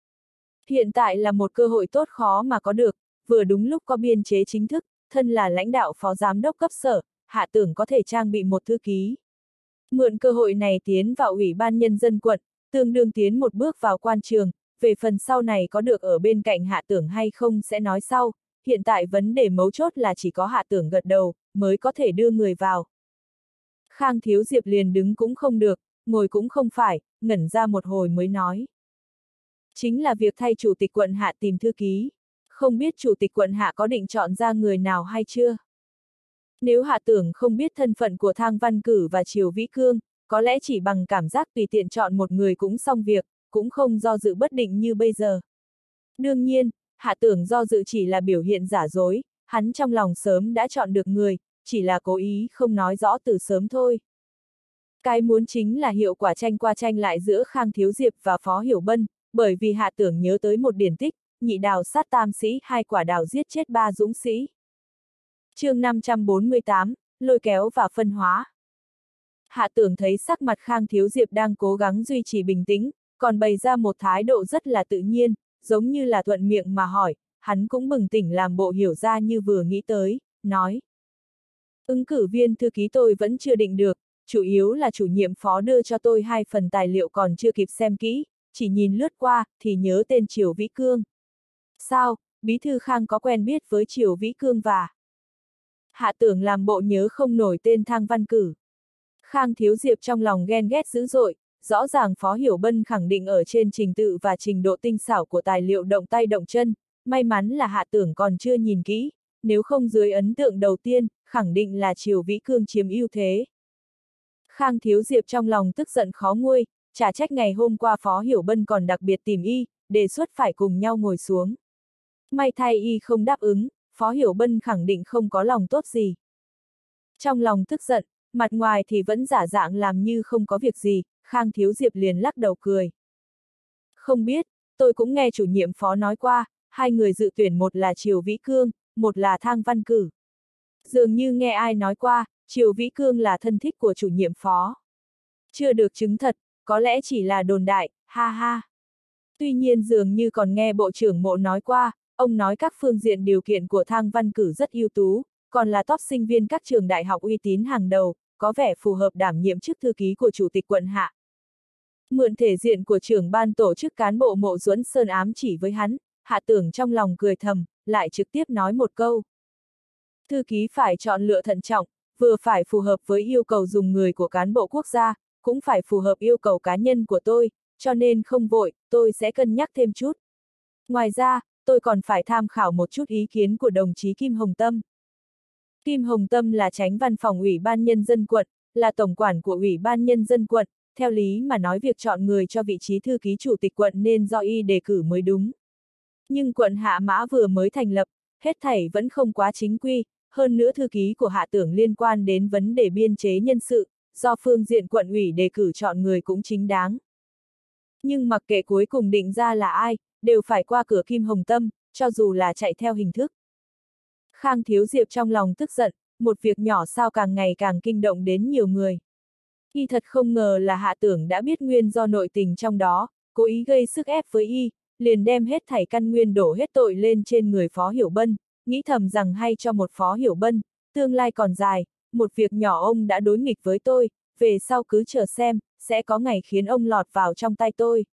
Hiện tại là một cơ hội tốt khó mà có được, vừa đúng lúc có biên chế chính thức, thân là lãnh đạo phó giám đốc cấp sở, hạ tưởng có thể trang bị một thư ký. Mượn cơ hội này tiến vào Ủy ban Nhân dân quận, tương đương tiến một bước vào quan trường, về phần sau này có được ở bên cạnh hạ tưởng hay không sẽ nói sau, hiện tại vấn đề mấu chốt là chỉ có hạ tưởng gật đầu, mới có thể đưa người vào. Khang Thiếu Diệp liền đứng cũng không được, ngồi cũng không phải, ngẩn ra một hồi mới nói. Chính là việc thay chủ tịch quận hạ tìm thư ký. Không biết chủ tịch quận hạ có định chọn ra người nào hay chưa? Nếu hạ tưởng không biết thân phận của Thang Văn Cử và Triều Vĩ Cương, có lẽ chỉ bằng cảm giác tùy tiện chọn một người cũng xong việc, cũng không do dự bất định như bây giờ. Đương nhiên, hạ tưởng do dự chỉ là biểu hiện giả dối, hắn trong lòng sớm đã chọn được người, chỉ là cố ý không nói rõ từ sớm thôi. Cái muốn chính là hiệu quả tranh qua tranh lại giữa Khang Thiếu Diệp và Phó Hiểu Bân, bởi vì hạ tưởng nhớ tới một điển tích, nhị đào sát tam sĩ hai quả đào giết chết ba dũng sĩ. chương 548, lôi kéo và phân hóa. Hạ tưởng thấy sắc mặt Khang Thiếu Diệp đang cố gắng duy trì bình tĩnh, còn bày ra một thái độ rất là tự nhiên, giống như là thuận miệng mà hỏi, hắn cũng bừng tỉnh làm bộ hiểu ra như vừa nghĩ tới, nói. Ứng cử viên thư ký tôi vẫn chưa định được, chủ yếu là chủ nhiệm phó đưa cho tôi hai phần tài liệu còn chưa kịp xem kỹ, chỉ nhìn lướt qua, thì nhớ tên Triều Vĩ Cương. Sao, Bí Thư Khang có quen biết với Triều Vĩ Cương và... Hạ tưởng làm bộ nhớ không nổi tên Thang Văn Cử. Khang Thiếu Diệp trong lòng ghen ghét dữ dội, rõ ràng Phó Hiểu Bân khẳng định ở trên trình tự và trình độ tinh xảo của tài liệu động tay động chân, may mắn là hạ tưởng còn chưa nhìn kỹ, nếu không dưới ấn tượng đầu tiên, khẳng định là Triều Vĩ Cương chiếm ưu thế. Khang Thiếu Diệp trong lòng tức giận khó nguôi, trả trách ngày hôm qua Phó Hiểu Bân còn đặc biệt tìm y, đề xuất phải cùng nhau ngồi xuống. May thay y không đáp ứng, Phó Hiểu Bân khẳng định không có lòng tốt gì. Trong lòng tức giận, mặt ngoài thì vẫn giả dạng làm như không có việc gì, Khang Thiếu Diệp liền lắc đầu cười. Không biết, tôi cũng nghe chủ nhiệm phó nói qua, hai người dự tuyển một là Triều Vĩ Cương, một là Thang Văn Cử. Dường như nghe ai nói qua, Triều Vĩ Cương là thân thích của chủ nhiệm phó. Chưa được chứng thật, có lẽ chỉ là đồn đại, ha ha. Tuy nhiên dường như còn nghe Bộ trưởng Mộ nói qua, ông nói các phương diện điều kiện của Thang Văn Cử rất ưu tú, còn là top sinh viên các trường đại học uy tín hàng đầu, có vẻ phù hợp đảm nhiệm chức thư ký của Chủ tịch quận Hạ. Mượn thể diện của trưởng ban tổ chức cán bộ Mộ Duẫn Sơn ám chỉ với hắn, Hạ tưởng trong lòng cười thầm, lại trực tiếp nói một câu. Thư ký phải chọn lựa thận trọng, vừa phải phù hợp với yêu cầu dùng người của cán bộ quốc gia, cũng phải phù hợp yêu cầu cá nhân của tôi, cho nên không vội, tôi sẽ cân nhắc thêm chút. Ngoài ra, tôi còn phải tham khảo một chút ý kiến của đồng chí Kim Hồng Tâm. Kim Hồng Tâm là tránh văn phòng Ủy ban Nhân dân quận, là tổng quản của Ủy ban Nhân dân quận, theo lý mà nói việc chọn người cho vị trí thư ký chủ tịch quận nên do y đề cử mới đúng. Nhưng quận Hạ Mã vừa mới thành lập, hết thảy vẫn không quá chính quy, hơn nữa thư ký của Hạ Tưởng liên quan đến vấn đề biên chế nhân sự, do phương diện quận ủy đề cử chọn người cũng chính đáng. Nhưng mặc kệ cuối cùng định ra là ai, đều phải qua cửa Kim Hồng Tâm, cho dù là chạy theo hình thức. Khang Thiếu Diệp trong lòng tức giận, một việc nhỏ sao càng ngày càng kinh động đến nhiều người. Y thật không ngờ là hạ tưởng đã biết nguyên do nội tình trong đó, cố ý gây sức ép với y, liền đem hết thảy căn nguyên đổ hết tội lên trên người Phó Hiểu Bân, nghĩ thầm rằng hay cho một Phó Hiểu Bân, tương lai còn dài, một việc nhỏ ông đã đối nghịch với tôi, về sau cứ chờ xem, sẽ có ngày khiến ông lọt vào trong tay tôi.